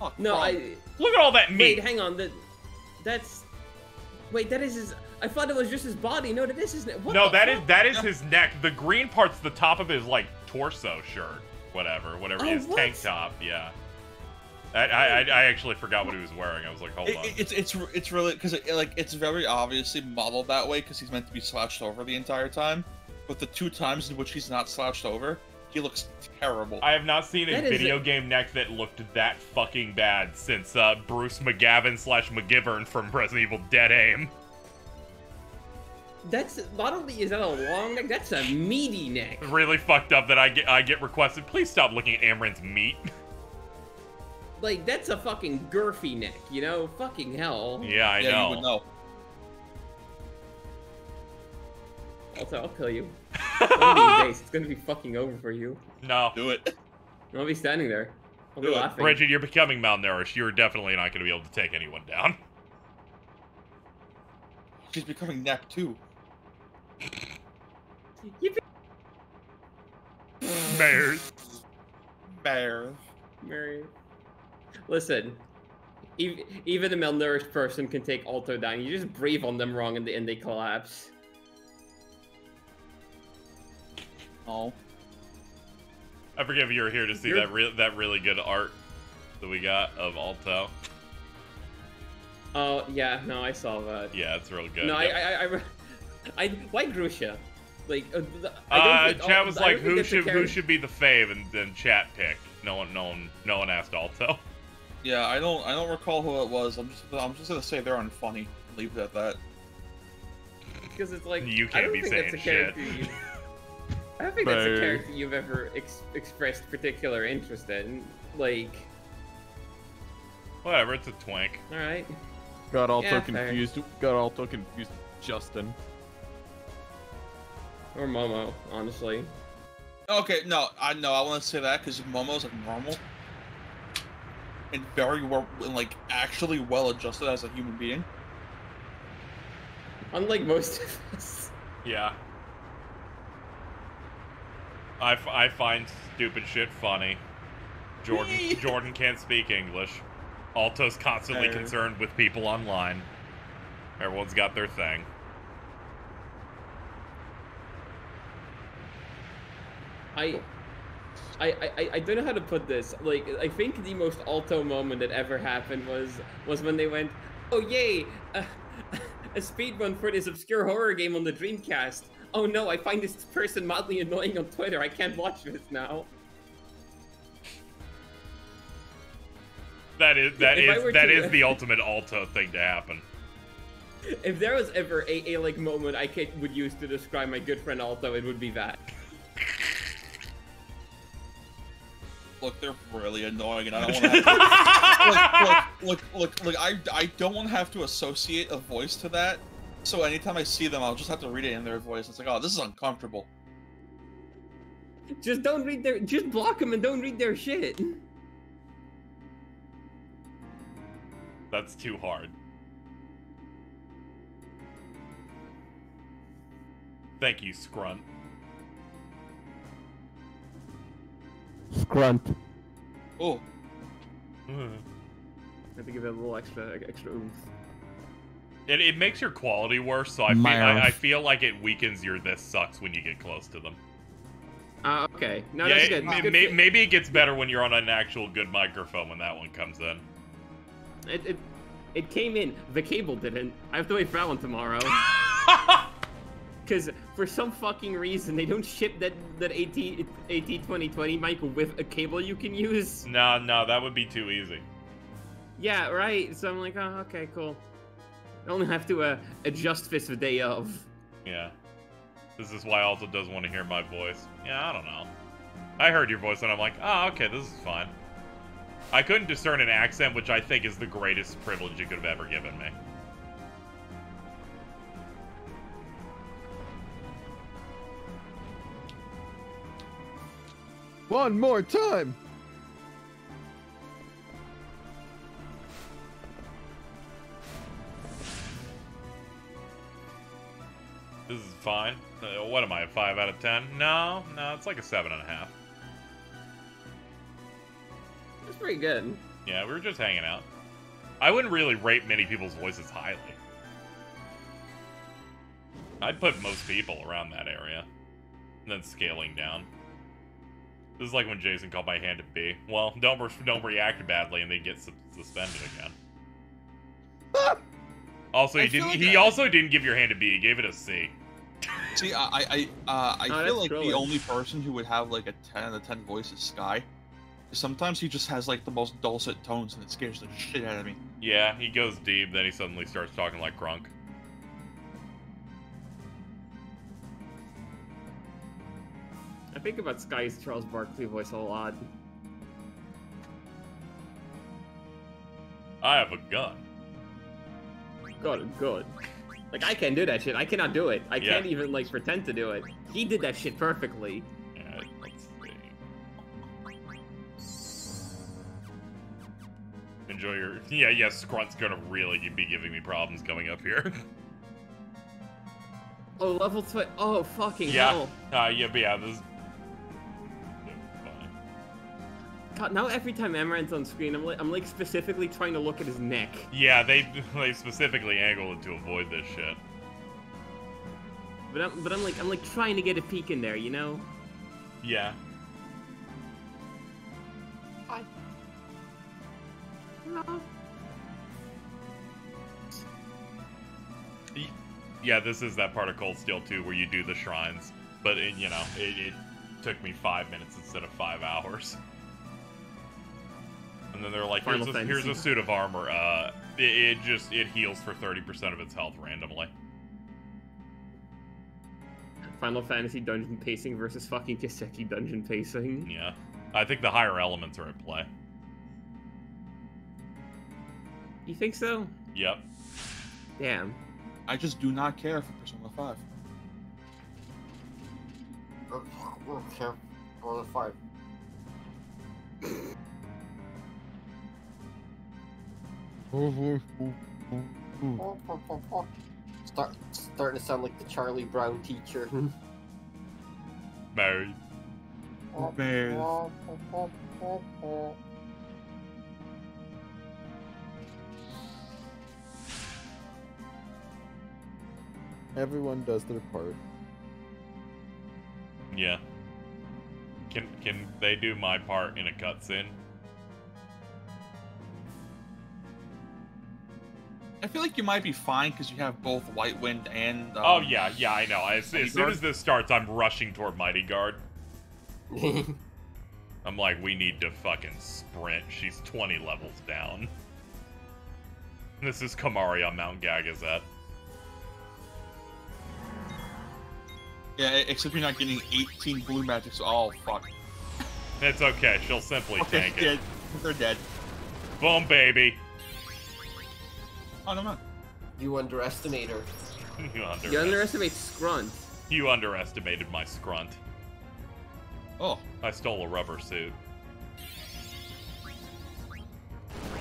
Oh, No. I. Look at all that meat. Wait, hang on. That. That's. Wait, that is his. I thought it was just his body. No, that is his neck. What no, the that is fuck? that is uh, his neck. The green part's the top of his like torso shirt, whatever, whatever Oh, his tank top. Yeah. I, I I I actually forgot what he was wearing. I was like, hold It- on. it's it's it's really because it, like it's very obviously modeled that way because he's meant to be slouched over the entire time. But the two times in which he's not slouched over, he looks terrible. I have not seen a That is video a- game neck that looked that fucking bad since uh, Bruce McGavin slash McGivern from Resident Evil Dead Aim. That's not only is that a long neck, that's a meaty neck. Really fucked up that I get I get requested. Please stop looking at Amarant's meat. Like that's a fucking girthy neck, you know? Fucking hell. yeah, I yeah, know. you would know. Also, I'll kill you. One of these days, it's gonna be fucking over for you. No. Do it. I'll be standing there. I'll be laughing. Bridget, you're becoming malnourished. You're definitely not going to be able to take anyone down. She's becoming nap too. Bears. Bear. Mary. Listen, ev- even a malnourished person can take Alto down. You just breathe on them wrong and they, and they collapse. Oh. I forget if you were here to see You're- that re- that really good art that we got of Alto. Oh yeah, no, I saw that. Yeah, it's real good. No, I, Yep. I, I, I, I, why Grusha? Like, uh, th- I Uh, don't think chat was I like, who should who should be the fave, and then chat picked. No one, no one, no one asked Alto. Yeah, I don't I don't recall who it was. I'm just I'm just gonna say they're unfunny. Leave it at that. Because it's like You can't don't be think saying that's a shit. Character You, I don't think that's a character you've ever ex- expressed particular interest in. Like, Whatever, it's a twink. all right, Got also Yeah, fair. confused. Got also confused. Justin. or Momo, honestly. Okay, no, I know I want to say that because Momo's like normal and very well, and like actually well adjusted as a human being. Unlike most of us. Yeah. I, f- I find stupid shit funny. Jordan Jordan can't speak English. Alto's constantly Fair. concerned with people online. Everyone's got their thing. I, I, I, I don't know how to put this. Like, I think the most alto moment that ever happened was was when they went, "Oh yay, uh, a speedrun for this obscure horror game on the Dreamcast." Oh no, I find this person mildly annoying on Twitter. I can't watch this now. That is that If is that to- is the ultimate Alto thing to happen. If there was ever a, a like moment I could would use to describe my good friend Alto, it would be that. Look, they're really annoying, and I don't want to. Have to look, look, look, look, look. I, I don't want to have to associate a voice to that. So anytime I see them, I'll just have to read it in their voice. It's like, oh, this is uncomfortable. Just don't read their. Just block them and don't read their shit. That's too hard. Thank you, Scrunt. Scrunt. Oh, I have to give it a little extra extra oomph. It, it makes your quality worse, so I feel, I, I feel like it weakens your this sucks when you get close to them. Uh, okay. No, yeah, that's it- good. may- Good may- maybe it gets better when you're on an actual good microphone when that one comes in. It, it, it came in. The cable didn't. I have to wait for that one tomorrow. Because for some fucking reason, they don't ship that, that AT, AT 2020 mic with a cable you can use. No, no, that would be too easy. Yeah, right. So I'm like, oh, okay, cool. I only have to uh, adjust this the day of. Yeah. This is why also doesn't want to hear my voice. Yeah, I don't know. I heard your voice and I'm like, oh, okay, this is fine. I couldn't discern an accent, which I think is the greatest privilege you could have ever given me. One more time. This is fine. Uh, what am I, a 5 out of 10? No, no, it's like a 7.5. That's pretty good. Yeah, we were just hanging out. I wouldn't really rate many people's voices highly. I'd put most people around that area. And then scaling down. This is like when Jason called my hand a B. Well, don't re- don't react badly and then get sus- suspended again. Also, he feel didn't. like he I- also didn't give your hand a B. He gave it a C. see, I, I, I, uh, I Oh, feel that's like the only person who would have like a ten out of ten voice is Sky. Sometimes he just has like the most dulcet tones, and it scares the shit out of me. Yeah, he goes deep, then he suddenly starts talking like Grunk. I think about Sky's Charles Barkley voice a lot. I have a gun. Got Good, good. Like I can't do that shit. I cannot do it. I Yeah. can't even like pretend to do it. He did that shit perfectly. Yeah. Enjoy your. Yeah, yeah, Scrunt's gonna really be giving me problems coming up here. Oh, level twi- Oh, fucking yeah. hell. Uh, yeah, but yeah, this. God, now every time Amarant's on screen, I'm like, I'm like specifically trying to look at his neck. Yeah, they they specifically angled it to avoid this shit. But I'm, but I'm like, I'm like trying to get a peek in there, you know? Yeah. Hi. Hello. Yeah, this is that part of Cold Steel 2 where you do the shrines, but it, you know, it, it took me five minutes instead of five hours. And then they're like, here's a, here's a suit of armor. Uh, it, it just it heals for 30% of its health randomly. Final Fantasy dungeon pacing versus fucking Kiseki dungeon pacing. Yeah, I think the higher elements are at play. You think so? Yep. Damn. I just do not care for Persona 5. Okay, more than five. Mm-hmm. Start starting to sound like the Charlie Brown teacher. Married. Everyone does their part. Yeah. Can can they do my part in a cutscene? I feel like you might be fine because you have both White Wind and. Um, oh yeah, yeah, I know. As, as soon as this starts, I'm rushing toward Mighty Guard. I'm like, we need to fucking sprint. She's 20 levels down. This is Kimahri on Mount Gagazet. Yeah, except you're not getting 18 blue magics. Oh, fuck. It's okay. She'll simply Okay, tank it. dead. They're dead. Boom, baby. Oh, no, no. You underestimate her. You, under- You underestimate Scrunt. you underestimated my scrunt. Oh. I stole a rubber suit.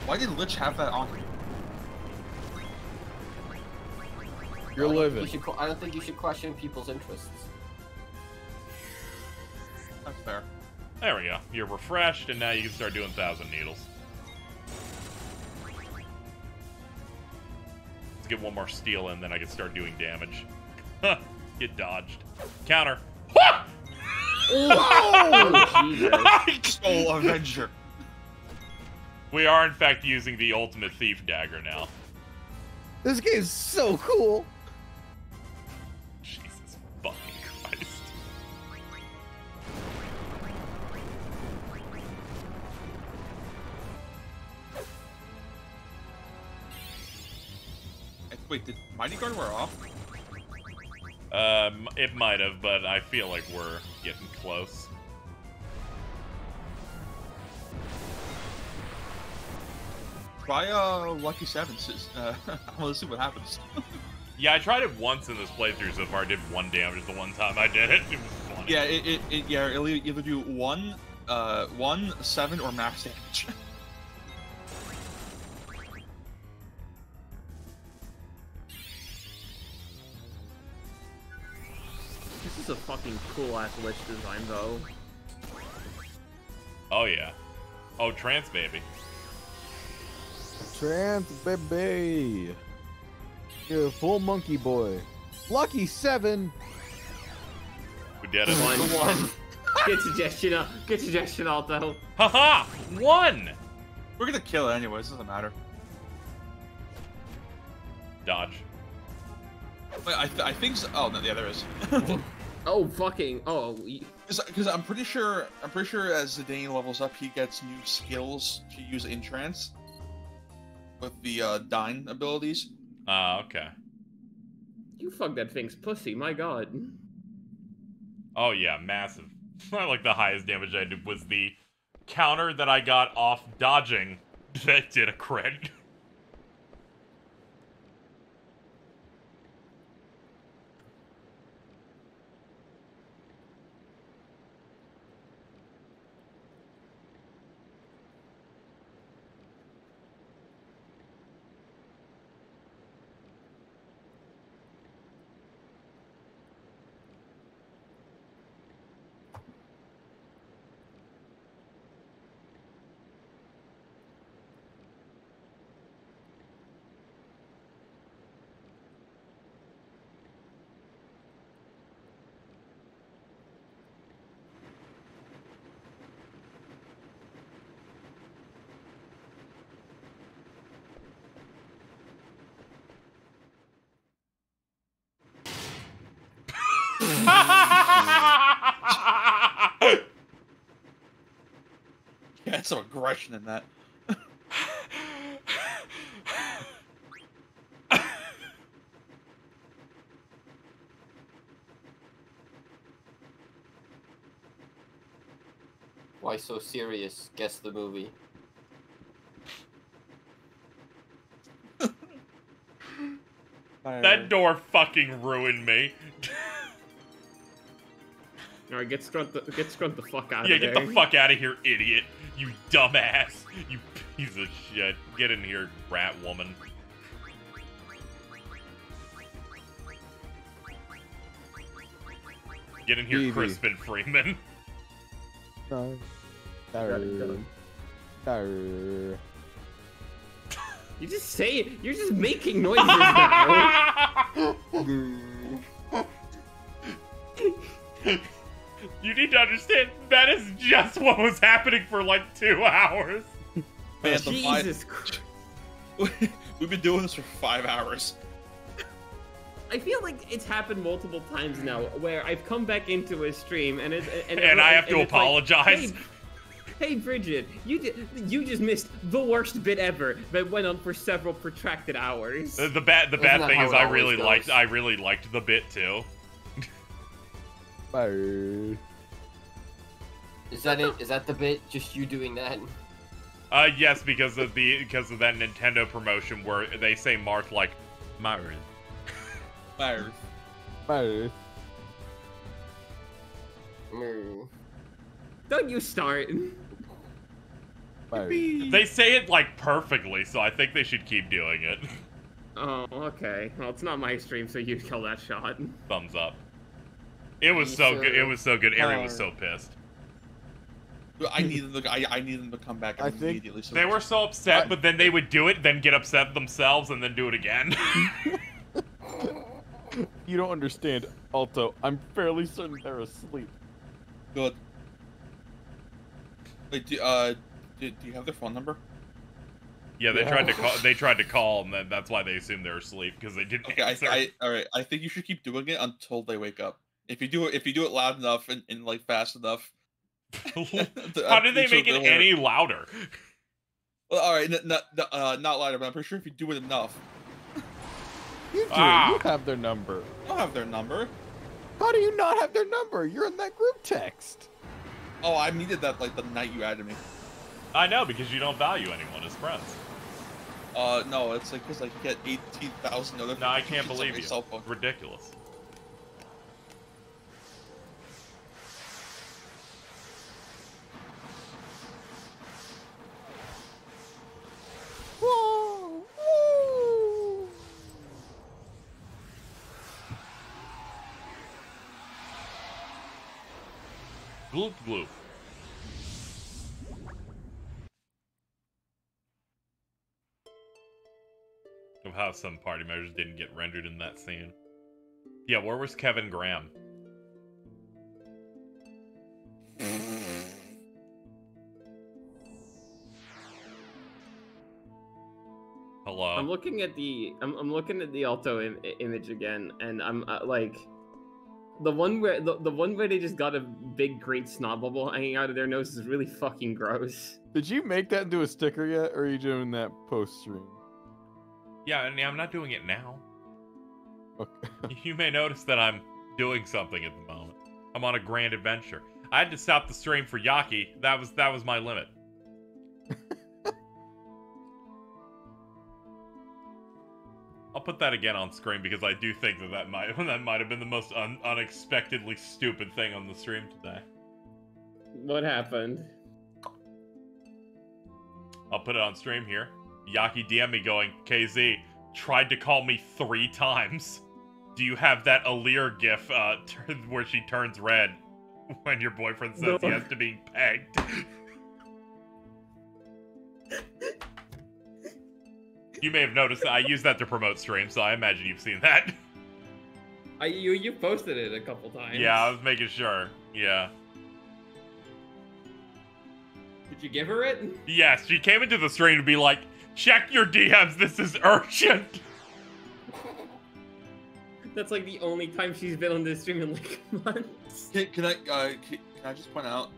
Why did Lich have that on? You're I don't think living. You should, I don't think you should question people's interests. That's fair. There we go. You're refreshed, and now you can start doing Thousand Needles. Let's get one more steal in, then I can start doing damage. get dodged. Counter. Oh, Soul Avenger. We are, in fact, using the ultimate thief dagger now. This game's so cool. Jesus fucking Wait, did Mighty Guard wear off? Um, it might have, but I feel like we're getting close. Try uh, Lucky Sevens. Uh, to see what happens. Yeah, I tried it once in this playthrough so far. I did one damage the one time I did it. It was funny. yeah, it, it, it yeah, it'll either do one, uh, one, seven, or max damage. This is a fucking cool ass Lich design though. Oh, yeah. Oh, trance baby. Trans baby. You're a full monkey boy. Lucky seven. We did it. One. Good suggestion. uh, Good suggestion, Alto. Haha! One! We're gonna kill it anyways. Doesn't matter. Dodge. Wait, I, th- I think so. Oh no, yeah, there is. Oh fucking. Oh. Because I'm pretty sure I'm pretty sure as Zidane levels up, he gets new skills to use in trance with the uh, Dyne abilities. Ah, okay. You fucked that thing's pussy. My god. Oh, yeah, massive. I like the highest damage I did was the counter that I got off dodging that did a crit. Yeah, some aggression in that. Why so serious? Guess the movie. That door fucking ruined me. All right, get Scrunt the get Scrunt the fuck out yeah, of there. get the fuck out of here, idiot. You dumbass. You piece of shit. Get in here, rat woman. Get in here, Evie. Crispin Freeman. No. Got it done. Arr. You just say it. You're just making noises now. You need to understand that is just what was happening for like two hours. Man, the five- Jesus Christ. We've been doing this for five hours. I feel like it's happened multiple times now, where I've come back into a stream and it, and, And I have to it's like, apologize. hey, hey, Bridget, you di- you just missed the worst bit ever that went on for several protracted hours. The, the bad the Isn't bad thing how is it I really goes? liked I really liked the bit too. Arr. Is that it? Is that the bit? Just you doing that? Uh yes, because of the because of that Nintendo promotion where they say Marth like Myron. Myron. Arr. Don't you start. They say it like perfectly, so I think they should keep doing it. Oh, okay. Well, it's not my stream, so you kill that shot. Thumbs up. It was You so good. It was so good. Ari was so pissed. I need them to. I, I need them to come back I think- immediately. So They were so upset, but then they would do it, then get upset themselves, and then do it again. You don't understand, Alto. I'm fairly certain they're asleep. good. Wait, do, uh, do, do you have their phone number? yeah, they Yeah. tried to call. They tried to call, and then that's why they assumed they're asleep because they didn't Okay, I, answer. I, all right. I think you should keep doing it until they wake up. If you do it, if you do it loud enough and, and like fast enough. How did they make it any louder? Well, all right, not not- uh, not louder, but I'm pretty sure if you do it enough, You do. Ah. You have their number. I'll have their number. How do you not have their number? You're in that group text. Oh, I needed that like the night you added me. I know because you don't value anyone as friends. Uh, no, it's like because I get eighteen thousand notifications. No, I can't believe my you. Cell phone. Ridiculous. Gloop gloop. Of how some party measures didn't get rendered in that scene. Yeah, where was Kevin Graham? Hello. I'm looking at the I'm, I'm looking at the Alto Im- image again, and I'm uh, like, the one where the, the one where they just got a big great snot bubble hanging out of their nose is really fucking gross. Did you make that into a sticker yet, or are you doing that post stream? Yeah, and I'm not doing it now. Okay. You may notice that I'm doing something at the moment. I'm on a grand adventure. I had to stop the stream for Yaki. That was that was my limit. put that again on screen because I do think that that might that might have been the most un- unexpectedly stupid thing on the stream today. What happened? I'll put it on stream here. Yaki DM me going, KZ, tried to call me three times. Do you have that Alir gif uh, where she turns red when your boyfriend says he No. has to be pegged? you may have noticed that I use that to promote stream, so I imagine you've seen that. I you you posted it a couple times. yeah, I was making sure. Yeah. Did you give her it? Yes, she came into the stream to be like, check your DMs, this is urgent. That's like the only time she's been on this stream in like months. Can, can I uh, can, can I just point out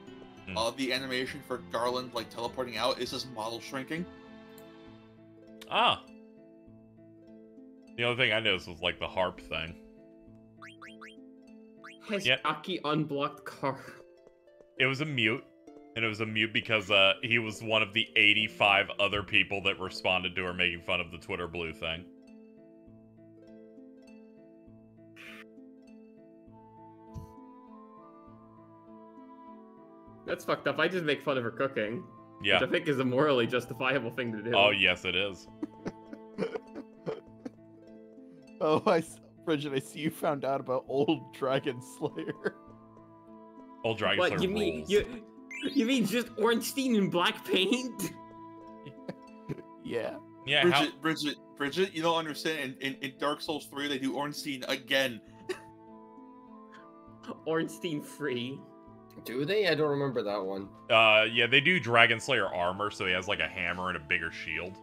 uh, the animation for Garland like teleporting out is his model shrinking. Ah. The only thing I noticed was like the harp thing. Has Yep. Aki unblocked car? It was a mute, and it was a mute because uh, he was one of the 85 other people that responded to her making fun of the Twitter blue thing. That's fucked up. I just make fun of her cooking. Yeah. Which I think is a morally justifiable thing to do. Oh yes, it is. Oh, I, s- Bridget, I see you found out about old Dragon Slayer. Old Dragon What Slayer you mean? rules. You you mean just Ornstein in black paint? Yeah. Yeah. Bridget, How, Bridget, Bridget, you don't understand. In, in, in Dark Souls 3, they do Ornstein again. Ornstein free. Do they? I don't remember that one. uh, yeah, they do Dragon Slayer armor, so he has like a hammer and a bigger shield.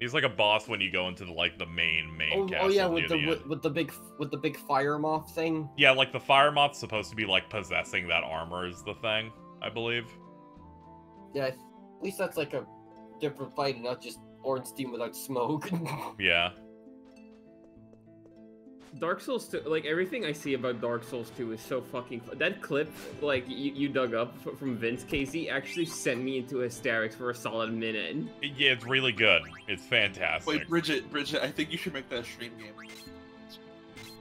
He's like a boss when you go into the, like the main main Oh, castle oh yeah, with the, the with, with the big with the big fire moth thing. Yeah, like the fire moth's supposed to be like possessing that armor is the thing, I believe. Yeah, at least that's like a different fight and not just Ornstein without smoke. Yeah. Dark Souls 2, like everything I see about Dark Souls 2 is so fucking. Fu- that clip, like you, you dug up from Vince Casey, actually sent me into hysterics for a solid minute. Yeah, it's really good. It's fantastic. Wait, Bridget, Bridget, I think you should make that a stream game.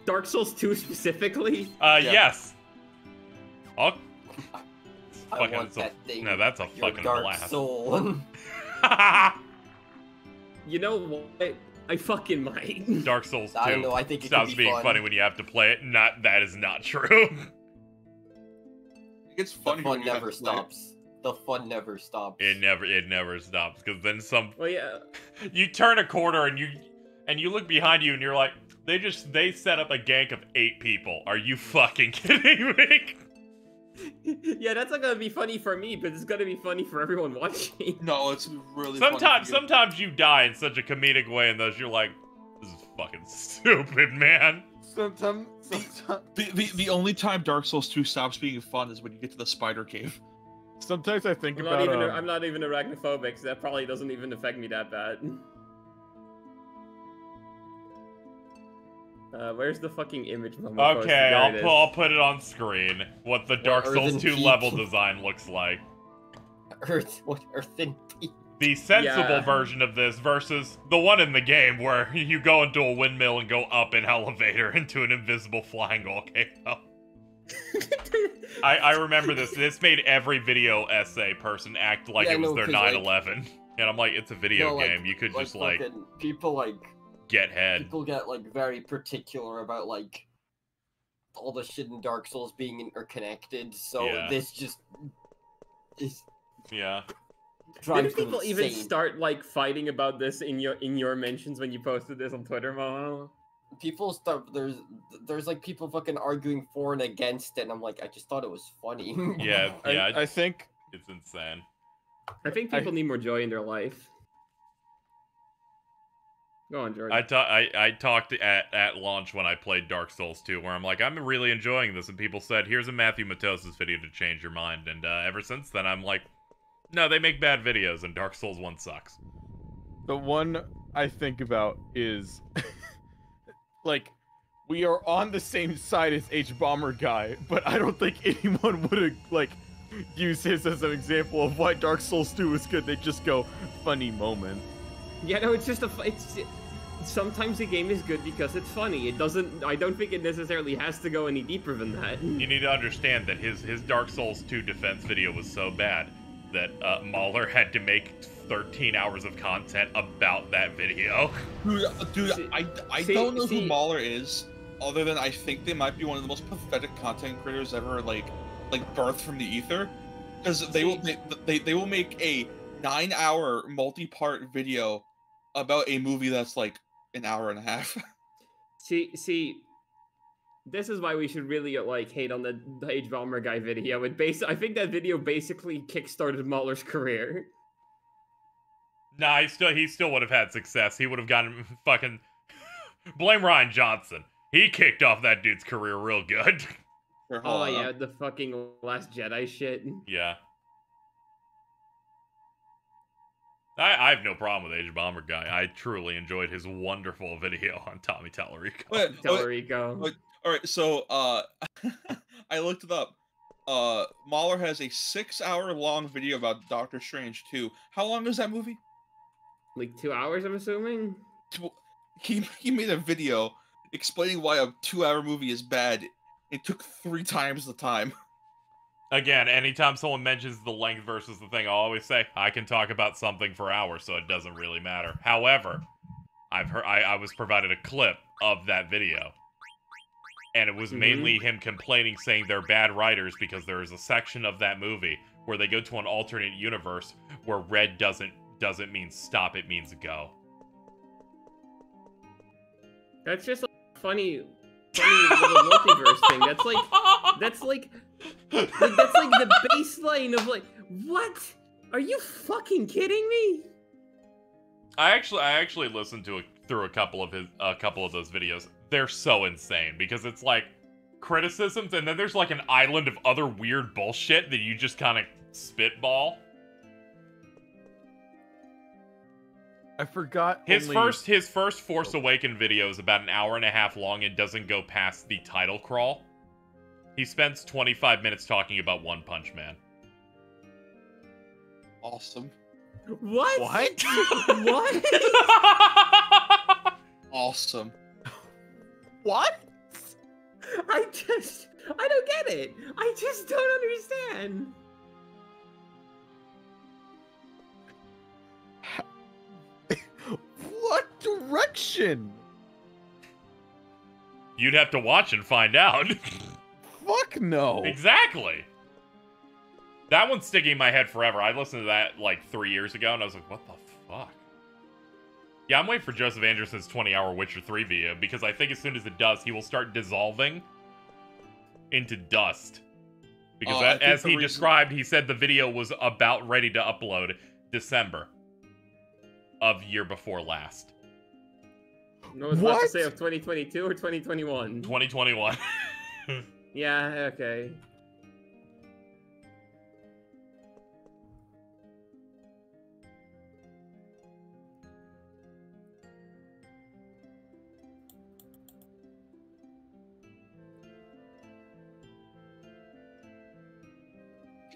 Dark Souls 2 specifically? Uh, Yeah. yes. I'll... I Fucking, want it's a- that thing. No, that's a Your fucking dark blast. soul. You know what? I fucking might. Dark Souls 2 I don't know, I think it stops be being fun. funny when you have to play it. Not that is not true. It's the funny fun when you have never to play it. stops. The fun never stops. it never it never stops because then some Well, yeah. you turn a corner and you and you look behind you and you're like they just they set up a gank of eight people. Are you fucking kidding me? yeah, that's not gonna be funny for me, but it's gonna be funny for everyone watching. No, it's really Sometimes for you. sometimes you die in such a comedic way and those you're like this is fucking stupid, man. Sometimes, sometimes, The, the, the only time Dark Souls 2 stops being fun is when you get to the spider cave. sometimes I think I'm about. not even. um, I'm not even arachnophobic, so that probably doesn't even affect me that bad. Uh, where's the fucking image? Momo? Okay, I'll it put. I'll put it on screen. What the Dark Earthen Souls 2 Peak. level design looks like. Earth, what Earthen Peak? The sensible Yeah. version of this versus the one in the game where you go into a windmill and go up an elevator into an invisible flying volcano. I, I remember this. This made every video essay person act like Yeah, it was no, their 'cause, 9 like- 11. And I'm like, it's a video No, like- game. You could like just, like, people like get head. people get like very particular about like all the shit in Dark Souls being interconnected. So Yeah. this just is Yeah. Did drives me people even start like fighting about this in your in your mentions when you posted this on Twitter, Momo? people start there's there's like people fucking arguing for and against it, and I'm like, I just thought it was funny. Yeah, yeah. I, I think it's insane. I think people need more joy in their life. Go on, Jordan. I, ta- I, I talked at, at launch when I played Dark Souls 2, where I'm like, I'm really enjoying this. And people said, here's a Matthew Matosis video to change your mind. And uh, ever since then, I'm like, no, they make bad videos, and Dark Souls 1 sucks. the one I think about is like we are on the same side as H bomber guy, but I don't think anyone would have like use his as an example of why Dark Souls 2 is good. They just go funny moment. Yeah, no, it's just a. fu- It's sometimes the game is good because it's funny. It doesn't. I don't think it necessarily has to go any deeper than that. You need to understand that his, his Dark Souls 2 defense video was so bad that uh, Mauler had to make 13 hours of content about that video. Dude, dude See- I, I see- don't know see- who Mauler is, other than I think they might be one of the most pathetic content creators ever, like, like birthed from the ether. Because they will they, they they will make a nine-hour multi-part video about a movie that's like an hour and a half. See, see, this is why we should really like hate on the, the H bomber guy video. It base. I think that video basically kickstarted Mauler's career. Nah, he still he still would have had success. He would have gotten fucking blame Rian Johnson. He kicked off that dude's career real good. Oh yeah, the fucking Last Jedi shit. Yeah. I, I have no problem with H bomber guy. I truly enjoyed his wonderful video on Tommy Tallarico. Wait, wait, Tallarico. wait, all right, so uh, I looked it up. Uh, Mauler has a six-hour-long video about Doctor Strange 2. How long is that movie? Like two hours, I'm assuming. He he made a video explaining why a two-hour movie is bad. It took three times the time. Again, anytime someone mentions the length versus the thing, I'll always say I can talk about something for hours, so it doesn't really matter. However, I've heard I, I was provided a clip of that video, and it was Mhm. mainly him complaining, saying they're bad writers because there is a section of that movie where they go to an alternate universe where red doesn't doesn't mean stop, it means go. That's just like funny, funny little multiverse thing. That's like, that's like, like that's like the baseline of like, what? Are you fucking kidding me? I actually I actually listened to a, through a couple of his a couple of those videos. They're so insane because it's like criticisms and then there's like an island of other weird bullshit that you just kind of spitball. I forgot His only- first his first Force Awaken video is about an hour and a half long and doesn't go past the title crawl. He spends 25 minutes talking about One Punch Man. Awesome. What? What? what? Awesome. What? I just, I don't get it. I just don't understand. What direction? You'd have to watch and find out. Fuck no. Exactly. That one's sticking in my head forever. I listened to that like three years ago, and I was like, "What the fuck?" Yeah, I'm waiting for Joseph Anderson's 20-hour Witcher 3 video because I think as soon as it does, he will start dissolving into dust. Because oh, I a- think as he reason- described, he said the video was about ready to upload December of year before last, No, it's about to What? say of 2022 or 2021. 2021. Yeah, okay.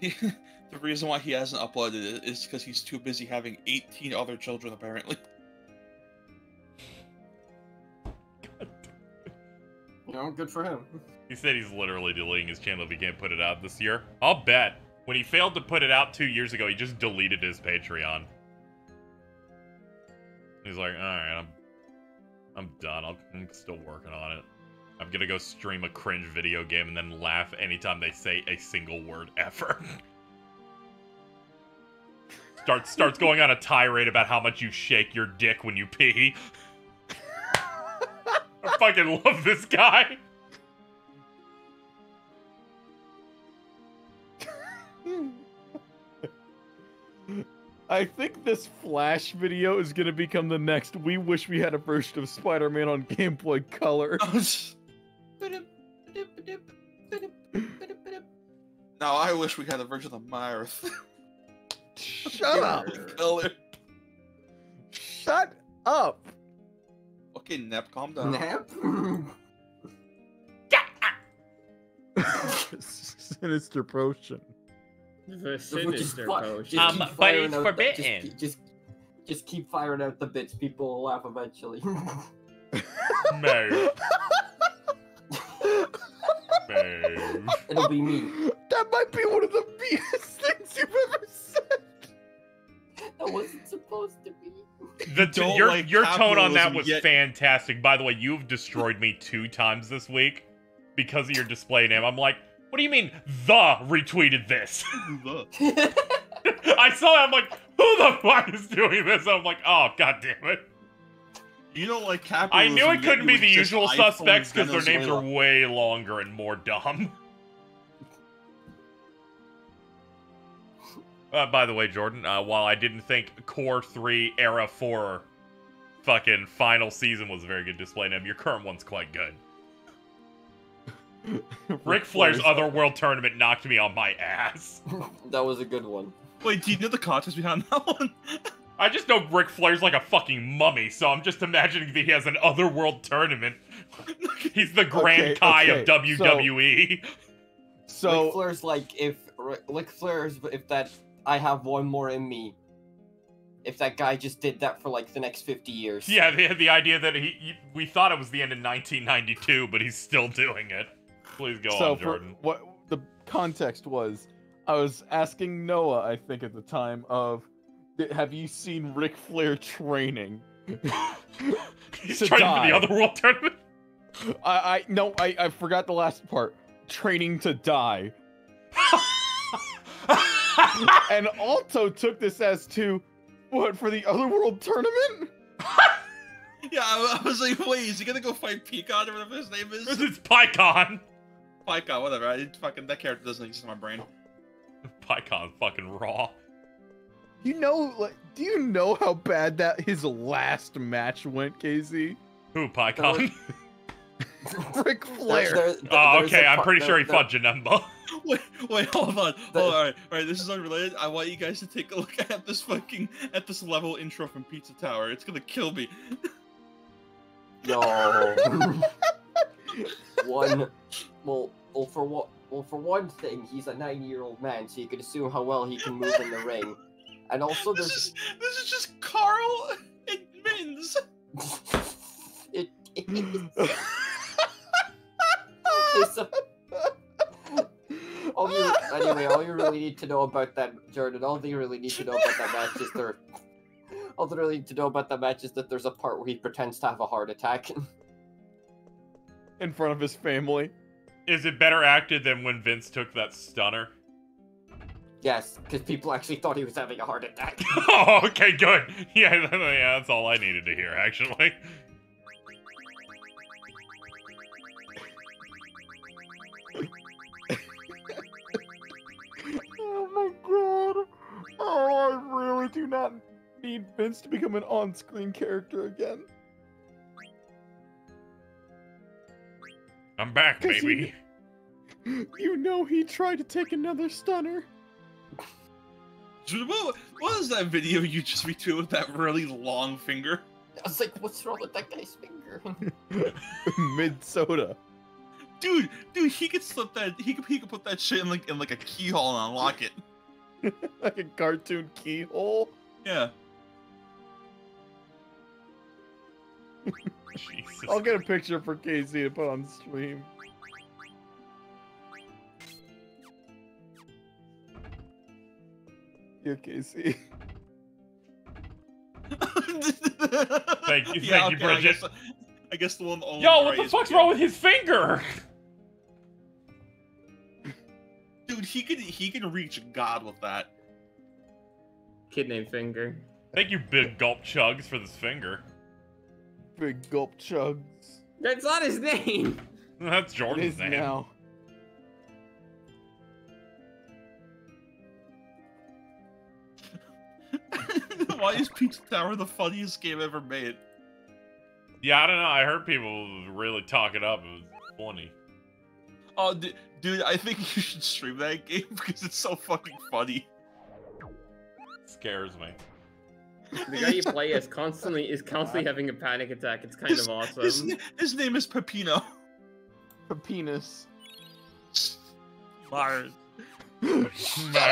the reason why he hasn't uploaded it is because he's too busy having 18 other children, apparently. Know, good for him. He said he's literally deleting his channel if he can't put it out this year. I'll bet. When he failed to put it out two years ago, he just deleted his Patreon. He's like, alright, I'm I'm done. I'll, I'm still working on it. I'm gonna go stream a cringe video game and then laugh anytime they say a single word ever. starts starts going on a tirade about how much you shake your dick when you pee. I fucking love this guy. I think this Flash video is gonna become the next. We wish we had a version of Spider-Man on Game Boy Color. Oh, now I wish we had a version of Myrth. Shut up! Color. Shut up! Okay, Nep, calm down. Nap? Sinister potion. The Just sinister potion. Um, keep but firing it's out the- forbidden. Just, just, just keep firing out the bits. People will laugh eventually. Mave. Mave. It'll be me. That might be one of the meanest things you've ever said. That wasn't supposed to be. The Don't your like your tone on that was yet- fantastic. By the way, you've destroyed me two times this week because of your display name. I'm like, what do you mean the retweeted this? I saw it. I'm like, who the fuck is doing this? I'm like, oh god damn it. You don't like I knew it couldn't be the usual suspects because their names are way longer and more dumb. Uh, by the way, Jordan, uh, while I didn't think Core 3 Era 4 fucking final season was a very good display name, your current one's quite good. Ric Flair's Flair's- Otherworld tournament knocked me on my ass. that was a good one. Wait, do you know the context behind that one? I just know Ric Flair's like a fucking mummy, so I'm just imagining that he has an Otherworld tournament. He's the Grand Okay, Kai of okay, so- WWE. So Ric Flair's like if Ri- Ric Flair's if that I have one more in me. If that guy just did that for like the next fifty years. Yeah, the, the idea that he, he we thought it was the end in 1992, but he's still doing it. Please go so on, for Jordan. what the context was, I was asking Noah, I think at the time, of have you seen Ric Flair training? He's to training die. for the other world tournament. I, I no, I, I forgot the last part. Training to die. and Alto took this as to what for the Otherworld tournament? yeah, I, I was like, wait, is he gonna go fight Peacock or whatever his name is? It's Pikkon. Peacock, whatever. I fucking that character doesn't exist in my brain. Pikkon fucking raw. You know, like, do you know how bad that his last match went, KZ? Who, Pikkon? Ric Flair. there- Oh, okay, I'm pretty there- sure he fought Janemba. Wait, wait, hold on. The- Hold on. All right, all right. This is unrelated. I want you guys to take a look at this fucking at this level intro from Pizza Tower. It's gonna kill me. No. one. Well, well, for what? Well, for one thing, he's a nine-year-old man, so you can assume how well he can move in the ring. And also, This there's is this is just Carl and Mins. it. it it's a, all you, anyway, all you really need to know about that, Jordan, all you really need to know about that match is there. All you really need to know about that match is that there's a part where he pretends to have a heart attack. in front of his family. Is it better acted than when Vince took that stunner? yes, because people actually thought he was having a heart attack. oh, okay, good. Yeah, yeah, that's all I needed to hear, actually. Oh, I really do not need Vince to become an on-screen character again. I'm back, 'Cause you- baby. You know he tried to take another stunner. What, what was that video you just retweeted with that really long finger? I was like, what's wrong with that guy's finger? Mid soda. Dude, dude, he could slip that. He could he could put that shit in like in like a keyhole and unlock it. like a cartoon keyhole. Yeah. Jesus. I'll get a picture for KZ to put on stream. Yeah, KC. Thank you, Yeah, thank you, okay, I Bridget. guess, I guess the one. on Yo, what the fuck's wrong with his finger? Dude, he could he could reach God with that. Kid named Finger. Thank you, Big Gulp Chugs, for this finger. Big gulp chugs. That's not his name. That's Jordan's name. now. Why is Peach Tower the funniest game ever made? Yeah, I don't know. I heard people really talk it up. It was funny. Oh, d- dude, I think you should stream that game because it's so fucking funny. scares me. The guy you play is constantly is constantly having a panic attack. It's kind His, of awesome. his, his name is Peppino. Penis. Mars. No. No.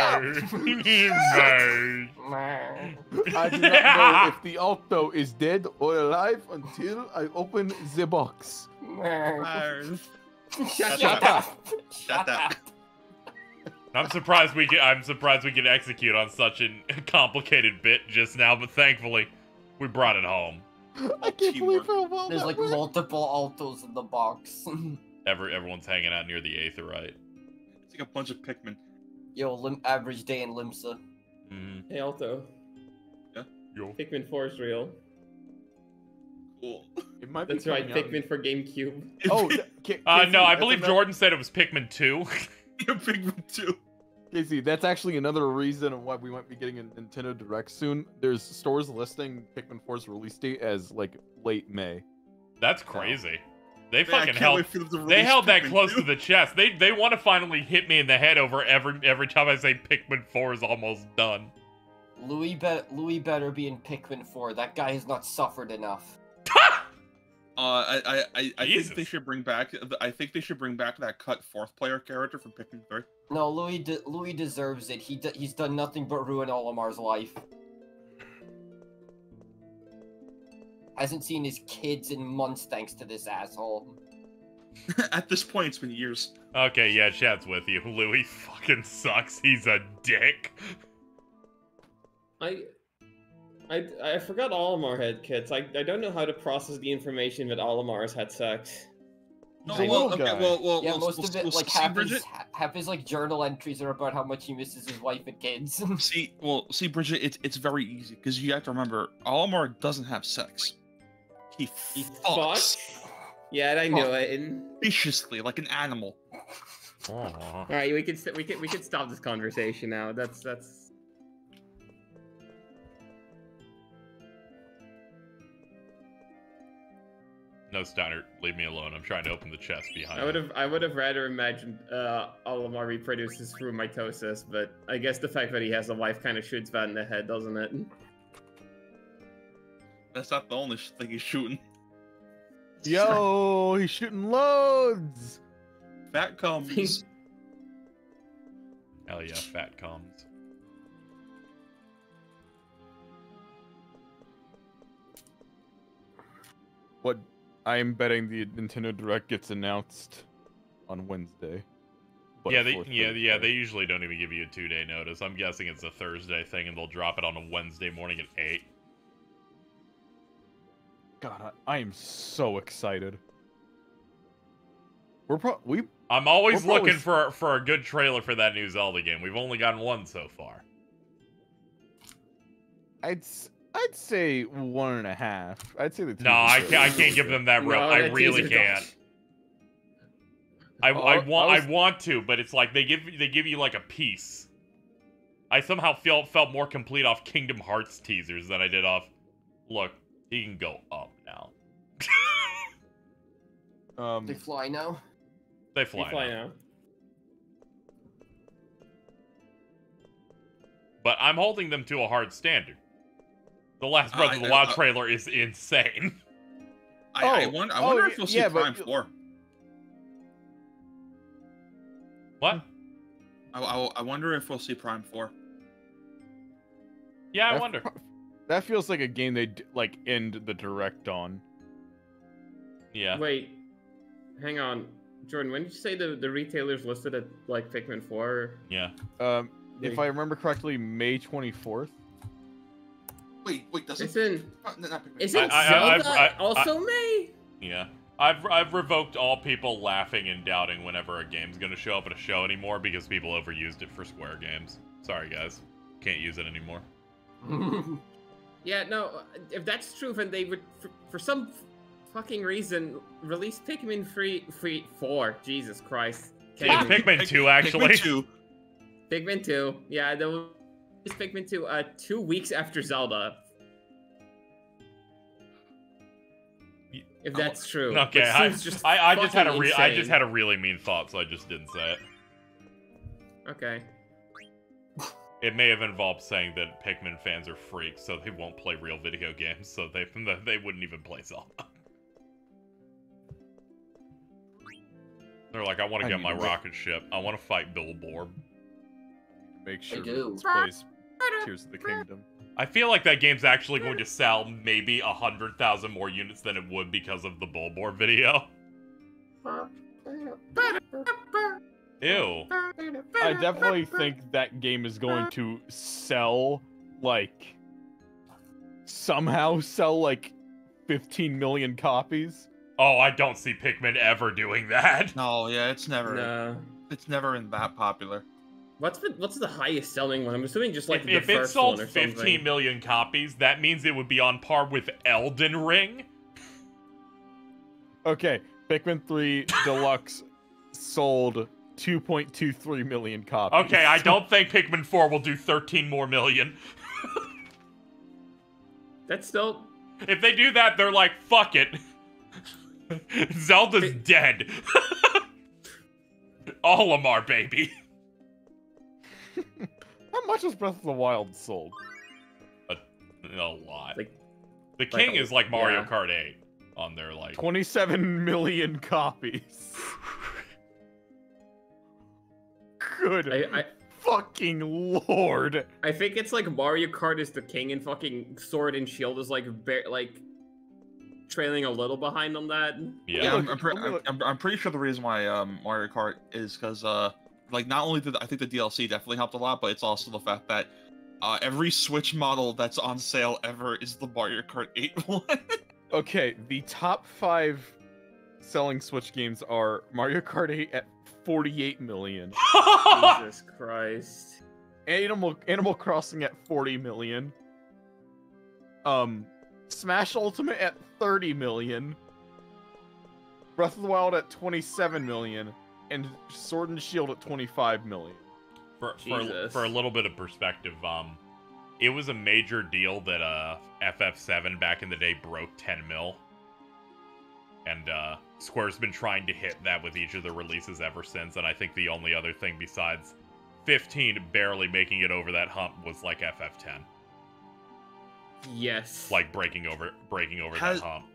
I do not know if the Alto is dead or alive until I open the box. Mars. Shut, Shut up. Shut up. I'm surprised we could. I'm surprised we could execute on such a complicated bit just now, but thankfully, we brought it home. I can't believe how well There's that like went. multiple altos in the box. Every everyone's hanging out near the Aetheryte. It's like a bunch of Pikmin. Yo, lim- average day in Limsa. Mm-hmm. Hey Alto. Yeah? Yo. Pikmin 4 is real. Cool. It might be That's right, coming out. Pikmin for GameCube. Oh, th- K- Uh, Casey, no, I believe another- Jordan said it was Pikmin 2. Yeah, Pikmin 2. Casey, that's actually another reason why we might be getting a Nintendo Direct soon. There's stores listing Pikmin 4's release date as like late May. That's crazy. They Man, fucking can't held. wait for them to They release held that close 2. to the chest. They they want to finally hit me in the head over every every time I say Pikmin Four is almost done. Louis, be- Louis better be in Pikmin 4. That guy has not suffered enough. Uh, I I I, I Jesus. think they should bring back. I think they should bring back that cut fourth player character from Pikmin Three. No, Louis de- Louis deserves it. He d- he's done nothing but ruin Olimar's life. Hasn't seen his kids in months thanks to this asshole. At this point, it's been years. Okay, yeah, chat's with you. Louis fucking sucks. He's a dick. I, I, I forgot Olimar had kids. I, I don't know how to process the information that Olimar's had sex. No, He's well, okay, well, well, Yeah, well, most well, of it, well, like see, half Bridget, his half his like journal entries are about how much he misses his wife and kids. See, well, see, Bridget, it's it's very easy because you have to remember, Olimar doesn't have sex. He, He fucks Yeah, I knew it. And... viciously like an animal. All right, we can st- we can we can stop this conversation now. That's that's. No, Steiner, leave me alone. I'm trying to open the chest behind. I would have I would have rather imagined uh, Olimar reproduces through mitosis, but I guess the fact that he has a wife kind of shoots that in the head, doesn't it? That's not the only thing he's shooting. Yo, he's shooting loads. Fat comes. Hell yeah, fat comes. What? I'm betting the Nintendo Direct gets announced on Wednesday. but yeah, they, yeah, yeah. They usually don't even give you a two day notice. I'm guessing it's a Thursday thing, and they'll drop it on a Wednesday morning at eight. God, I, I am so excited. We're pro- we. I'm always probably looking for for a good trailer for that new Zelda game. We've only gotten one so far. I'd s- I'd say one and a half. I'd say the. No, I can't. I can't give them that. Real, No, I really can't. don't. I, Oh, I I want was- I want to, but it's like they give they give you like a piece. I somehow felt felt more complete off Kingdom Hearts teasers than I did off. Look, he can go up now. Um, they fly now. They You fly. fly now. now. But I'm holding them to a hard standard. The last Uh, Breath I- of the Wild uh, trailer is insane. I, I Oh, wonder, I oh, wonder y- if we'll see yeah, Prime you- Four. What? I, I, I wonder if we'll see Prime Four. Yeah, I That wonder. That feels like a game they'd like end the direct on. Yeah. Wait, hang on, Jordan. When did you say the the retailers listed at like Pikmin Four? Yeah. Um, if I remember correctly, May twenty fourth. Wait, wait, doesn't It's in. uh, not Isn't I- I- Zelda I- I- also May? Yeah. I've I've revoked all people laughing and doubting whenever a game's gonna show up at a show anymore because people overused it for Square games. Sorry guys. Can't use it anymore. Yeah, no. If that's true, then they would, for, for some fucking reason, release Pikmin free free four. Jesus Christ. Yeah, Kidding me. Pikmin 2 actually. Pikmin Two. Pikmin 2. Yeah, they'll release Pikmin 2 uh, two weeks after Zelda. If that's true. Okay, I, just I, I just had a fucking re- I just had a really mean thought, so I just didn't say it. Okay. It may have involved saying that Pikmin fans are freaks, so they won't play real video games, so they they wouldn't even play Zelda. They're like, I want to get my rocket ship. I want to fight Bulborb. Make sure do. this plays Uh, Tears of the Kingdom. I feel like that game's actually going to sell maybe a hundred thousand more units than it would because of the Bulborb video. Ew. I definitely think that game is going to sell like somehow sell like 15 million copies. Oh, I don't see Pikmin ever doing that. No, yeah, it's never. No. It's never been that popular. What's the what's the highest selling one? I'm assuming just like if the if it first sold one or 15 something. million copies, that means it would be on par with Elden Ring. Okay, Pikmin 3 Deluxe sold 2.23 million copies. Okay, I don't think Pikmin 4 will do 13 more million. That's still If they do that, they're like, fuck it. Zelda's dead. Olimar, baby. How much was Breath of the Wild sold? A, a lot. Like- the like king a- is like Mario yeah. Kart 8 on their like. 27 million copies. Good I, I fucking lord. I think it's like Mario Kart is the king and fucking Sword and Shield is like ba- like trailing a little behind on that. Yeah, I'm, I'm, pre- I'm, I'm, I'm pretty sure the reason why um, Mario Kart is because uh, like not only did I think the DLC definitely helped a lot, but it's also the fact that uh, every Switch model that's on sale ever is the Mario Kart 8 one. Okay, the top five selling Switch games are Mario Kart 8 at 48 million, Jesus Christ. Animal Animal Crossing at 40 million, um, Smash Ultimate at 30 million, Breath of the Wild at 27 million, and Sword and Shield at 25 million. for, for, for a little bit of perspective, um, it was a major deal that uh FF7 back in the day broke 10 mil, and uh, Square's been trying to hit that with each of the releases ever since. And I think the only other thing besides 15 barely making it over that hump was like FF10, Yes. like breaking over breaking over Has- that hump.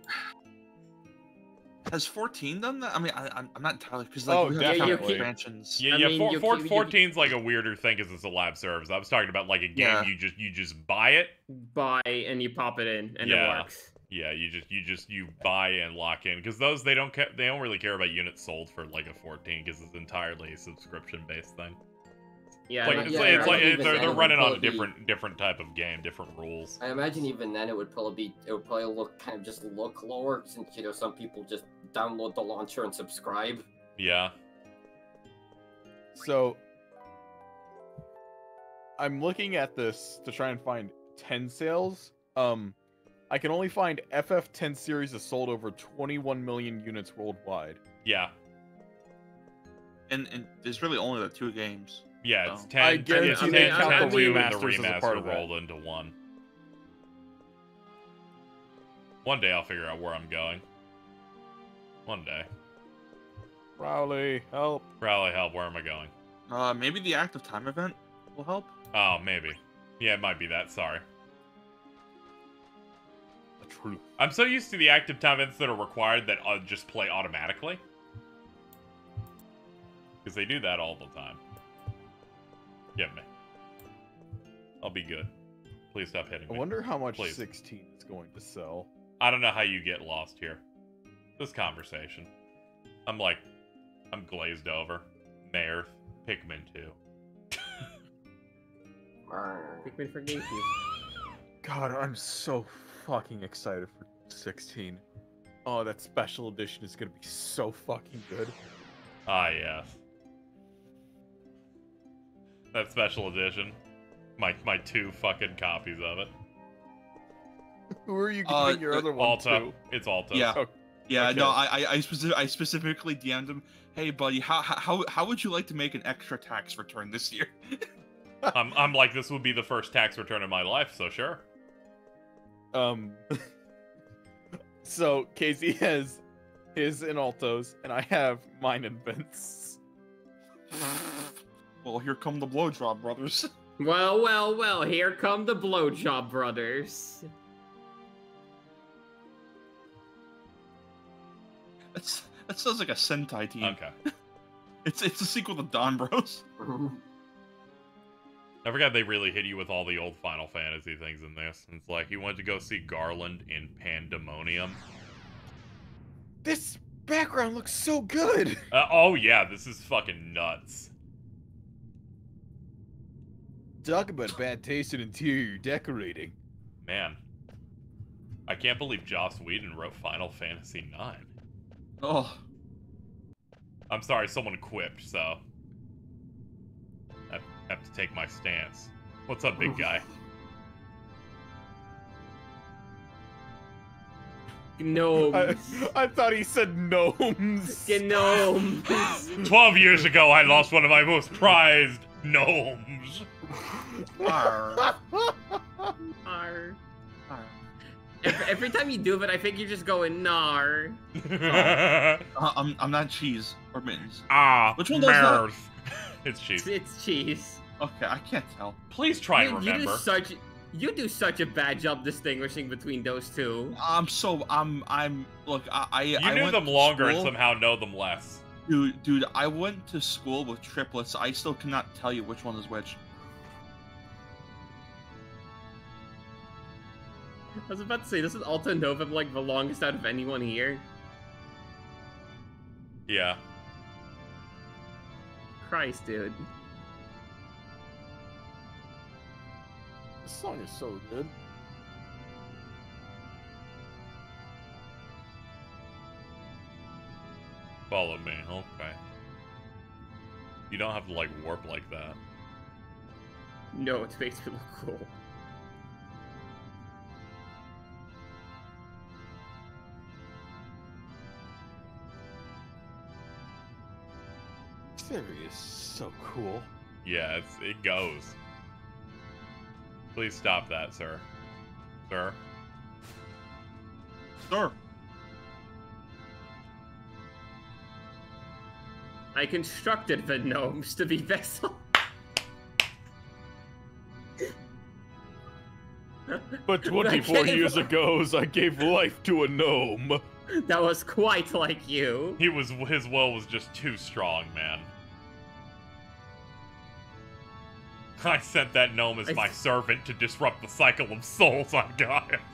Has 14 done that? I mean, I, I'm I'm not entirely because like Oh, we have definitely. expansions. Yeah, I yeah. mean, four, four, you- you- 14's like a weirder thing because it's a live service. I was talking about like a game Yeah. you just you just buy it Buy and you pop it in and Yeah. it works. Yeah, you just you just you buy and lock in because those they don't ca- they don't really care about units sold for like a 14 because it's entirely a subscription based thing. Yeah. like but it's yeah, it's like think they're, they're running on a probably be- different different type of game, different rules. I imagine even then it would probably be it would probably look kind of just look lower since you know some people just download the launcher and subscribe. Yeah, So I'm looking at this to try and find 10 sales. Um I can only find FF10 series has sold over 21 million units worldwide. yeah, And and there's really only the two games. Yeah. It's Oh. 10. I guarantee it's they 10, count 10 the two and the as a remaster part of that. rolled into one. One day I'll figure out where I'm going. One day, Rowley, help. Rally help. Where am I going? Uh, maybe the active time event will help. Oh, maybe. Yeah, it might be that. Sorry. The truth. I'm so used to the active time events that are required that uh, just play automatically. Because they do that all the time. Get me. I'll be good. Please stop hitting me. I wonder how much Please. 16 is going to sell. I don't know how you get lost here. This conversation. I'm like, I'm glazed over. Mayor, Pikmin 2. Pikmin for GameCube. God, I'm so fucking excited for 16. Oh, that special edition is gonna be so fucking good. Ah, yes. That special edition. My my two fucking copies of it. Who are you giving Uh, your uh, other one Alta. to? It's Alta. Yeah. Oh, Yeah, Okay. no, I I I, speci- I specifically DM'd him. Hey, buddy, how how how would you like to make an extra tax return this year? I'm, I'm like, this would be the first tax return in my life, so sure. Um. so Casey has his in altos, and I have mine in Vince. Well, here come the blowjob brothers. Well, well, well, here come the Blowjob Brothers. That's that sounds like a Sentai team. Okay. It's it's a sequel to Don Bros. I forgot they really hit you with all the old Final Fantasy things in this. It's like you went to go see Garland in Pandemonium. This background looks so good. Uh, oh yeah, this is fucking nuts. Talk about bad taste in interior decorating. Man. I can't believe Joss Whedon wrote Final Fantasy IX. Oh, I'm sorry, someone quipped, so I have to take my stance. What's up, big guy? Gnomes. I, I thought he said gnomes. Gnomes. Twelve years ago, I lost one of my most prized gnomes. Arr, Arr. arr. Every, every time you do it, I think you're just going nar. Uh, I'm, I'm not cheese or mittens. ah, Which one does that? Mers. it's cheese. It's cheese. Okay, I can't tell. Please try you, and you do such you do such a bad job distinguishing between those two. I'm so I'm I'm look I I, You I knew went them to longer and somehow know them less. Dude, dude, I went to school with triplets. I still cannot tell you which one is which. I was about to say, doesn't Alta Nova like the longest out of anyone here? Yeah. Christ, dude. This song is so good. Follow me. Okay. You don't have to like warp like that. No, it makes me look cool. This area is so cool. Yeah, it's, it goes. Please stop that, sir. Sir. Sir. I constructed the gnomes to be vessels. But 24 years ago, I gave life to a gnome. That was quite like you. He was his will was just too strong, man. I sent that gnome as I- my servant to disrupt the cycle of souls on Gaia.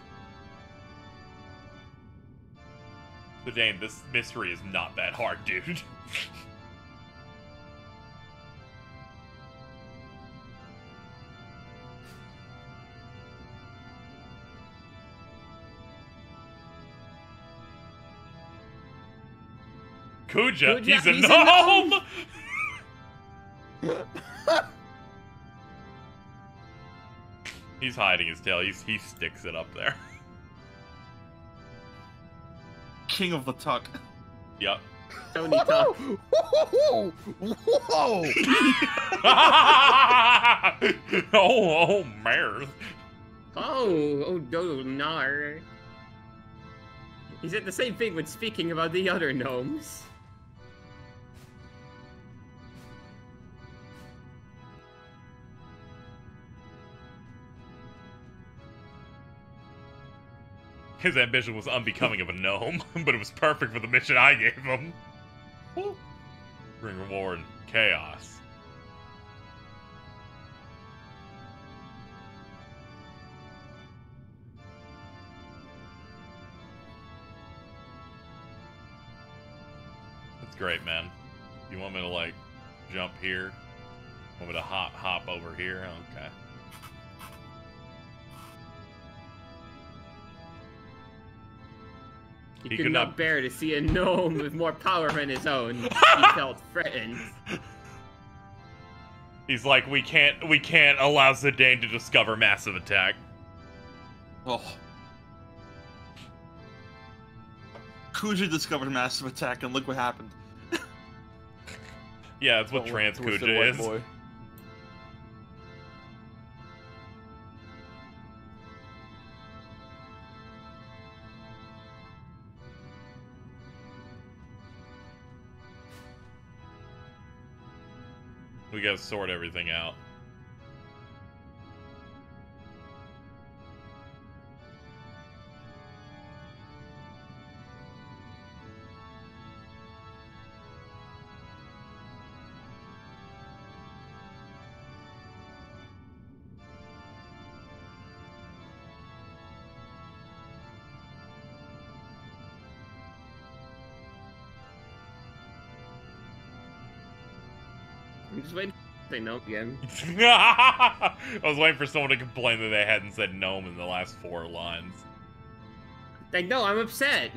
But Dane, this mystery is not that hard, dude. Kuja, Kuja, he's a he's a gnome! He's hiding his tail. He's, he sticks it up there. King of the tuck. Yep. Tony Tuck. Whoa! Whoa! oh, oh, mares. Oh, oh, no, nar. He said the same thing when speaking about the other gnomes. His ambition was unbecoming of a gnome, but it was perfect for the mission I gave him. Bring reward chaos. That's great, man. You want me to like jump here? Want me to hop hop over here? Okay. He, He could, could not, not- bear to see a gnome with more power than his own. he felt threatened. He's like, we can't, we can't allow Zidane to discover massive attack. Oh. Kuja discovered massive attack, and look what happened. Yeah, that's what Don't trans look twisted Kuja white is. boy. Gotta sort everything out. Just waiting say no again. I was waiting for someone to complain that they hadn't said gnome in the last four lines. Like, no, I'm upset.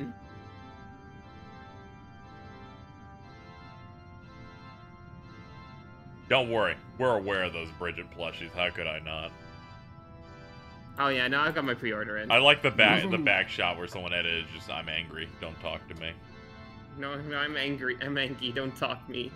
Don't worry, we're aware of those Bridget plushies. How could I not? Oh yeah, now I've got my pre-order in. I like the back the back shot where someone edited just I'm angry. Don't talk to me. No, no, I'm angry. I'm angry. Don't talk me.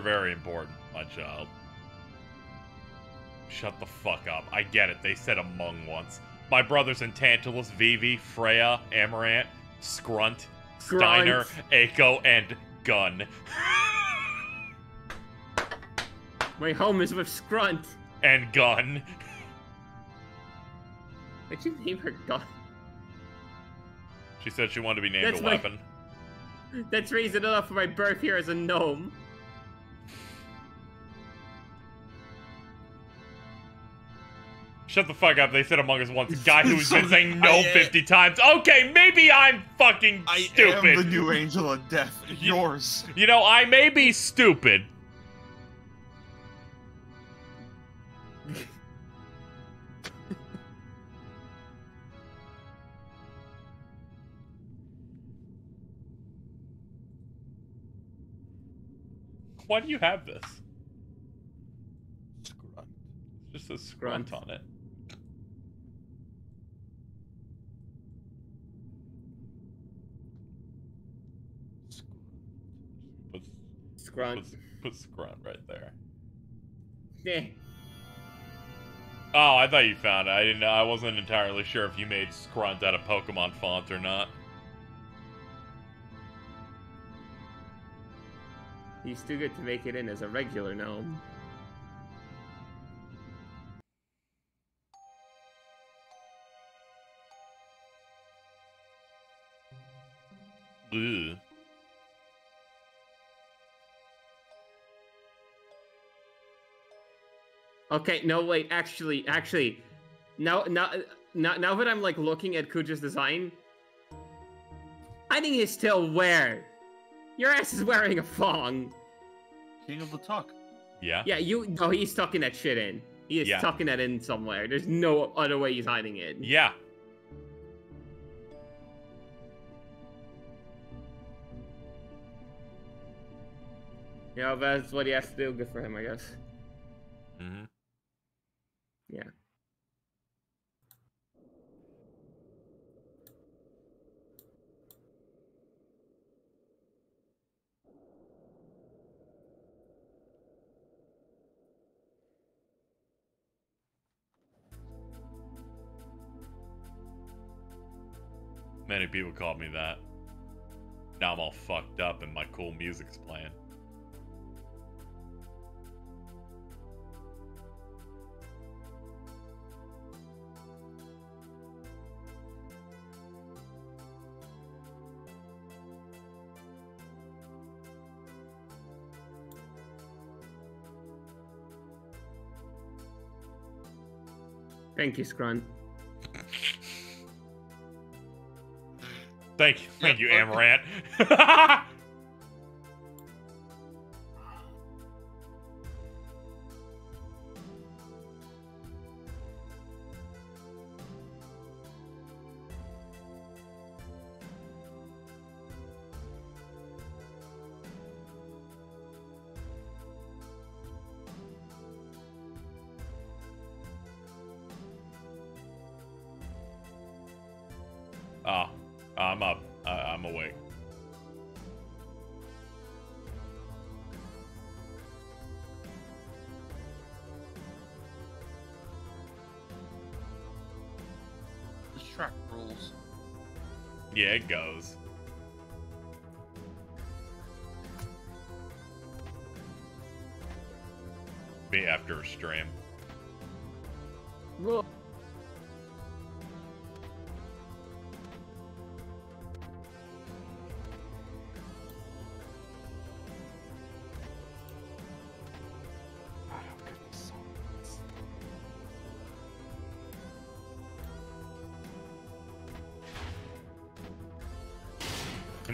You're very important, my child. Shut the fuck up. I get it. They said among once. My brothers in Tantalus, Vivi, Freya, Amarant, Scrunt, Steiner, Eiko, and Gun. My home is with Scrunt. And Gun. Why'd you name her Gun? She said she wanted to be named That's a my- weapon. That's reason enough for my birth here as a gnome. Shut the fuck up. They said among us once. Guy who's been saying no I- 50 times. Okay, maybe I'm fucking I stupid. am the new angel of death. Yours. You know, I may be stupid. Why do you have this? Scrunt. Just a scrunt on it. Scrunt. put, put scrunt right there. Eh. Oh, I thought you found it. I didn't. I wasn't entirely sure if you made Scrunt out of Pokemon font or not. He's too good to make it in as a regular gnome. Ugh. Okay, no, wait, actually, actually, now, now, now, now that I'm like looking at Kuja's design, I think he's still wear. Your ass is wearing a thong. King of the Tuck. Yeah. Yeah, you. No, he's tucking that shit in. He is Yeah. tucking that in somewhere. There's no other way he's hiding it. Yeah. You know, that's what he has to do. Good for him, I guess. Mm-hmm. Yeah. Many people called me that. Now I'm all fucked up and my cool music's playing. Thank you, Scrun. Thank you, thank you, Amarant. Ah, I'm up. I, I'm awake. This track rules. Yeah, it goes. Be after a stream.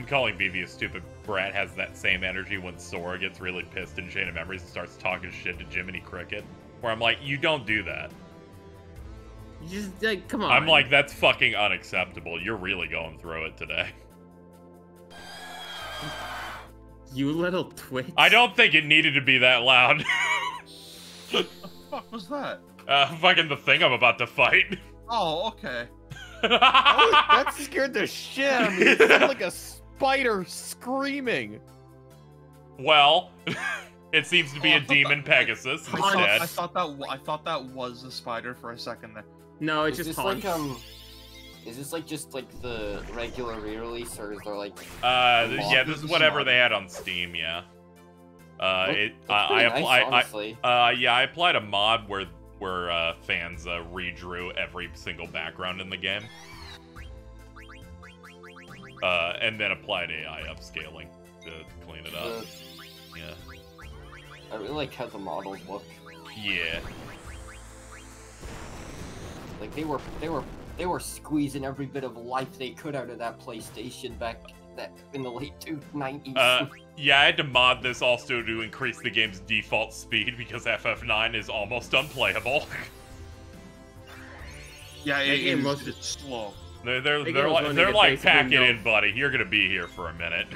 Calling Vivi a stupid brat has that same energy when Sora gets really pissed in Chain of Memories and starts talking shit to Jiminy Cricket. Where I'm like, you don't do that. you just like, come on. I'm like, that's fucking unacceptable. You're really going through it today. you little twit. I don't think it needed to be that loud. what the fuck was that? uh, fucking the thing I'm about to fight. Oh, okay. that scared the shit out of me. It sounded like a spider screaming. Well, It seems to be Oh, a I demon that- Pegasus I thought, instead. I thought that I thought that was a spider for a second there. No, it's is just this like um, is this like just like the regular re-release, or is there like? Uh, a yeah, this is whatever they had on Steam. Yeah. Uh, it. Uh, I pretty nice, apply. I, uh, yeah, I applied a mod where where uh, fans uh, redrew every single background in the game. Uh, and then applied AI upscaling to clean it up. The- Yeah. I really like how the models look. Yeah. Like they were, they were, they were squeezing every bit of life they could out of that PlayStation back that in the late two nineties. Uh, yeah, I had to mod this also to increase the game's default speed because FF9 is almost unplayable. Yeah, That it, game it was- is slow. They're they're That they're like they're like pack it in, buddy. You're gonna be here for a minute.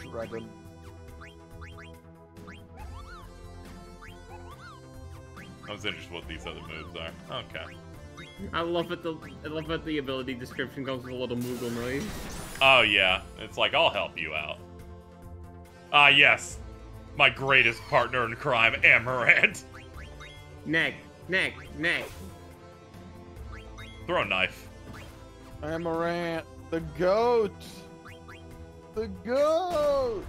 Dragon. I was interested what these other moves are. Okay. I love it. The I love that the ability description comes with a little Moogle noise. Oh yeah, it's like I'll help you out. Ah yes, my greatest partner in crime, Amarant. Neck, neck, neck. Throw a knife. Amarant, the goat. The goat.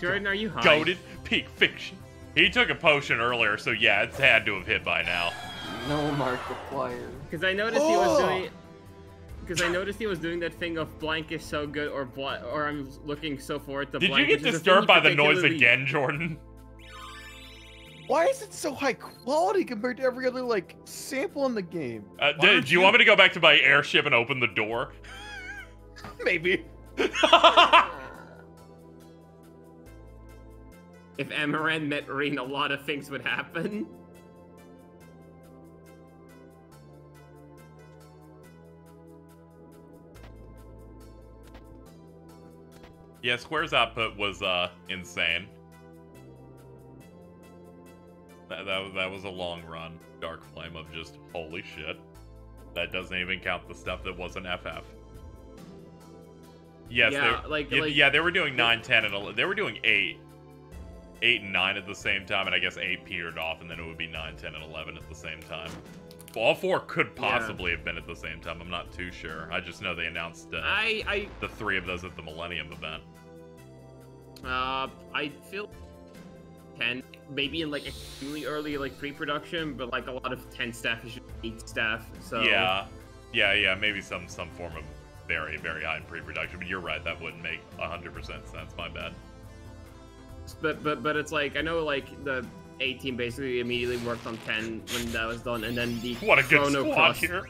Jordan, are you high? Goaded peak fiction. He took a potion earlier, so yeah, it's had to have hit by now. no mark required. Because I noticed he was Oh! doing. Because I noticed he was doing that thing of blank is so good or bl- or I'm looking so forward to Did blank. you get which is a thing disturbed by the noise again, Jordan? Why is it so high quality compared to every other like sample in the game? Uh, Why d- aren't do you want me to go back to my airship and open the door? Maybe. If Amaran met Reen, a lot of things would happen. Yeah, Square's output was uh insane. That, that, was- that was a long run, Dark Flame, of just holy shit. That doesn't even count the stuff that wasn't FF. Yes, Yeah, they, like- yeah, like- yeah, they were doing 9, 10, and 11. They were doing 8. 8 and 9 at the same time, and I guess 8 petered off, and then it would be 9, 10, and 11 at the same time. Well, all four could Yeah. possibly have been at the same time. I'm not too sure. I just know they announced uh, I I the three of those at the Millennium event. uh I feel ten maybe in like extremely early like pre-production, but like a lot of ten staff is just eight staff. So Yeah, yeah, yeah. Maybe some some form of very very high in pre-production. But you're right. That wouldn't make hundred percent sense. My bad. But but but it's like I know like the A team basically immediately worked on ten when that was done, and then the What a good Chrono squad Cross, here.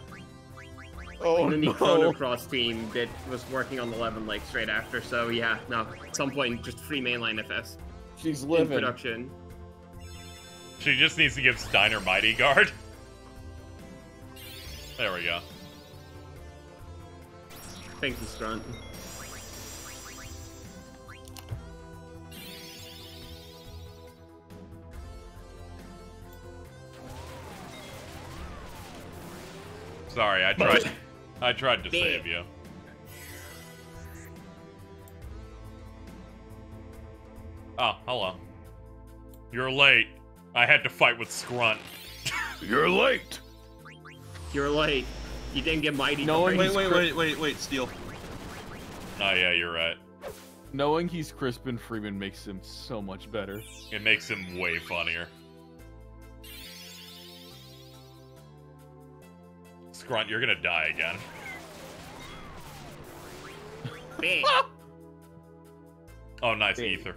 Oh and then the no. Chrono Cross team that was working on eleven like straight after. So yeah, no, at some point just free mainline FS She's living. in living. production. She just needs to give Steiner Mighty Guard. There we go. Thank you, Scrunt. Sorry, I tried. I tried to save you. Oh, hello. You're late. I had to fight with Scrunt. You're late. You're late. You didn't get mighty. Knowing Wait, he's wait, wait, wait, wait, Steel. Oh yeah, you're right. Knowing he's Crispin Freeman makes him so much better. It makes him way funnier. Scrunt, you're gonna die again. Bam. Oh, nice ether.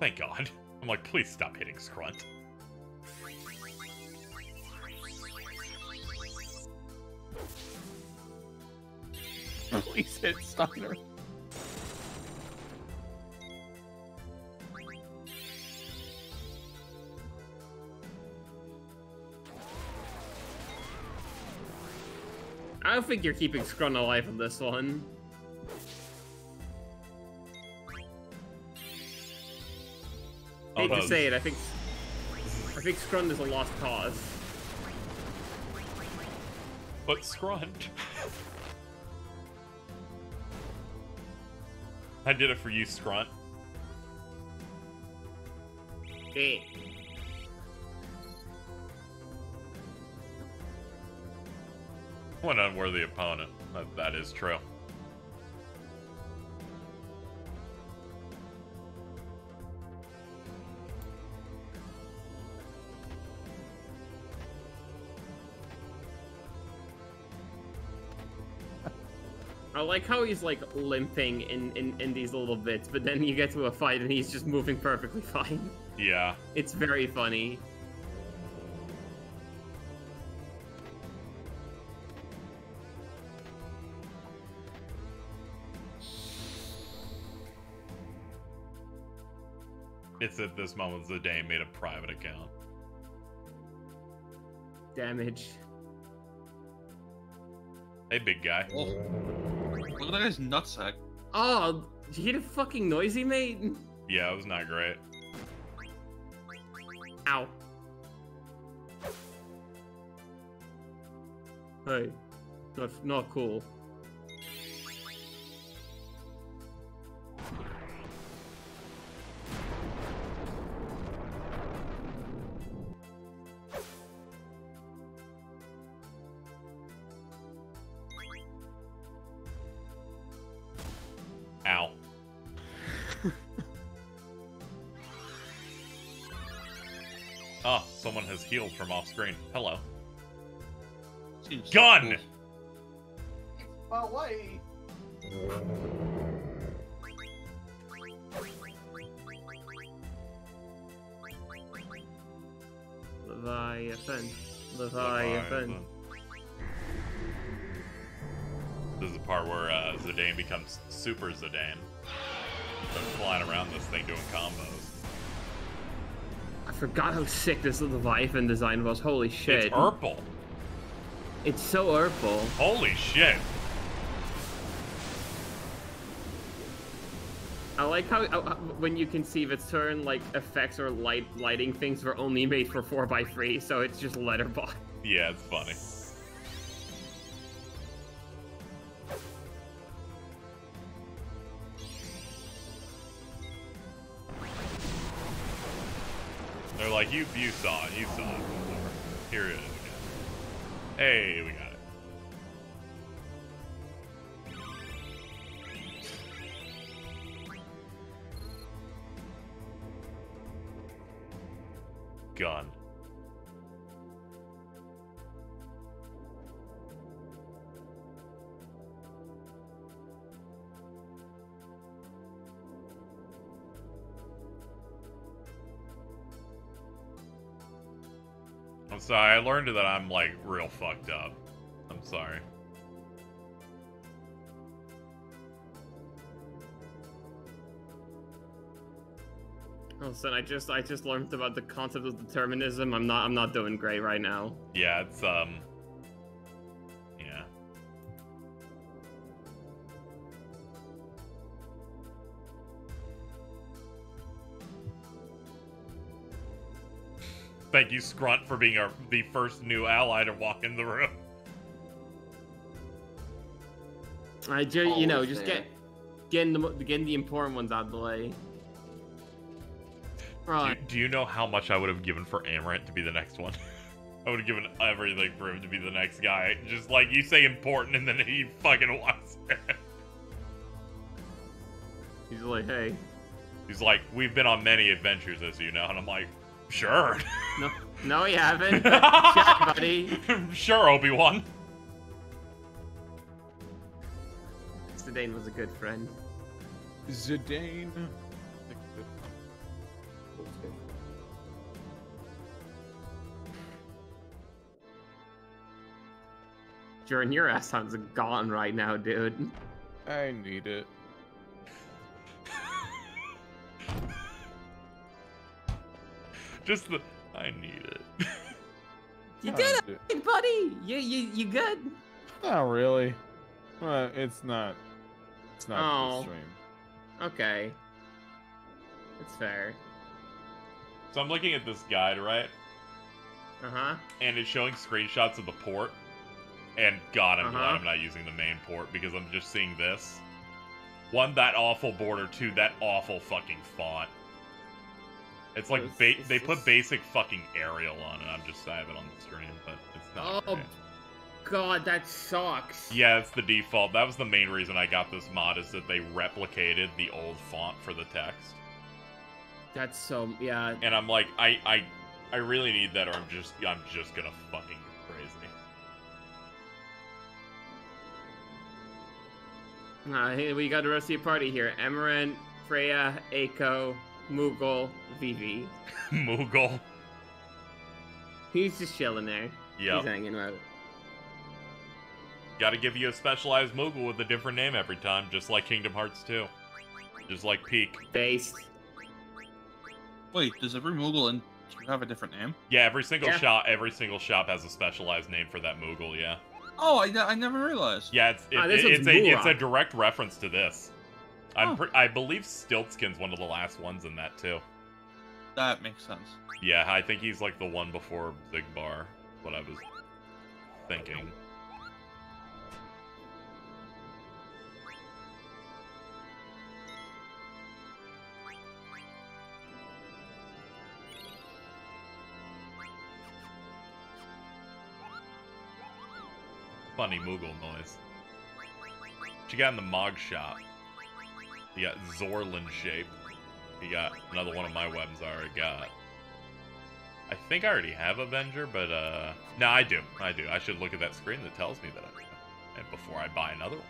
Thank God. I'm like, please stop hitting Scrunt. Please hit Steiner. I don't think you're keeping Scrunt alive in this one. Hate bugs. to say it, I think I think Scrund is a lost cause. But Scrund. I did it for you, Scrunt. Hey. an unworthy opponent. That, that is true. I like how he's like limping in, in, in these little bits, but then you get to a fight and he's just moving perfectly fine. Yeah. It's very funny. It's at this moment Zidane made a private account. Damage. Hey, big guy. Oh. Look at that guy's nutsack. Oh, did you hear the fucking noise he made? Yeah, it was not great. Ow. Hey, not not cool. Gun! Leviathan. Leviathan. This is the part where uh, Zidane becomes Super Zidane. Flying around this thing doing combos. I forgot how sick this little Leviathan design was. Holy shit. It's Urple. It's so Urple. Holy shit. I like how, how- how- when you conceive its turn, like effects or light lighting things were only made for 4x3, so it's just letterbox. Yeah, it's funny. They're like, you you saw it, you saw it before. Here it is. Hey, we got it. Gun. Sorry, I learned that I'm like real fucked up. I'm sorry. Listen, I just I just learned about the concept of determinism. I'm not I'm not doing great right now. Yeah, it's um Thank you, Scrunt, for being our the first new ally to walk in the room. I just you know just there. get getting the getting the important ones out of the way. Do, Right. do you know how much I would have given for Amarant to be the next one? I would have given everything for him to be the next guy. Just like you say important and then he fucking walks in. He's like, hey. He's like, we've been on many adventures, as you know, and I'm like, sure. No, no, you haven't. Shut, buddy. sure, Obi Wan. Zidane was a good friend. Zidane. Jordan, your ass sounds gone right now, dude. I need it. Just the, I need it. You did do. it, buddy. You you you good? Not really. Well, it's not. It's not Oh. the stream. Okay. It's fair. So I'm looking at this guide, right? Uh huh. And it's showing screenshots of the port. And God, I'm glad Uh-huh. I'm not using the main port because I'm just seeing this. One, that awful border. Two, that awful fucking font. It's like ba- they put basic fucking Arial on it. I'm just I have it on the stream, but it's not. Oh, great. God, that sucks. Yeah, it's the default. That was the main reason I got this mod is that they replicated the old font for the text. That's so yeah. And I'm like, I I I really need that or I'm just I'm just gonna fucking go crazy. Uh, hey, we got the rest of your party here. Amaran, Freya, Eiko, Moogle, Vivi. Moogle. He's just chilling there. Yeah. He's hanging out. Gotta give you a specialized Moogle with a different name every time, just like Kingdom Hearts 2. Just like Peak. Based. Wait, does every Moogle in have a different name? Yeah, every single Yeah. shop every single shop has a specialized name for that Moogle, yeah. Oh, I, I never realized. Yeah, it's it, Ah, it- it's a it's a direct reference to this. I'm Oh. pre- I believe Stiltzkin's one of the last ones in that too. That makes sense. Yeah, I think he's like the one before Xigbar. What I was thinking. Funny Moogle noise. What you got in the Mog shop? You got Zorlin shape. You got another one of my weapons I already got. I think I already have Avenger, but uh no, I do. I do. I should look at that screen that tells me that I do. And before I buy another one.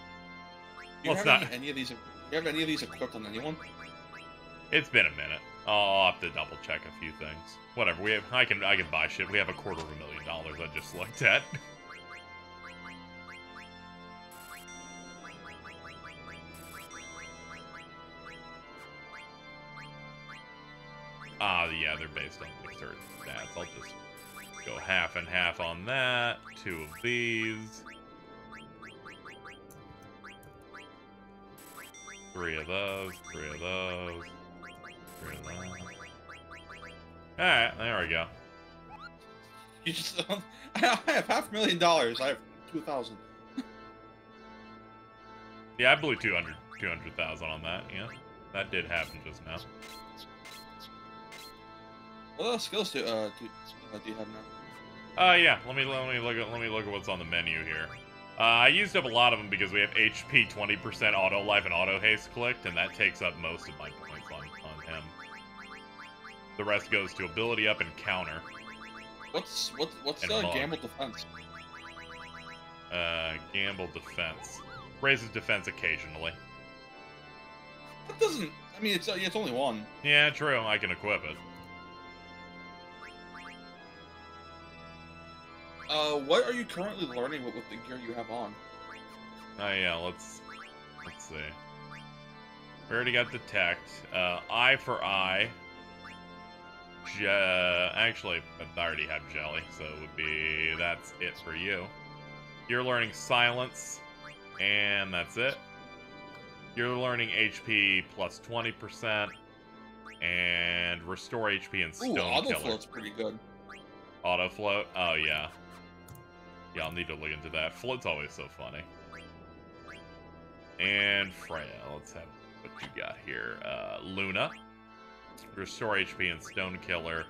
Do you Well, have not- any, any of these? Do you have any of these equipped on anyone? It's been a minute. I'll have to double check a few things. Whatever. We have. I can. I can buy shit. We have a quarter of a million dollars. I just looked at. based on stats. I'll just go half and half on that. Two of these. Three of those. Three of those. Three of those. Alright, there we go. You just. I have half a million dollars. I have two thousand. Yeah, I blew 200 200,000 on that, yeah. That did happen just now. What other skills do uh do, uh, do you have now? Uh, yeah. Let me let me look at let me look at what's on the menu here. Uh, I used up a lot of them because we have HP 20% auto life and auto haste clicked, and that takes up most of my points on on him. The rest goes to ability up and counter. What's what's what's And uh, gamble defense? Uh, gamble defense raises defense occasionally. That doesn't. I mean, it's uh, it's only one. Yeah, true. I can equip it. Uh, what are you currently learning with, with the gear you have on? Oh yeah, let's let's see. We already got detect. Uh, eye for eye. Je- actually, I already have jelly, so it would be that's it for you. You're learning silence, and that's it. You're learning HP plus 20%, and restore HP and stone Ooh, auto killer. float's pretty good. Auto float? Oh yeah. Yeah, I'll need to look into that. Float's always so funny. And Freya, let's have what you got here. Uh, Luna. Restore HP and Stone Killer.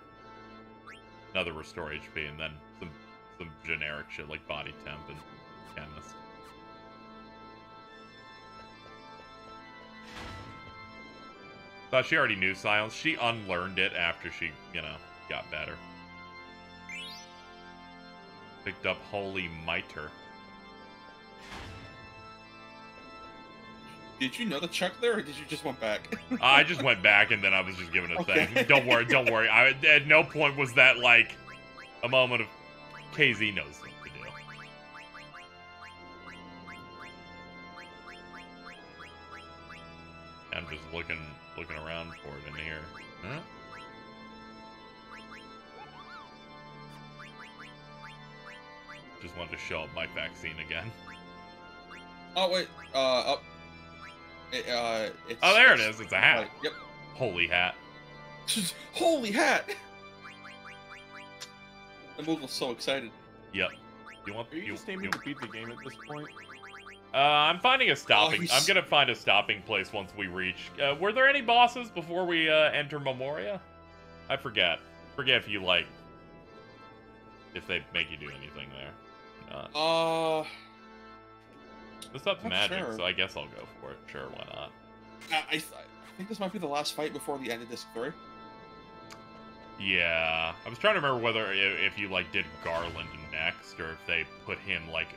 Another restore HP, and then some some generic shit like Body Temp and Chemist. Thought she already knew silence. She unlearned it after she, you know, got better. Picked up Holy Mitre. Did you know the check there, or did you just went back? I just went back and then I was just giving a Okay. thing. Don't worry, don't worry. I, at no point was that like a moment of KZ knows what to do. I'm just looking looking around for it in here. Huh? Just wanted to show up my vaccine again. oh wait, uh, up. It, uh, it's, Oh, there it it's- is. It's a hat. right, yep. Holy hat. Holy hat! The Moogle's so excited. Yep. You want Are you you, just aiming you- to beat the game at this point? Uh, I'm finding a stopping. he's- I'm gonna find a stopping place once we reach. Uh, were there any bosses before we uh, enter Memoria? I forget. Forget if you like. If they make you do anything there. Not. Uh, This up's magic, sure. so I guess I'll go for it. Sure, why not? I, I, I think this might be the last fight before the end of disc three. Yeah, I was trying to remember whether if you like did Garland next or if they put him like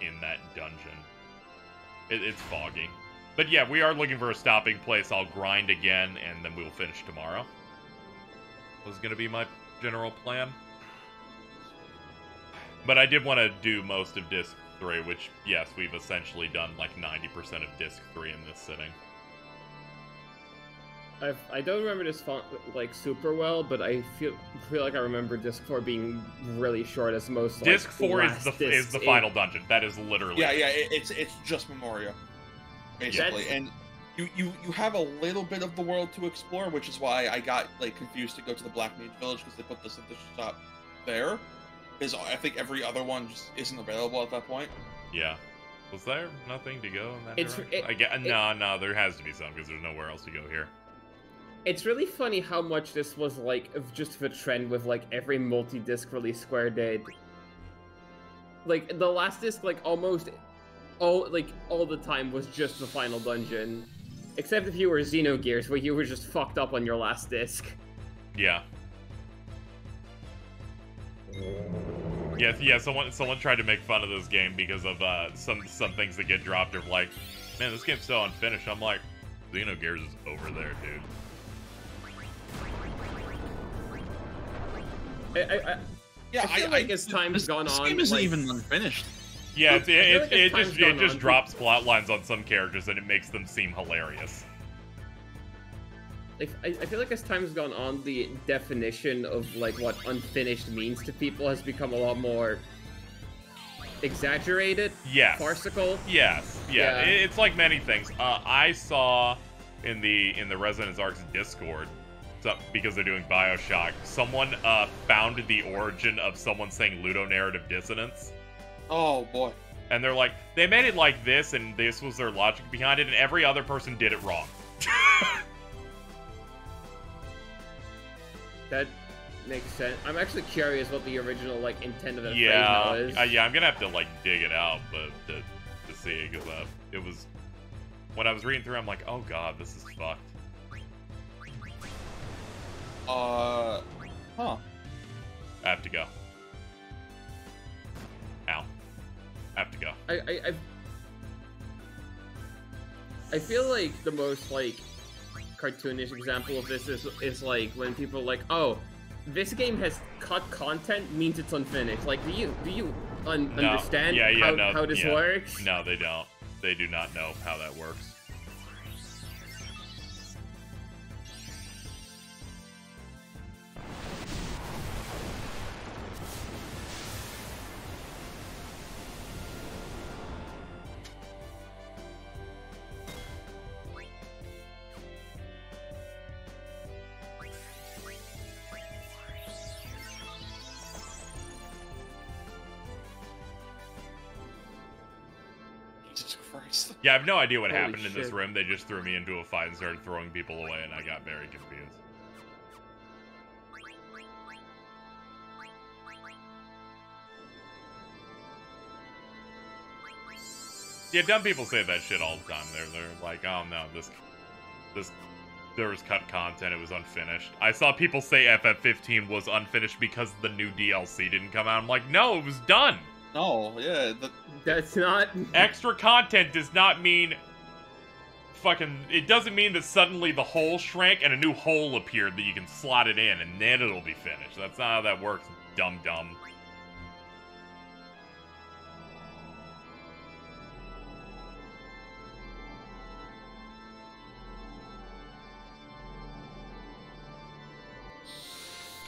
in that dungeon. It, it's foggy, but yeah, we are looking for a stopping place. I'll grind again, and then we'll finish tomorrow. Was gonna be my general plan, but I did want to do most of disc three, which yes, we've essentially done like ninety percent of disc three in this sitting. I've, I don't remember this font like super well, but I feel feel like I remember Disc Four being really short as most. Like, disc four is the is discs the in- final dungeon. That is literally Yeah, yeah, it, it's it's just Memoria, basically, That's- and you, you you have a little bit of the world to explore, which is why I got like confused to go to the Black Mage Village because they put the synthesis shop there. Because I think every other one just isn't available at that point. Yeah. Was there nothing to go in that It's- direction? it- I get, it- no, no, there has to be some because there's nowhere else to go here. It's really funny how much this was like just of a trend with like every multi-disc release Square did. Like the last disc, like almost all like all the time was just the final dungeon, except if you were Xenogears, where you were just fucked up on your last disc. Yeah. Yeah, yeah. Someone, someone tried to make fun of this game because of uh, some some things that get dropped. Of like, man, this game's so unfinished. I'm like, Xenogears is over there, dude. I, I, I, Yeah, I feel like as time's this, gone this on, game isn't like- even unfinished. Yeah, it's, I it, like it, it just it just on- drops plot lines on some characters and it makes them seem hilarious. Like I, I feel like as time's gone on, the definition of like what unfinished means to people has become a lot more exaggerated, Yes. farcical. Yes, yeah. Yeah. It- It's like many things. Uh, I saw in the in the Resonance Arcs Discord, because they're doing Bioshock, someone uh, found the origin of someone saying ludonarrative dissonance, Oh boy. and they're like, they made it like this, and this was their logic behind it, and every other person did it wrong. That makes sense. I'm actually curious what the original like intent of that yeah, phrase now is. uh, yeah. I'm gonna have to like dig it out, but to, to see because uh, it was when I was reading through, I'm like, oh god, this is fucked. Uh, huh. I have to go. Ow. I have to go. I, I, I, I feel like the most like cartoonish example of this is is like when people are like, oh, this game has cut content means it's unfinished. Like, do you do you un- No. understand yeah, yeah, how, no, how this yeah. works? No, they don't. They do not know how that works. Yeah, I have no idea what Holy happened in this room. They just threw me into a fight and started throwing people away, and I got very confused. Yeah, dumb people say that shit all the time. They're they're like, oh no, this this there was cut content, it was unfinished. I saw people say FF15 was unfinished because the new DLC didn't come out. I'm like, no, it was done. No, yeah. The, That's not. Extra content does not mean fucking it doesn't mean that suddenly the hole shrank and a new hole appeared that you can slot it in and then it'll be finished. That's not how that works, dumb dumb.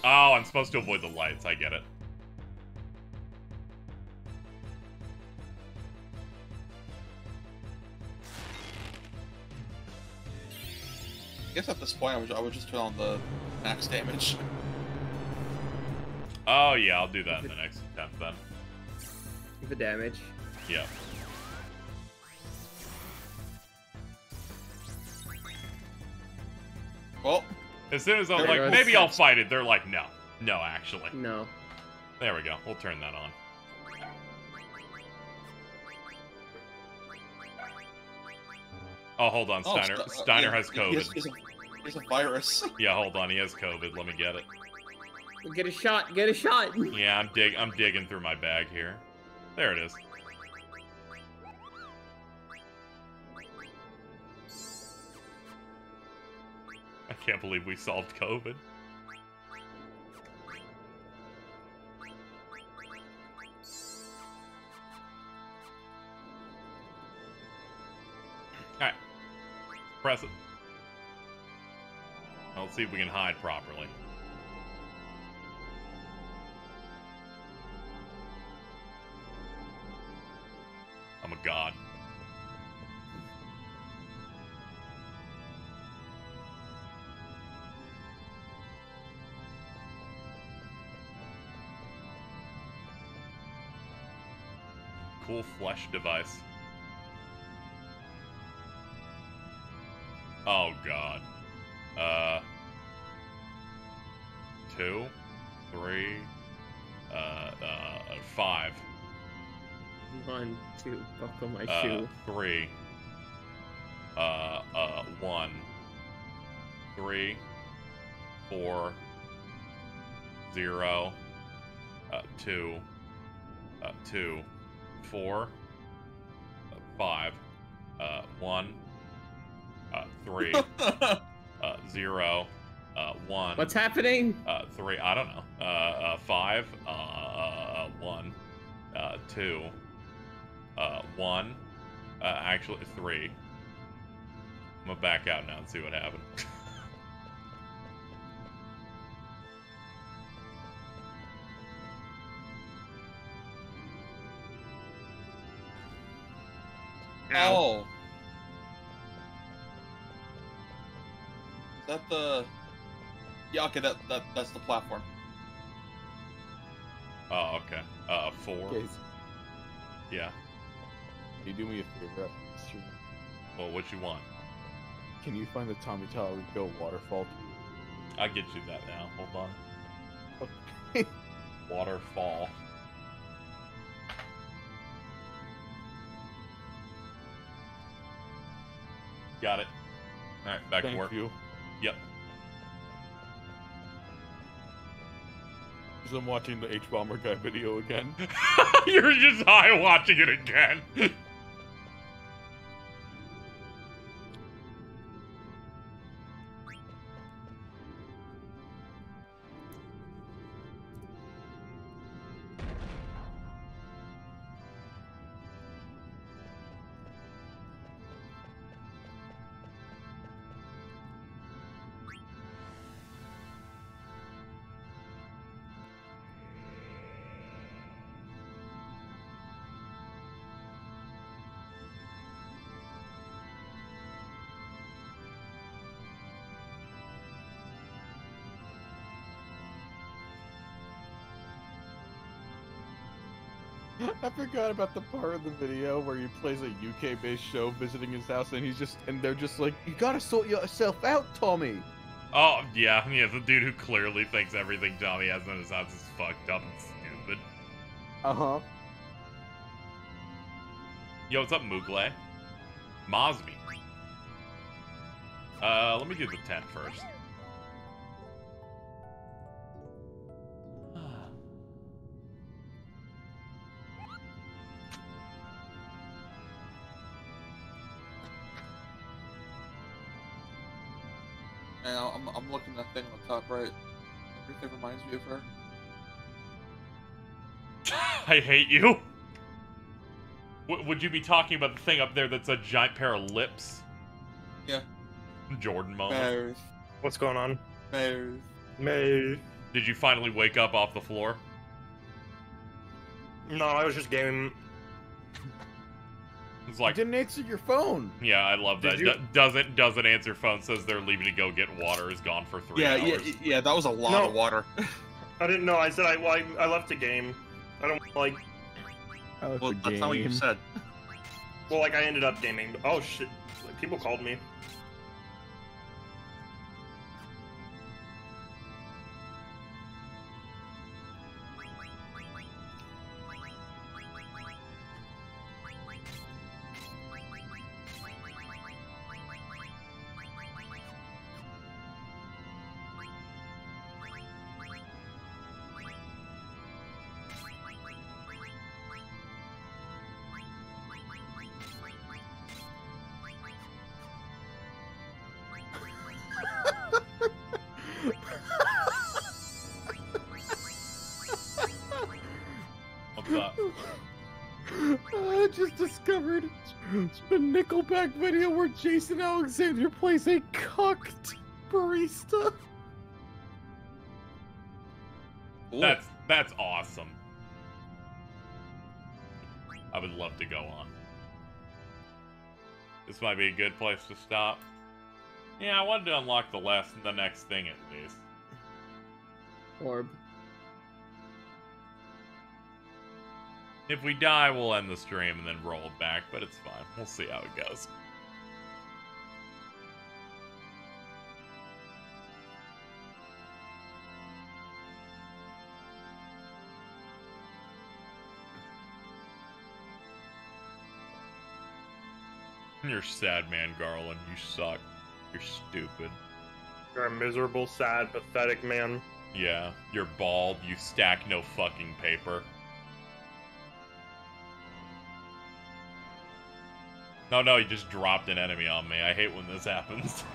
Oh, I'm supposed to avoid the lights. I get it. I guess at this point, I would, I would just turn on the max damage. Oh yeah, I'll do that in the next attempt then. The damage. Yeah. Well. As soon as I'm like, maybe I'll fight it. They're like, no, no, actually. No. There we go. We'll turn that on. Oh, hold on. Oh, Steiner St- uh, Steiner yeah, has he COVID. has- he has a- he has a virus. Yeah, hold on. He has COVID. Let me get it. Get a shot. Get a shot. Yeah, I'm dig I'm digging through my bag here. There it is. I can't believe we solved COVID. Press it. Let's see if we can hide properly. I'm a god. Cool flesh device. Two, three, uh, uh, five. One, two, buckle my Uh, shoe. three. Uh, uh, one. Three. Four. Zero. Uh, two. Uh, two. Four. Uh, five. Uh, one. Uh, three. uh, zero. Uh, one. What's happening? Uh, three. I don't know. Uh, uh five. Uh, uh, one. Uh, two. Uh, one. Uh, actually, three. I'm gonna back out now and see what happened. Oh. Is that the? Yeah. Okay. That that that's the platform. oh, okay. Uh, four. Okay, Yeah. can you do me a favor? after this stream? Well, what you want? Can you find the Tommy Tallarico waterfall? I'll get you that now. Hold on. Okay. Waterfall. Got it. All right, back Thank to work. you. Yep. Because I'm watching the H Bomber guy video again. You're just high watching it again. I forgot about the part of the video where he plays a UK based show visiting his house and he's just and they're just like, You gotta sort yourself out, Tommy. Oh, yeah, yeah, the dude who clearly thinks everything Tommy has in his house is fucked up and stupid. Uh-huh. Yo, what's up, Moogle? Mosby. Uh, let me do the tent first. Top right. Everything reminds me of her. I hate you. W- would you be talking about the thing up there that's a giant pair of lips? Yeah. Jordan moment. Maeve. What's going on? Maeve. Maeve. Did you finally wake up off the floor? No, I was just gaming. It's like, didn't answer your phone. yeah, I love that. You- Do- doesn't doesn't answer phone. Says they're leaving to go get water. Is gone for three Yeah, hours. yeah, y- yeah. That was a lot No. of water. I didn't know. I said I, well, I, I left the game. I don't like. I left well, the that's not what you said. Well, like I ended up gaming. Oh shit! Like, people called me. The Nickelback video where Jason Alexander plays a cocked barista. That's that's awesome. I would love to go on. This might be a good place to stop. Yeah, I wanted to unlock the last the next thing at least. Orb. If we die, we'll end the stream and then roll back, but it's fine. We'll see how it goes. You're sad, man, Garland. You suck. You're stupid. You're a miserable, sad, pathetic man. Yeah, you're bald. You stack no fucking paper. No, no, you just dropped an enemy on me. I hate when this happens.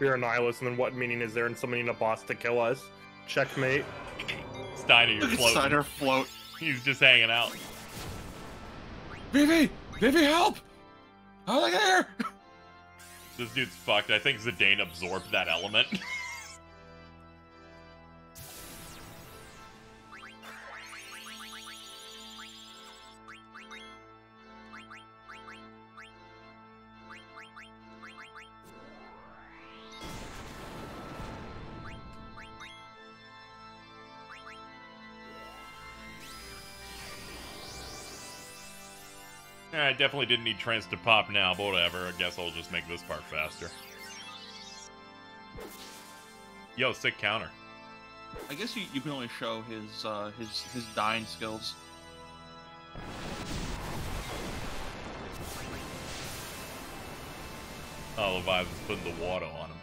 We are a nihilist, and then what meaning is there in summoning a boss to kill us? Checkmate. Steiner, you're Look at floating. Steiner float. He's just hanging out. Vivi! Vivi, help! How look at here? This dude's fucked. I think Zidane absorbed that element. definitely didn't need trance to pop now, but whatever. I guess I'll just make this part faster. Yo, sick counter. I guess you, you can only show his uh, his his dying skills. Oh, Leviathan's putting the water on him.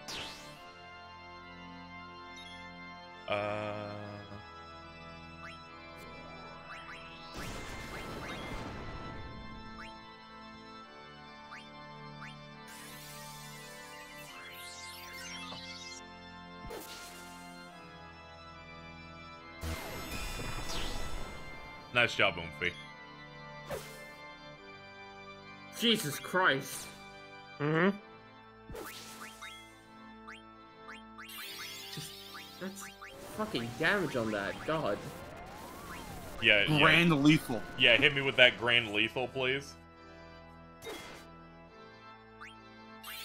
Uh. Nice job, Oomphy. Jesus Christ. Mm-hmm. Just that's fucking damage on that. God. Yeah, yeah. Grand lethal. Yeah, hit me with that grand lethal, please.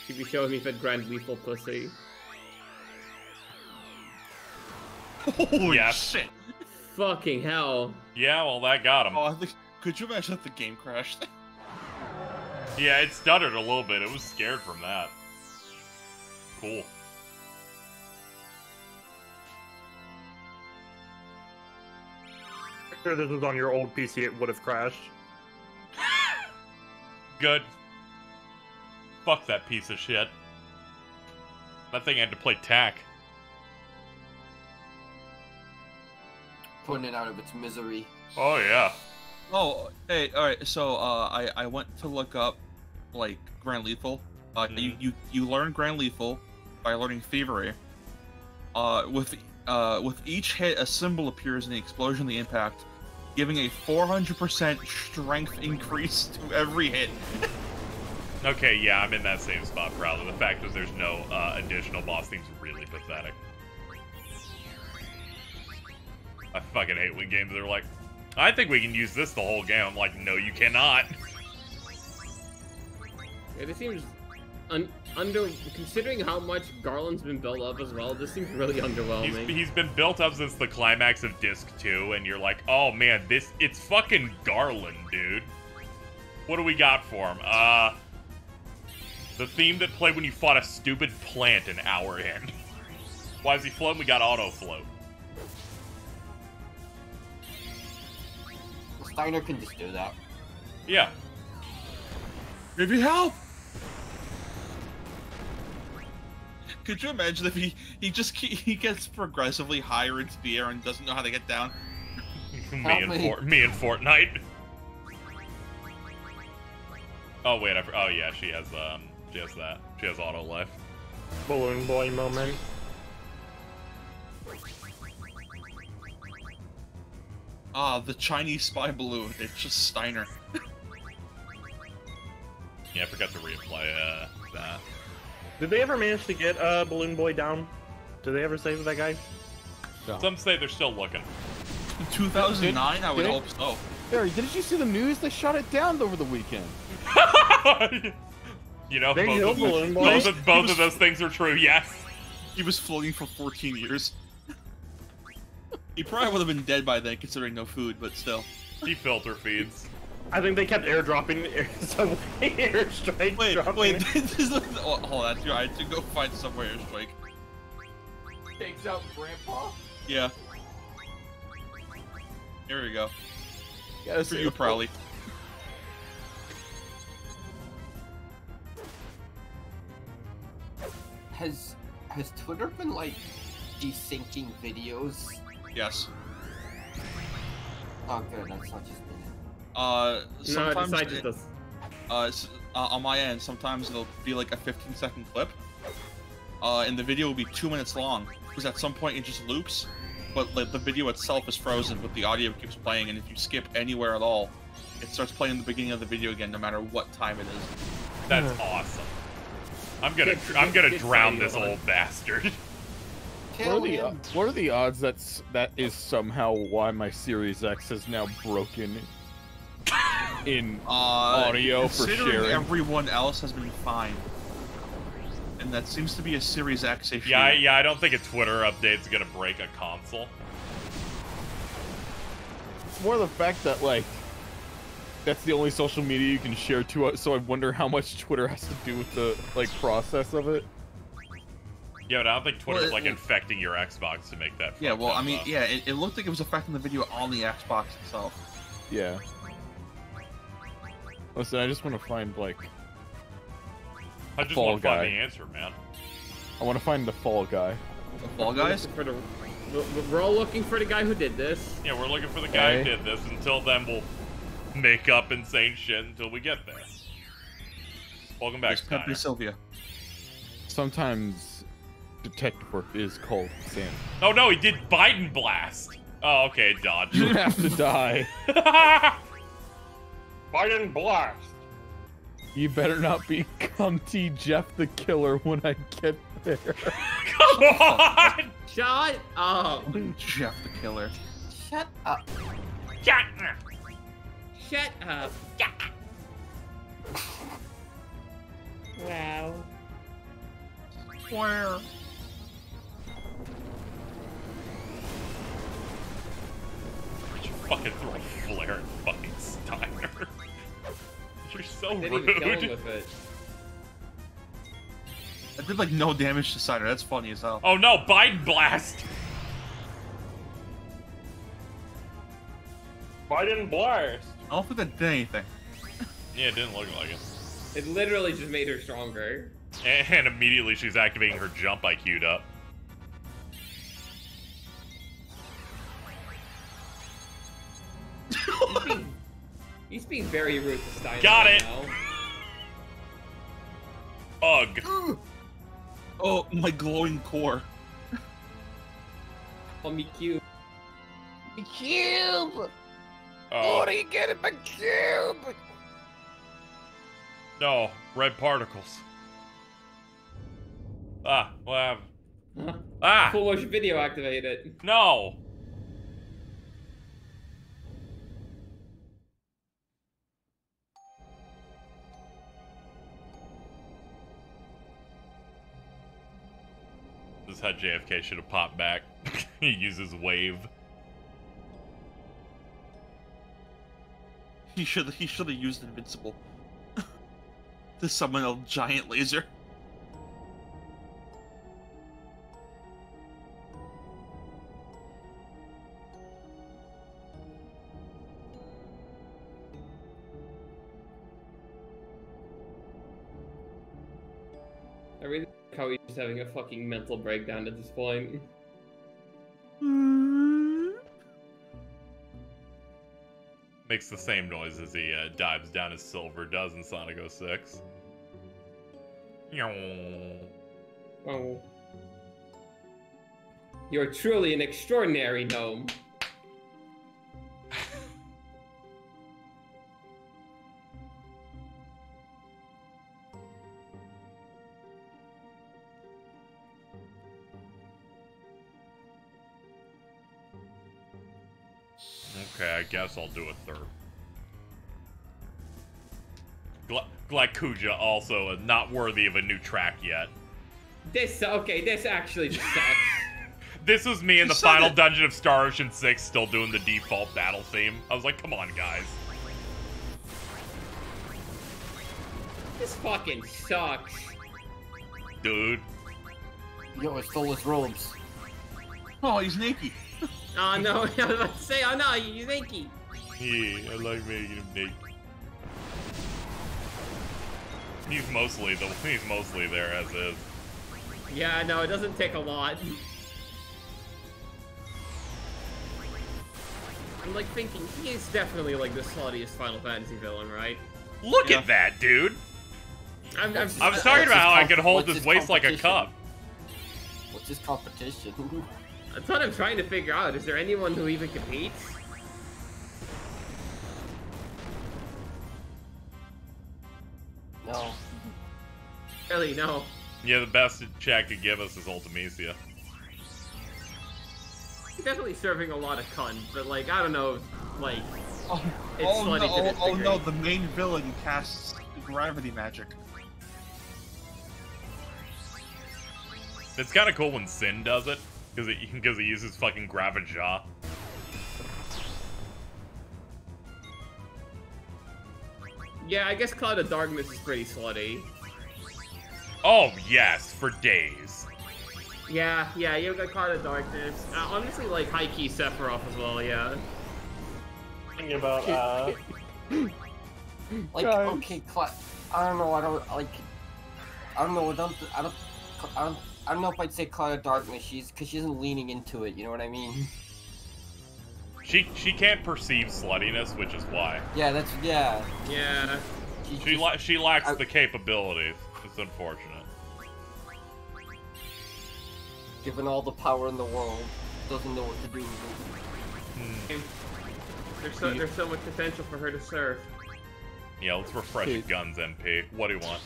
Should be showing me if it grand lethal pussy. Holy Yeah. shit! Fucking hell. Yeah, well, that got him. Oh, think. Could you imagine if the game crashed? Yeah, it stuttered a little bit. It was scared from that. Cool. Sure, this was on your old PC, it would have crashed. Good. Fuck that piece of shit. That thing had to play tack. Putting it out of its misery. Oh, yeah. Oh, hey, all right. So, uh, I I went to look up like Grand Lethal. Uh, you, you you learn Grand Lethal by learning Thievery. Uh, with uh with each hit, a symbol appears in the explosion, the impact, giving a 400% strength increase to every hit. Okay, yeah, I'm in that same spot, probably. The fact is there's no uh, additional boss seems really pathetic. I fucking hate when games are like, I think we can use this the whole game. I'm like, no, you cannot. Yeah, this seems un- under considering how much Garland's been built up as well. This seems really He's, underwhelming. he's been built up since the climax of Disc 2, and you're like, oh man, this it's fucking Garland, dude. What do we got for him? Uh, the theme that played when you fought a stupid plant an hour in. Why is he floating? We got auto float. Steiner can just do that. Yeah. Maybe help! Could you imagine if he he just he gets progressively higher into the air and doesn't know how to get down? me, and me. For, me and Fortnite. Oh wait, I, oh yeah, she has um, she has that. She has auto life. Balloon boy moment. Ah, the Chinese spy balloon. It's just Steiner. Yeah, I forgot to reapply uh, that. Did they ever manage to get uh, Balloon Boy down? Did they ever save that guy? Some say they're still looking. In 2009, I would hope so. Barry, didn't you see the news? They shot it down over the weekend. You know, They both, of, Balloon Boy. both, of, both of those things are true. Yes. He was floating for 14 years. He probably would have been dead by then, considering no food, but still. He filter feeds. I think they kept airdropping air, some airstrike. Wait, dropping wait, it. this is the, oh, hold on, I had to go find somewhere airstrike. Takes out Grandpa. Yeah. Here we go. Yeah, For you, probably. Has has Twitter been like desyncing videos? Yes. Oh, good. That's not just me. Uh, sometimes the scientist it- does. uh, uh, on my end, sometimes it'll be like a 15 second clip. Uh, and the video will be two minutes long because at some point it just loops, but like, the video itself is frozen, but the audio keeps playing. And if you skip anywhere at all, it starts playing the beginning of the video again, no matter what time it is. That's awesome. I'm gonna, I'm gonna drown this old bastard. What are, the, uh, what are the odds that's that is somehow why my Series X is now broken in Uh, audio for considering sharing? everyone else has been fine, and that seems to be a Series X issue. Yeah, I- yeah. I don't think a Twitter update's gonna break a console. It's more the fact that like that's the only social media you can share to it. So I wonder how much Twitter has to do with the like process of it. Yeah, but I don't think Twitter's Well, like it- infecting your Xbox to make that. Yeah, well, I mean, up. yeah, it, it looked like it was affecting the video on the Xbox itself. Yeah. Listen, I just want to find like I just Fall want to find the answer, man. I want to find the fall guy. The Fall Guys. For the, we're- we're all looking for the guy who did this. Yeah, we're looking for the guy who did this. Until then, we'll make up insane shit until we get there. Welcome back, There's Pepe Sylvia. Sometimes detective work is called Sam. Oh no, he did Biden blast. Oh, okay, dodge. You have to die. Biden blast. You better not be cunty Jeff the Killer when I get there. Come on! Shut up! Jeff the Killer. Shut up. Shut up. Shut up! Wow. Where? Fucking throw a flare at fucking Steiner. You're so Didn't even kill him rude. with it. I did like no damage to Steiner. That's funny as hell. Oh no, Biden blast! Biden blast. I don't think that did anything. Yeah, it didn't look like it. It literally just made her stronger. And immediately she's activating her jump I queued up. He's being, he's being very rude to Steiner. Got right it. Now. Ugh. Oh, my glowing core. Call me cute. Cube! Oh, What are you getting my cube? no. Red particles. Ah, what happened? Ah! Full motion video activated. No! This is how JFK should have popped back. he uses wave. He should he should have used invincible to summon a giant laser. I really like just having a fucking mental breakdown at this point. Makes the same noise as he uh, dives down as Silver does in Sonic 06. Oh. You're truly an extraordinary gnome. Guess I'll do a third. Gla Glycuja also uh, not worthy of a new track yet. This okay. This actually sucks. This was me in the final it. dungeon of Star Ocean 6 still doing the default battle theme. I was like, come on, guys. this fucking sucks. Dude. Yo, I stole his robes. Oh, he's naked. Oh no! I was about to say, oh no, he's Inky. Yeah, I like making him naked. He's mostly the he's mostly there as is. Yeah, no, it doesn't take a lot. I'm like thinking he is definitely like the sluttiest Final Fantasy villain, right? Look at that, dude. I'm, I'm, I was talking about how I can hold what's his his waist like a cup. What's his competition? That's what I'm trying to figure out. Is there anyone who even competes? Really, no. Yeah, the best Chad could give us is Ultimecia. He's definitely serving a lot of cunt, but like I don't know, like Oh, it's oh slutty no! to this Oh, degree. no! The main villain casts gravity magic. It's kind of cool when Sin does it because it because he uses fucking Gravija. Yeah, I guess Cloud of Darkness is pretty slutty. Oh yes, for days. Yeah, yeah, you've got Cloud of Darkness. Uh, honestly, like high key Sephiroth as well. Yeah. Thinking about uh, Like, okay, Cla- I don't know. I don't like. I don't know. I don't. I don't. I don't. I don't know if I'd say Cloud of Darkness. She's because she isn't leaning into it. You know what I mean? She she can't perceive sluttiness, which is why Yeah, that's yeah. Yeah. she la- she lacks the capabilities. It's unfortunate. Given all the power in the world, doesn't know what to do. There's so there's so much potential for her to serve. Yeah, let's refresh Okay. guns, MP. What do you want?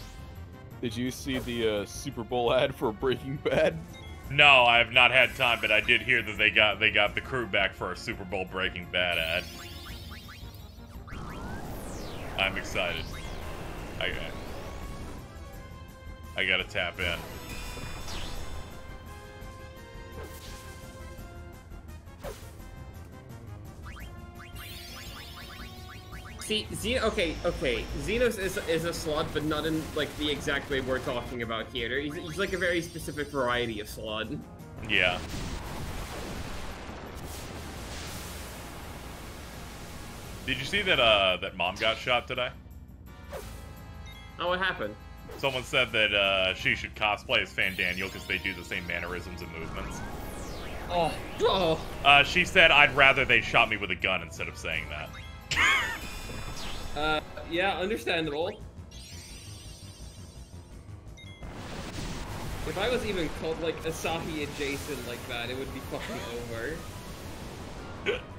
Did you see the uh, Super Bowl ad for Breaking Bad? No, I have not had time, but I did hear that they got they got the crew back for a Super Bowl Breaking Bad ad. I'm excited. I got. I gotta tap in. See, Xen okay, okay. Xenos is is a slut, but not in like the exact way we're talking about here. He's, he's like a very specific variety of slut. Yeah. Did you see that uh that mom got shot today? Oh, what happened? Someone said that uh, she should cosplay as Fan Daniel because they do the same mannerisms and movements. Oh. Oh. Uh, she said, "I'd rather they shot me with a gun instead of saying that." Uh, yeah, understandable. If I was even called like Asahi adjacent like that, it would be fucking over.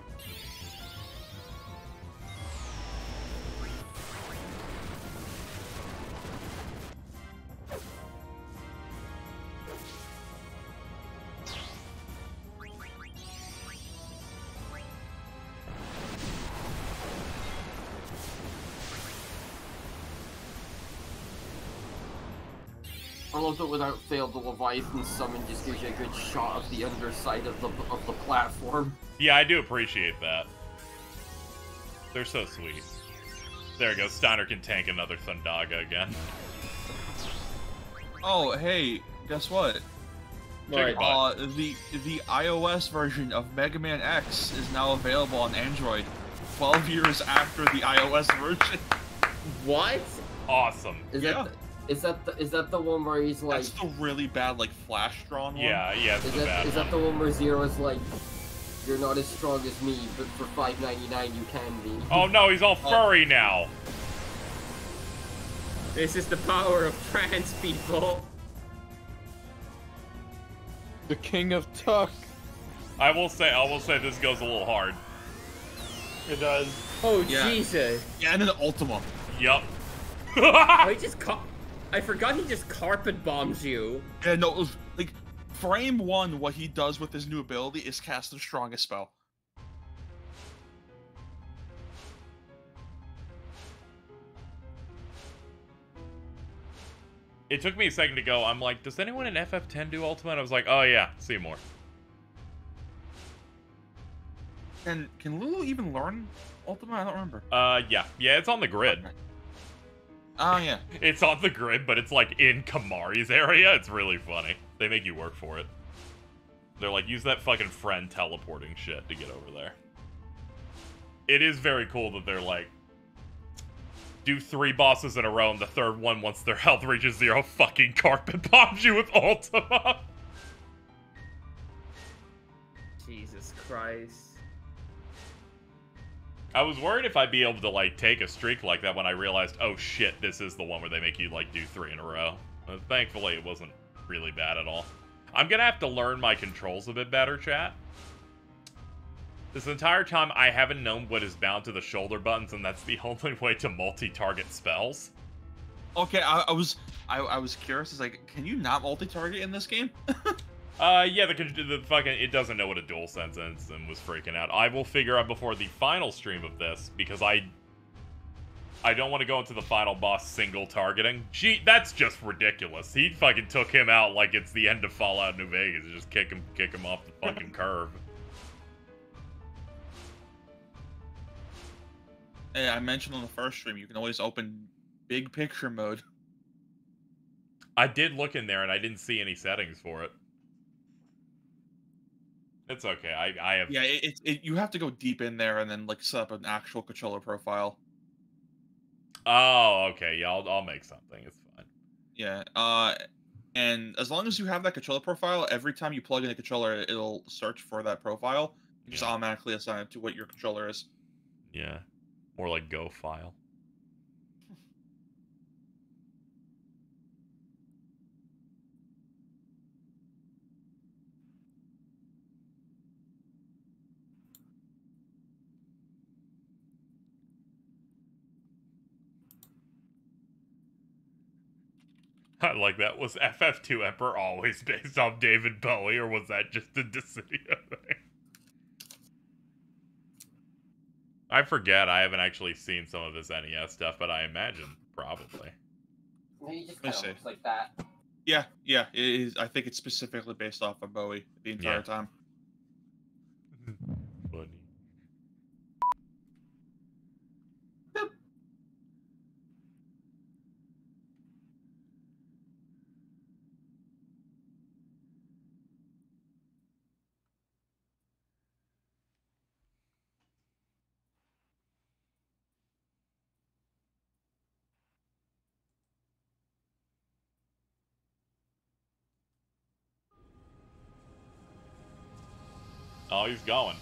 I love that without fail, the Leviathan summon just gives you a good shot of the underside of the of the platform. Yeah, I do appreciate that. They're so sweet. There we go. Steiner can tank another Thundaga again. Oh, hey, guess what? Check your Uh, the the iOS version of Mega Man X is now available on Android, 12 years after the iOS version. What? Awesome. Is Yeah. that the, is that the, is that the one where he's like? That's the really bad, like flash drawn one. Yeah, yeah, it's Is the that bad is one. that the one where Zero is like? You're not as strong as me, but for 5.99 you can be. Oh no, he's all uh, furry now. This is the power of trans people. The king of Tuck. I will say, I will say, this goes a little hard. It does. Oh Yeah. Jesus! Yeah, and then the Ultima. Yup. oh, he just ca- I forgot he just carpet bombs you. Yeah, no, it was, like frame one. What he does with his new ability is cast the strongest spell. It took me a second to go. I'm like, does anyone in FF10 do ultimate? I was like, oh yeah, Seymour. And can Lulu even learn ultimate? I don't remember. Uh, yeah, yeah, it's on the grid. Oh yeah. It's on the grid, but it's like in Kimahri's area. It's really funny. They make you work for it. They're like, use that fucking friend teleporting shit to get over there. It is very cool that they're like, do three bosses in a row, and the third one, once their health reaches zero, fucking carpet bombs you with Ultima. Jesus Christ. I was worried if I'd be able to like take a streak like that when I realized, oh shit, this is the one where they make you like do three in a row. But thankfully, it wasn't really bad at all. I'm gonna have to learn my controls a bit better, chat. This entire time, I haven't known what is bound to the shoulder buttons, and that's the only way to multi-target spells. Okay, I, I was I, I was curious. It's like, can you not multi-target in this game? Uh, yeah, the, the fucking, it doesn't know what a dual sense is and was freaking out. I will figure out before the final stream of this, because I, I don't want to go into the final boss single targeting. Gee, that's just ridiculous. He fucking took him out like it's the end of Fallout New Vegas. Just kick him, kick him off the fucking curve. Hey, I mentioned on the first stream, you can always open big picture mode. I did look in there and I didn't see any settings for it. It's okay. I, I have. Yeah, it, it, it you have to go deep in there and then like set up an actual controller profile. Oh, okay. Yeah, I'll, I'll make something. It's fine. Yeah. Uh, and as long as you have that controller profile, every time you plug in a controller, it'll search for that profile and just automatically assign it to what your controller is. Yeah. More like Go file. I like that. Was FF2 Emperor always based off David Bowie, or was that just a Dissidia thing? I forget. I haven't actually seen some of his NES stuff, but I imagine probably. He just kind of looks like that. Yeah, yeah. It is. I think it's specifically based off of Bowie the entire Yeah. time. Funny. Oh, he's going.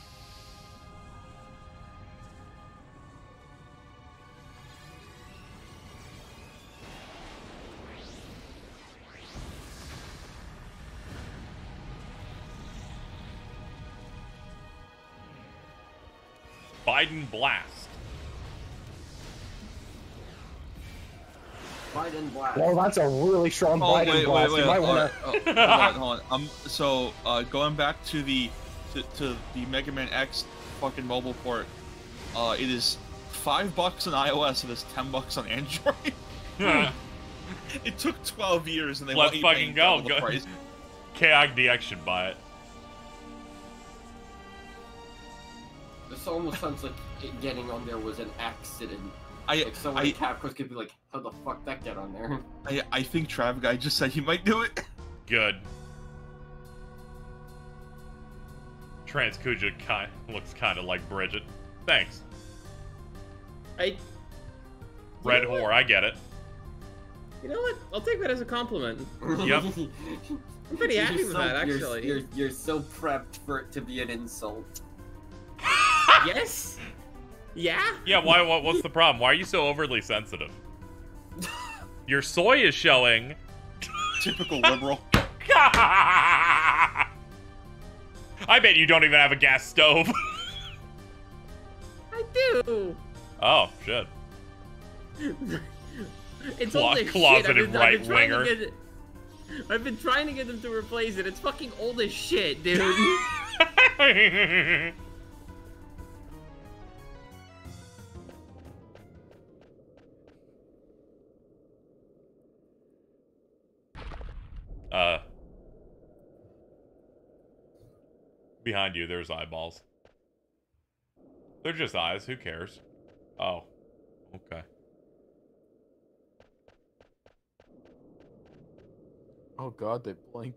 Biden blast. Biden blast. Well, that's a really strong Oh, Biden wait, wait, blast. wait, you might hold want to. oh, hold on, hold on. Um, so uh, going back to the to, to the Mega Man X fucking mobile port, uh, it is five bucks on iOS and it's ten bucks on Android. yeah. it took twelve years and they Let's fucking go. double the go. price. KIDX should buy it. This almost sounds like getting on there was an accident. I- like someone I- at Capcom could be like, how the fuck that get on there? I I think Trav guy just said he might do it. Good. Trance Kuja kind looks kind of like Bridget. Thanks. I. Red You know what? whore, I get it. You know what? I'll take that as a compliment. Yep. I'm pretty You're happy with so- that, you're- actually. You're, you're so prepped for it to be an insult. yes. Yeah. Yeah, why? What, what's the problem? Why are you so overly sensitive? Your soy is showing. Typical liberal. I bet you don't even have a gas stove. I do. oh shit. It's Clo- old as shit. I've closeted been, I've been trying to right-winger. get I've been trying to get them to replace it. It's fucking old as shit, dude. Uh. Behind you, there's eyeballs. They're just eyes. Who cares? Oh. Okay. Oh god, they blink.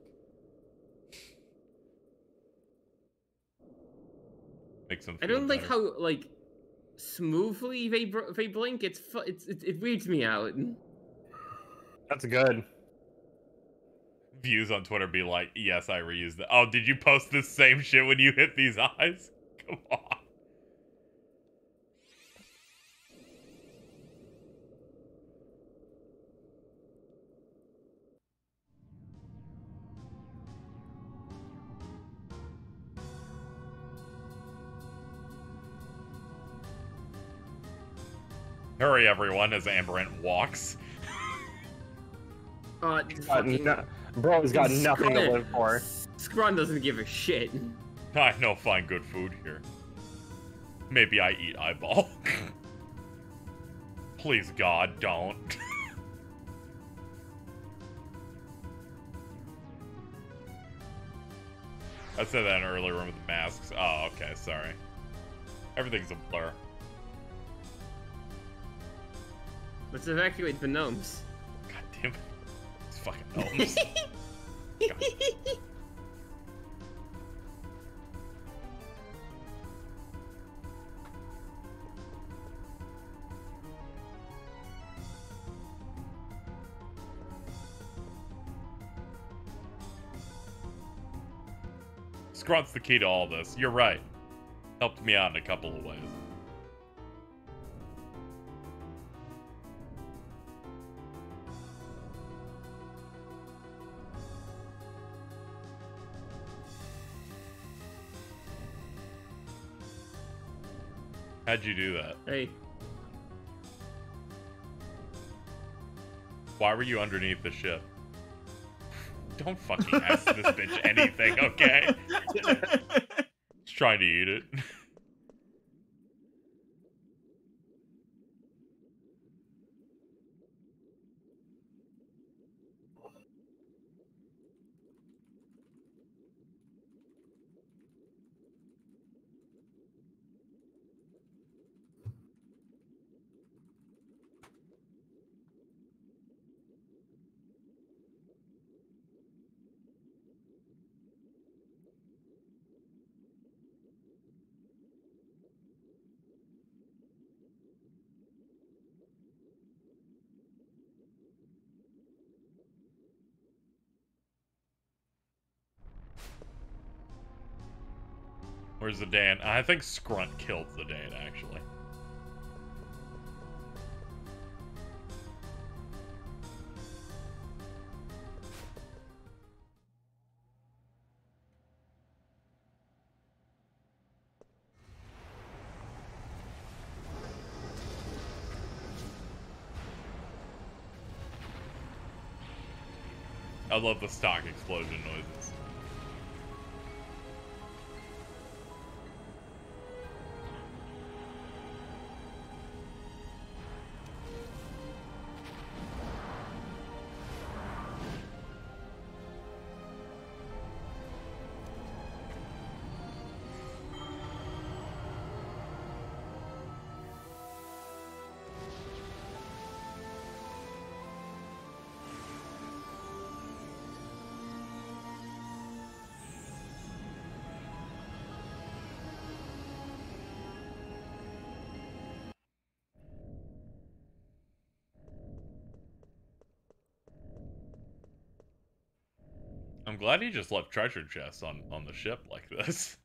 Makes them. I don't like how like smoothly they br- they blink. It's fu- it's it, it weirds me out. That's good. Views on Twitter be like, "Yes, I reused that." Oh, did you post the same shit when you hit these eyes? Come on. Hurry, everyone, as Amarant walks. Uh, got fucking- no- bro's got nothing to live for. Scrun doesn't give a shit. I know find good food here. Maybe I eat eyeball. Please, God, don't. I said that in an earlier room with the masks. Oh, okay, sorry. Everything's a blur. Let's evacuate the gnomes. God damn it. Fucking gnomes. Scrunt's the key to all this. You're right. Helped me out in a couple of ways. How'd you do that? Hey, Why were you underneath the ship? Don't fucking ask this bitch anything, okay? Just trying to eat it. Where's the Dan? I think Scrunt killed the Dan, actually. I love the stock explosion noises. I'm glad he just left treasure chests on, on the ship like this.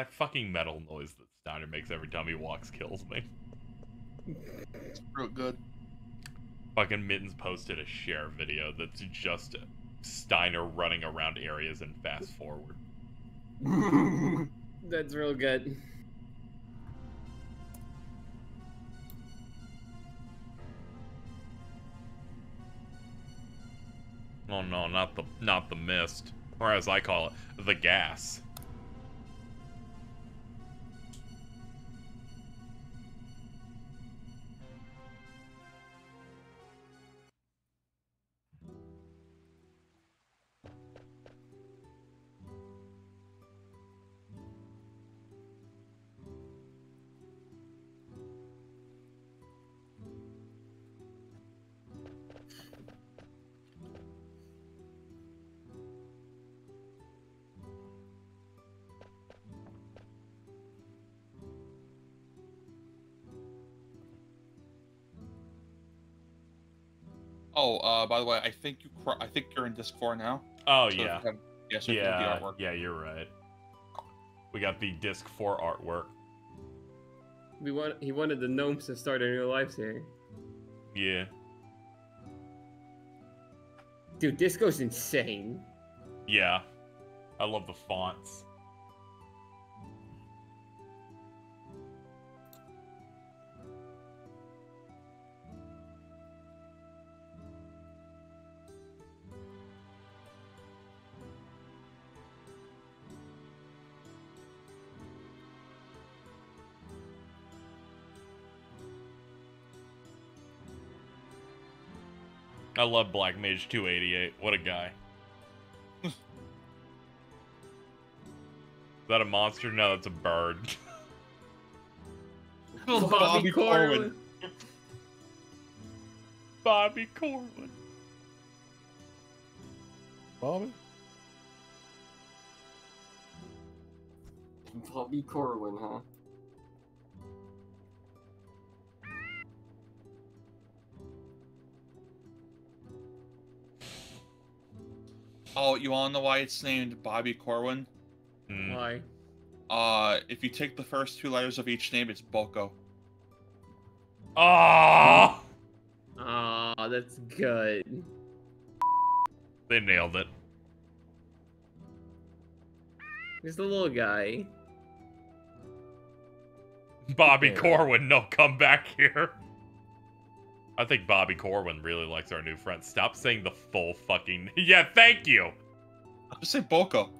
That fucking metal noise that Steiner makes every time he walks kills me. It's real good. Fucking Mittens posted a share video that's just Steiner running around areas and fast forward. That's real good. Oh no, not the not the mist, or as I call it, the gas. By the way, I think you cr- I think you're in disc four now. Oh So yeah, you have- yeah, so you have yeah, the artwork. yeah. You're right. We got the disc four artwork. We want he wanted the gnomes to start their new lives here. Yeah. Dude, this goes insane. Yeah. I love the fonts. I love Black Mage 288. What a guy. Is that a monster? No, it's a bird. Bobby Corwin. Bobby Corwin. Bobby? Bobby Corwin, huh? Oh, you wanna know why it's named Bobby Corwin? Hmm. Why? Uh, if you take the first two letters of each name, it's Boko. Ah! Ah, that's good. They nailed it. He's the little guy. Bobby Corwin, no, come back here. I think Bobby Corwin really likes our new friend. Stop saying the full fucking. Yeah, thank you. I'll just say Boko.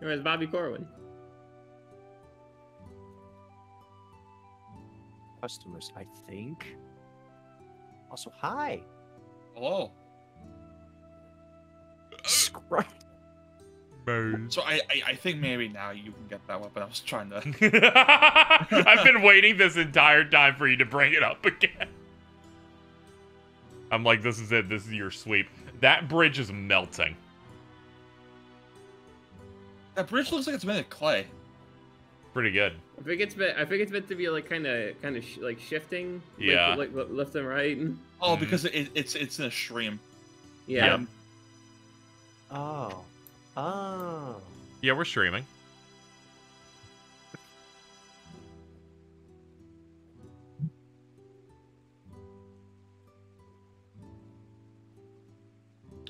Where's Bobby Corwin? Customers, I think. Also, hi. Hello. Scrap. So I, I I think maybe now you can get that weapon. I was trying to. I've been waiting this entire time for you to bring it up again. I'm like, this is it. This is your sweep. That bridge is melting. That bridge looks like it's made of clay. Pretty good. I think it's meant. I think it's meant to be like kind of, kind of sh- like shifting. Yeah. Like, le- left and right. Oh, because it, it's it's in a stream. Yeah. Um, Oh. Oh. Yeah, we're streaming.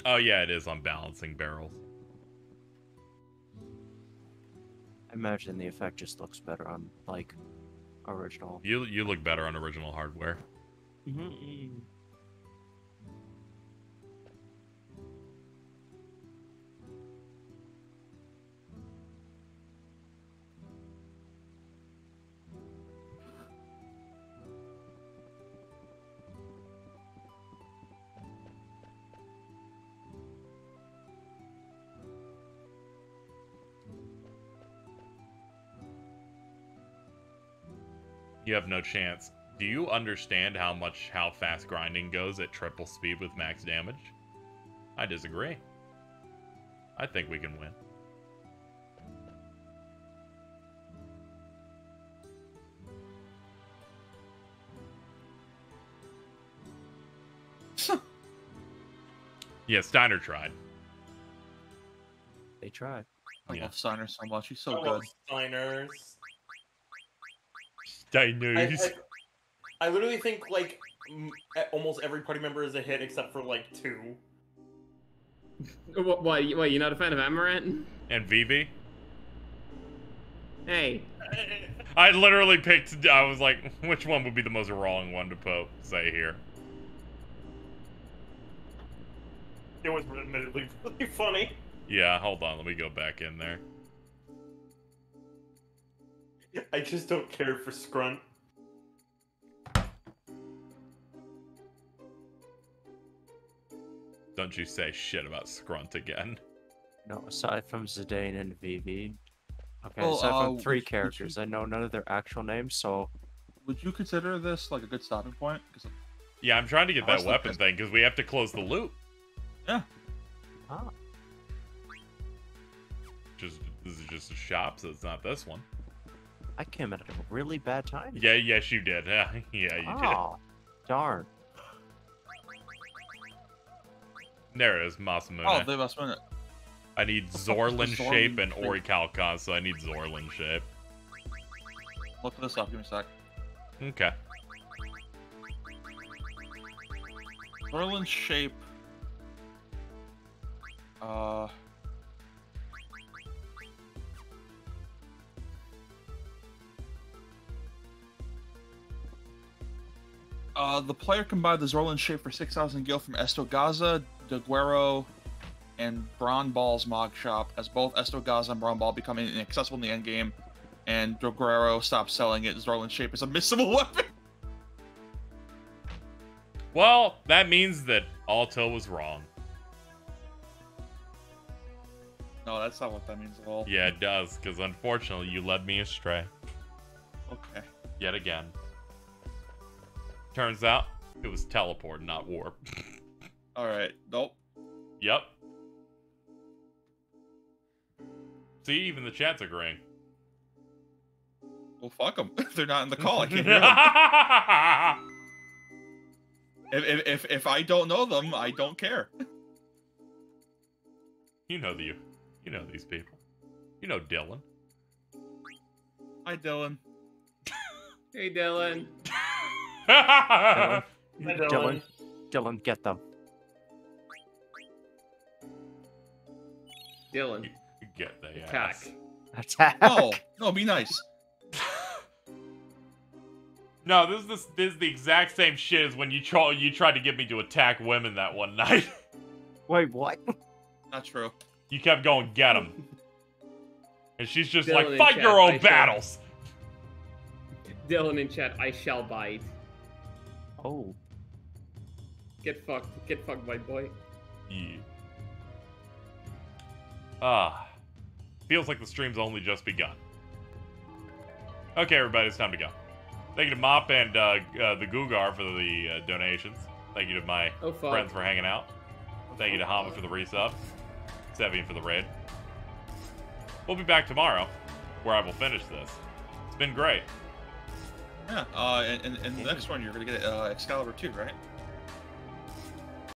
Oh yeah, it is on balancing barrels. I imagine the effect just looks better on like original. You you look better on original hardware. Mm-hmm. You have no chance. Do you understand how much how fast grinding goes at triple speed with max damage? I disagree. I think we can win. yeah, Steiner tried. They tried. I Yeah. love Steiner so much. He's I so love good. Steiners. I I, news. I, I literally think like m- almost every party member is a hit except for like two. What? Why? Why? You're not a fan of Amarant? And Vivi. Hey. I literally picked. I was like, which one would be the most wrong one to po- say here? It was admittedly really funny. Yeah, hold on. Let me go back in there. I just don't care for Scrunt. Don't you say shit about Scrunt again. No, aside from Zidane and Vivi. Okay, Well, aside uh, from three would you- characters, I know none of their actual names, so Would you consider this like a good stopping point? 'Cause- Yeah, I'm trying to get I that weapon thinking- thing because we have to close the loop. Yeah. Ah. Just this is just a shop, so it's not this one. I came at a really bad time. Yeah, yes, you did. Yeah, yeah, you Oh, darn. did. There it is, Masamune. Oh, they must win it. I need the fuck is the Zorlin shape and shape? Orichalcon, so I need Zorlin shape. Look this up. Give me a sec. Okay. Merlin's shape. Uh. Uh, the player can buy the Zorlin shape for 6,000 gil from Estogaza, Daguerreo, and Bran Bal's Mog Shop, as both Esto Gaza and Bran Bal become inaccessible in the endgame, and Daguerreo stops selling it. Zorlin shape is a missable weapon. Well, that means that Alto was wrong. No, that's not what that means at all. Yeah, it does, because unfortunately you led me astray. Okay. Yet again. Turns out it was teleport, not warp. All right. Nope. Yep. See, even the chat's agreeing. Well, fuck them. They're not in the call. I can't hear them. if, if, if, if I don't know them, I don't care. You know the you know these people. You know Dylan. Hi, Dylan. Hey, Dylan. Dylan, Dylan. Dylan, Dylan, get them. Dylan. Get the Attack. ass. Attack. No, no, be nice. No, this is this, this is the exact same shit as when you try you tried to get me to attack women that one night. Wait, what? Not true. You kept going, get them. And she's just Dylan like, fight chat, your I own shall- battles. Dylan in chat. I shall bite. Oh. Get fucked. Get fucked, my boy. Yeah. Ah. Feels like the stream's only just begun. Okay, everybody, it's time to go. Thank you to Mop and uh, uh, the Gugar for the uh, donations. Thank you to my Oh, friends for hanging out. Thank you to Hama for the resub. Sevian for the raid. We'll be back tomorrow, where I will finish this. It's been great. Yeah. Uh, and, and, and the next one, you're gonna get uh, Excalibur 2, right?